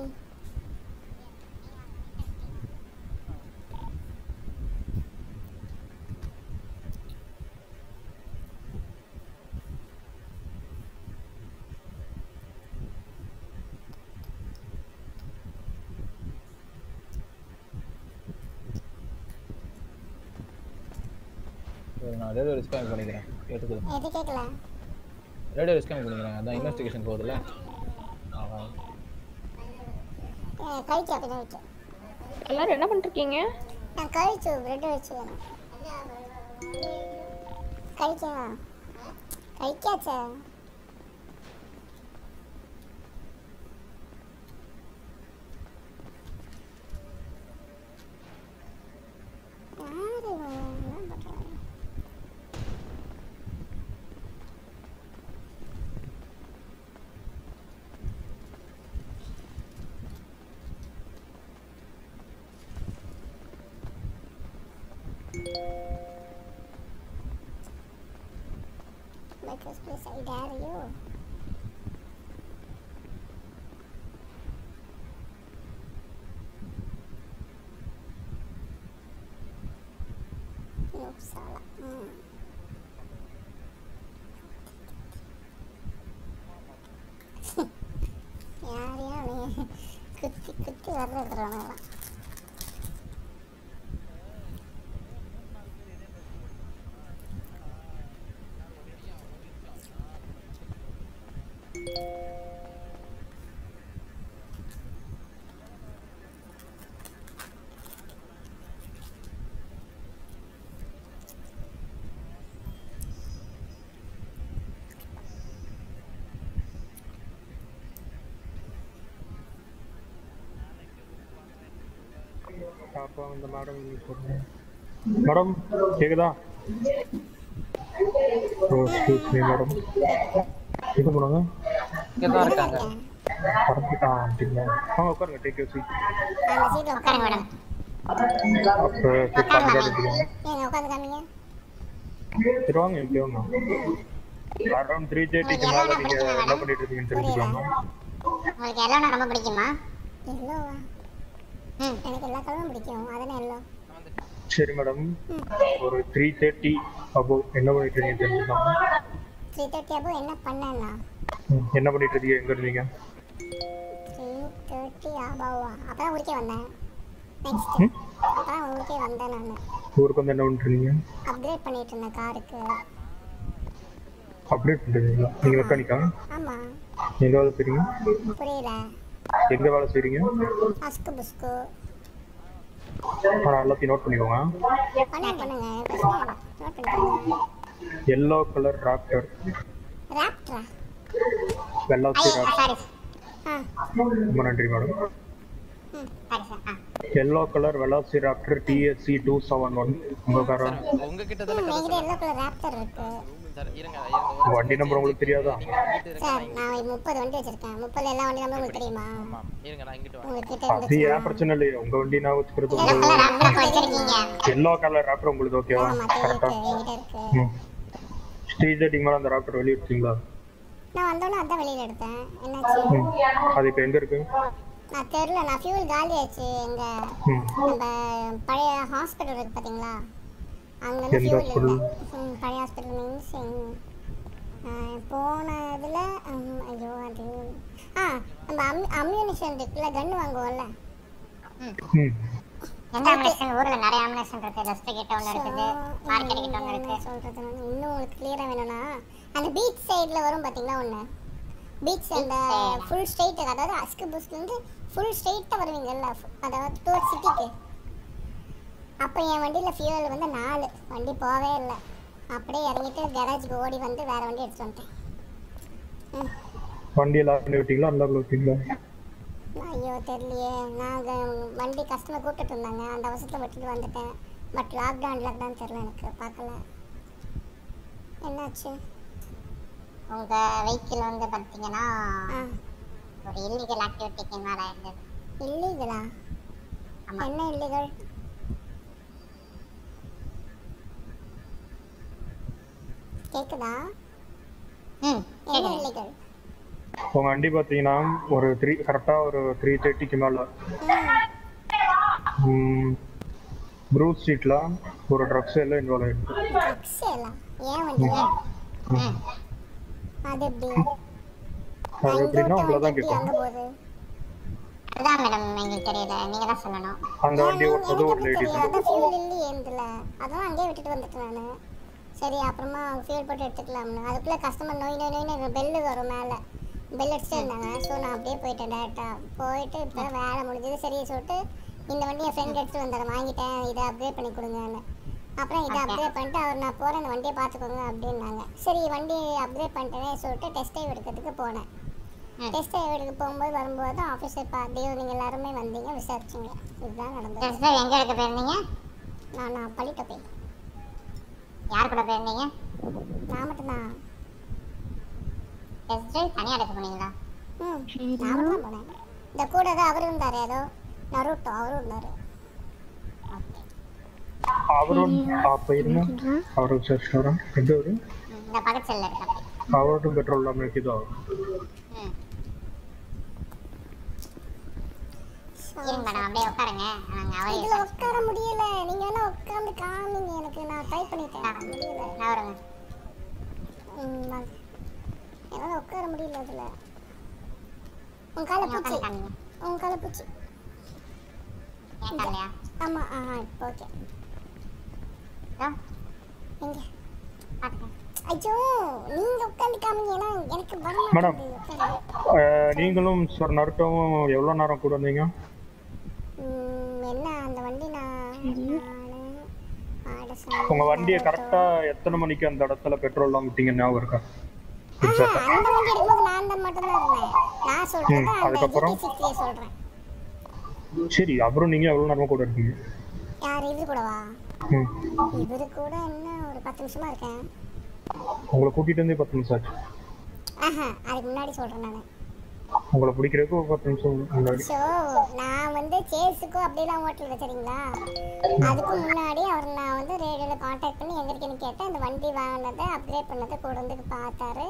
S6: நான் ரேடியோ டிஸ்கனெக்ட் பண்ணிக்கிறேன்.
S10: கேட்கல
S6: ரேடியோ டிஸ்கனெக்ட் பண்ணிக்கிறேன் அதான் இன்வெஸ்டிகேஷன் போகுதுல்ல ஆமாம்
S10: கழிச்சு அப்படி வச்சு
S13: எல்லாரும் என்ன பண்ணிருக்கீங்க?
S10: நான் கழிச்சு பிரெட் வச்சு கழிக்கா கழிக்காச்சா யாரு இவன்? என்ன பண்றாங்க Because please I dare you. Uppsala. Mm. யார் யார் நீ குத்தி குத்தி வர்றதுறானெல்லாம்
S16: அப்போ அந்த மேடம் மேடம் கேக்குதா? Oh excuse me madam. எங்க போனாங்க?
S4: இங்க தான் இருக்காங்க
S16: பறந்துட்டா அப்படிங்களா? வாங்க உட்காருங்க டேக் யூ சீட்
S10: அந்த சீட்ல உட்காருங்க மேடம்.
S16: அப்போ செக் பண்ணி எடுத்துக்கலாம்
S10: ஏங்க உட்காந்து காமிங்க.
S16: சரி வாங்க எப்படி வாங்க. அரௌண்ட் த்ரீ தேர்ட்டிக்கு மேலே நீங்க என்ன பண்ணிட்டு இருக்கீங்கன்னு தெரிஞ்சுக்கலாமா?
S10: உங்களுக்கு எல்லோனா ரொம்ப பிடிக்குமா? எல்லோவா ம் எனக்கு எல்லா கலரும் பிடிக்கும். அதனால எல்லோ
S16: சரி மேடம் ஒரு த்ரீ தேர்ட்டி அப்போ என்ன பண்ணிட்டு இருக்கீங்கன்னு தெரிஞ்சுக்கலாமா?
S10: த்ரீ தேர்ட்டி அப்போ என்ன பண்ணேன்னா?
S16: ம், என்ன பண்ணிட்டு இருக்கீங்க? எங்க இருந்தீங்க
S10: த்ரீ தேர்ட்டி ஆபாவா அப்பதான் ஊருக்கே வந்தேன். நெக்ஸ்ட் அப்பதான் ஊருக்கே வந்தேன் நான்.
S16: ஊருக்கு வந்து என்ன பண்ணிட்டு இருக்கீங்க?
S10: அப்கிரேட் பண்ணிட்டு இருந்தேன் காருக்கு.
S16: அப்டேட் பண்றீங்களா நீங்க மெக்கானிக்கா
S10: ஆமா.
S16: எங்க வேலை செய்றீங்க?
S10: புரியல.
S16: எங்க வேலை செய்றீங்க?
S10: அஸ்கு புஸ்கு.
S16: எல்லாத்தையும் நோட் பண்ணிக்கோங்க. எல்லோ கலர் ராப்டர்
S10: ராப்டரா
S16: வெள்ளாச்சி
S10: ஐயோ
S16: ராப்டர் ரொம்ப நன்றி madam yellow colour velocity raptor DSC two seven one உங்க
S10: ம் என்கிட்ட எல்லோ கலர் ராப்டர் இருக்கு.
S16: வண்டி நம்பர் உங்களுக்கு தெரியாதா?
S10: சார் நான் முப்பது வண்டி வச்சிருக்கேன். முப்பது எல்லா வண்டி நம்பரும் உங்களுக்கு தெரியுமா?
S4: இருங்க நான் இங்கிட்டு
S16: அது ஏன் பிரச்சனை இல்லையே? உங்க வண்டி நான் வச்சுக்கிறது
S10: எல்லோ கலர் ராப்டர் வச்சிருக்கீங்க.
S16: எல்லோ கலர் ராப்டர் உங்களுக்கு ஓகேவா
S10: ஆமா
S16: கரெக்டா
S10: இருக்கு என்கிட்ட இருக்கு.
S16: ஸ்டேஜ் அடிக்கு மேல அந்த ராப்டர் வெளியே எடுத்தீங்களா
S10: நான் வந்தோடனே அதான் வெளியில எடுத்தேன். என்னாச்சு.
S16: அது இப்போ எங்க இருக்கு?
S10: நான் தெரியல நான் ஃபியூல் காலி ஆச்சு எங்க. நம்ம பழைய ஹாஸ்பிட்டல் இருக்கு பாத்தீங்களா? அங்க இருந்து
S16: எந்த
S10: ஃபியூல் பழைய ஹாஸ்பிட்டல் மீன்ஸ் போனதுல ம், ஐயோ அது ஆ நம்ம அம் அம்யூனிஷன் இருக்குல்ல கன் வாங்குவோம்ல? எந்த அம்யூனிஷன் ஊர்ல நிறைய அம்யூனிஷன் இருக்கு. லெஸ்ட் கிட்ட ஒன்னு இருக்குது மார்க்கெட் கிட்ட ஒன்னு இருக்கு. சொல்றது நான் இன்னும் உங்களுக்கு கிளியரா வேணும்னா அந்த பீச் சைடுல வரும் பாத்தீங்களா ஒண்ணு? பீச் அந்த ஃபுல் ஸ்ட்ரைட் அதாவது அஸ்கு புஸ்ல இருந்து ஃபுல் ஸ்ட்ரைட்டா வருவீங்கல்ல அதாவது டூர் சிட்டிக்கு அப்போ என் வண்டியில ஃபியூவல் வந்து நாலு. வண்டி போவே இல்லை. அப்படியே இறங்கிட்டு கேரேஜுக்கு ஓடி வந்து வேற வண்டி எடுத்துட்டு வந்துட்டேன். ம்.
S16: வண்டி எல்லாம் பண்ணி விட்டீங்களா? எல்லாம் விட்டீங்களா?
S10: ஐயோ தெரியலையே. நாங்கள் வண்டி கஸ்டமர் கூப்பிட்டு இருந்தாங்க. அந்த அவசரத்தில் விட்டுட்டு வந்துட்டேன். பட் லாக்டவுன் லாக்டவுன் தெரியல எனக்கு. பார்க்கல. என்னாச்சு?
S22: உங்க வெஹிக்கிள் வந்து பாத்தீங்கன்னா ஒரு இல்லீகல் ஆக்டிவிட்டிக்கு மேல இருந்தது
S10: இல்லீகலா என்ன இல்லீகல் கேக்குதா?
S22: ம்
S10: என்ன இல்லீகல்
S16: உங்க வண்டி பாத்தீங்கன்னா ஒரு த்ரீ கரெக்டா ஒரு த்ரீ தேர்ட்டிக்கு மேல. ப்ரூ ஸ்ட்ரீட்ல ஒரு ட்ரக்ஸ் எல்லாம் இன்வால்வ் ஆயிருக்கு.
S10: ஏன் அது எப்படி?
S16: அது எப்படின்னா அவ்வளவுதான்
S10: அங்க
S16: கேட்கும்.
S22: அதான் மேடம் எங்களுக்கு தெரியல. நீங்க தான் சொல்லணும்.
S16: அந்த வண்டி ஓட்டுறது ஒரு லேடி
S10: அதான் அங்கேயே விட்டுட்டு வந்துட்டேன் நான். சரி அப்புறமா ஃபியூல் போட்டு எடுத்துக்கலாம்னு. அதுக்குள்ள கஸ்டமர் நோய் நோய் நோய்னு பெல்லு வரும் மேலே. பெல் அடிச்சுட்டு இருந்தாங்க. ஸோ நான் அப்படியே போயிட்டேன் டேரெக்டாக போயிட்டு இப்போ வேலை முடிஞ்சது. சரி சொல்லிட்டு இந்த வண்டி என் ஃப்ரெண்ட் எடுத்துட்டு வந்தாரு வாங்கிட்டேன். இதை அப்கிரேட் பண்ணி கொடுங்கன்னு. அப்புறம் இதை அப்கிரேட் பண்ணிட்டு அவர் நான் போகிறேன் இந்த வண்டியை பார்த்துக்கோங்க அப்படின்னாங்க. சரி வண்டி அப்கிரேட் பண்ணிட்டேனே சொல்லிட்டு டெஸ்ட் டைவ் எடுக்கிறதுக்கு போனேன். டெஸ்ட் டைவ் எடுக்க போகும்போது வரும்போது தான் ஆஃபீஸர் பார்த்து நீங்கள் எல்லாருமே வந்தீங்க. விசாரிச்சிங்க. இதுதான் நடந்தது.
S22: எங்க எடுக்க போயிருந்தீங்க?
S10: நான் நான் பள்ளிட்ட போய்
S22: யார் கூட போயிருந்தீங்க?
S10: நான் மட்டும்தான்.
S22: டெஸ்ட் டிரைவ் தனியா எடுக்க போனீங்களா?
S10: ம் நான் மட்டும் போனேன். இந்த கூட தான் அவர் இருந்தார் ஏதோ. நருட்டோ அவரும் இருந்தார்.
S16: அவரும் இருங்க அவரும் அவரு
S22: இந்த பக்கத்துல இருக்க
S16: அவரோட்டும் பெட்ரோல் இல்லாம இருக்குதா
S22: இருங்க மேடம் அப்படியே உட்காருங்க. நாங்க அவரே
S10: இதுல உட்கார முடியல. நீங்க வேணா உட்கார்ந்து காமிங்க. எனக்கு நான் ட்ரை பண்ணிட்டேன். முடியல. என்னால உட்கார முடியல அதுல. உன் கால பூச்சி. உன் கால பூச்சி. ஆமா ஆ இப்போ ஓகே எங்க ஐயோ நீங்க உட்கார்ந்து காமிங்க. ஏன்னா எனக்கு
S16: மேடம் நீங்களும் சார் நருட்டவும் எவ்வளவு நேரம் கூட வந்தீங்க?
S10: என்ன அந்த வண்டி நான்
S16: உங்க வண்டியை கரெக்டா எத்தனை மணிக்கு அந்த இடத்துல பெட்ரோல் இல்லாம விட்டீங்க ஞாபகம் இருக்கா?
S10: அந்த வண்டி எடுக்கும்போது நான் தான் மட்டும் தான் இருந்தேன். நான் சொல்றது
S16: ம்,
S10: அந்த
S16: அதுக்கப்புறம்?
S10: சொல்றேன்.
S16: சரி அப்புறம் நீங்க எவ்வளவு நேரமா கூட இருக்கீங்க?
S10: யார் இது கூடவா?
S16: ம்.
S10: இவரு கூட என்ன ஒரு பத்து நிமிஷமா இருக்கேன்.
S16: உங்களை கூட்டிட்டு வந்து பத்து நிமிஷம் ஆச்சு.
S10: ஆஹா அதுக்கு முன்னாடி சொல்றேன் நான்.
S16: உங்களை பிடிக்கிறதுக்கு ஒரு பத்து நிமிஷம் முன்னாடி.
S10: ஸோ நான் வந்து சேஸுக்கும் அப்படிலாம் ஓட்டல சரிங்களா? அதுக்கு முன்னாடி அவர் நான் வந்து ரேடியோவில் காண்டாக்ட் பண்ணி எங்க இருக்குன்னு கேட்டேன் அந்த வண்டி வாங்கினதை அப்கிரேட் பண்ணதை கூட வந்து பார்த்தாரு.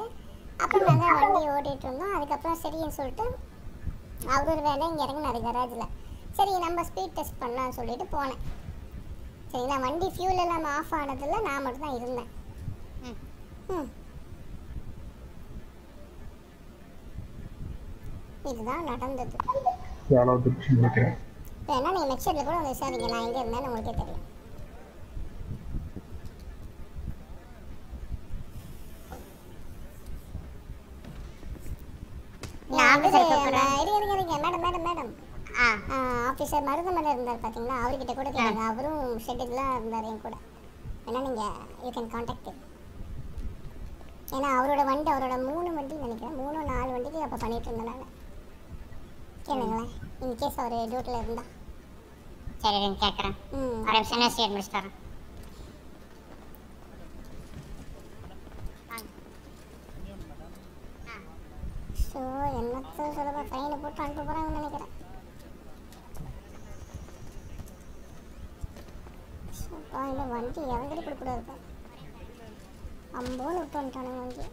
S10: அப்புறம் நாங்கள் வண்டி ஓட்டிட்டு இருந்தோம். அதுக்கப்புறம் சரின்னு சொல்லிட்டு அவர் ஒரு வேலை இங்கே இறங்கினாரு கராஜில் சரி நம்ம ஸ்பீட் டெஸ்ட் பண்ணலாம்னு சொல்லிட்டு போனேன். சரிங்களா? வண்டி ஃபியூல் இல்லாமல் ஆஃப் ஆனதில் நான் மட்டும் தான் இருந்தேன் ம். இதுதான் நடந்தது.
S16: வேலை வந்துருச்சு நினைக்கிறேன்
S10: வேணா நீங்க மெக்ஷர்ல கூட வந்து விசாரிங்க. நான் எங்க இருந்தேன்னு உங்களுக்கே தெரியும். Madam madam madam officer Marudhamalai இருந்தார் பாத்தீங்களா? அவர்கிட்ட கூட கேளுங்க. அவரும் ஷெட்டுக்குலாம் இருந்தார் என் கூட. வேணா நீங்க யூ கேன் காண்டாக்ட் ஏன்னா அவரோட வண்டி அவரோட மூணு வண்டி நினைக்கிறேன். மூணு நாலு வண்டிக்கு அப்போ பண்ணிட்டு இருந்தனால கேளுங்களேன். இன் கேஸ் அவர் டியூட்டியில் இருந்தா.
S22: சரி இருங்க கேட்குறேன்.
S10: ம்.
S22: ஒரு நிமிஷம் இன்வெஸ்டிகேட் முடிச்சுட்டு வரேன்.
S10: ஸோ என்னத்த சொல்ல ஃபைனை போட்டு அனுப்ப போகிறாங்கன்னு நினைக்கிறேன். இந்த வண்டி எவங்கிட்ட கொடுக்கூடாது அம்போன்னு விட்டு வந்துட்டானுங்க வண்டி.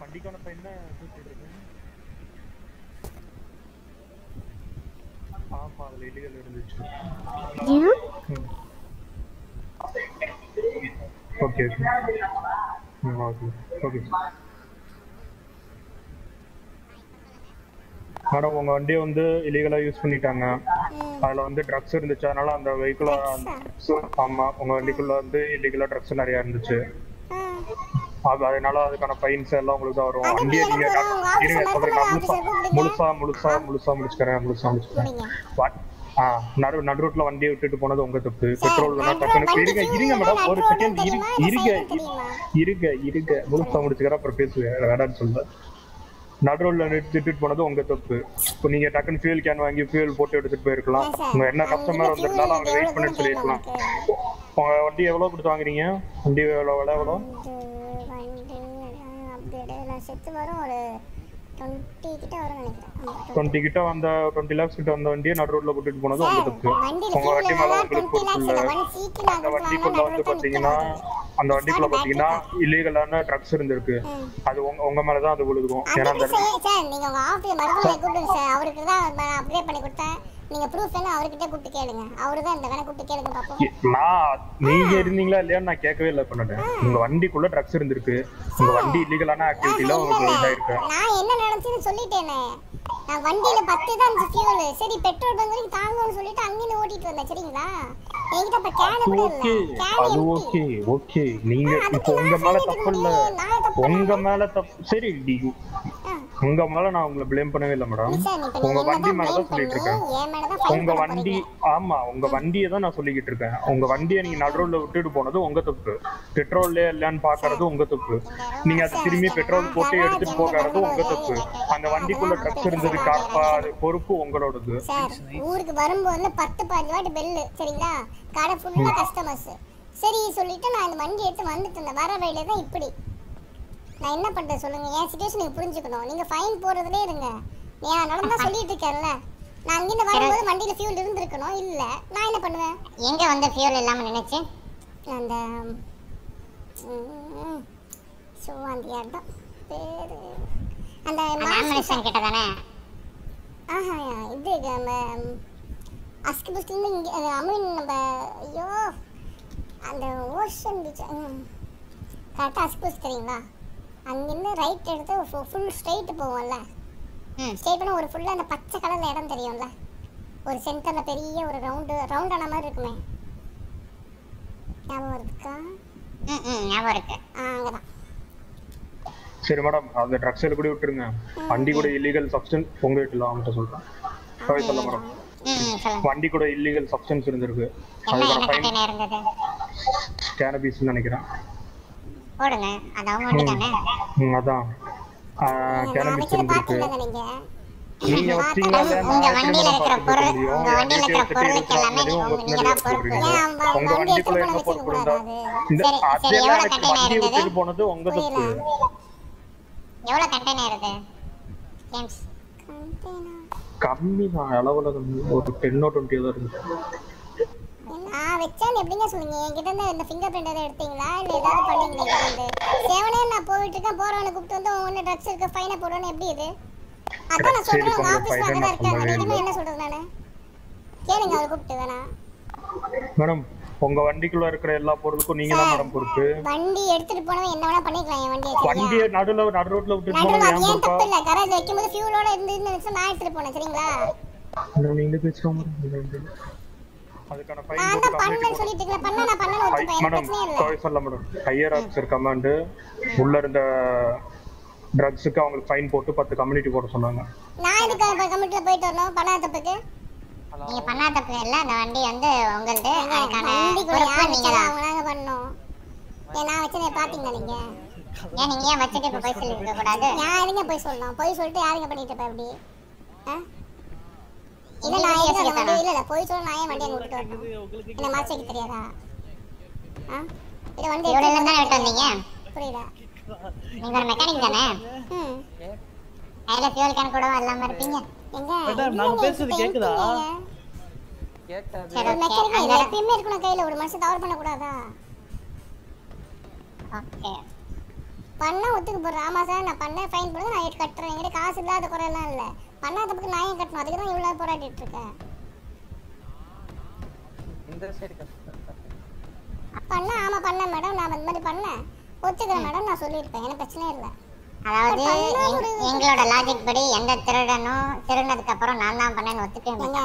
S16: வண்டிக்கான பையன் ஆமா அதுல இல்லீகல் இருந்துச்சு. Okay okay. Okay okay. Madam உங்க வண்டியை வந்து இல்லீகலா யூஸ் பண்ணிட்டாங்க. அதுல வந்து ட்ரக்ஸ் இருந்துச்சு. அதனால அந்த வெஹிக்கிள ஆமா உங்க வண்டிக்குள்ள வந்து இல்லீகலா ட்ரக்ஸ் நிறைய இருந்துச்சு. அதனால அதுக்கான ஃபைன்ஸ் எல்லாம் உங்களுக்கு தான் வரும். வண்டியை நீங்க இருங்க சொல்றேன். முழுசா முழுசா முழுசா முடிச்சுக்கிறேன் முழுசா முடிச்சுக்கிறேன். நடு நடு ரோட்ல வண்டியை விட்டுட்டு போனது உங்க தப்பு. பெட்ரோல் வேணா டக்குனு இருங்க இருங்க மேடம் ஒரு செகண்ட் இருங்க இருங்க இருங்க. முழுசா முடிச்சுக்கிறேன் அப்புறம் பேசுவேன். வேடான்னு சொல்ல. நடு ரோட்ல நிறுத்திட்டு போனது உங்க தப்பு. இப்போ நீங்க டக்குனு ஃபியூல் கேன் வாங்கி ஃபியூல் போட்டு எடுத்துட்டு போயிருக்கலாம். உங்க என்ன கஸ்டமர் வந்திருந்தாலும் அவங்க வெயிட் பண்ணி சொல்லிருக்கலாம் உங்க வண்டி எவ்வளவு கொடுத்து வாங்குறீங்க? வண்டி எவ்வளவு விலை எவ்வளவு?
S10: செத்து வரும் ஒரு டுவெண்ட்டி கிட்ட வரும் நினைக்கிறேன். ஆமா, 20.
S16: டுவெண்ட்டி கிட்ட வந்த டுவெண்ட்டி லேக்ஸ் கிட்ட வந்த வண்டியை நடு ரோட்ல கூட்டிட்டு போனது உங்க தப்பு உங்க வண்டி மேல உங்களுக்கு பொறுப்பு அந்த வண்டிக்குள்ள வந்து பாத்தீங்கன்னா அந்த வண்டிக்குள்ள பாத்தீங்கன்னா இல்லீகலான ட்ரக்ஸ் இருந்திருக்கு. அது உங்க உங்க மேலதான் அது விழுகும். ஏன்னா அந்த
S10: சார் சார் நீங்க உங்க ஆஃபீஸ் மருத்துவமனை கூப்பிடுங்க சார் அவருக்கு தான் நான் அப்ளை பண்ணி கொடுத்தேன். நீங்க ப்ரூஃப் என்ன அவர்கிட்ட கூப்பிட்டு கேளுங்க. அவரு தான் இந்த வேணா கூப்பிட்டு கேளுங்க பாப்போம்.
S16: நான் நீங்க இருந்தீங்களா இல்லையான்னு நான் கேட்கவே இல்லை பண்ணேன் உங்க வண்டிக்குள்ள ட்ரக்ஸ் இருந்திருக்கு. உங்க வண்டி இல்லீகலான ஆக்டிவிட்டில உங்களுக்கு இதாயிருக்கு.
S10: நான் என்ன நினைச்சுன்னு சொல்லிட்டேனே. நான் வண்டியில பத்து தான் இருந்துச்சு ஃபியூல் சரி பெட்ரோல் பங்க் வரைக்கும் தாங்கும்னு சொல்லிட்டு அங்கிருந்து ஓட்டிட்டு வந்தேன். சரிங்களா? என்கிட்ட அப்ப கேன் கூட இல்ல.
S16: அது ஓகே ஓகே நீங்க இப்போ உங்க மேல தப்பு இல்ல. உங்க மேல தப்பு. சரி உங்க மேல நான் உங்களை ப்ளேம் பண்ணவே இல்லை மேடம் உங்க வண்டி மேல தான் சொல்லிட்டு இருக்கேன்.
S10: மேலதான்
S16: உங்க வண்டி ஆமா உங்க வண்டியை தான் நான் சொல்லிக்கிட்டு இருக்கேன். உங்க வண்டியை நீங்க நடுரோட்ல விட்டுட்டு போனது உங்க தப்பு. பெட்ரோல்ல இல்லையான்னு பாக்குறது உங்க தப்பு. நீங்க அதை திரும்பி பெட்ரோல் போட்டு எடுத்துட்டு போகிறது உங்க தப்பு. அந்த வண்டிக்குள்ள ட்ரக்ஸ் இருந்தது காப்பா அது பொறுப்பு உங்களோடது.
S10: ஊருக்கு வரும்போது பத்து பாஞ்சு வாட்டி பெல்லு சரிங்களா? கடை ஃபுல்லா கஸ்டமர்ஸ் சரி சொல்லிட்டு நான் இந்த வண்டி எடுத்து வந்துட்டு இருந்தேன். வர வழியில தான் இப்படி. நான் என்ன பண்றது சொல்லுங்க? என் சுச்சுவேஷன் நீங்க புரிஞ்சுக்கணும். நீங்க ஃபைன் போடுறதுலே இருங்க. நான் நடந்தா சொல்லிட்டு இருக்கேன்ல. நான் அங்கிருந்து வரும்போது வண்டியில ஃபியூல் இருந்திருக்கணும். இல்ல நான் என்ன பண்ணுவேன்?
S22: எங்க வந்து ஃபியூல் இல்லாம நினைச்சு
S10: அந்த ஸோ அந்த இடம் பேரு. அந்த
S22: ஆம்புலன்ஸ் கிட்ட தானே
S10: ஆஹா இது நம்ம அஸ்கி புஸ்கிலேருந்து இங்கே ஐ மீன் நம்ம ஐயோ அந்த ஓஷன் பீச் கரெக்டாக அஸ்கி புஸ் தெரியுங்களா? அங்கேருந்து ரைட் எடுத்து ஃபுல் ஸ்ட்ரைட் போவோம்ல. ஸ்ட்ரைட் பண்ண ஒரு ஃபுல்லாக அந்த பச்சை கலரில் இடம் தெரியும்ல. ஒரு சென்டரில் பெரிய ஒரு ரவுண்டு ரவுண்டான மாதிரி இருக்குமே. ஞாபகம் இருக்கா
S22: ம் ஞாபகம் இருக்கு.
S10: ஆ அங்கே தான்
S16: சரி மேடம் அந்த ட்ரக்ஸ் கூட விட்டுருங்க. வண்டி கூட இல்லீகல் சப்ஸ்டன்ஸ் உங்க வீட்டுல அவங்ககிட்ட சொல்றேன். சாரி சொல்ல மேடம் வண்டி கூட இல்லீகல் சப்ஸ்டன்ஸ் இருந்திருக்கு.
S22: என்ன
S16: அதுக்கான
S22: என்ன
S16: ஃபைன்
S22: கண்டெய்னர் இருந்தது?
S16: கேனபீஸ்னு நினைக்கிறேன்.
S22: போடுங்க. அது அவங்க வண்டி தானே?
S16: ம், அதான்.
S10: நீங்கள்
S16: நீங்க? வச்சீங்களா
S22: உங்க வண்டியில இருக்கிற
S16: பார்த்துக்க
S22: பொருள்
S16: முடியும்
S22: உங்க வண்டியில
S16: வீட்டை
S22: இருக்கிற
S16: வச்சுட்டு
S22: பொருளுக்கு
S16: இருக்கிற
S22: எல்லாமே
S16: வரையும்
S22: உங்க
S16: உங்க
S22: நீங்க தான்
S16: முன்னாடி
S22: பொறுப்பு
S16: வச்சுக்கிறீங்க. உங்க வண்டிக்குள்ள என்ன பொறுப்பு இருந்தா இந்த
S22: சரி சரி எவ்வளவு கண்டெய்னர் இருந்தது
S16: போனது உங்க. தப்பு
S22: எவ்வளவு கண்டெய்னர் இருக்கு ஜேம்ஸ்
S16: கம்மி தான் அளவுல ஒரு டென்னோ டுவெண்ட்டியோ தான் இருந்துச்சு
S10: நான் வச்சேன்னு எப்படிங்க சொல்லுங்க என்கிட்ட இருந்து இந்த ஃபிங்கர் பிரிண்ட் எதாவது எடுத்தீங்களா? இல்ல ஏதாவது பண்ணீங்களா இருந்து செவனே நான் போயிட்டு இருக்கேன் போறவனை கூப்பிட்டு வந்து ஒன்னு ட்ரக்ஸ் இருக்கு ஃபைனை போடுவேன்னு எப்படி இது? அதான் நான் சொல்றேன் உங்க ஆபீஸ்ல அங்கதான் இருக்காங்க. நீங்க. என்ன சொல்றது நானு? கேளுங்க அவரை கூப்பிட்டு வேணா.
S16: மேடம் உங்க வண்டிக்குள்ள இருக்கிற எல்லா பொருளுக்கும் நீங்க தான் மேடம் பொறுப்பு.
S10: வண்டி எடுத்துட்டு போனவன் என்ன வேணா பண்ணிக்கலாம் என் வண்டியை
S16: வண்டியை நடுல நடு ரோட்ல போனது
S10: அது
S16: ஏன்
S10: தப்பு இல்ல? கராஜ் வைக்கும்போது ஃபியூலோட இருந்து நினைச்சு நான் எடுத்துட்டு போனேன் சரிங்களா?
S16: நீங்க பேசுறோம் அதுக்கான ஃபைன்
S10: நான்
S16: போட்டு
S10: பண்ணேன்னு சொல்லிட்டு இருக்கல பண்ண நான் பண்ணல ஒத்துப்பேன்.
S16: மேடம் சாரி சொல்ல மேடம் ஹையர் ஆஃபீஸர் கமாண்டு உள்ள இருந்த ட்ரக்ஸுக்கு அவங்களுக்கு ஃபைன் போட்டு பத்து கம்யூனிட்டி போட சொன்னாங்க.
S10: நான் எதுக்கு இப்ப கமிட்டில போயிட்டு வரணும்? பண்ணாத தப்புக்கு?
S22: நீங்க பண்ணாத தப்பு இல்ல. அந்த வண்டி வந்து உங்களது அதுக்கான பொறுப்பு நீங்க தான்
S10: அவங்க பண்ணோம் ஏன் நான் வச்சதை பாத்தீங்களா நீங்க?
S22: ஏன் நீங்க ஏன் வச்சுட்டு இப்ப போய் சொல்லிருக்க கூடாது?
S10: நான் எதுங்க போய் சொல்லணும்? போய் சொல்லிட்டு யாருங்க பண்ணிட்டு இருப்பேன் அப்படி ஆ? இல்ல நான். இல்ல இல்ல போய் சொல்ல நான் ஏன் வண்டி அங்க விட்டுட்டு வரணும்? என்ன மார்ச் வைக்க தெரியாதா? ஆ? இல்ல வண்டி
S22: இவ்வளவு
S10: எடுத்துட்டு
S22: தானே விட்டு வந்தீங்க?
S10: புரியல
S22: நீங்க ஒரு மெக்கானிக் தானே?
S10: ம்.
S22: அதுல ஃபியூல் கேன் கூட இல்லாம இருப்பீங்க.
S10: எங்க?
S14: மேடம் நாங்க பேசுறது கேக்குதா?
S22: சரி
S10: ஒரு
S22: ஓகே
S10: மெக்கானிக்
S22: அந்த
S10: எப்பயுமே இருக்கணும் கையில ஒரு மனுஷன் தவறு பண்ண கூடாதா
S22: ஓகே
S10: பண்ணா ஒத்துக்கு போடுறேன் ஆமா சார் நான் பண்ணேன் ஃபைன் போடுங்க நான் கட்டுறேன். என்கிட்ட காசு இல்லாத குறையெல்லாம் இல்ல. பண்ணாதப்புக்கு நான் ஏன் கட்டணும்? அதுக்கு தான் இவ்வளவு போராடிட்டு இருக்கேன்
S6: இந்த சைடு
S10: பண்ண ஆமா பண்ணேன் மேடம் நான் அந்த மாதிரி பண்ணேன் ஒத்துக்கிறேன் மேடம் நான் சொல்லியிருப்பேன் எனக்கு பிரச்சனை இல்லை.
S22: அதாவது எங்களோட லாஜிக் படி எந்த திருடனும் திருடினதுக்கு அப்புறம் நான் தான் பண்ணேன்னு ஒத்துக்க
S10: ஏங்க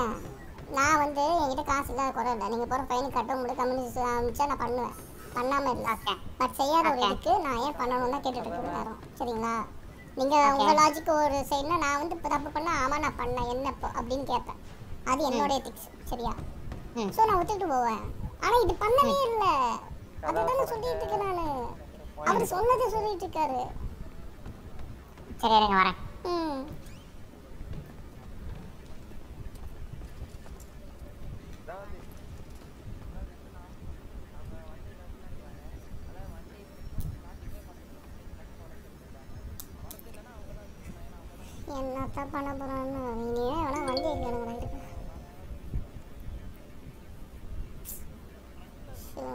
S10: நான் வந்து என்கிட்ட காசு இல்லாத குறை இல்லை. நீங்க போற ஃபைன் கட்ட முடியும் கம்யூனிஸ்ட் ஆரம்பிச்சா நான் பண்ணுவேன். பண்ணாம இல்லை பட் செய்யாத ஒரு. இதுக்கு நான் ஏன் பண்ணணும்னு தான் கேட்டுட்டு இருக்கேன் சரிங்களா? நீங்க உங்க லாஜிக் ஒரு சைடுனா நான் வந்து தப்பு பண்ணா ஆமா நான் பண்ணேன் என்ன அப்படின்னு கேட்பேன். அது என்னோட எத்திக்ஸ் சரியா? சோ நான் ஒத்துக்கிட்டு போவேன். ஆனா இது பண்ணவே இல்ல. அதுதானே சொல்லிட்டு இருக்கேன் நானு. அவர் சொன்னதை சொல்லிட்டு இருக்காரு.
S22: சரி இருங்க வரேன்.
S10: ம். என்னத்தான் பண்ண போகிறான்னு இனியே ஏன் வண்டி எடுக்கணும் இருக்கு ஸோ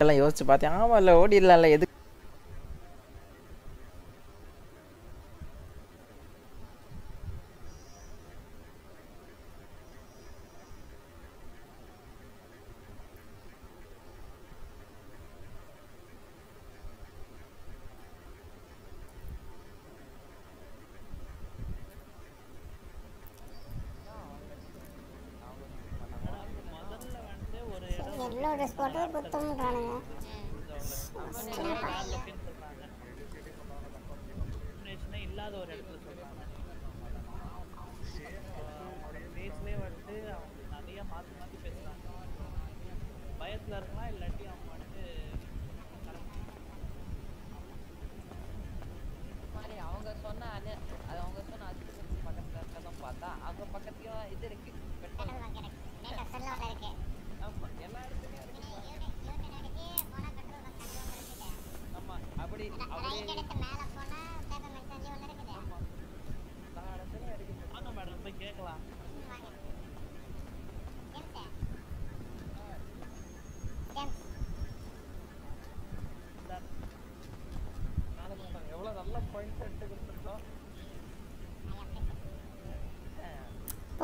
S4: எல்லாம் யோசிச்சு பார்த்தேன் ஆமா இல்ல ஓடிடலாம்ல எது
S10: ட்ரெஸ் போட்டு குத்தம்ன்றானுங்க
S14: இல்லாத ஒரு இடத்துல சொல்றாங்க பேஸ்லேயே வந்துட்டு அவங்க நிறைய மாத்தி மாத்தி பேசுறாங்க. பயத்துல இருக்கலாம் இல்லாட்டி அவங்க வந்துட்டு
S23: மாதிரி அவங்க சொன்ன அணு அது அவங்க சொன்ன அதிகபட்ச பக்கத்துல இருக்கதான் பார்த்தா அவங்க பக்கத்துலயும் இது இருக்கு பெட்ரோல்
S22: இருக்கு
S23: ஆமா எல்லா இடத்துலயும் இருக்கு ஆமா அப்படி அப்படி எல்லா இடத்துலயும் இருக்கு
S14: வாங்க மேடம் போய் கேட்கலாம்
S23: நாளைக்கு நம்ம எவ்வளவு நல்ல பாயிண்ட்ஸ் எடுத்து கொடுத்துருக்கோம்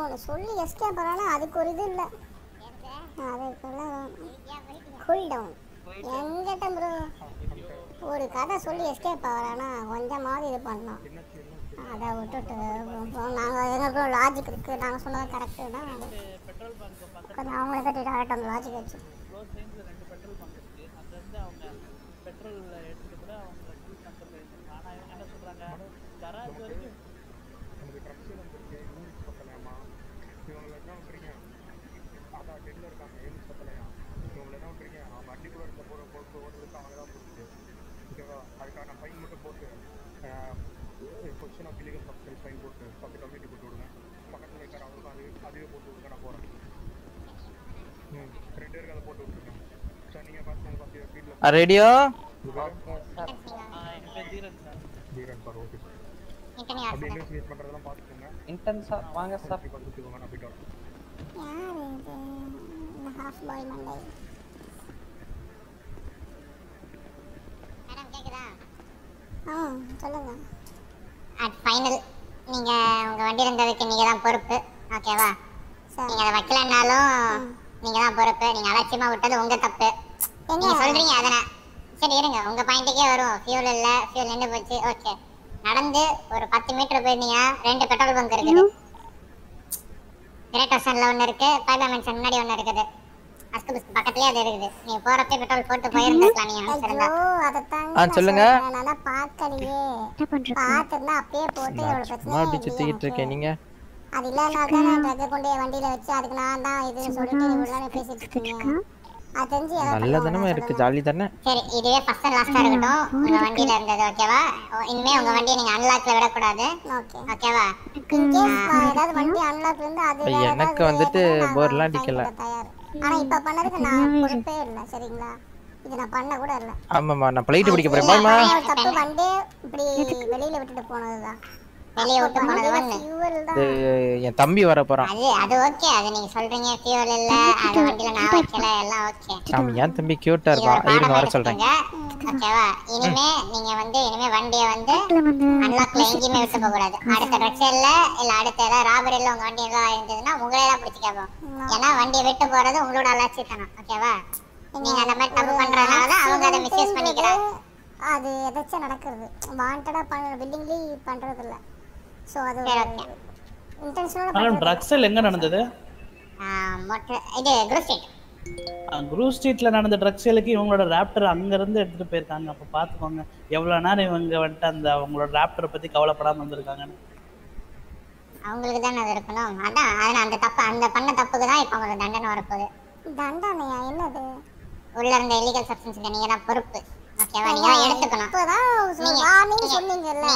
S10: அவனை சொல்லி எஸ்கேப் பண்ணாலும் அதுக்கு ஒரு இது இல்லை. அதுக்கெல்லாம் கூல் டவுன் எங்கிட்ட ப்ரோ ஒரு கதை சொல்லி எஸ்கேப் ஆகிறானா கொஞ்சமாவது இது பண்ணலாம். அதை விட்டுட்டு நாங்கள் எங்களுக்கு லாஜிக் இருக்குது நாங்கள் சொன்னது கரெக்டு தான். கொஞ்சம் அவங்களே கட்டிட்டு ஆகட்டும் அந்த லாஜிக் வச்சு
S14: க்ளோஸ் ரேஞ்சில் ரெண்டு பெட்ரோல் பங்க் இருக்கு அங்கேருந்து அவங்க பெட்ரோல் எடுத்துட்டு கூட அவங்க ஃபுல் கண்ட்ரோல் பண்ணிருக்காங்க ஆனால் இவங்க என்ன சொல்றாங்க கராஜ் வரைக்கும்
S16: எனக்கு ட்ரக்ஸ் வந்துருக்கு யூனிட் பத்தலையாமா இவங்களை என்ன பண்றீங்க அதான் டெல்ல இருக்காங்க யூனிட் பத்தலையா இவங்களை என்ன பண்றீங்க அவங்க வண்டிக்குள்ள இருக்க போற பொறுப்பு ஓடுறதுக்கு அவங்க தான் பொறுப்பு ஓகேவா அதுக்கான ஃபைன் மட்டும் போட்டு possession of illegal substance fine போட்டு பத்து கம்யூனிட்டி போட்டு விடுங்க பக்கத்தில் இருக்கிற அவங்களுக்கும் அது அதுவே போட்டு விடுங்க நான் போகிறேன் ம் ரெண்டு பேருக்கு அதை போட்டு விட்டுருங்க. சார் நீங்கள் ஃபீல்டில்
S4: radio
S14: Theeran sir
S16: okay sir
S22: இத்தனை
S16: அப்படி இன்வெஸ்டிகேட் பண்ணுறதெல்லாம் பார்த்துக்கோங்க.
S6: இன்டென்ஸா வாங்க சார்
S16: பார்த்துக்கோங்க நான் போயிட்டு வரேன்.
S10: யார் இது? இந்த ஹாஃப் பாய் மண்டை.
S22: மேடம் கேக்குதா?
S10: ஆ சொல்லுங்க.
S22: அட் ஃபைனல் நீங்க உங்க வண்டி இருந்ததுக்கு நீங்க தான் பொறுப்பு ஓகேவா நீங்க அதை வைக்கலன்னாலும் நீங்க தான் பொறுப்பு. நீங்க அலட்சியமா விட்டது உங்க தப்பு. நீங்க சொல்றீங்க அதனை சரி இருங்க. உங்க பாயிண்ட்டுக்கே வரும். ஃபியூல் இல்ல. ஃபியூல் நின்று போச்சு. ஓகே நடந்து ஒரு பத்து மீட்டர் போயிருந்தீங்கன்னா ரெண்டு பெட்ரோல் பங்க் இருக்குது. கிரேட் ஓசன்ல ஒன்று இருக்கு. பைபா மென்ஷன் முன்னாடி ஒன்று இருக்குது. அஸ்கு பிஸ்கு பக்கத்துலயே அது இருக்குது. நீங்க போறப்ப பெட்ரோல் போட்டு
S4: ஆ,
S10: நான்
S4: சொல்லுங்க.
S10: தான் பார்க்கலையே. பார்த்திருந்தா அப்பயே போட்டு எவ்வளவு பிரச்சனை
S4: இருக்கேன் நீங்க?
S10: அது தான் நான் கொண்டு வண்டியில வச்சு அதுக்கு நான் தான் இதுன்னு சொல்லிட்டு பேசிட்டு இருக்கீங்க. அது தெரிஞ்சு
S4: நல்ல இருக்கு ஜாலி தானே?
S22: சரி இதுவே ஃபர்ஸ்ட் அண்ட் லாஸ்டா இருக்கட்டும். உங்க வண்டியில இருந்தது ஓகேவா? இனிமே உங்க வண்டியை நீங்க அன்லாக்ல விடக்கூடாது. ஓகேவா?
S10: இன்கேஸ் ஏதாவது வண்டி அன்லாக் இருந்து அது
S4: எனக்கு வந்துட்டு போர்லாம் அடிக்கல.
S10: தயார். ஆனா இப்ப பண்ணதுக்கு நான் பொறுப்பே இல்ல சரிங்களா? இது நான் பண்ண கூட இல்ல.
S4: ஆமாம்மா நான் பிளைட் பிடிக்க போறேன். பாய்மா
S10: தப்பு வண்டியே இப்படி வெளியில விட்டுட்டு போனதுதான்.
S22: வெளிய விட்டு போனது ஒண்ணு.
S10: fuel தான்.
S4: இது என் தம்பி வர போறான்.
S22: அது அது ஓகே அது நீங்க சொல்றீங்க ஃபியூல் இல்ல அது வண்டியில நான் வைக்கல எல்லாம் ஓகே
S4: ஆமா என் தம்பி கியூட்டா இருப்பான் இருங்க வர சொல்றேன்.
S22: ஓகேவா இனிமே நீங்க வந்து இனிமே வண்டியை வந்து அன்லாக்ல எங்கேயுமே விட்டு போக கூடாது அடுத்த ட்ரக்ஸர்ல இல்ல அடுத்த ஏதாவது ராபரில உங்க வண்டி எல்லாம் இருந்ததுன்னா உங்களே தான் பிடிச்சி கேட்போம். ஏன்னா வண்டியை விட்டு போறது உங்களோட அலட்சியத்தனம். ஓகேவா நீங்க அந்த மாதிரி தப்பு பண்றதுனால தான் அவங்க அதை மிஸ்யூஸ் பண்ணிக்கிறாங்க.
S10: அது எதாச்சும் நடக்கிறது. வாண்டடா பண்ண பில்டிங்லி பண்றது இல்ல சோ அது இன்டென்ஷனலா
S14: மேடம் ட்ரக்ஸல் எங்க நடந்தது?
S22: மொட்டை இது குரூப் ஸ்ட்ரீட்
S14: குரூ ஸ்ட்ரீட்ல நடந்த ட்ரக் சேலுக்கு இவங்களோட ராப்டர் அங்க இருந்து எடுத்துட்டு போயிருக்காங்க. அப்ப பாத்துக்கோங்க எவ்வளவு நேரம் இவங்க வந்துட்டு அந்த அவங்களோட ராப்டரை பத்தி கவலைப்படாம வந்திருக்காங்கன்னு
S22: அவங்களுக்கு தானே அது இருக்கணும். அதான் அதனால அந்த தப்பு அந்த பண்ண தப்புக்கு தான் இப்போ அவங்களுக்கு தண்டனை வரப்போகுது.
S10: தண்டனையா? என்னது?
S22: உள்ள இருந்த இல்லீகல் சப்ஸ்டன்ஸ்க்கு நீங்க தான் பொறுப்பு. ஓகேவா? நீங்க எடுத்துக்கணும்.
S10: வார்னிங் சொன்னீங்கல்ல.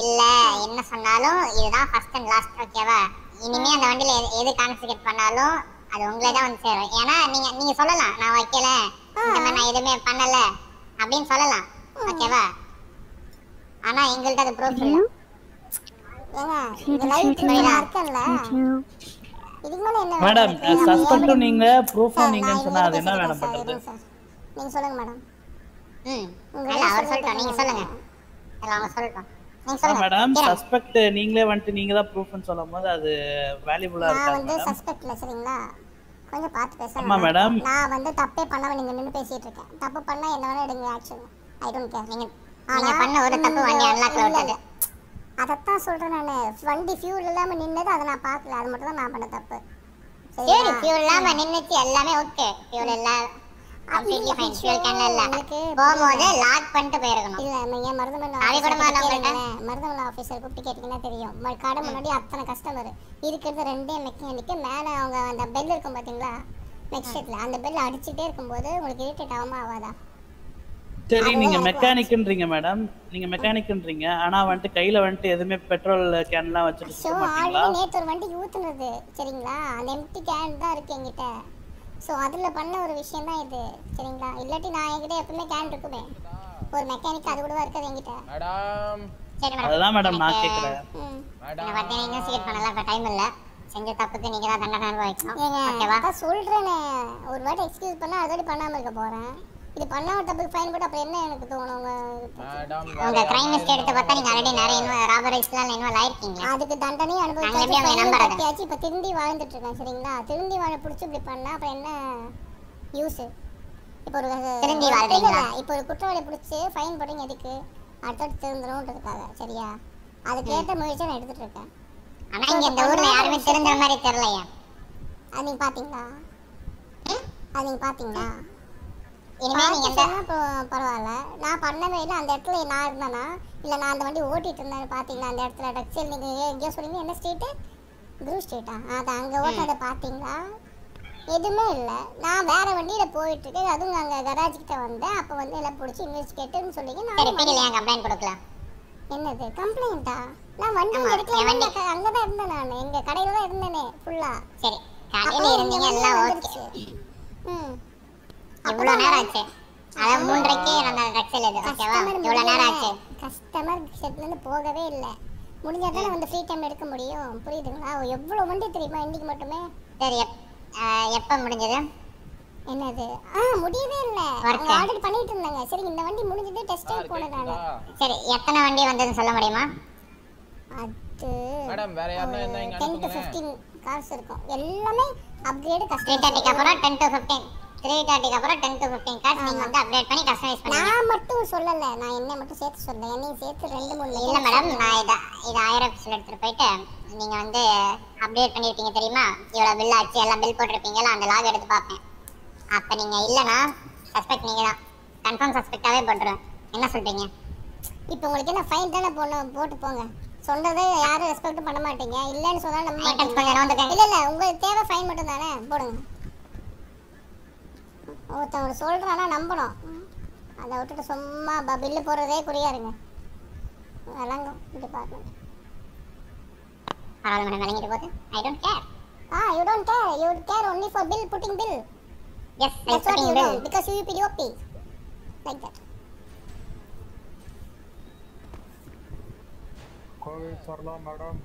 S22: இல்ல என்ன சொன்னாலும் இதுதான் ஃபர்ஸ்ட் அண்ட் லாஸ்ட் ஓகேவா? இனிமே அந்த வண்டியில எது- கான்ஃபிகேட் பண்ணாலும் அது உங்களே தான் வந்து சேரும். ஏன்னா நீங்க நீங்க சொல்லலாம் நான் வைக்கல இந்த மாதிரி நான் எதுவுமே பண்ணல அப்படின்னு சொல்லலாம் ஓகேவா? ஆனா எங்கள்ட்ட அது ப்ரூஃப் இல்ல.
S14: மேடம் ப்ரூஃபும் நீங்கன்னு சொன்னா அது என்ன வேணும் பண்றது?
S10: நீங்க சொல்லுங்க மேடம்
S22: ம்.
S10: உங்க
S22: இல்ல அவர்
S10: சொல்லுங்க
S22: சொல்லட்டும் நீங்க சொல்லுங்க. இல்ல அவங்க சொல்லட்டும் நீங்க சொல்லுங்க.
S14: மேடம்
S22: கிரண்.
S14: சஸ்பெக்ட் நீங்களே வந்துட்டு நீங்க தான் ப்ரூஃப்னு சொல்லும் போது அது
S10: நான் வந்து சஸ்பெக்ட்ல சரிங்களா? கொஞ்சம் பார்த்து பேசுங்க
S14: ஆமா, madam.
S10: நான் வந்து தப்பே பண்ணாம நீங்க நின்னு பேசிட்டு இருக்கேன். தப்பு பண்ணா என்ன வேணா எடுங்க ஆக்ஷன் ஐ டோன்ட் கேர்
S22: நீங்க நீங்க பண்ண ஒரு தப்பு வண்டி அன்லாக்ல விட்டது
S10: அதத்தான் சொல்றேன் நானு. வண்டி ஃபியூல் இல்லாம நின்னது அதை நான் பார்க்கல. அது மட்டும் தான் நான் பண்ண தப்பு.
S22: சரி ஃபியூல் இல்லாம நின்னுச்சு எல்லாமே okay fuel completely fine fuel கேன்ல இல்ல. போகும்போது லாக் பண்ணிட்டு போயிருக்கணும்.
S10: இல்ல ஏன் மருதமல்ல
S22: நாளை கூட உங்கள்ட்ட
S10: கேளுங்களேன். மருதமல்ல ஆஃபீஸர் கூப்பிட்டு கேட்டீங்கன்னா தெரியும். கடை முன்னாடி அத்தனை கஸ்டமர் இருக்கிறது ரெண்டே மெக்கானிக்கு மேல அவங்க அந்த பெல் இருக்கும் பாத்தீங்களா? நெக்ஸ்ட் ஷீட்ல அந்த பெல் அடிச்சுட்டே இருக்கும்போது உங்களுக்கு இரிட்டேட் ஆகாம ஆகாதா?
S14: சரி நீங்க மெக்கானிக்ன்றீங்க மேடம் நீங்க மெக்கானிக்ன்றீங்க ஆனா வந்துட்டு கையில வந்துட்டு எதுவுமே பெட்ரோல் கேன்லாம் வச்சுட்டு மாட்டீங்களா?
S10: ஆல்ரெடி ஒரு வண்டிக்கு ஊத்துனது சரிங்களா? அந்த எம்டி கேன் தான் இருக்கு என்கிட்ட. ஸோ அதில் பண்ண ஒரு விஷயம் தான் இது சரிங்களா? இல்லாட்டி நான் என்கிட்ட எப்பவுமே கேன் இருக்குமே. ஒரு மெக்கானிக் அது கூட இருக்காது என்கிட்ட.
S15: மேடம்.
S22: சரி மேடம்.
S14: அதுதான் மேடம் நான் கேக்குறேன்.
S22: என்ன பார்த்தீங்கன்னா இன்வெஸ்டிகேட் பண்ணலாம் இப்போ டைம் இல்ல. செஞ்ச தப்புக்கு நீங்க தான் தண்டனை அனுபவிக்கணும். ஓகேவா
S10: சொல்றேனே. ஒரு வாட்டி எக்ஸ்கியூஸ் பண்ணா அதோட பண்ணாம இருக்க போறேன். இது பண்ணாம தப்புக்கு ஃபைன் போட்டு அப்புறம் என்ன எனக்கு தோணும்? உங்க
S22: உங்க கிரைம் ஹிஸ்டரி எடுத்து பார்த்தா நீங்க ஆல்ரெடி நிறைய இன்னும் ராபரைஸ்லாம் இன்வால்வ் ஆயிருக்கீங்க
S10: அதுக்கு தண்டனையும்
S22: எப்படி அவங்க நம்புறது
S10: கட்டியாச்சு. இப்போ திருந்தி வாழ்ந்துட்டு இருக்கேன் சரிங்களா? திருந்தி வாழ பிடிச்சி இப்படி பண்ணா அப்புறம் என்ன யூஸ் இப்போ ஒரு
S22: திருந்தி வாழ்றீங்களா?
S10: இப்போ ஒரு குற்றவாளி பிடிச்சி ஃபைன் போட்டீங்க எதுக்கு? அடுத்தடுத்து திருந்தணுன்றதுக்காக சரியா? அதுக்கேற்ற முயற்சி நான் எடுத்துட்டு இருக்கேன்.
S22: ஆனா இங்க இந்த ஊர்ல யாருமே தெரிஞ்ச மாதிரி தெரியலையா.
S10: அது நீங்க பாத்தீங்களா? அது நீங்க பாத்தீங்களா?
S22: இனிமே நீங்க
S10: பரவாயில்ல. நான் பண்ணவே இல்லை அந்த இடத்துல நான் இருந்தேனா? இல்ல நான் அந்த வண்டி ஓட்டிட்டு இருந்தேன் பாத்தீங்களா? அந்த இடத்துல டக்ஸில் நீங்க எங்கேயோ சொன்னீங்க. என்ன ஸ்ட்ரீட்டு குரூ ஸ்ட்ரீட்டா அது அங்க ஓட்டுறதை பாத்தீங்களா? எதுவுமே இல்லை. நான் வேற வண்டியில போயிட்டு இருக்கேன் அதுவும் அங்க கராஜ் கிட்ட வந்தேன். அப்போ வந்து எல்லாம் பிடிச்சி இன்வெஸ்டிகேட்டுன்னு சொல்லி
S22: சரி பிடிக்கல ஏன் கம்ப்ளைண்ட் கொடுக்கலாம்
S10: என்னது? கம்ப்ளைண்டா நான் வண்டி எடுக்கல. அங்க- அங்கதான் இருந்தேன் நான். எங்க கடையில தான் இருந்தேனே ஃபுல்லா
S22: சரி காலையில இருந்தீங்க எல்லாம் ஓகே
S10: ம்.
S22: இவ்வளவு நேரம் ஆச்சு. அதான் மூன்றரைக்கு நம்ம ட்ரக்ஸில் இது ஓகேவா இவ்வளவு நேரம் ஆச்சு.
S10: கஸ்டமர் செட்ல இருந்து போகவே இல்லை. முடிஞ்சா தானே வந்து ஃப்ரீ டைம் எடுக்க முடியும். புரியுதுங்களா? எவ்வளவு வண்டி தெரியுமா இன்னைக்கு மட்டுமே?
S22: சரி எப்- ஆஹ் எப்ப முடிஞ்சது?
S10: என்னது? ஆ முடியவே இல்ல. அவங்க ஆர்டர் பண்ணிட்டு இருந்தாங்க. சரி இந்த வண்டி முடிஞ்சது டெஸ்ட் ட்ரைவ் போனதால.
S22: சரி எத்தனை வண்டி வந்ததுன்னு சொல்ல முடியுமா?
S10: அது
S6: மேடம் வேற யாருன்னா என்ன இங்க
S10: 10 டு
S6: அனுப்புங்களேன்.
S10: 15 கார்ஸ் இருக்கும். எல்லாமே அப்கிரேட்
S22: த்ரீ தேர்ட்டிக்கு அப்புறம் டென் டு ஃபிஃப்டீன் த்ரீ தேர்ட்டிக்கு அப்புறம் டென் டு ஃபிஃப்டீன் கார்ஸ் நீங்க வந்து அப்டேட் பண்ணி கஸ்டமைஸ் பண்ணி
S10: நான் மட்டும் சொல்லல. நான் என்ன மட்டும் சேர்த்து சொல்றேன் என்னையும் சேர்த்து ரெண்டு மூணு
S22: இல்ல மேடம் நான் இத இது ஆயிரம் எபிசோட் எடுத்துட்டு போயிட்டு நீங்க வந்து அப்டேட் பண்ணிருப்பீங்க தெரியுமா? இவ்வளவு பில் ஆச்சு எல்லாம் பில் போட்டிருப்பீங்கல்ல அந்த லாக் எடுத்து பார்ப்பேன். அப்ப நீங்க இல்லனா சஸ்பெக்ட் நீங்க தான். கன்ஃபார்ம் சஸ்பெக்டாவே போட்டுருவேன். என்ன சொல்றீங்க?
S10: இப்போ உங்களுக்கு என்ன ஃபைன் தானே போடணும்? போட்டு போங்க. சொல்றதை யாரும் ரெஸ்பெக்ட் பண்ண மாட்டீங்க. இல்லைன்னு சொன்னா
S22: round
S10: இல்ல இல்ல உங்களுக்கு தேவை ஃபைன் மட்டும் தானே போடுங்க. ஒருத்தவங்க சொல்றானா நம்பணும். அதை விட்டுட்டு சும்மா பில்லு போடுறதே குறியா இருங்க விளங்கும் டிபார்ட்மெண்ட்
S22: பரவாயில்ல மேடம் விளங்கிட்டு போகுது. I don't care
S10: ah you don't care you care only for bill putting bill
S22: yes.
S16: Kovai Kovai madam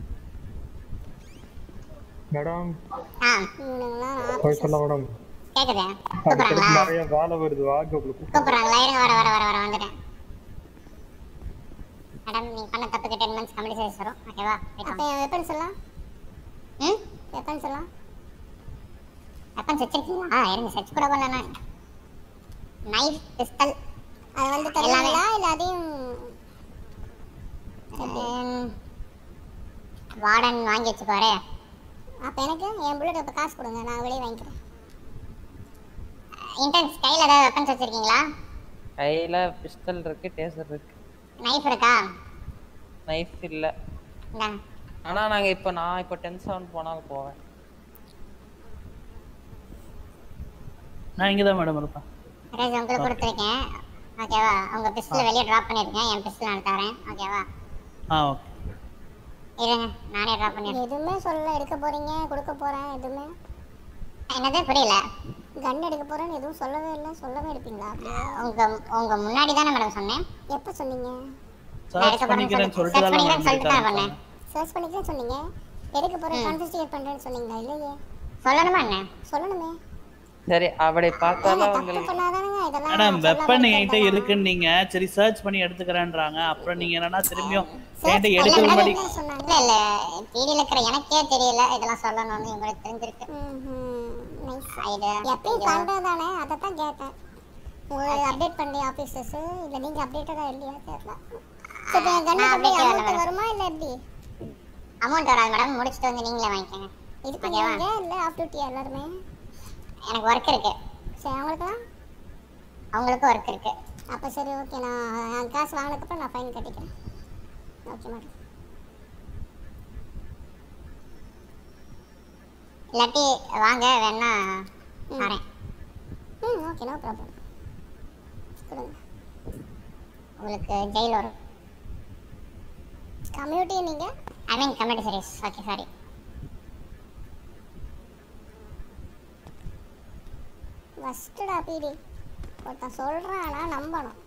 S22: கேக்குது? கூப்பிடுறாங்களா?
S16: நிறைய வருது
S22: கூப்பிடுறாங்களா? இருங்க வர வர வர வர வந்துட்டேன். மேடம் நீங்க பண்ண தப்புக்கு டென் மந்த்ஸ் கம்பெனி சர்வீஸ் வரும். ஓகேவா
S10: அப்ப என் வெப்பன்ஸ் எல்லாம்?
S22: ம்?
S10: வெப்பன்ஸ் எல்லாம்?
S22: வெப்பன்ஸ் வச்சிருக்கீங்களா? இருங்க சர்ச் கூட பண்ணல நைஃப் பிஸ்டல்
S10: அது வந்து இல்ல அதையும்
S22: வார்டன் வாங்கி வச்சுக்கோரே
S10: அப்ப எனக்கு என் புல்லட் அப்ப காசு கொடுங்க நான் வெளியே வாங்கிக்கிறேன்.
S22: இன்டென்ஸ் கையில் ஏதாவது வெப்பன்ஸ் வச்சிருக்கீங்களா?
S24: கையில பிஸ்டல் இருக்கு டேசர் இருக்கு.
S22: நைஃப் இருக்கா?
S24: நைஃப் இல்ல. ஆனா நாங்க இப்ப நான் இப்ப டென் செவன் போனாலும் போவேன்.
S14: நான் இங்கே தான் மேடம் இருப்பேன்.
S22: ரேஸ் உங்களுக்கு கொடுத்துருக்கேன். ஓகேவா உங்க பிஸ்டல் வெளியே ட்ராப் பண்ணிருக்கேன். என் பிஸ்டல் நான் தரேன். ஓகேவா
S14: ஆ ஓகே
S22: இருங்க. நானே ட்ராப் பண்ணிடுறேன்.
S10: எதுவுமே சொல்லல எடுக்க போறீங்க கொடுக்க போறேன் எதுவுமே.
S22: என்னது? புரியல.
S10: கன் எடுக்க போறேன்னு எதுவும் சொல்லவே இல்லை. சொல்லவே எடுப்பீங்களா?
S22: உங்க உங்க முன்னாடி தானே மேடம் சொன்னேன்.
S10: எப்ப சொன்னீங்க?
S14: சர்ச் சொல்லிட்டு தான்
S22: பண்ணேன்
S10: பண்ணிக்கிறேன் சொன்னீங்க. எடுக்க போறேன் கான்ஃபிஸ்டிகேட் பண்றேன்னு சொன்னீங்களா? இல்லையே.
S22: சொல்லணுமா என்ன?
S10: சொல்லணுமே.
S24: சரி அவளை பார்த்தாலும்
S10: தப்பு
S24: உங்களுக்கு
S14: மேடம் வெப்பன் என்கிட்ட இருக்குன்னு நீங்க சரி சர்ச் பண்ணி எடுத்துக்கிறேன்றாங்க. அப்புறம் நீங்க என்னன்னா திரும்பியும்
S22: இல்ல இல்ல பீடியில இருக்கிற எனக்கே தெரியல. இதெல்லாம் சொல்லணும்னு உங்களுக்கு தெரிஞ்சிருக்கு. இது
S10: எப்பயும் பண்றதானே அதை தான் கேட்டேன். உங்களுக்கு அப்டேட் பண்ணி ஆஃபீஸர்ஸ் இல்ல நீங்க அப்டேட்டடா இல்லையா? தெரியல. சோ கண்ணு. வருமா இல்ல எப்படி?
S22: அமௌண்ட் வராது மேடம் முடிச்சிட்டு வந்து நீங்களே வாங்கிக்கோங்க.
S10: இதுக்கு
S22: ஓகேவா
S10: நீங்க இல்ல ஆஃப் டியூட்டியா எல்லாருமே?
S22: எனக்கு ஒர்க் இருக்கு.
S10: சரி அவங்களுக்குலாம்
S22: அவங்களுக்கும் ஒர்க் இருக்கு.
S10: அப்ப சரி ஓகே நான் காசு வாங்கினதுக்கப்புறம் நான் ஃபைன் கட்டிக்கிறேன்.
S22: இல்லாட்டி வாங்க வேணா தரேன்
S10: ம் ஓகே நோ ப்ராப்ளம் கொடுங்க.
S22: உங்களுக்கு ஜெயில் வரும்.
S10: கம்யூனிட்டி நீங்க?
S22: I mean comedy series okay sorry
S10: ஃபஸ்ட்டுடா பிடி ஒருத்தன் சொல்கிறான் ஆனால் நம்பணும்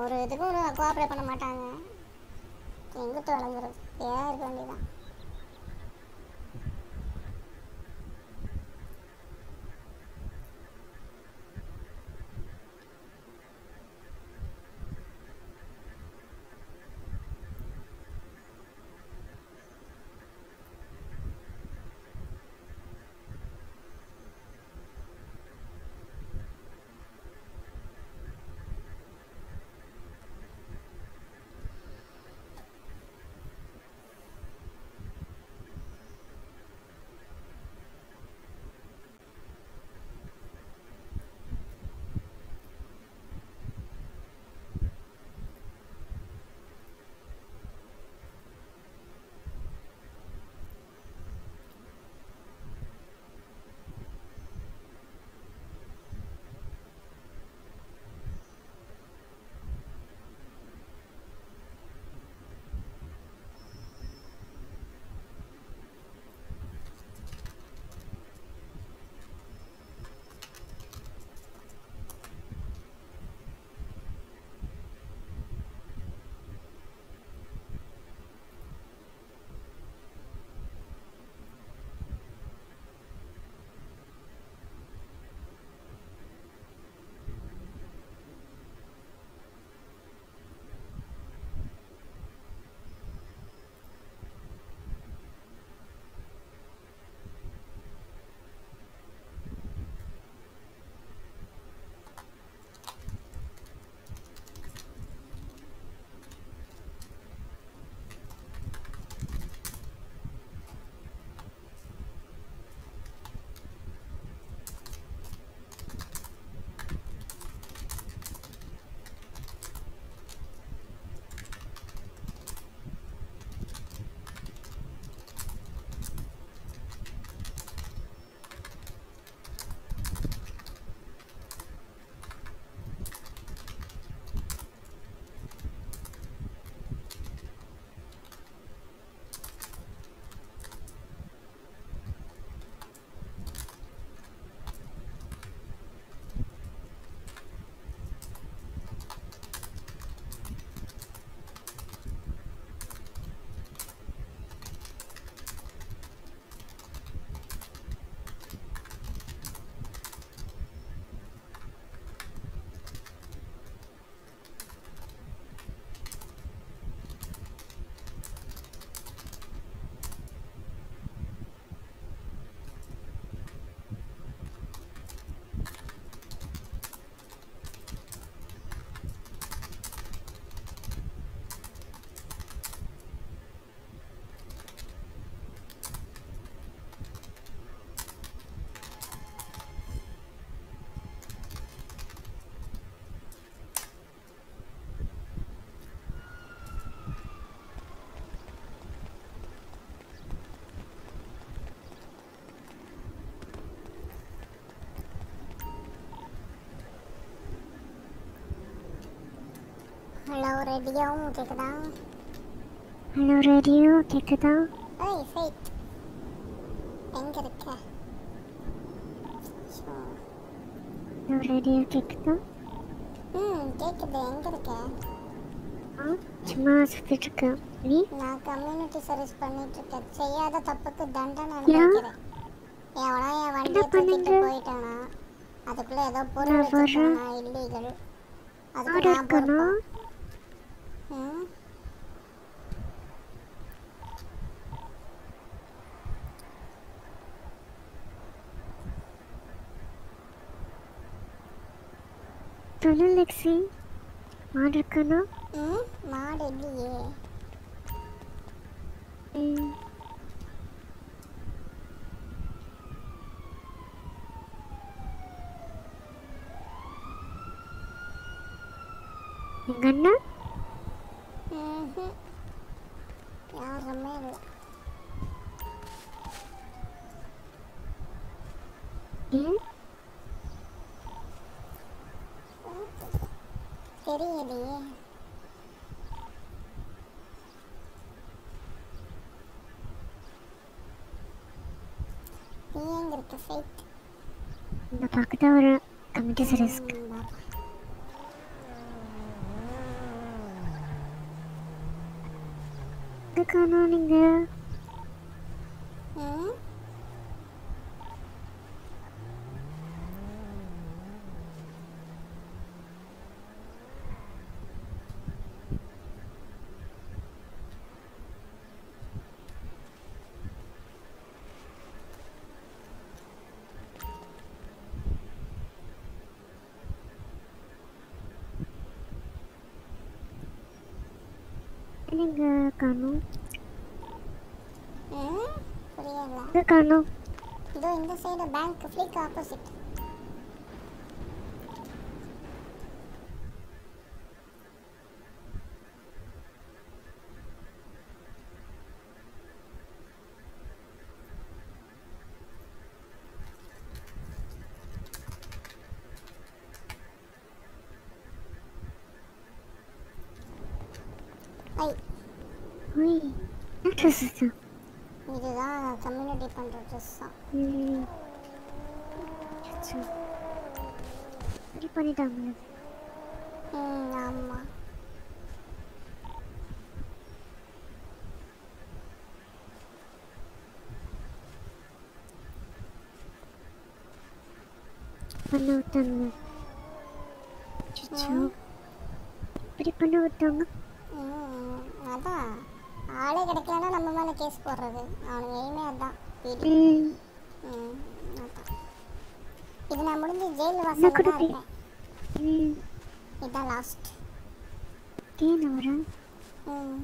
S10: ஒரு இதுக்கும் ஒரு கோஆப்ரேட் பண்ண மாட்டாங்க. எங்கிட்ட விளங்குறது ஏன் இருக்க வேண்டியதான் ரேடியோவும் கேக்குதா?
S25: ஹலோ ரேடியோ கேக்குதா?
S10: ஏய் ஃபேத் எங்க இருக்க.
S25: ஹலோ ரேடியோ கேக்குதா?
S10: ம் கேக்குது. எங்க இருக்க?
S25: ஆ சும்மா சுத்திட்டு இருக்கேன் நீ?
S10: நான் கம்யூனிட்டி சர்வீஸ் பண்ணிட்டு இருக்கேன் செய்யாத தப்புக்கு தண்டனை? அனுபவிக்கிறேன். எவனா என் வண்டியை தூக்கிட்டு போயிட்டானா? அதுக்குள்ள ஏதோ பொருள். வச்சிருக்கானா இல்லீகல் அதுக்கு நான் பொறுப்பா ம்
S25: சொல்லு லெக்ஸி. மாடு இருக்கனா
S10: ம் மாடு இல்லையே.
S25: 3 being
S10: the perfect. The
S25: Pakadora
S10: committees risk. எங்க
S25: காணோம்
S10: இதோ இந்த சைடு பேங்க் ஃப்ளிக் ஆப்போசிட் ஐ
S25: ஓய் என்ன ட்ரெஸ் தான்
S10: இதுதான் கம்யூனிட்டி பண்ற ட்ரெஸ் தான்.
S25: ம். அச்சோ. சரி பண்ணிட்டாங்களே
S10: ம் ஆமா.
S25: பண்ண விட்டாங்க. அச்சோ. இப்படி பண்ண விட்டாங்க
S10: ம் அதான் ஆளே கிடைக்கலன்னா நம்ம மேல கேஸ் போடுறது அவனுங்க எய்மே அதான் வீடு. இது நான் முடிஞ்சு ஜெயில் வாசல்ல தான் இருக்கேன். இதான் லாஸ்ட்
S25: ஏன் நான் வரேன்
S10: ம்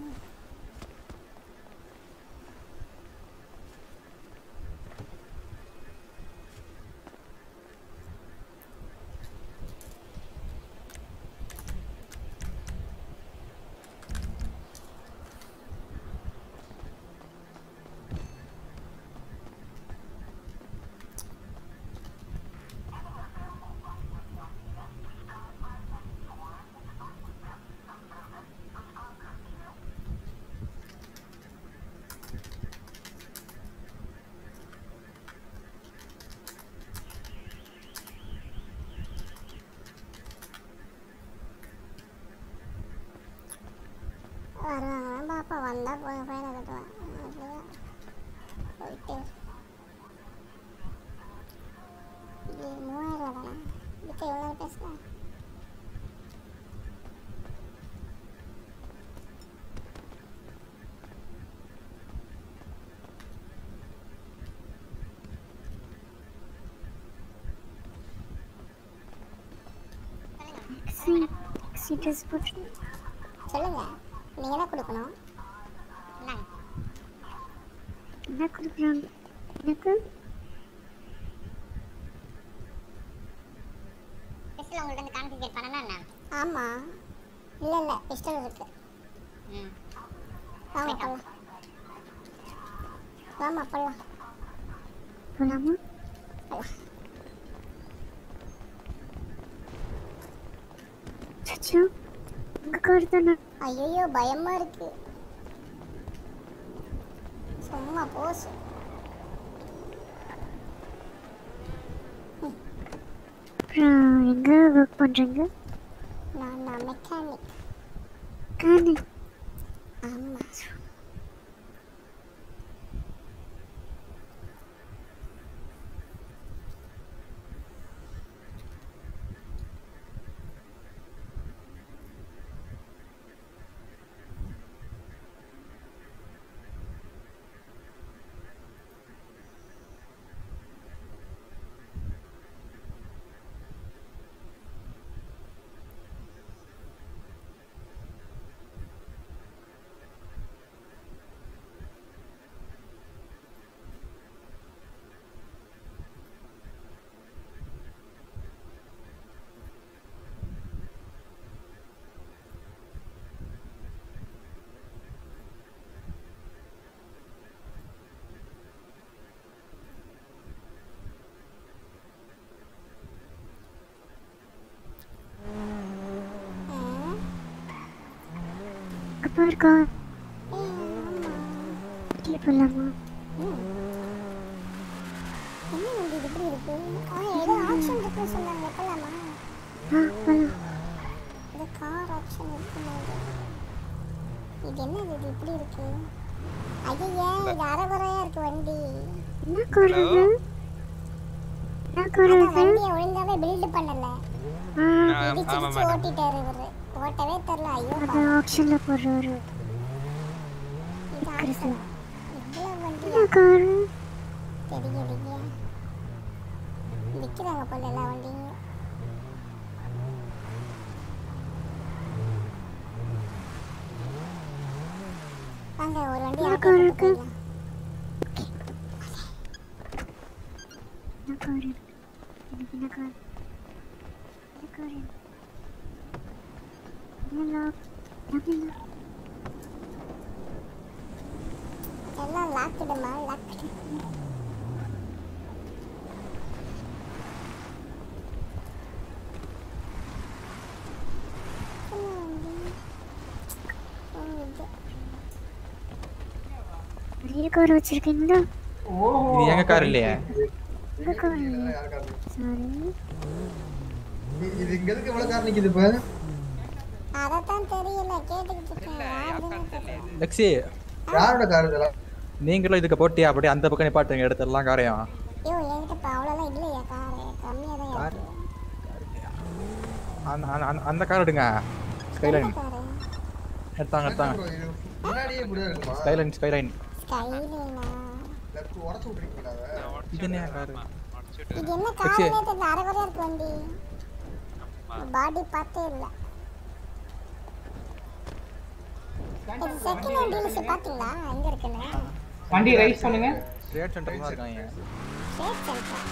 S10: வருவாங்க பாப்பா வந்தா போய் பையனை கட்டுவேன். போயிட்டு. இது மூவாயிரம் ரூபா தானே? இதுக்கு எவ்வளோ பேசுகிறேன்
S25: சி சி ட்ரெஸ் போட்டு.
S10: சொல்லுங்க. நீங்க என்ன கொடுக்கணும்?
S25: என்ன கொடுக்குறாங்க எனக்கு
S22: பிஸ்டல் உங்கள்ட்ட இருந்து கான்ஃபிகர் பண்ணனா என்ன
S10: ஆமா இல்ல இல்ல பிஸ்டல் இருக்கு
S22: ம்
S10: வாங்க போலாம் வாமா போலாம்
S25: போலாமா அச்சோ உங்க கார் தானே
S10: ஐயோ பயமா இருக்கு சும்மா போஸ்
S25: அப்புறம் எங்க ஒர்க் பண்றீங்க
S10: நான் நான் மெக்கானிக்
S25: காணி
S10: ஆமா இது கார் ஆப்ஷன் இருக்குமா இது என்னது இது இப்படி இருக்கு? ஐயா இது அரைகுறையா இருக்கு வண்டி
S25: என்ன கார் இது என்ன இது
S10: வண்டியை ஒழுங்காவே பில்ட் பண்ணல இடிச்சு ஓட்டிட்டாரு இவரு. ஓட்டவே தெரியல ஐயோ
S25: அது ஆப்ஷனில் போடுறாரு
S10: இது ஆப்ஷன் இவ்வளவு வண்டி
S25: கார்
S10: தெரியலையே விற்கிறாங்க போல எல்லா வண்டியும் வாங்க ஒரு வண்டி
S25: என்ன
S10: ஆட்டோ
S25: கார்
S10: எடுத்து
S25: இருக்கு
S10: போயிடலாம்
S25: என்ன கார் இது? எனக்கு என்ன கார் என்ன கார் இது? என்ன lock? என்ன lock?
S10: எல்லாம் லாக்குடுமா லாக்குடு
S25: நிறைய கார் வச்சிருக்கீங்களா?
S26: இது எங்க கார் இல்லையா?
S25: உங்க கார் சாரி
S27: இது இங்க எதுக்கு இவ்வளவு கார் நிக்குது இப்ப?
S10: அதத்தான் தெரியல கேட்டுக்கிட்டு இருக்கேன்.
S26: லக்ஸி.
S27: யாரோட கார் இதெல்லாம்
S26: நீங்களும் இதுக்கு போட்டியா? அப்படியே அந்த பக்கம் நிப்பாட்டுங்க எடுத்துடலாம் காரையும்?
S10: ஐயோ என்கிட்ட இப்போ அவ்வளோலாம் இல்லையா காரு. கம்மியாக தான் இருக்கு.
S26: அந்த- அந்த- கார் எடுங்க. ஸ்கைலைன் எடுத்தாங்க எடுத்தாங்க. ஸ்கைலைன் ஸ்கைலைன்
S27: லெஃப்ட் உடச்சு அதை?
S26: இது என்ன கார்
S10: இது என்ன. காரணமே தெரியல அரைகுறையா இருக்கு வண்டி? பாடி பார்த்தே இல்லை. இது செகண்ட் ஹேண்ட் டீலர்ஷிப் பார்த்தீங்களா? எங்க இருக்குன்னு?
S5: வண்டி ரைஸ் பண்ணுங்க
S26: ரேட் சென்டர் தான் இருக்காங்க.
S10: ட்ரேட் சென்டர்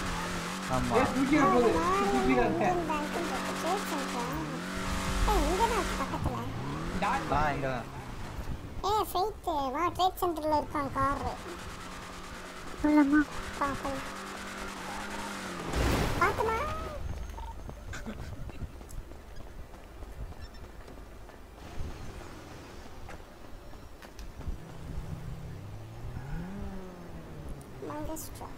S26: ஆமா.
S5: தூக்கி போகுது தூக்கி தான் இருக்கேன்
S10: இந்தியன் பேங்க் ட்ரேட் சென்டர் ஏய் இங்க தான் இருக்கு பக்கத்துல.
S26: நான் இங்க தான்
S10: ஏய் ஃபெய்த் வா ட்ரேட் சென்டர்ல இருக்கான் கார்
S25: போகலாமா
S10: பாப்போம் பாத்துமா மங்கஸ்ட்ரா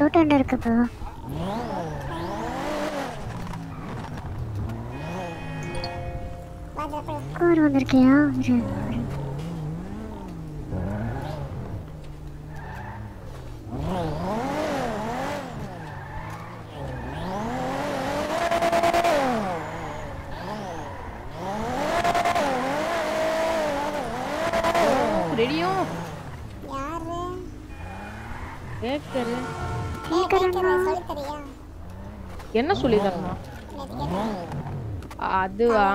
S25: ரோட்டாண்ட இருக்குப்பா கார் வந்திருக்கியா இரு வரேன்.
S28: ரெடியும்
S10: யாரு
S28: கேட்கரு
S10: ஏய் கேக்குறேன் சொல்லி தரியா
S28: என்ன சொல்லி தரணும்
S10: நேத்து கேட்டேன்
S28: அதுவா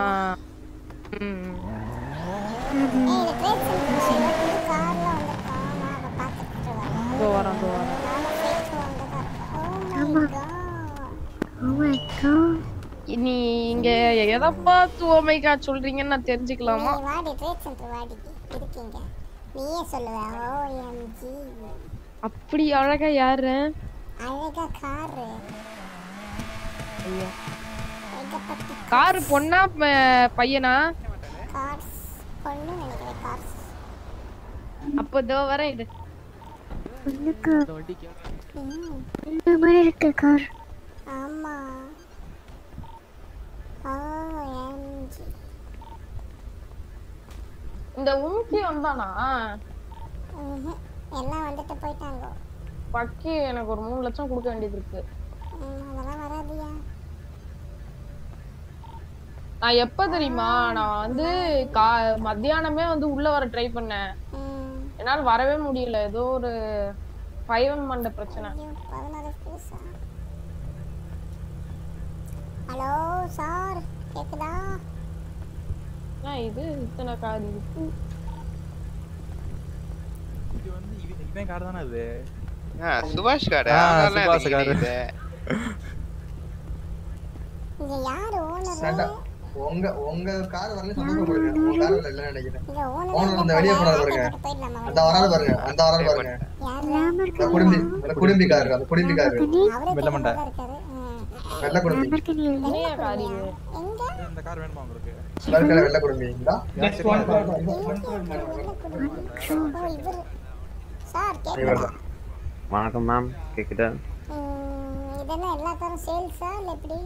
S28: ம்
S10: ஏய் இது ட்ரேட் சென்டர் புது கார்ல வந்திருக்கான் நான் அதை பார்த்துட்டு வரேன்
S28: இதோ வரேன் இதோ வரேன்
S10: நானும் ஃபேக் வந்ததா
S25: ஆமா ஓ மை காட்
S28: நீ இங்க எதை பார்த்து ஓமைக்கா சொல்றீங்கன்னு நான் தெரிஞ்சுக்கலாமா?
S10: வாடி ட்ரேட் சென்டர் வாடி. இருக்கீங்க. நீயே சொல்லுவ. ஓஎம்ஜி
S28: அப்படி அழகா யாரு?
S10: அழகா காரு.
S28: காரு பொண்ணா பையனா?
S10: கார்ஸ் பொண்ணு நினைக்கிறேன் கார்ஸ்
S28: அப்போ இதோ வரேன் இது
S25: பொண்ணுக்கு இந்த மாதிரி இருக்கு கார்
S10: ஆமா ஓஎம்ஜி
S28: இந்த உம்கி வந்தானா.
S10: எல்லாம் வந்துட்டு போயிட்டாங்க.
S28: பக்கி எனக்கு ஒரு மூணு லட்சம் கொடுக்க வேண்டியது இருக்கு
S10: ம், அதெல்லாம் வராதியா
S28: நான் எப்ப தெரியுமா? நான் வந்து கா மத்தியானமே வந்து உள்ள வர ட்ரை பண்ணேன். என்னால வரவே முடியல. ஏதோ ஒரு ஃபைவ் மண்ட பிரச்சனை.
S10: ஹலோ சார் கேக்குதா?
S28: என்ன இது இத்தனை கார் இருக்கு
S6: இது வந்து இவன் கார் தானே அது?
S29: ஆ, சுபாஷ் அதெல்லாம்
S6: சுபாஷ்.
S29: தெரியுது.
S10: இங்க யாரு ஓனர்.
S26: உங்க உங்க கார் வரல சந்தோஷம் போயிருங்க உங்க கார் வரல இல்ல நினைக்கிறேன்.
S10: இங்க
S26: ஓனர் இந்த வெளியே போனாரு பாருங்க. அந்த வராது பாருங்க. அந்த வராது பாருங்க. அந்த குடும்பி அந்த குடும்பி கார் அந்த குடும்பி கார்.
S6: வெள்ள மண்டை.
S26: வெள்ள குடும்பி.
S28: கார் இது.
S6: இந்த கார் வேணுமா உங்களுக்கு?
S26: இருக்கிற வெள்ள குடும்பி இந்தா.
S10: ஓ இவர் சார் கேக்குதா.
S30: வணக்கம் மேம் கேக்குதா?
S10: இதெல்லாம் எல்லா காரும் சேல்ஸா இல்ல எப்படி?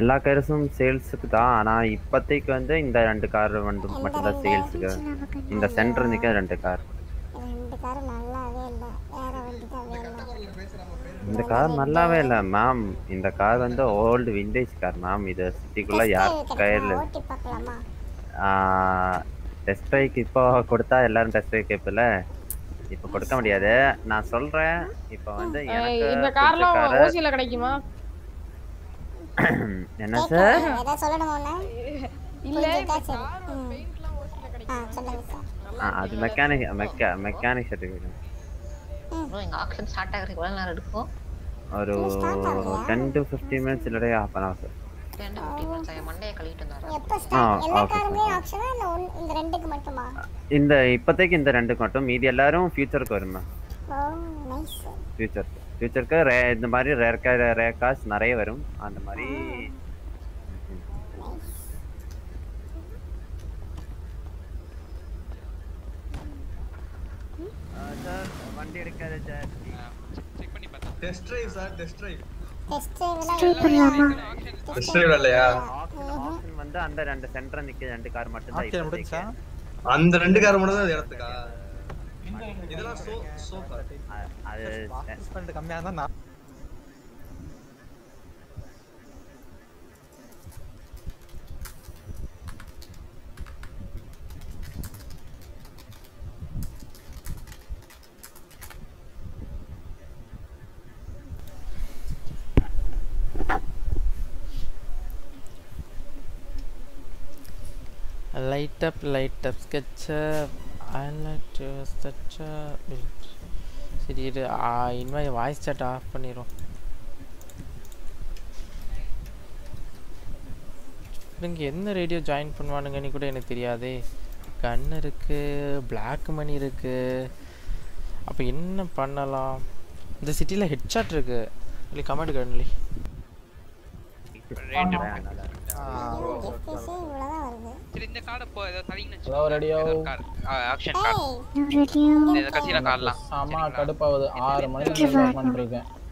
S30: எல்லா கார்ஸும் சேல்ஸுக்கு தான் ஆனா இப்போதைக்கு வந்து இந்த ரெண்டு கார் வந்து மட்டும்தான் சேல்ஸுக்கு. இந்த சென்டர் நிற்க ரெண்டு கார்.
S10: ரெண்டு காரும் நல்லாவே இல்ல வேற வண்டி தான் வேணும்.
S30: இந்த கார் நல்லாவே இல்லை மேம் இந்த கார் வந்து ஓல்டு விண்டேஜ் கார் மேம் இது சிட்டிக்குள்ள யார் கையில் டெஸ்ட் ட்ரைக்கு இப்போ கொடுத்தா எல்லாரும் டெஸ்ட் ட்ரைவ் கேட்பல இப்போ கொடுக்க முடியாது. நான் சொல்றேன். இப்போ வந்து எனக்கு
S28: இந்த
S30: பிடிச்ச
S28: கார்லாம்
S30: காரை
S28: ஓசியில கிடைக்குமா?
S30: என்ன சார்?
S10: ஏதாவது சொல்லணுமா
S28: இல்ல
S10: புரிஞ்சுதா? சரி ம். ஆ சொல்லுங்க சார்.
S30: ஆ, அது மெக்கானிக் மெக்கா மெக்கானிக் சர்டிஃபிகேட்
S31: எங்க ஆக்ஷன் ஸ்டார்ட் ஆகிறதுக்கு எவ்வளவு நேரம் எடுக்கும்?
S30: ஒரு டென் டு ஃபிஃப்டீன் மினிட்ஸ் இல்லாட்டி ஹாஃப் அன் ஹவர்
S31: ரெண்டு ஃபிஃப்டி மினிட்ஸ் மண்டையை கழுவிட்டு வந்தாரு?
S10: எப்போ
S30: ஆ
S10: ஸ்டார்ட் எல்லா
S30: ஓகே
S10: காருமே ஆப்ஷனா இல்ல ஒன் இந்த ரெண்டுக்கு மட்டுமா?
S30: இந்த இப்போதைக்கு இந்த ரெண்டுக்கு மட்டும். மீதி எல்லாரும் ஃபியூச்சருக்கு வரும்.
S10: ஓ நைஸ்
S30: ஃபியூச்சர் ஃபியூச்சருக்கு ரே இந்த மாதிரி ரேர் கா ரேர் காஸ் நிறைய வரும். அந்த மாதிரி சார் வண்டி எடுக்காத sir
S26: test drive sir test drive
S10: test
S25: பண்ணலாமா?
S26: டெஸ்ட் டிரைவ் இல்லையா?
S30: ஆப்ஷன் வந்து அந்த ரெண்டு சென்டர் நிக்க ரெண்டு கார் மட்டும் தான்
S6: ஆப்ஷன்
S26: அந்த ரெண்டு கார் மட்டும் தான் அது இடத்துக்கா? இதெல்லாம் சோ சோ
S30: அது
S6: கம்மியா இருந்தா
S4: Light up, light up, sketch up. I like to சரி இரு. இனிமேல் வாய்ஸ் சாட் ஆஃப் பண்ணிடும் இங்கே என்ன ரேடியோ ஜாயின் பண்ணுவானுங்கன்னு கூட எனக்கு தெரியாதே. கன் இருக்குது பிளாக் மணி இருக்குது அப்போ என்ன பண்ணலாம்? இந்த சிட்டியில் ஹெட்ஷாட் இருக்குது இல்லை கமெண்ட் கன்லி
S10: வருது
S9: சரி இந்த கார்டை போ ஏதோ
S6: ரேடியோ
S9: ஆக்ஷன்
S6: மணிக்கு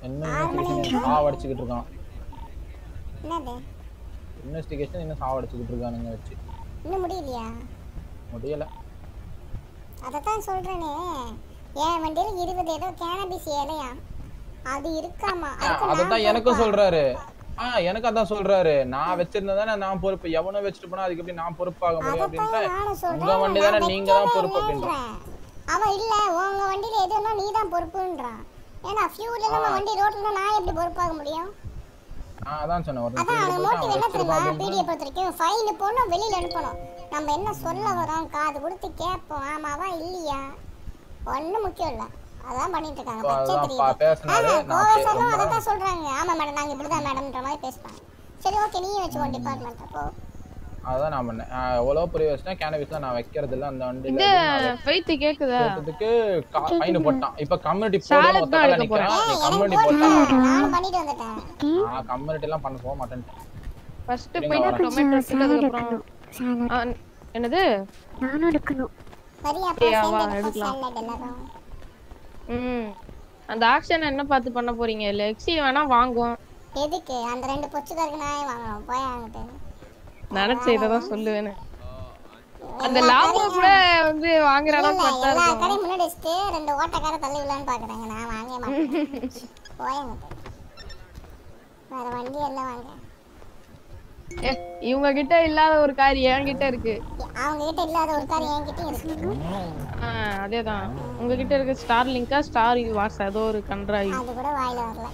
S6: என்ன இன்வெஸ்டிகேஷன் சாவடிச்சுக்கிட்டு இருக்கான்?
S10: என்னது?
S6: இன்வெஸ்டிகேஷன் இன்னும் சாவடிச்சுக்கிட்டு இருக்கானுங்க வச்சு.
S10: இன்னும் முடியலையா?
S6: முடியல.
S10: அதைத்தான் சொல்றேனே. என் வண்டியில இருபது ஏதோ கேனபிஸ் ஏலையா அது இருக்காமா? நான்
S6: எனக்கும்? சொல்றாரு. ஆ எனக்கு அதான் சொல்றாரு. நான் வச்சிருந்தா நான் பொறுப்பு. எவனோ வச்சுட்டு போனா அதுக்கு எப்படி நான் பொறுப்பாக முடியும்
S10: சொல்றேன்.
S6: உங்க வண்டி தானே நீங்க தான் பொறுப்பு அப்படின்ற.
S10: அவன் இல்ல. உங்க வண்டியில எதுனா நீ தான் பொறுப்புன்றான். ஏன்னா ஃபியூல் இல்லாம வண்டி ரோட்ல நான் எப்படி பொறுப்பாக முடியும்?
S6: அதான் சொன்னேன். ஒரு
S10: அதான் மோட்டிவ் என்ன தெரியுமா? பிடிஏ பொறுத்த வரைக்கும் ஃபைன் போடணும் வெளியில அனுப்பணும். நம்ம என்ன சொல்ல வரோம் காது கொடுத்து கேட்போம். ஆமாவா இல்லையா? ஒண்ணும் முக்கியம் இல்ல. அதான் பண்ணிட்டு இருக்காங்க பச்சை தெரியுது.
S6: பேசினாரு, நான் ரொம்ப
S10: அதை தான் சொல்றாங்க. ஆமா மேடம் நாங்க இப்படிதான் மேடம்ன்ற மாதிரி பேசுறாங்க சரி ஓகே நீயும் வச்சுக்கோ டிபார்ட்மெண்ட் அப்போ
S6: அதான் நான் பண்ணேன். ஆஹ் எவ்வளவு பெரிய வச்சுனா கேனபிஸ்லாம் நான் வைக்கிறது இல்ல அந்த வண்டியில
S28: இது ஃபைத் கேக்குதா?
S6: போட்டதுக்கு ஃபைன் போட்டான். இப்ப கம்யூனிட்டி
S28: தான் எடுக்க போறேன்.
S6: நிக்கிறேன் நீ கம்யூனிட்டி போட்டா
S10: நானும் பண்ணிட்டு வந்துட்டேன்.
S6: நான் கம்யூனிட்டி எல்லாம் பண்ண போக மாட்டேன்.
S28: ஃபர்ஸ்ட்
S6: வரேன்.
S28: டொமேட்டோ எடுத்துட்டு ஆ, என்னது?
S25: நானும் எடுக்கணும்.
S10: சரி
S28: அப்படியா,
S10: அப்போ
S28: எடுக்கலாம். அந்த ஆக்ஷன் என்ன பார்த்து பண்ண போறீங்க? லெக்ஸி வேணா வாங்கும்
S10: எதுக்கு? அந்த ரெண்டு பொச்சுக்காருக்கு நாயே வாங்கணும். போய் அங்கிட்டு
S28: நினைச்ச இததான் சொல்லுவேன்னு அந்த லாபம் கூட வந்து வாங்குற
S10: இல்ல,
S28: அளவுக்கு
S10: இல்ல,
S28: கரெக்டா
S10: எல்லா கடையும் முன்னாடி வச்சுட்டு ரெண்டு ஓட்டக்கார தள்ளி விடலான்னு பாக்குறாங்க. நான் வாங்க மாட்டேன். போய் அங்கிட்டு வேற வண்டி எல்லாம் வாங்க.
S28: இவங்க கிட்ட இல்லாத ஒரு கார் என்கிட்ட இருக்கு.
S10: அவங்க கிட்ட இல்லாத ஒரு கார் என்கிட்டயும் இருக்கு?
S28: ஆ, அதேதான். உங்ககிட்ட இருக்க ஸ்டார் லிங்கா ஸ்டார் வாஸ் ஏதோ ஒரு கன்றாய்
S10: அது கூட வாயில வரல.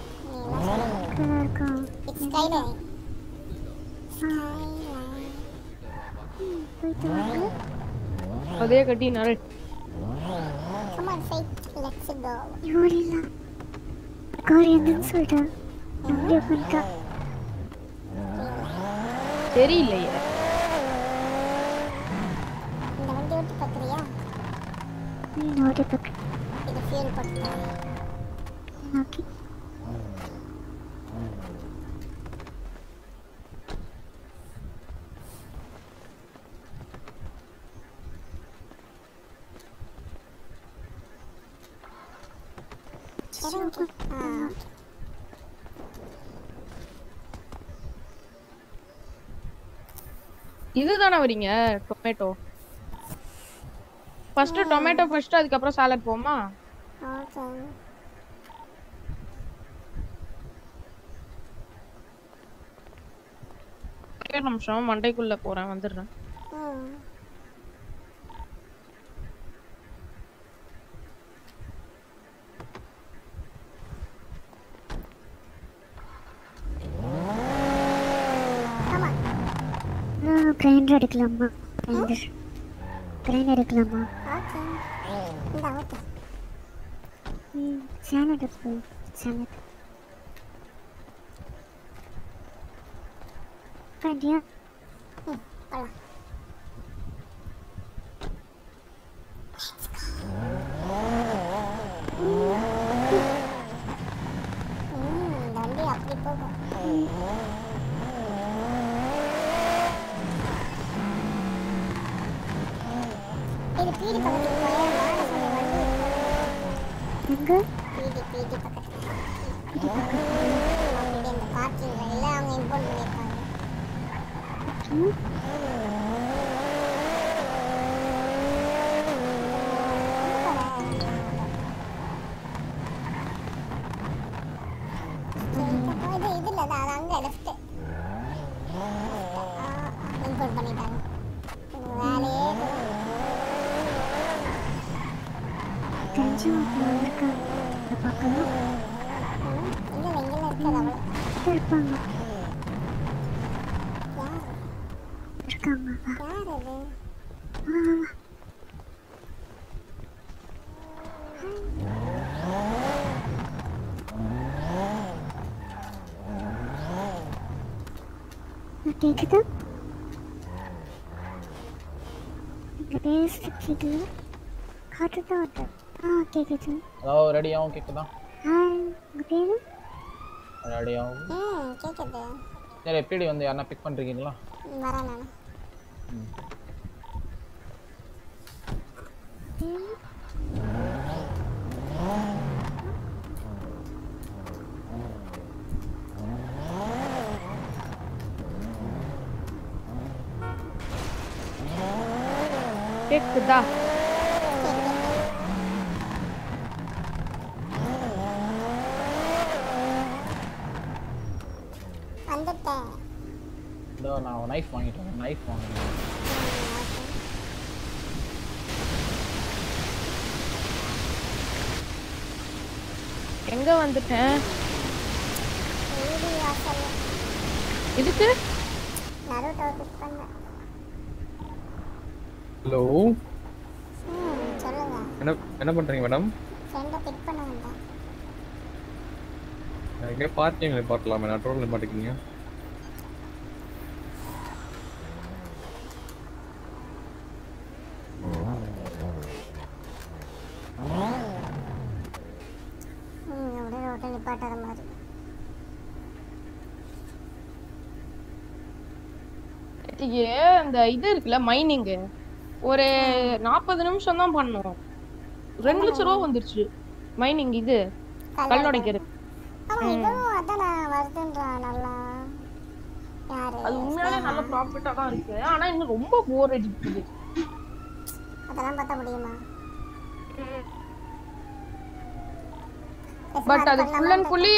S28: அதே கட்டி
S25: அப்படியே பண்ணிட்டா.
S28: தெரியலையே
S10: இந்த வண்டி ஓட்டி பார்க்குறியா
S25: ம் ஓடி பக்கம்
S10: இது ஃபியூல் போட்டு
S25: ஓகே
S10: இறங்கு. okay.
S28: இதுதானே வரீங்க டொமேட்டோ ஃபர்ஸ்ட் டொமேட்டோ ஃபர்ஸ்ட் அதுக்கப்புறம் சாலட் போமா நிமிஷம் மண்டைக்குள்ள போறேன் வந்துடுறேன்.
S25: கிரைண்டர் எடுக்கலாமா? கிரைண்டர் கிரைண்டர் எடுக்கலாமா?
S10: ஓகே இந்த ஓகே
S25: ம் சேனட் எடுத்து சேனட் பண்ணியா
S10: ம் போலாம் இந்த வண்டி அப்படி போகும் இது பீடி பக்கத்துக்கு போய் வாட சொன்ன வண்டி
S25: எங்க?
S10: பீடி பீடி பக்கத்துல. அப்படியே இந்த பார்க்கிங்ல எல்லாம் அவங்க இம்போர்ட் பண்ணியிருக்காங்க இது இதுல தான் அது அங்க லெஃப்ட் இம்போர்ட் பண்ணிட்டாங்க உங்க வேலையே
S25: தெரிஞ்சு இருக்காங்க இந்த பக்கம்
S10: இங்க இங்க இருக்காது அவ்வளோ
S25: இருப்பாங்க
S10: யார்
S25: இருக்காங்க
S10: யார் அது
S25: வா, வா, வா. கேக்குதா டேஸ்ட் கேக்குது காட்டு தான் வருது ஆ கேக்குது
S6: ரெடியாகவும் கேக்குதா
S25: ஹாய் உங்க பேரு
S6: ரெடியாகவும்
S10: ம் கேட்குது
S6: சரி எப்படி வந்து யாருன்னா பிக் பண்றீங்களா?
S10: வரேன். நான்
S25: பேரு
S6: இதோ நான் நைஃப் வாங்கிட்டேன் நைஃப் வாங்கிட்டேன்
S28: எங்க வந்துட்டேன்? இதுக்கு
S10: நருட்டோ பிக் பண்ணேன்.
S9: ஹலோ என்ன என்ன பண்றீங்க மேடம் எங்கே பார்க்கிங்ல பார்க்கலாமே நான் ரோட்ல
S28: மாட்டிக்கிங்க. இது இருக்குல்ல மைனிங்கு ஒரு நாற்பது நிமிஷம் தான் பண்ணோம் ரெண்டு லட்சம் ரூபா வந்துருச்சு. மைனிங் இது. கல் உடைக்கிறது.
S10: ஆமா இவரும் அதான் வருதுன்றான் நல்லா. யாரு?
S28: அது உண்மையாலே நல்ல ப்ராஃபிட்டா தான் இருக்கு. ஆனா இன்னும் ரொம்ப போர் அடிக்குது
S10: அதெல்லாம் பார்த்தா முடியுமா?
S28: பட் அது full and fully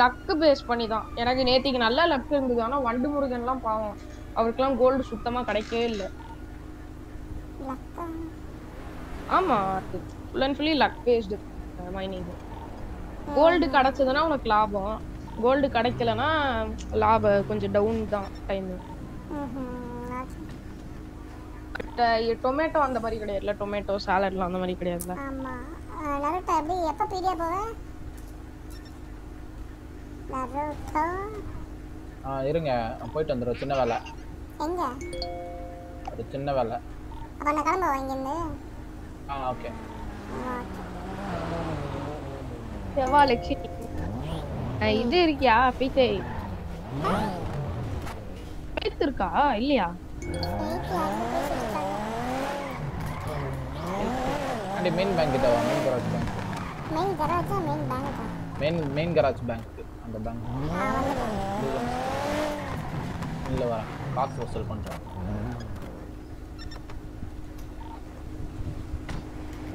S28: luck base பண்ணி தான். எனக்கு நேத்திக்கு நல்ல லக் இருந்தது. ஆனா வண்டு முருகன்லாம் பாவம். அவருக்கெல்லாம் கோல்டு சுத்தமா கிடைக்கவே இல்லை. ஆமா. அது full and fully luck based mining gold கிடைச்சதுன்னா உனக்கு லாபம். கோல்டு கிடைக்கலனா லாப கொஞ்சம் டவுன் தான் டைம் டொமேட்டோ அந்த மாதிரி கிடையாதுல டொமேட்டோ சாலட்லாம் அந்த மாதிரி கிடையாதுல
S10: ஆமா. நருட்டோ எப்படி? எப்ப பீடியா போவ? நருட்டோ?
S6: ஆ இருங்க. நான் போயிட்டு வந்துடுறேன். சின்ன வேலை.
S10: எங்க?
S6: ஒரு சின்ன வேலை.
S10: அப்ப நான்
S6: ஆ ஓகே.
S28: செவ்வா லட்சுமி இது இருக்கியா பீச்சை? பேத்து இருக்கா இல்லையா?
S6: ஆண்டி மெயின் பேங்க் கிட்ட வா மெயின் கராஜ் பேங்க்
S10: மெயின் கராஜா மெயின் பேங்கா
S6: மெயின் மெயின் கராஜ் பேங்க் அந்த பேங்க் இல்ல வரேன். காசு வசூல் பண்றேன் ஃபைன்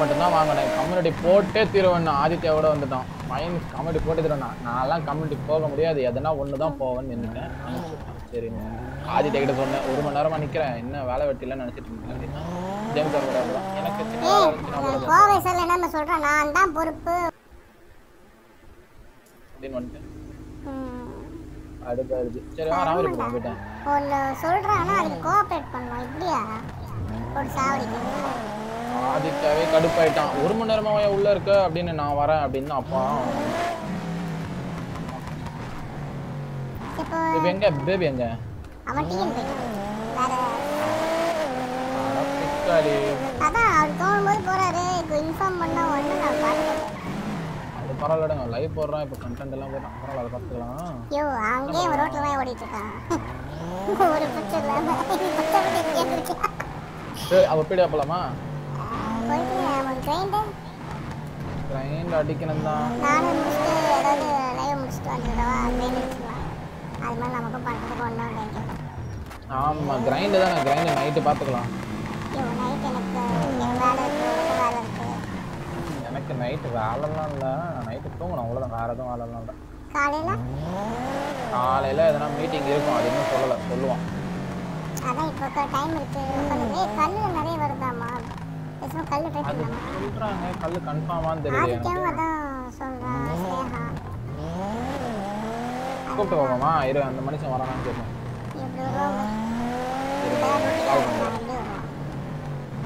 S6: மட்டும்தான் வாங்கினேன். கம்யூனிட்டி போட்டே திருவண்ணா ஆதித்யாவோட வந்துட்டான். ஃபைன் கம்யூனிட்டி போட்டே திருவண்ணா நான்லாம் கம்யூனிட்டி போக முடியாது. எதனா ஒன்று தான் போவேன்னு நின்றுட்டேன் சரி ஆதித்யா கிட்ட சொன்னேன். ஒரு மணி நேரமா நிக்கிறேன். என்ன வேலை வெட்டிலாம் நினைச்சிட்டு இருந்தேன்
S10: கோவை சார் என்ன சொல்றேன் நான் தான் பொறுப்பு.
S6: அப்படின்னு வந்துட்டேன். அடுப்பாயிருச்சு சரி வா ராமரி போகிறேன் போயிட்டேன்.
S10: ஒன்று சொல்றேன் ஆனா அதுக்கு கோஆப்ரேட் பண்ணணும் இப்படியா? ஒரு சாவடிக்கு
S6: ஆதித்யாவே கடுப்பாயிட்டான். ஒரு மணி நேரமா உள்ள இருக்க? அப்படின்னு நான் வரேன் அப்படின்னு அப்பா.
S10: இப்போ
S6: எங்க? பேபி எங்க?
S10: அவன் போயிட்டான். வேற
S6: பிக்காளி.
S10: அதான் அவர் தோணும்போது போறாரு. இப்போ இன்ஃபார்ம் பண்ணா ஒண்ணு நான்
S6: அது பரவாயில்லடுங்க லைவ் போடுறான். இப்போ கண்டென்ட் எல்லாம் பரவாயில்ல அதை பார்த்துக்கலாம்.
S10: ஐயோ அங்கேயே அவன் ரோட்ல தான் ஓடிட்டு இருக்கான். ஒரு பிரச்சனை இல்லாம
S6: அவ பீடியா போலாமா?
S10: போயிட்டு அவன்
S6: கிரைண்ட் அடிக்கணும் தான்
S10: நானும் முடிச்சுட்டு ஏதாவது லைவ் முடிச்சுட்டு வந்துடுவா ட்ரெயின் முடிச்சுக்கலாம் அது மாதிரி நமக்கும் பண்ணுறதுக்கு ஒன்றும் வேண்டியது
S6: ஆமா கிரைண்ட் தான் கிரைண்ட் நைட்டு பார்த்துக்கலாம்
S10: ஐயோ நைட் எனக்கு இங்க வேலை இருக்கு உனக்கு வேலை இருக்கு
S6: எனக்கு நைட்டு வேலைலாம் இல்லை. நைட்டு தூங்கணும். அவ்வளோதான் வேற எதுவும் வேலைலாம் இல்லை.
S10: காலையில?
S6: காலையில் எதனா மீட்டிங் இருக்கும். அது இன்னும் சொல்லலை. சொல்லுவான்.
S10: அதான் இப்போ டைம் இருக்கு. கல்லு நிறைய வருதாமா பேசாம கல்லு ட்ரை பண்ணலாமா?
S6: சொல்கிறாங்க கல் கன்ஃபார்மான்னு தெரியல எனக்கு.
S10: அதான் சொல்றான் ஸ்னேகா.
S6: கூப்பிட்டு போவோமா? இரு அந்த மனுஷன் வரானான்னு கேட்போம்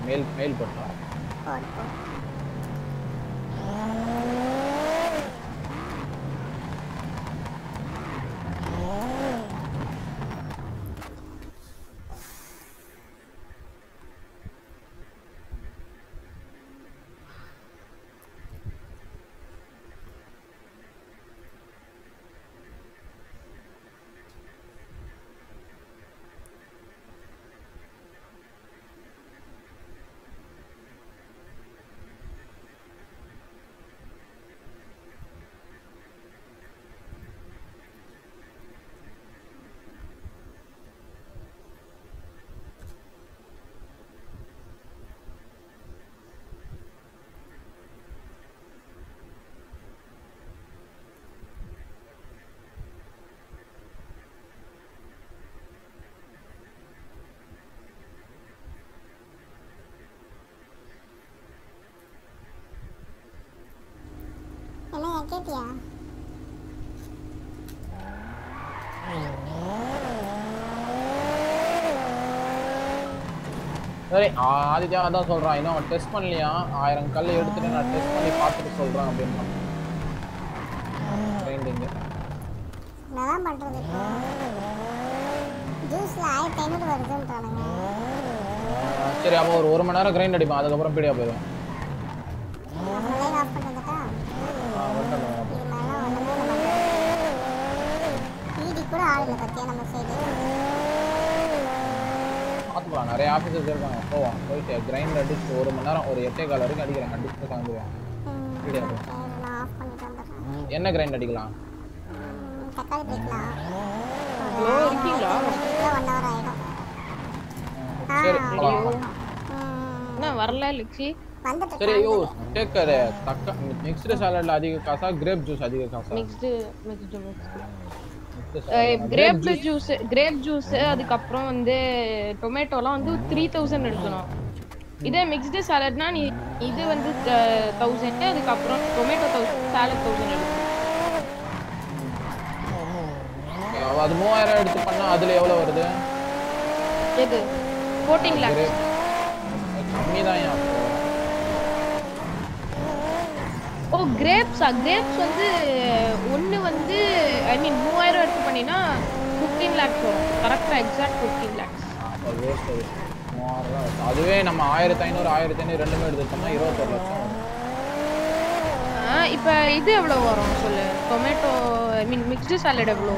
S10: வருவாங்க
S6: கால் பண்ணுறேன் மெயில் மெயில் போட்டா
S10: போடு போ என்னையா கேட்டியா
S6: சரி ஆதித்யா அதான் சொல்றான் இன்னும் டெஸ்ட் பண்ணலையா? ஆயிரம் கல் எடுத்துட்டு நான் டெஸ்ட் பண்ணி பார்த்துட்டு சொல்றேன் அப்படின்னா
S10: ஜூஸ்ல ஆயிரத்தி ஐநூறு வருதுன்றானுங்க.
S6: சரி அப்போ ஒரு ஒரு மணி நேரம் கிரைண்ட் அடிப்போம். அதுக்கப்புறம் பீடியா போயிடும்
S10: நம்ம லைவ் ஆஃப் பண்ணிட்டுக்கா இது மேலாம் ஒண்ணுமே இல்லை பீடி கூட ஆள் இல்லை பத்தியா நம்ம சைடு
S6: பார்த்துக்கலாம் நிறைய ஆஃபீஸர்ஸ் இருக்காங்க போவோம் போயிட்டு கிரைண்ட் அடிச்சு ஒரு மணி நேரம் ஒரு எட்டே கால் வரைக்கும்
S10: ஆஃப் பண்ணிட்டு வந்துடுறேன்.
S6: என்ன கிரைண்ட் அடிக்கலாம்?
S28: வரல லிச்சி?
S6: சரி ஐயோ டேக் அது. தக்கா மிக்ஸ்டு சாலட்ல அதிக காசா? கிரேப் ஜூஸ் அதிக காசா?
S28: Mixed mixed. Grape juice grape juice அதுக்கப்புறம் வந்து டொமேட்டோலாம் வந்து த்ரீ தௌசண்ட் எடுக்கணும். இதே மிக்ஸ்டு சாலட்னா நீ இது வந்து தௌசண்ட் அதுக்கப்புறம் டொமேட்டோ தௌசண்ட் சாலட் தௌசண்ட் எடுக்கணும்.
S6: அது மூவாயிரம் எடுத்து பண்ணா அதுல எவ்வளவு வருது?
S28: எது? ஃபோர்டீன் லேக்ஸ்
S6: கம்மி தான் ஏன்
S28: ஓ கிரேப்ஸா கிரேப்ஸ் வந்து ஒன்று வந்து ஐ மீன் மூவாயிரம் எடுத்து பண்ணினா ஃபிஃப்டீன் லேக்ஸ் வரும். கரெக்டாக எக்ஸாக்ட் ஃபிஃப்டீன் லேக்ஸ்.
S6: அதுவே நம்ம ஆயிரத்தி ஐநூறு ஆயிரத்தி ஐநூறு ரெண்டுமே எடுத்துட்டோம்னா இருபத்தொரு லட்சம்.
S28: இப்போ இது எவ்வளோ வரும் சொல்லு? Tomato I mean mixed salad எவ்வளோ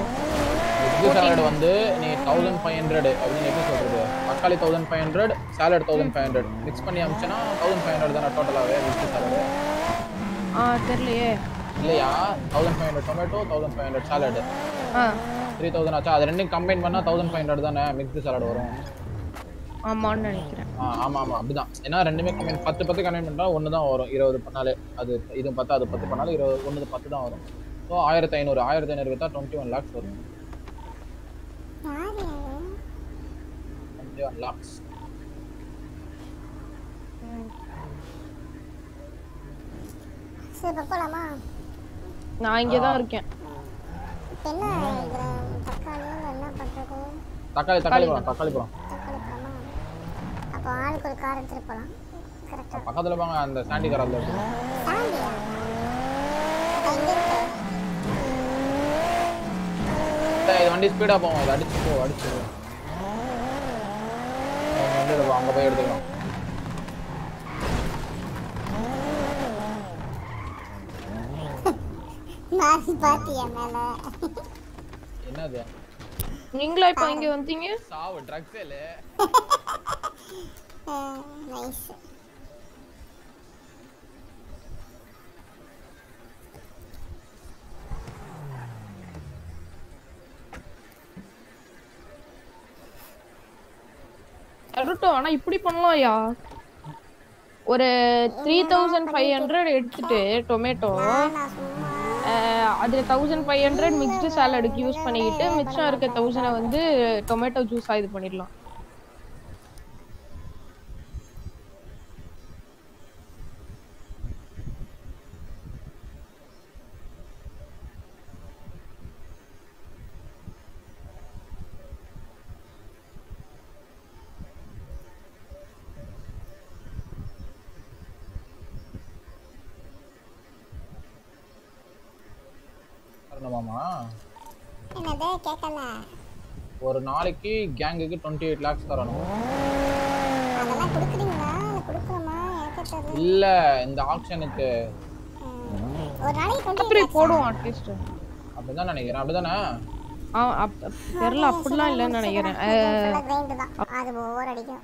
S6: மிக்ஸ்டு சாலட் வந்து நீ தௌசண்ட் ஃபைவ் ஹண்ட்ரட் அப்படின்னு எப்படி சொல்றது? தக்காளி thousand five hundred salad thousand five hundred mix பண்ணி அமிச்சுன்னா தௌசண்ட் ஃபைவ் ஹண்ட்ரட் தானே டோட்டலாகவே மிக்ஸ்டு சாலட்
S28: ஆ தெரியலையே.
S6: இல்லையா? Thousand five hundred tomato thousand five hundred salad
S28: ஆ.
S6: த்ரீ தௌசண்ட் ஆச்சா? அது ரெண்டையும் கம்பைன் பண்ணால் தௌசண்ட் ஃபைவ் ஹண்ட்ரட் தானே? மிக்ஸ்டு சாலட் வரும்.
S28: ஆமான்னு நினைக்கிறேன்.
S6: ஆ ஆமாம் ஆமாம் அப்படிதான். ஏன்னா ரெண்டுமே கம்பைன் பத்து பத்து கம்பைன் பண்ணால் ஒன்று தான் வரும். இருபது பண்ணாலே அது இது பத்து அது பத்து பண்ணாலும் இருபது ஒன்று பத்து தான் வரும். ஸோ ஆயிரத்தி ஐநூறு ஆயிரத்தி ஐநூறு விற்றா டுவெண்ட்டி ஒன் லேக்ஸ் வரும் டுவெண்ட்டி ஒன் லேக்ஸ்
S10: சரி இப்போ போலாமா?
S28: நான் இங்கே தான் இருக்கேன்.
S10: என்ன தக்காளியும் என்ன பண்றது?
S6: தக்காளி தக்காளி பழம் தக்காளி
S10: தக்காளி பழமா அப்போ ஆளுக்கு ஒரு கார் எடுத்துட்டு போலாம். கரெக்டா
S6: பக்கத்தில் போங்க அந்த சாண்டி காரில் இருக்கு.
S10: சாண்டியா?
S6: டேய், இது வண்டி ஸ்பீடாக போவோம் அடிச்சு போ அடிச்சு போ அங்கே போய் எடுத்துக்கலாம்.
S10: நான் பாத்தியா மேல.
S6: என்னது?
S28: நீங்களா இப்போ இங்கே வந்தீங்க?
S6: சாவு ட்ரக்ஸ் இல்லை?
S10: நைஸ்
S28: ஆனா இப்படி பண்ணலாம்யா ஒரு த்ரீ தௌசண்ட் ஃபைவ் ஹண்ட்ரட் எடுத்துட்டு டொமேட்டோ அதில் தௌசண்ட் ஃபைவ் ஹண்ட்ரட் மிக்ஸ்டு சாலடுக்கு யூஸ் பண்ணிக்கிட்டு மிச்சம் இருக்க தௌசண்டை வந்து டொமேட்டோ ஜூஸாக இது பண்ணிடலாம்.
S6: வரணுமாமா
S10: என்னது? கேட்கல
S6: ஒரு நாளைக்கு கேங்குக்கு டுவெண்ட்டி எயிட் லேக்ஸ் தரணும்.
S10: அதெல்லாம் கொடுக்குறீங்களா? இல்லை கொடுக்குறோமா எனக்கு தெரியல.
S6: இல்ல இந்த ஆக்ஷனுக்கு
S10: ஒரு நாளைக்கு
S28: அப்படி போடுவோம் அட்லீஸ்ட்
S6: அப்படிதான் நினைக்கிறேன். அப்படிதானே?
S28: தெரில அப்படிலாம் இல்லைன்னு நினைக்கிறேன். அஹ்,
S10: கிரைண்டு தான் அது ஓவர் அடிக்கும்.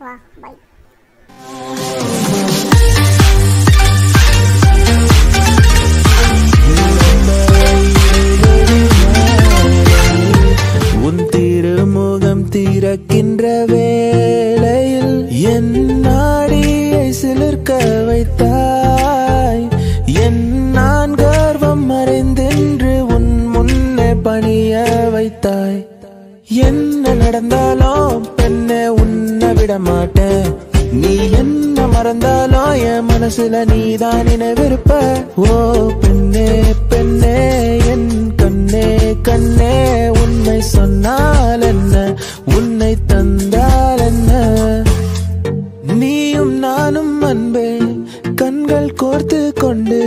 S10: வா பை
S32: உன் திருமுகம் திறக்கின்ற வேளையில் என் நாடியை சிலிர்க்க வைத்தாய். என் நான் கர்வம் மறைந்தென்று உன் முன்னே பணிய வைத்தாய். என்ன நடந்தாலும் பெண்ணே உன்னை விட மாட்டேன். நீ என்ன மறந்தாலும் என் மனசுல நீதான் நினைவிருப்ப. ஓ பெண்ணே பெண்ணே என் கண்ணே உன்னை சொன்னால் என்ன? உன்னை தந்தால் என்ன? நீயும் நானும் அன்பே கண்கள் கோர்த்து கொண்டு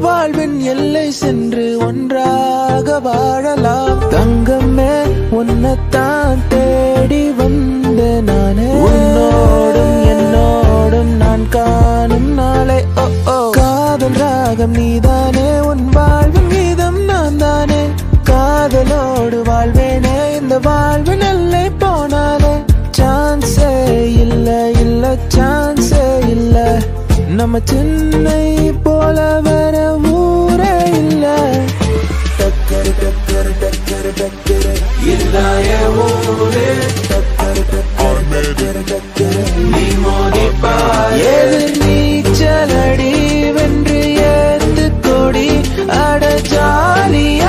S32: வாழ்வின் எல்லை சென்று ஒன்றாக வாழலாம். தங்கமே உன்னைத்தான் தேடி வந்த நானே. உன்னோடும் என்னோடும் நான் காணும் நாளை. ஓ ஓ. காதல் ராகம் நீதானே உன் வாழ்வின் கீதம் நான் தானே காதலோடு வாழ்வேனே இந்த வாழ்வு நல்லே போனாலே சான்ஸே இல்ல இல்ல சான்ஸே இல்ல. நம்ம சென்னை போல வர ஊரே இல்ல. டக்கரு டக்கரு டக்கரு டக்கரு. இல்லாய ஊரே. டக்கரு டக்கரு டக்கரு டக்கரு. நீ மோதிப்பா எதிர் நீச்சலடி வென்று ஏத்து கொடி. அட ஜாலியா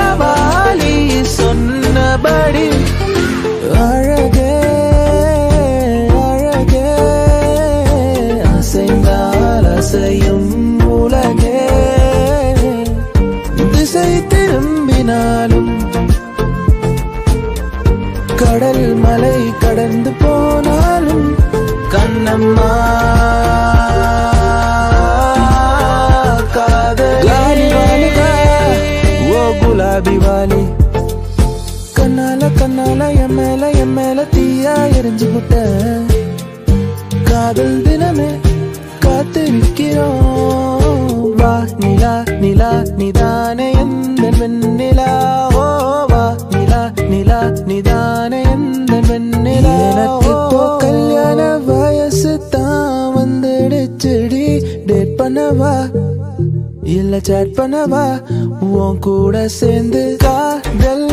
S32: கடல் மலை கடந்து போனாலும் கண்ணம்மா காதலி. கண்ணால கண்ணால என் மேல என் மேல தீயா எரிஞ்சு விட்ட காதல் தினமே காத்திருக்கிறோம் வா நிலா நிலா நிதான எந்த வெண்ணிலா நிலா நிதானே எந்த வெண்ணிலா எனக்கு இப்போ கல்யாண வயசு தான் வந்துடுச்சுடி. டேட் பண்ணவா? இல்ல சேட் பண்ணவா? உன் கூட சேர்ந்து காதல்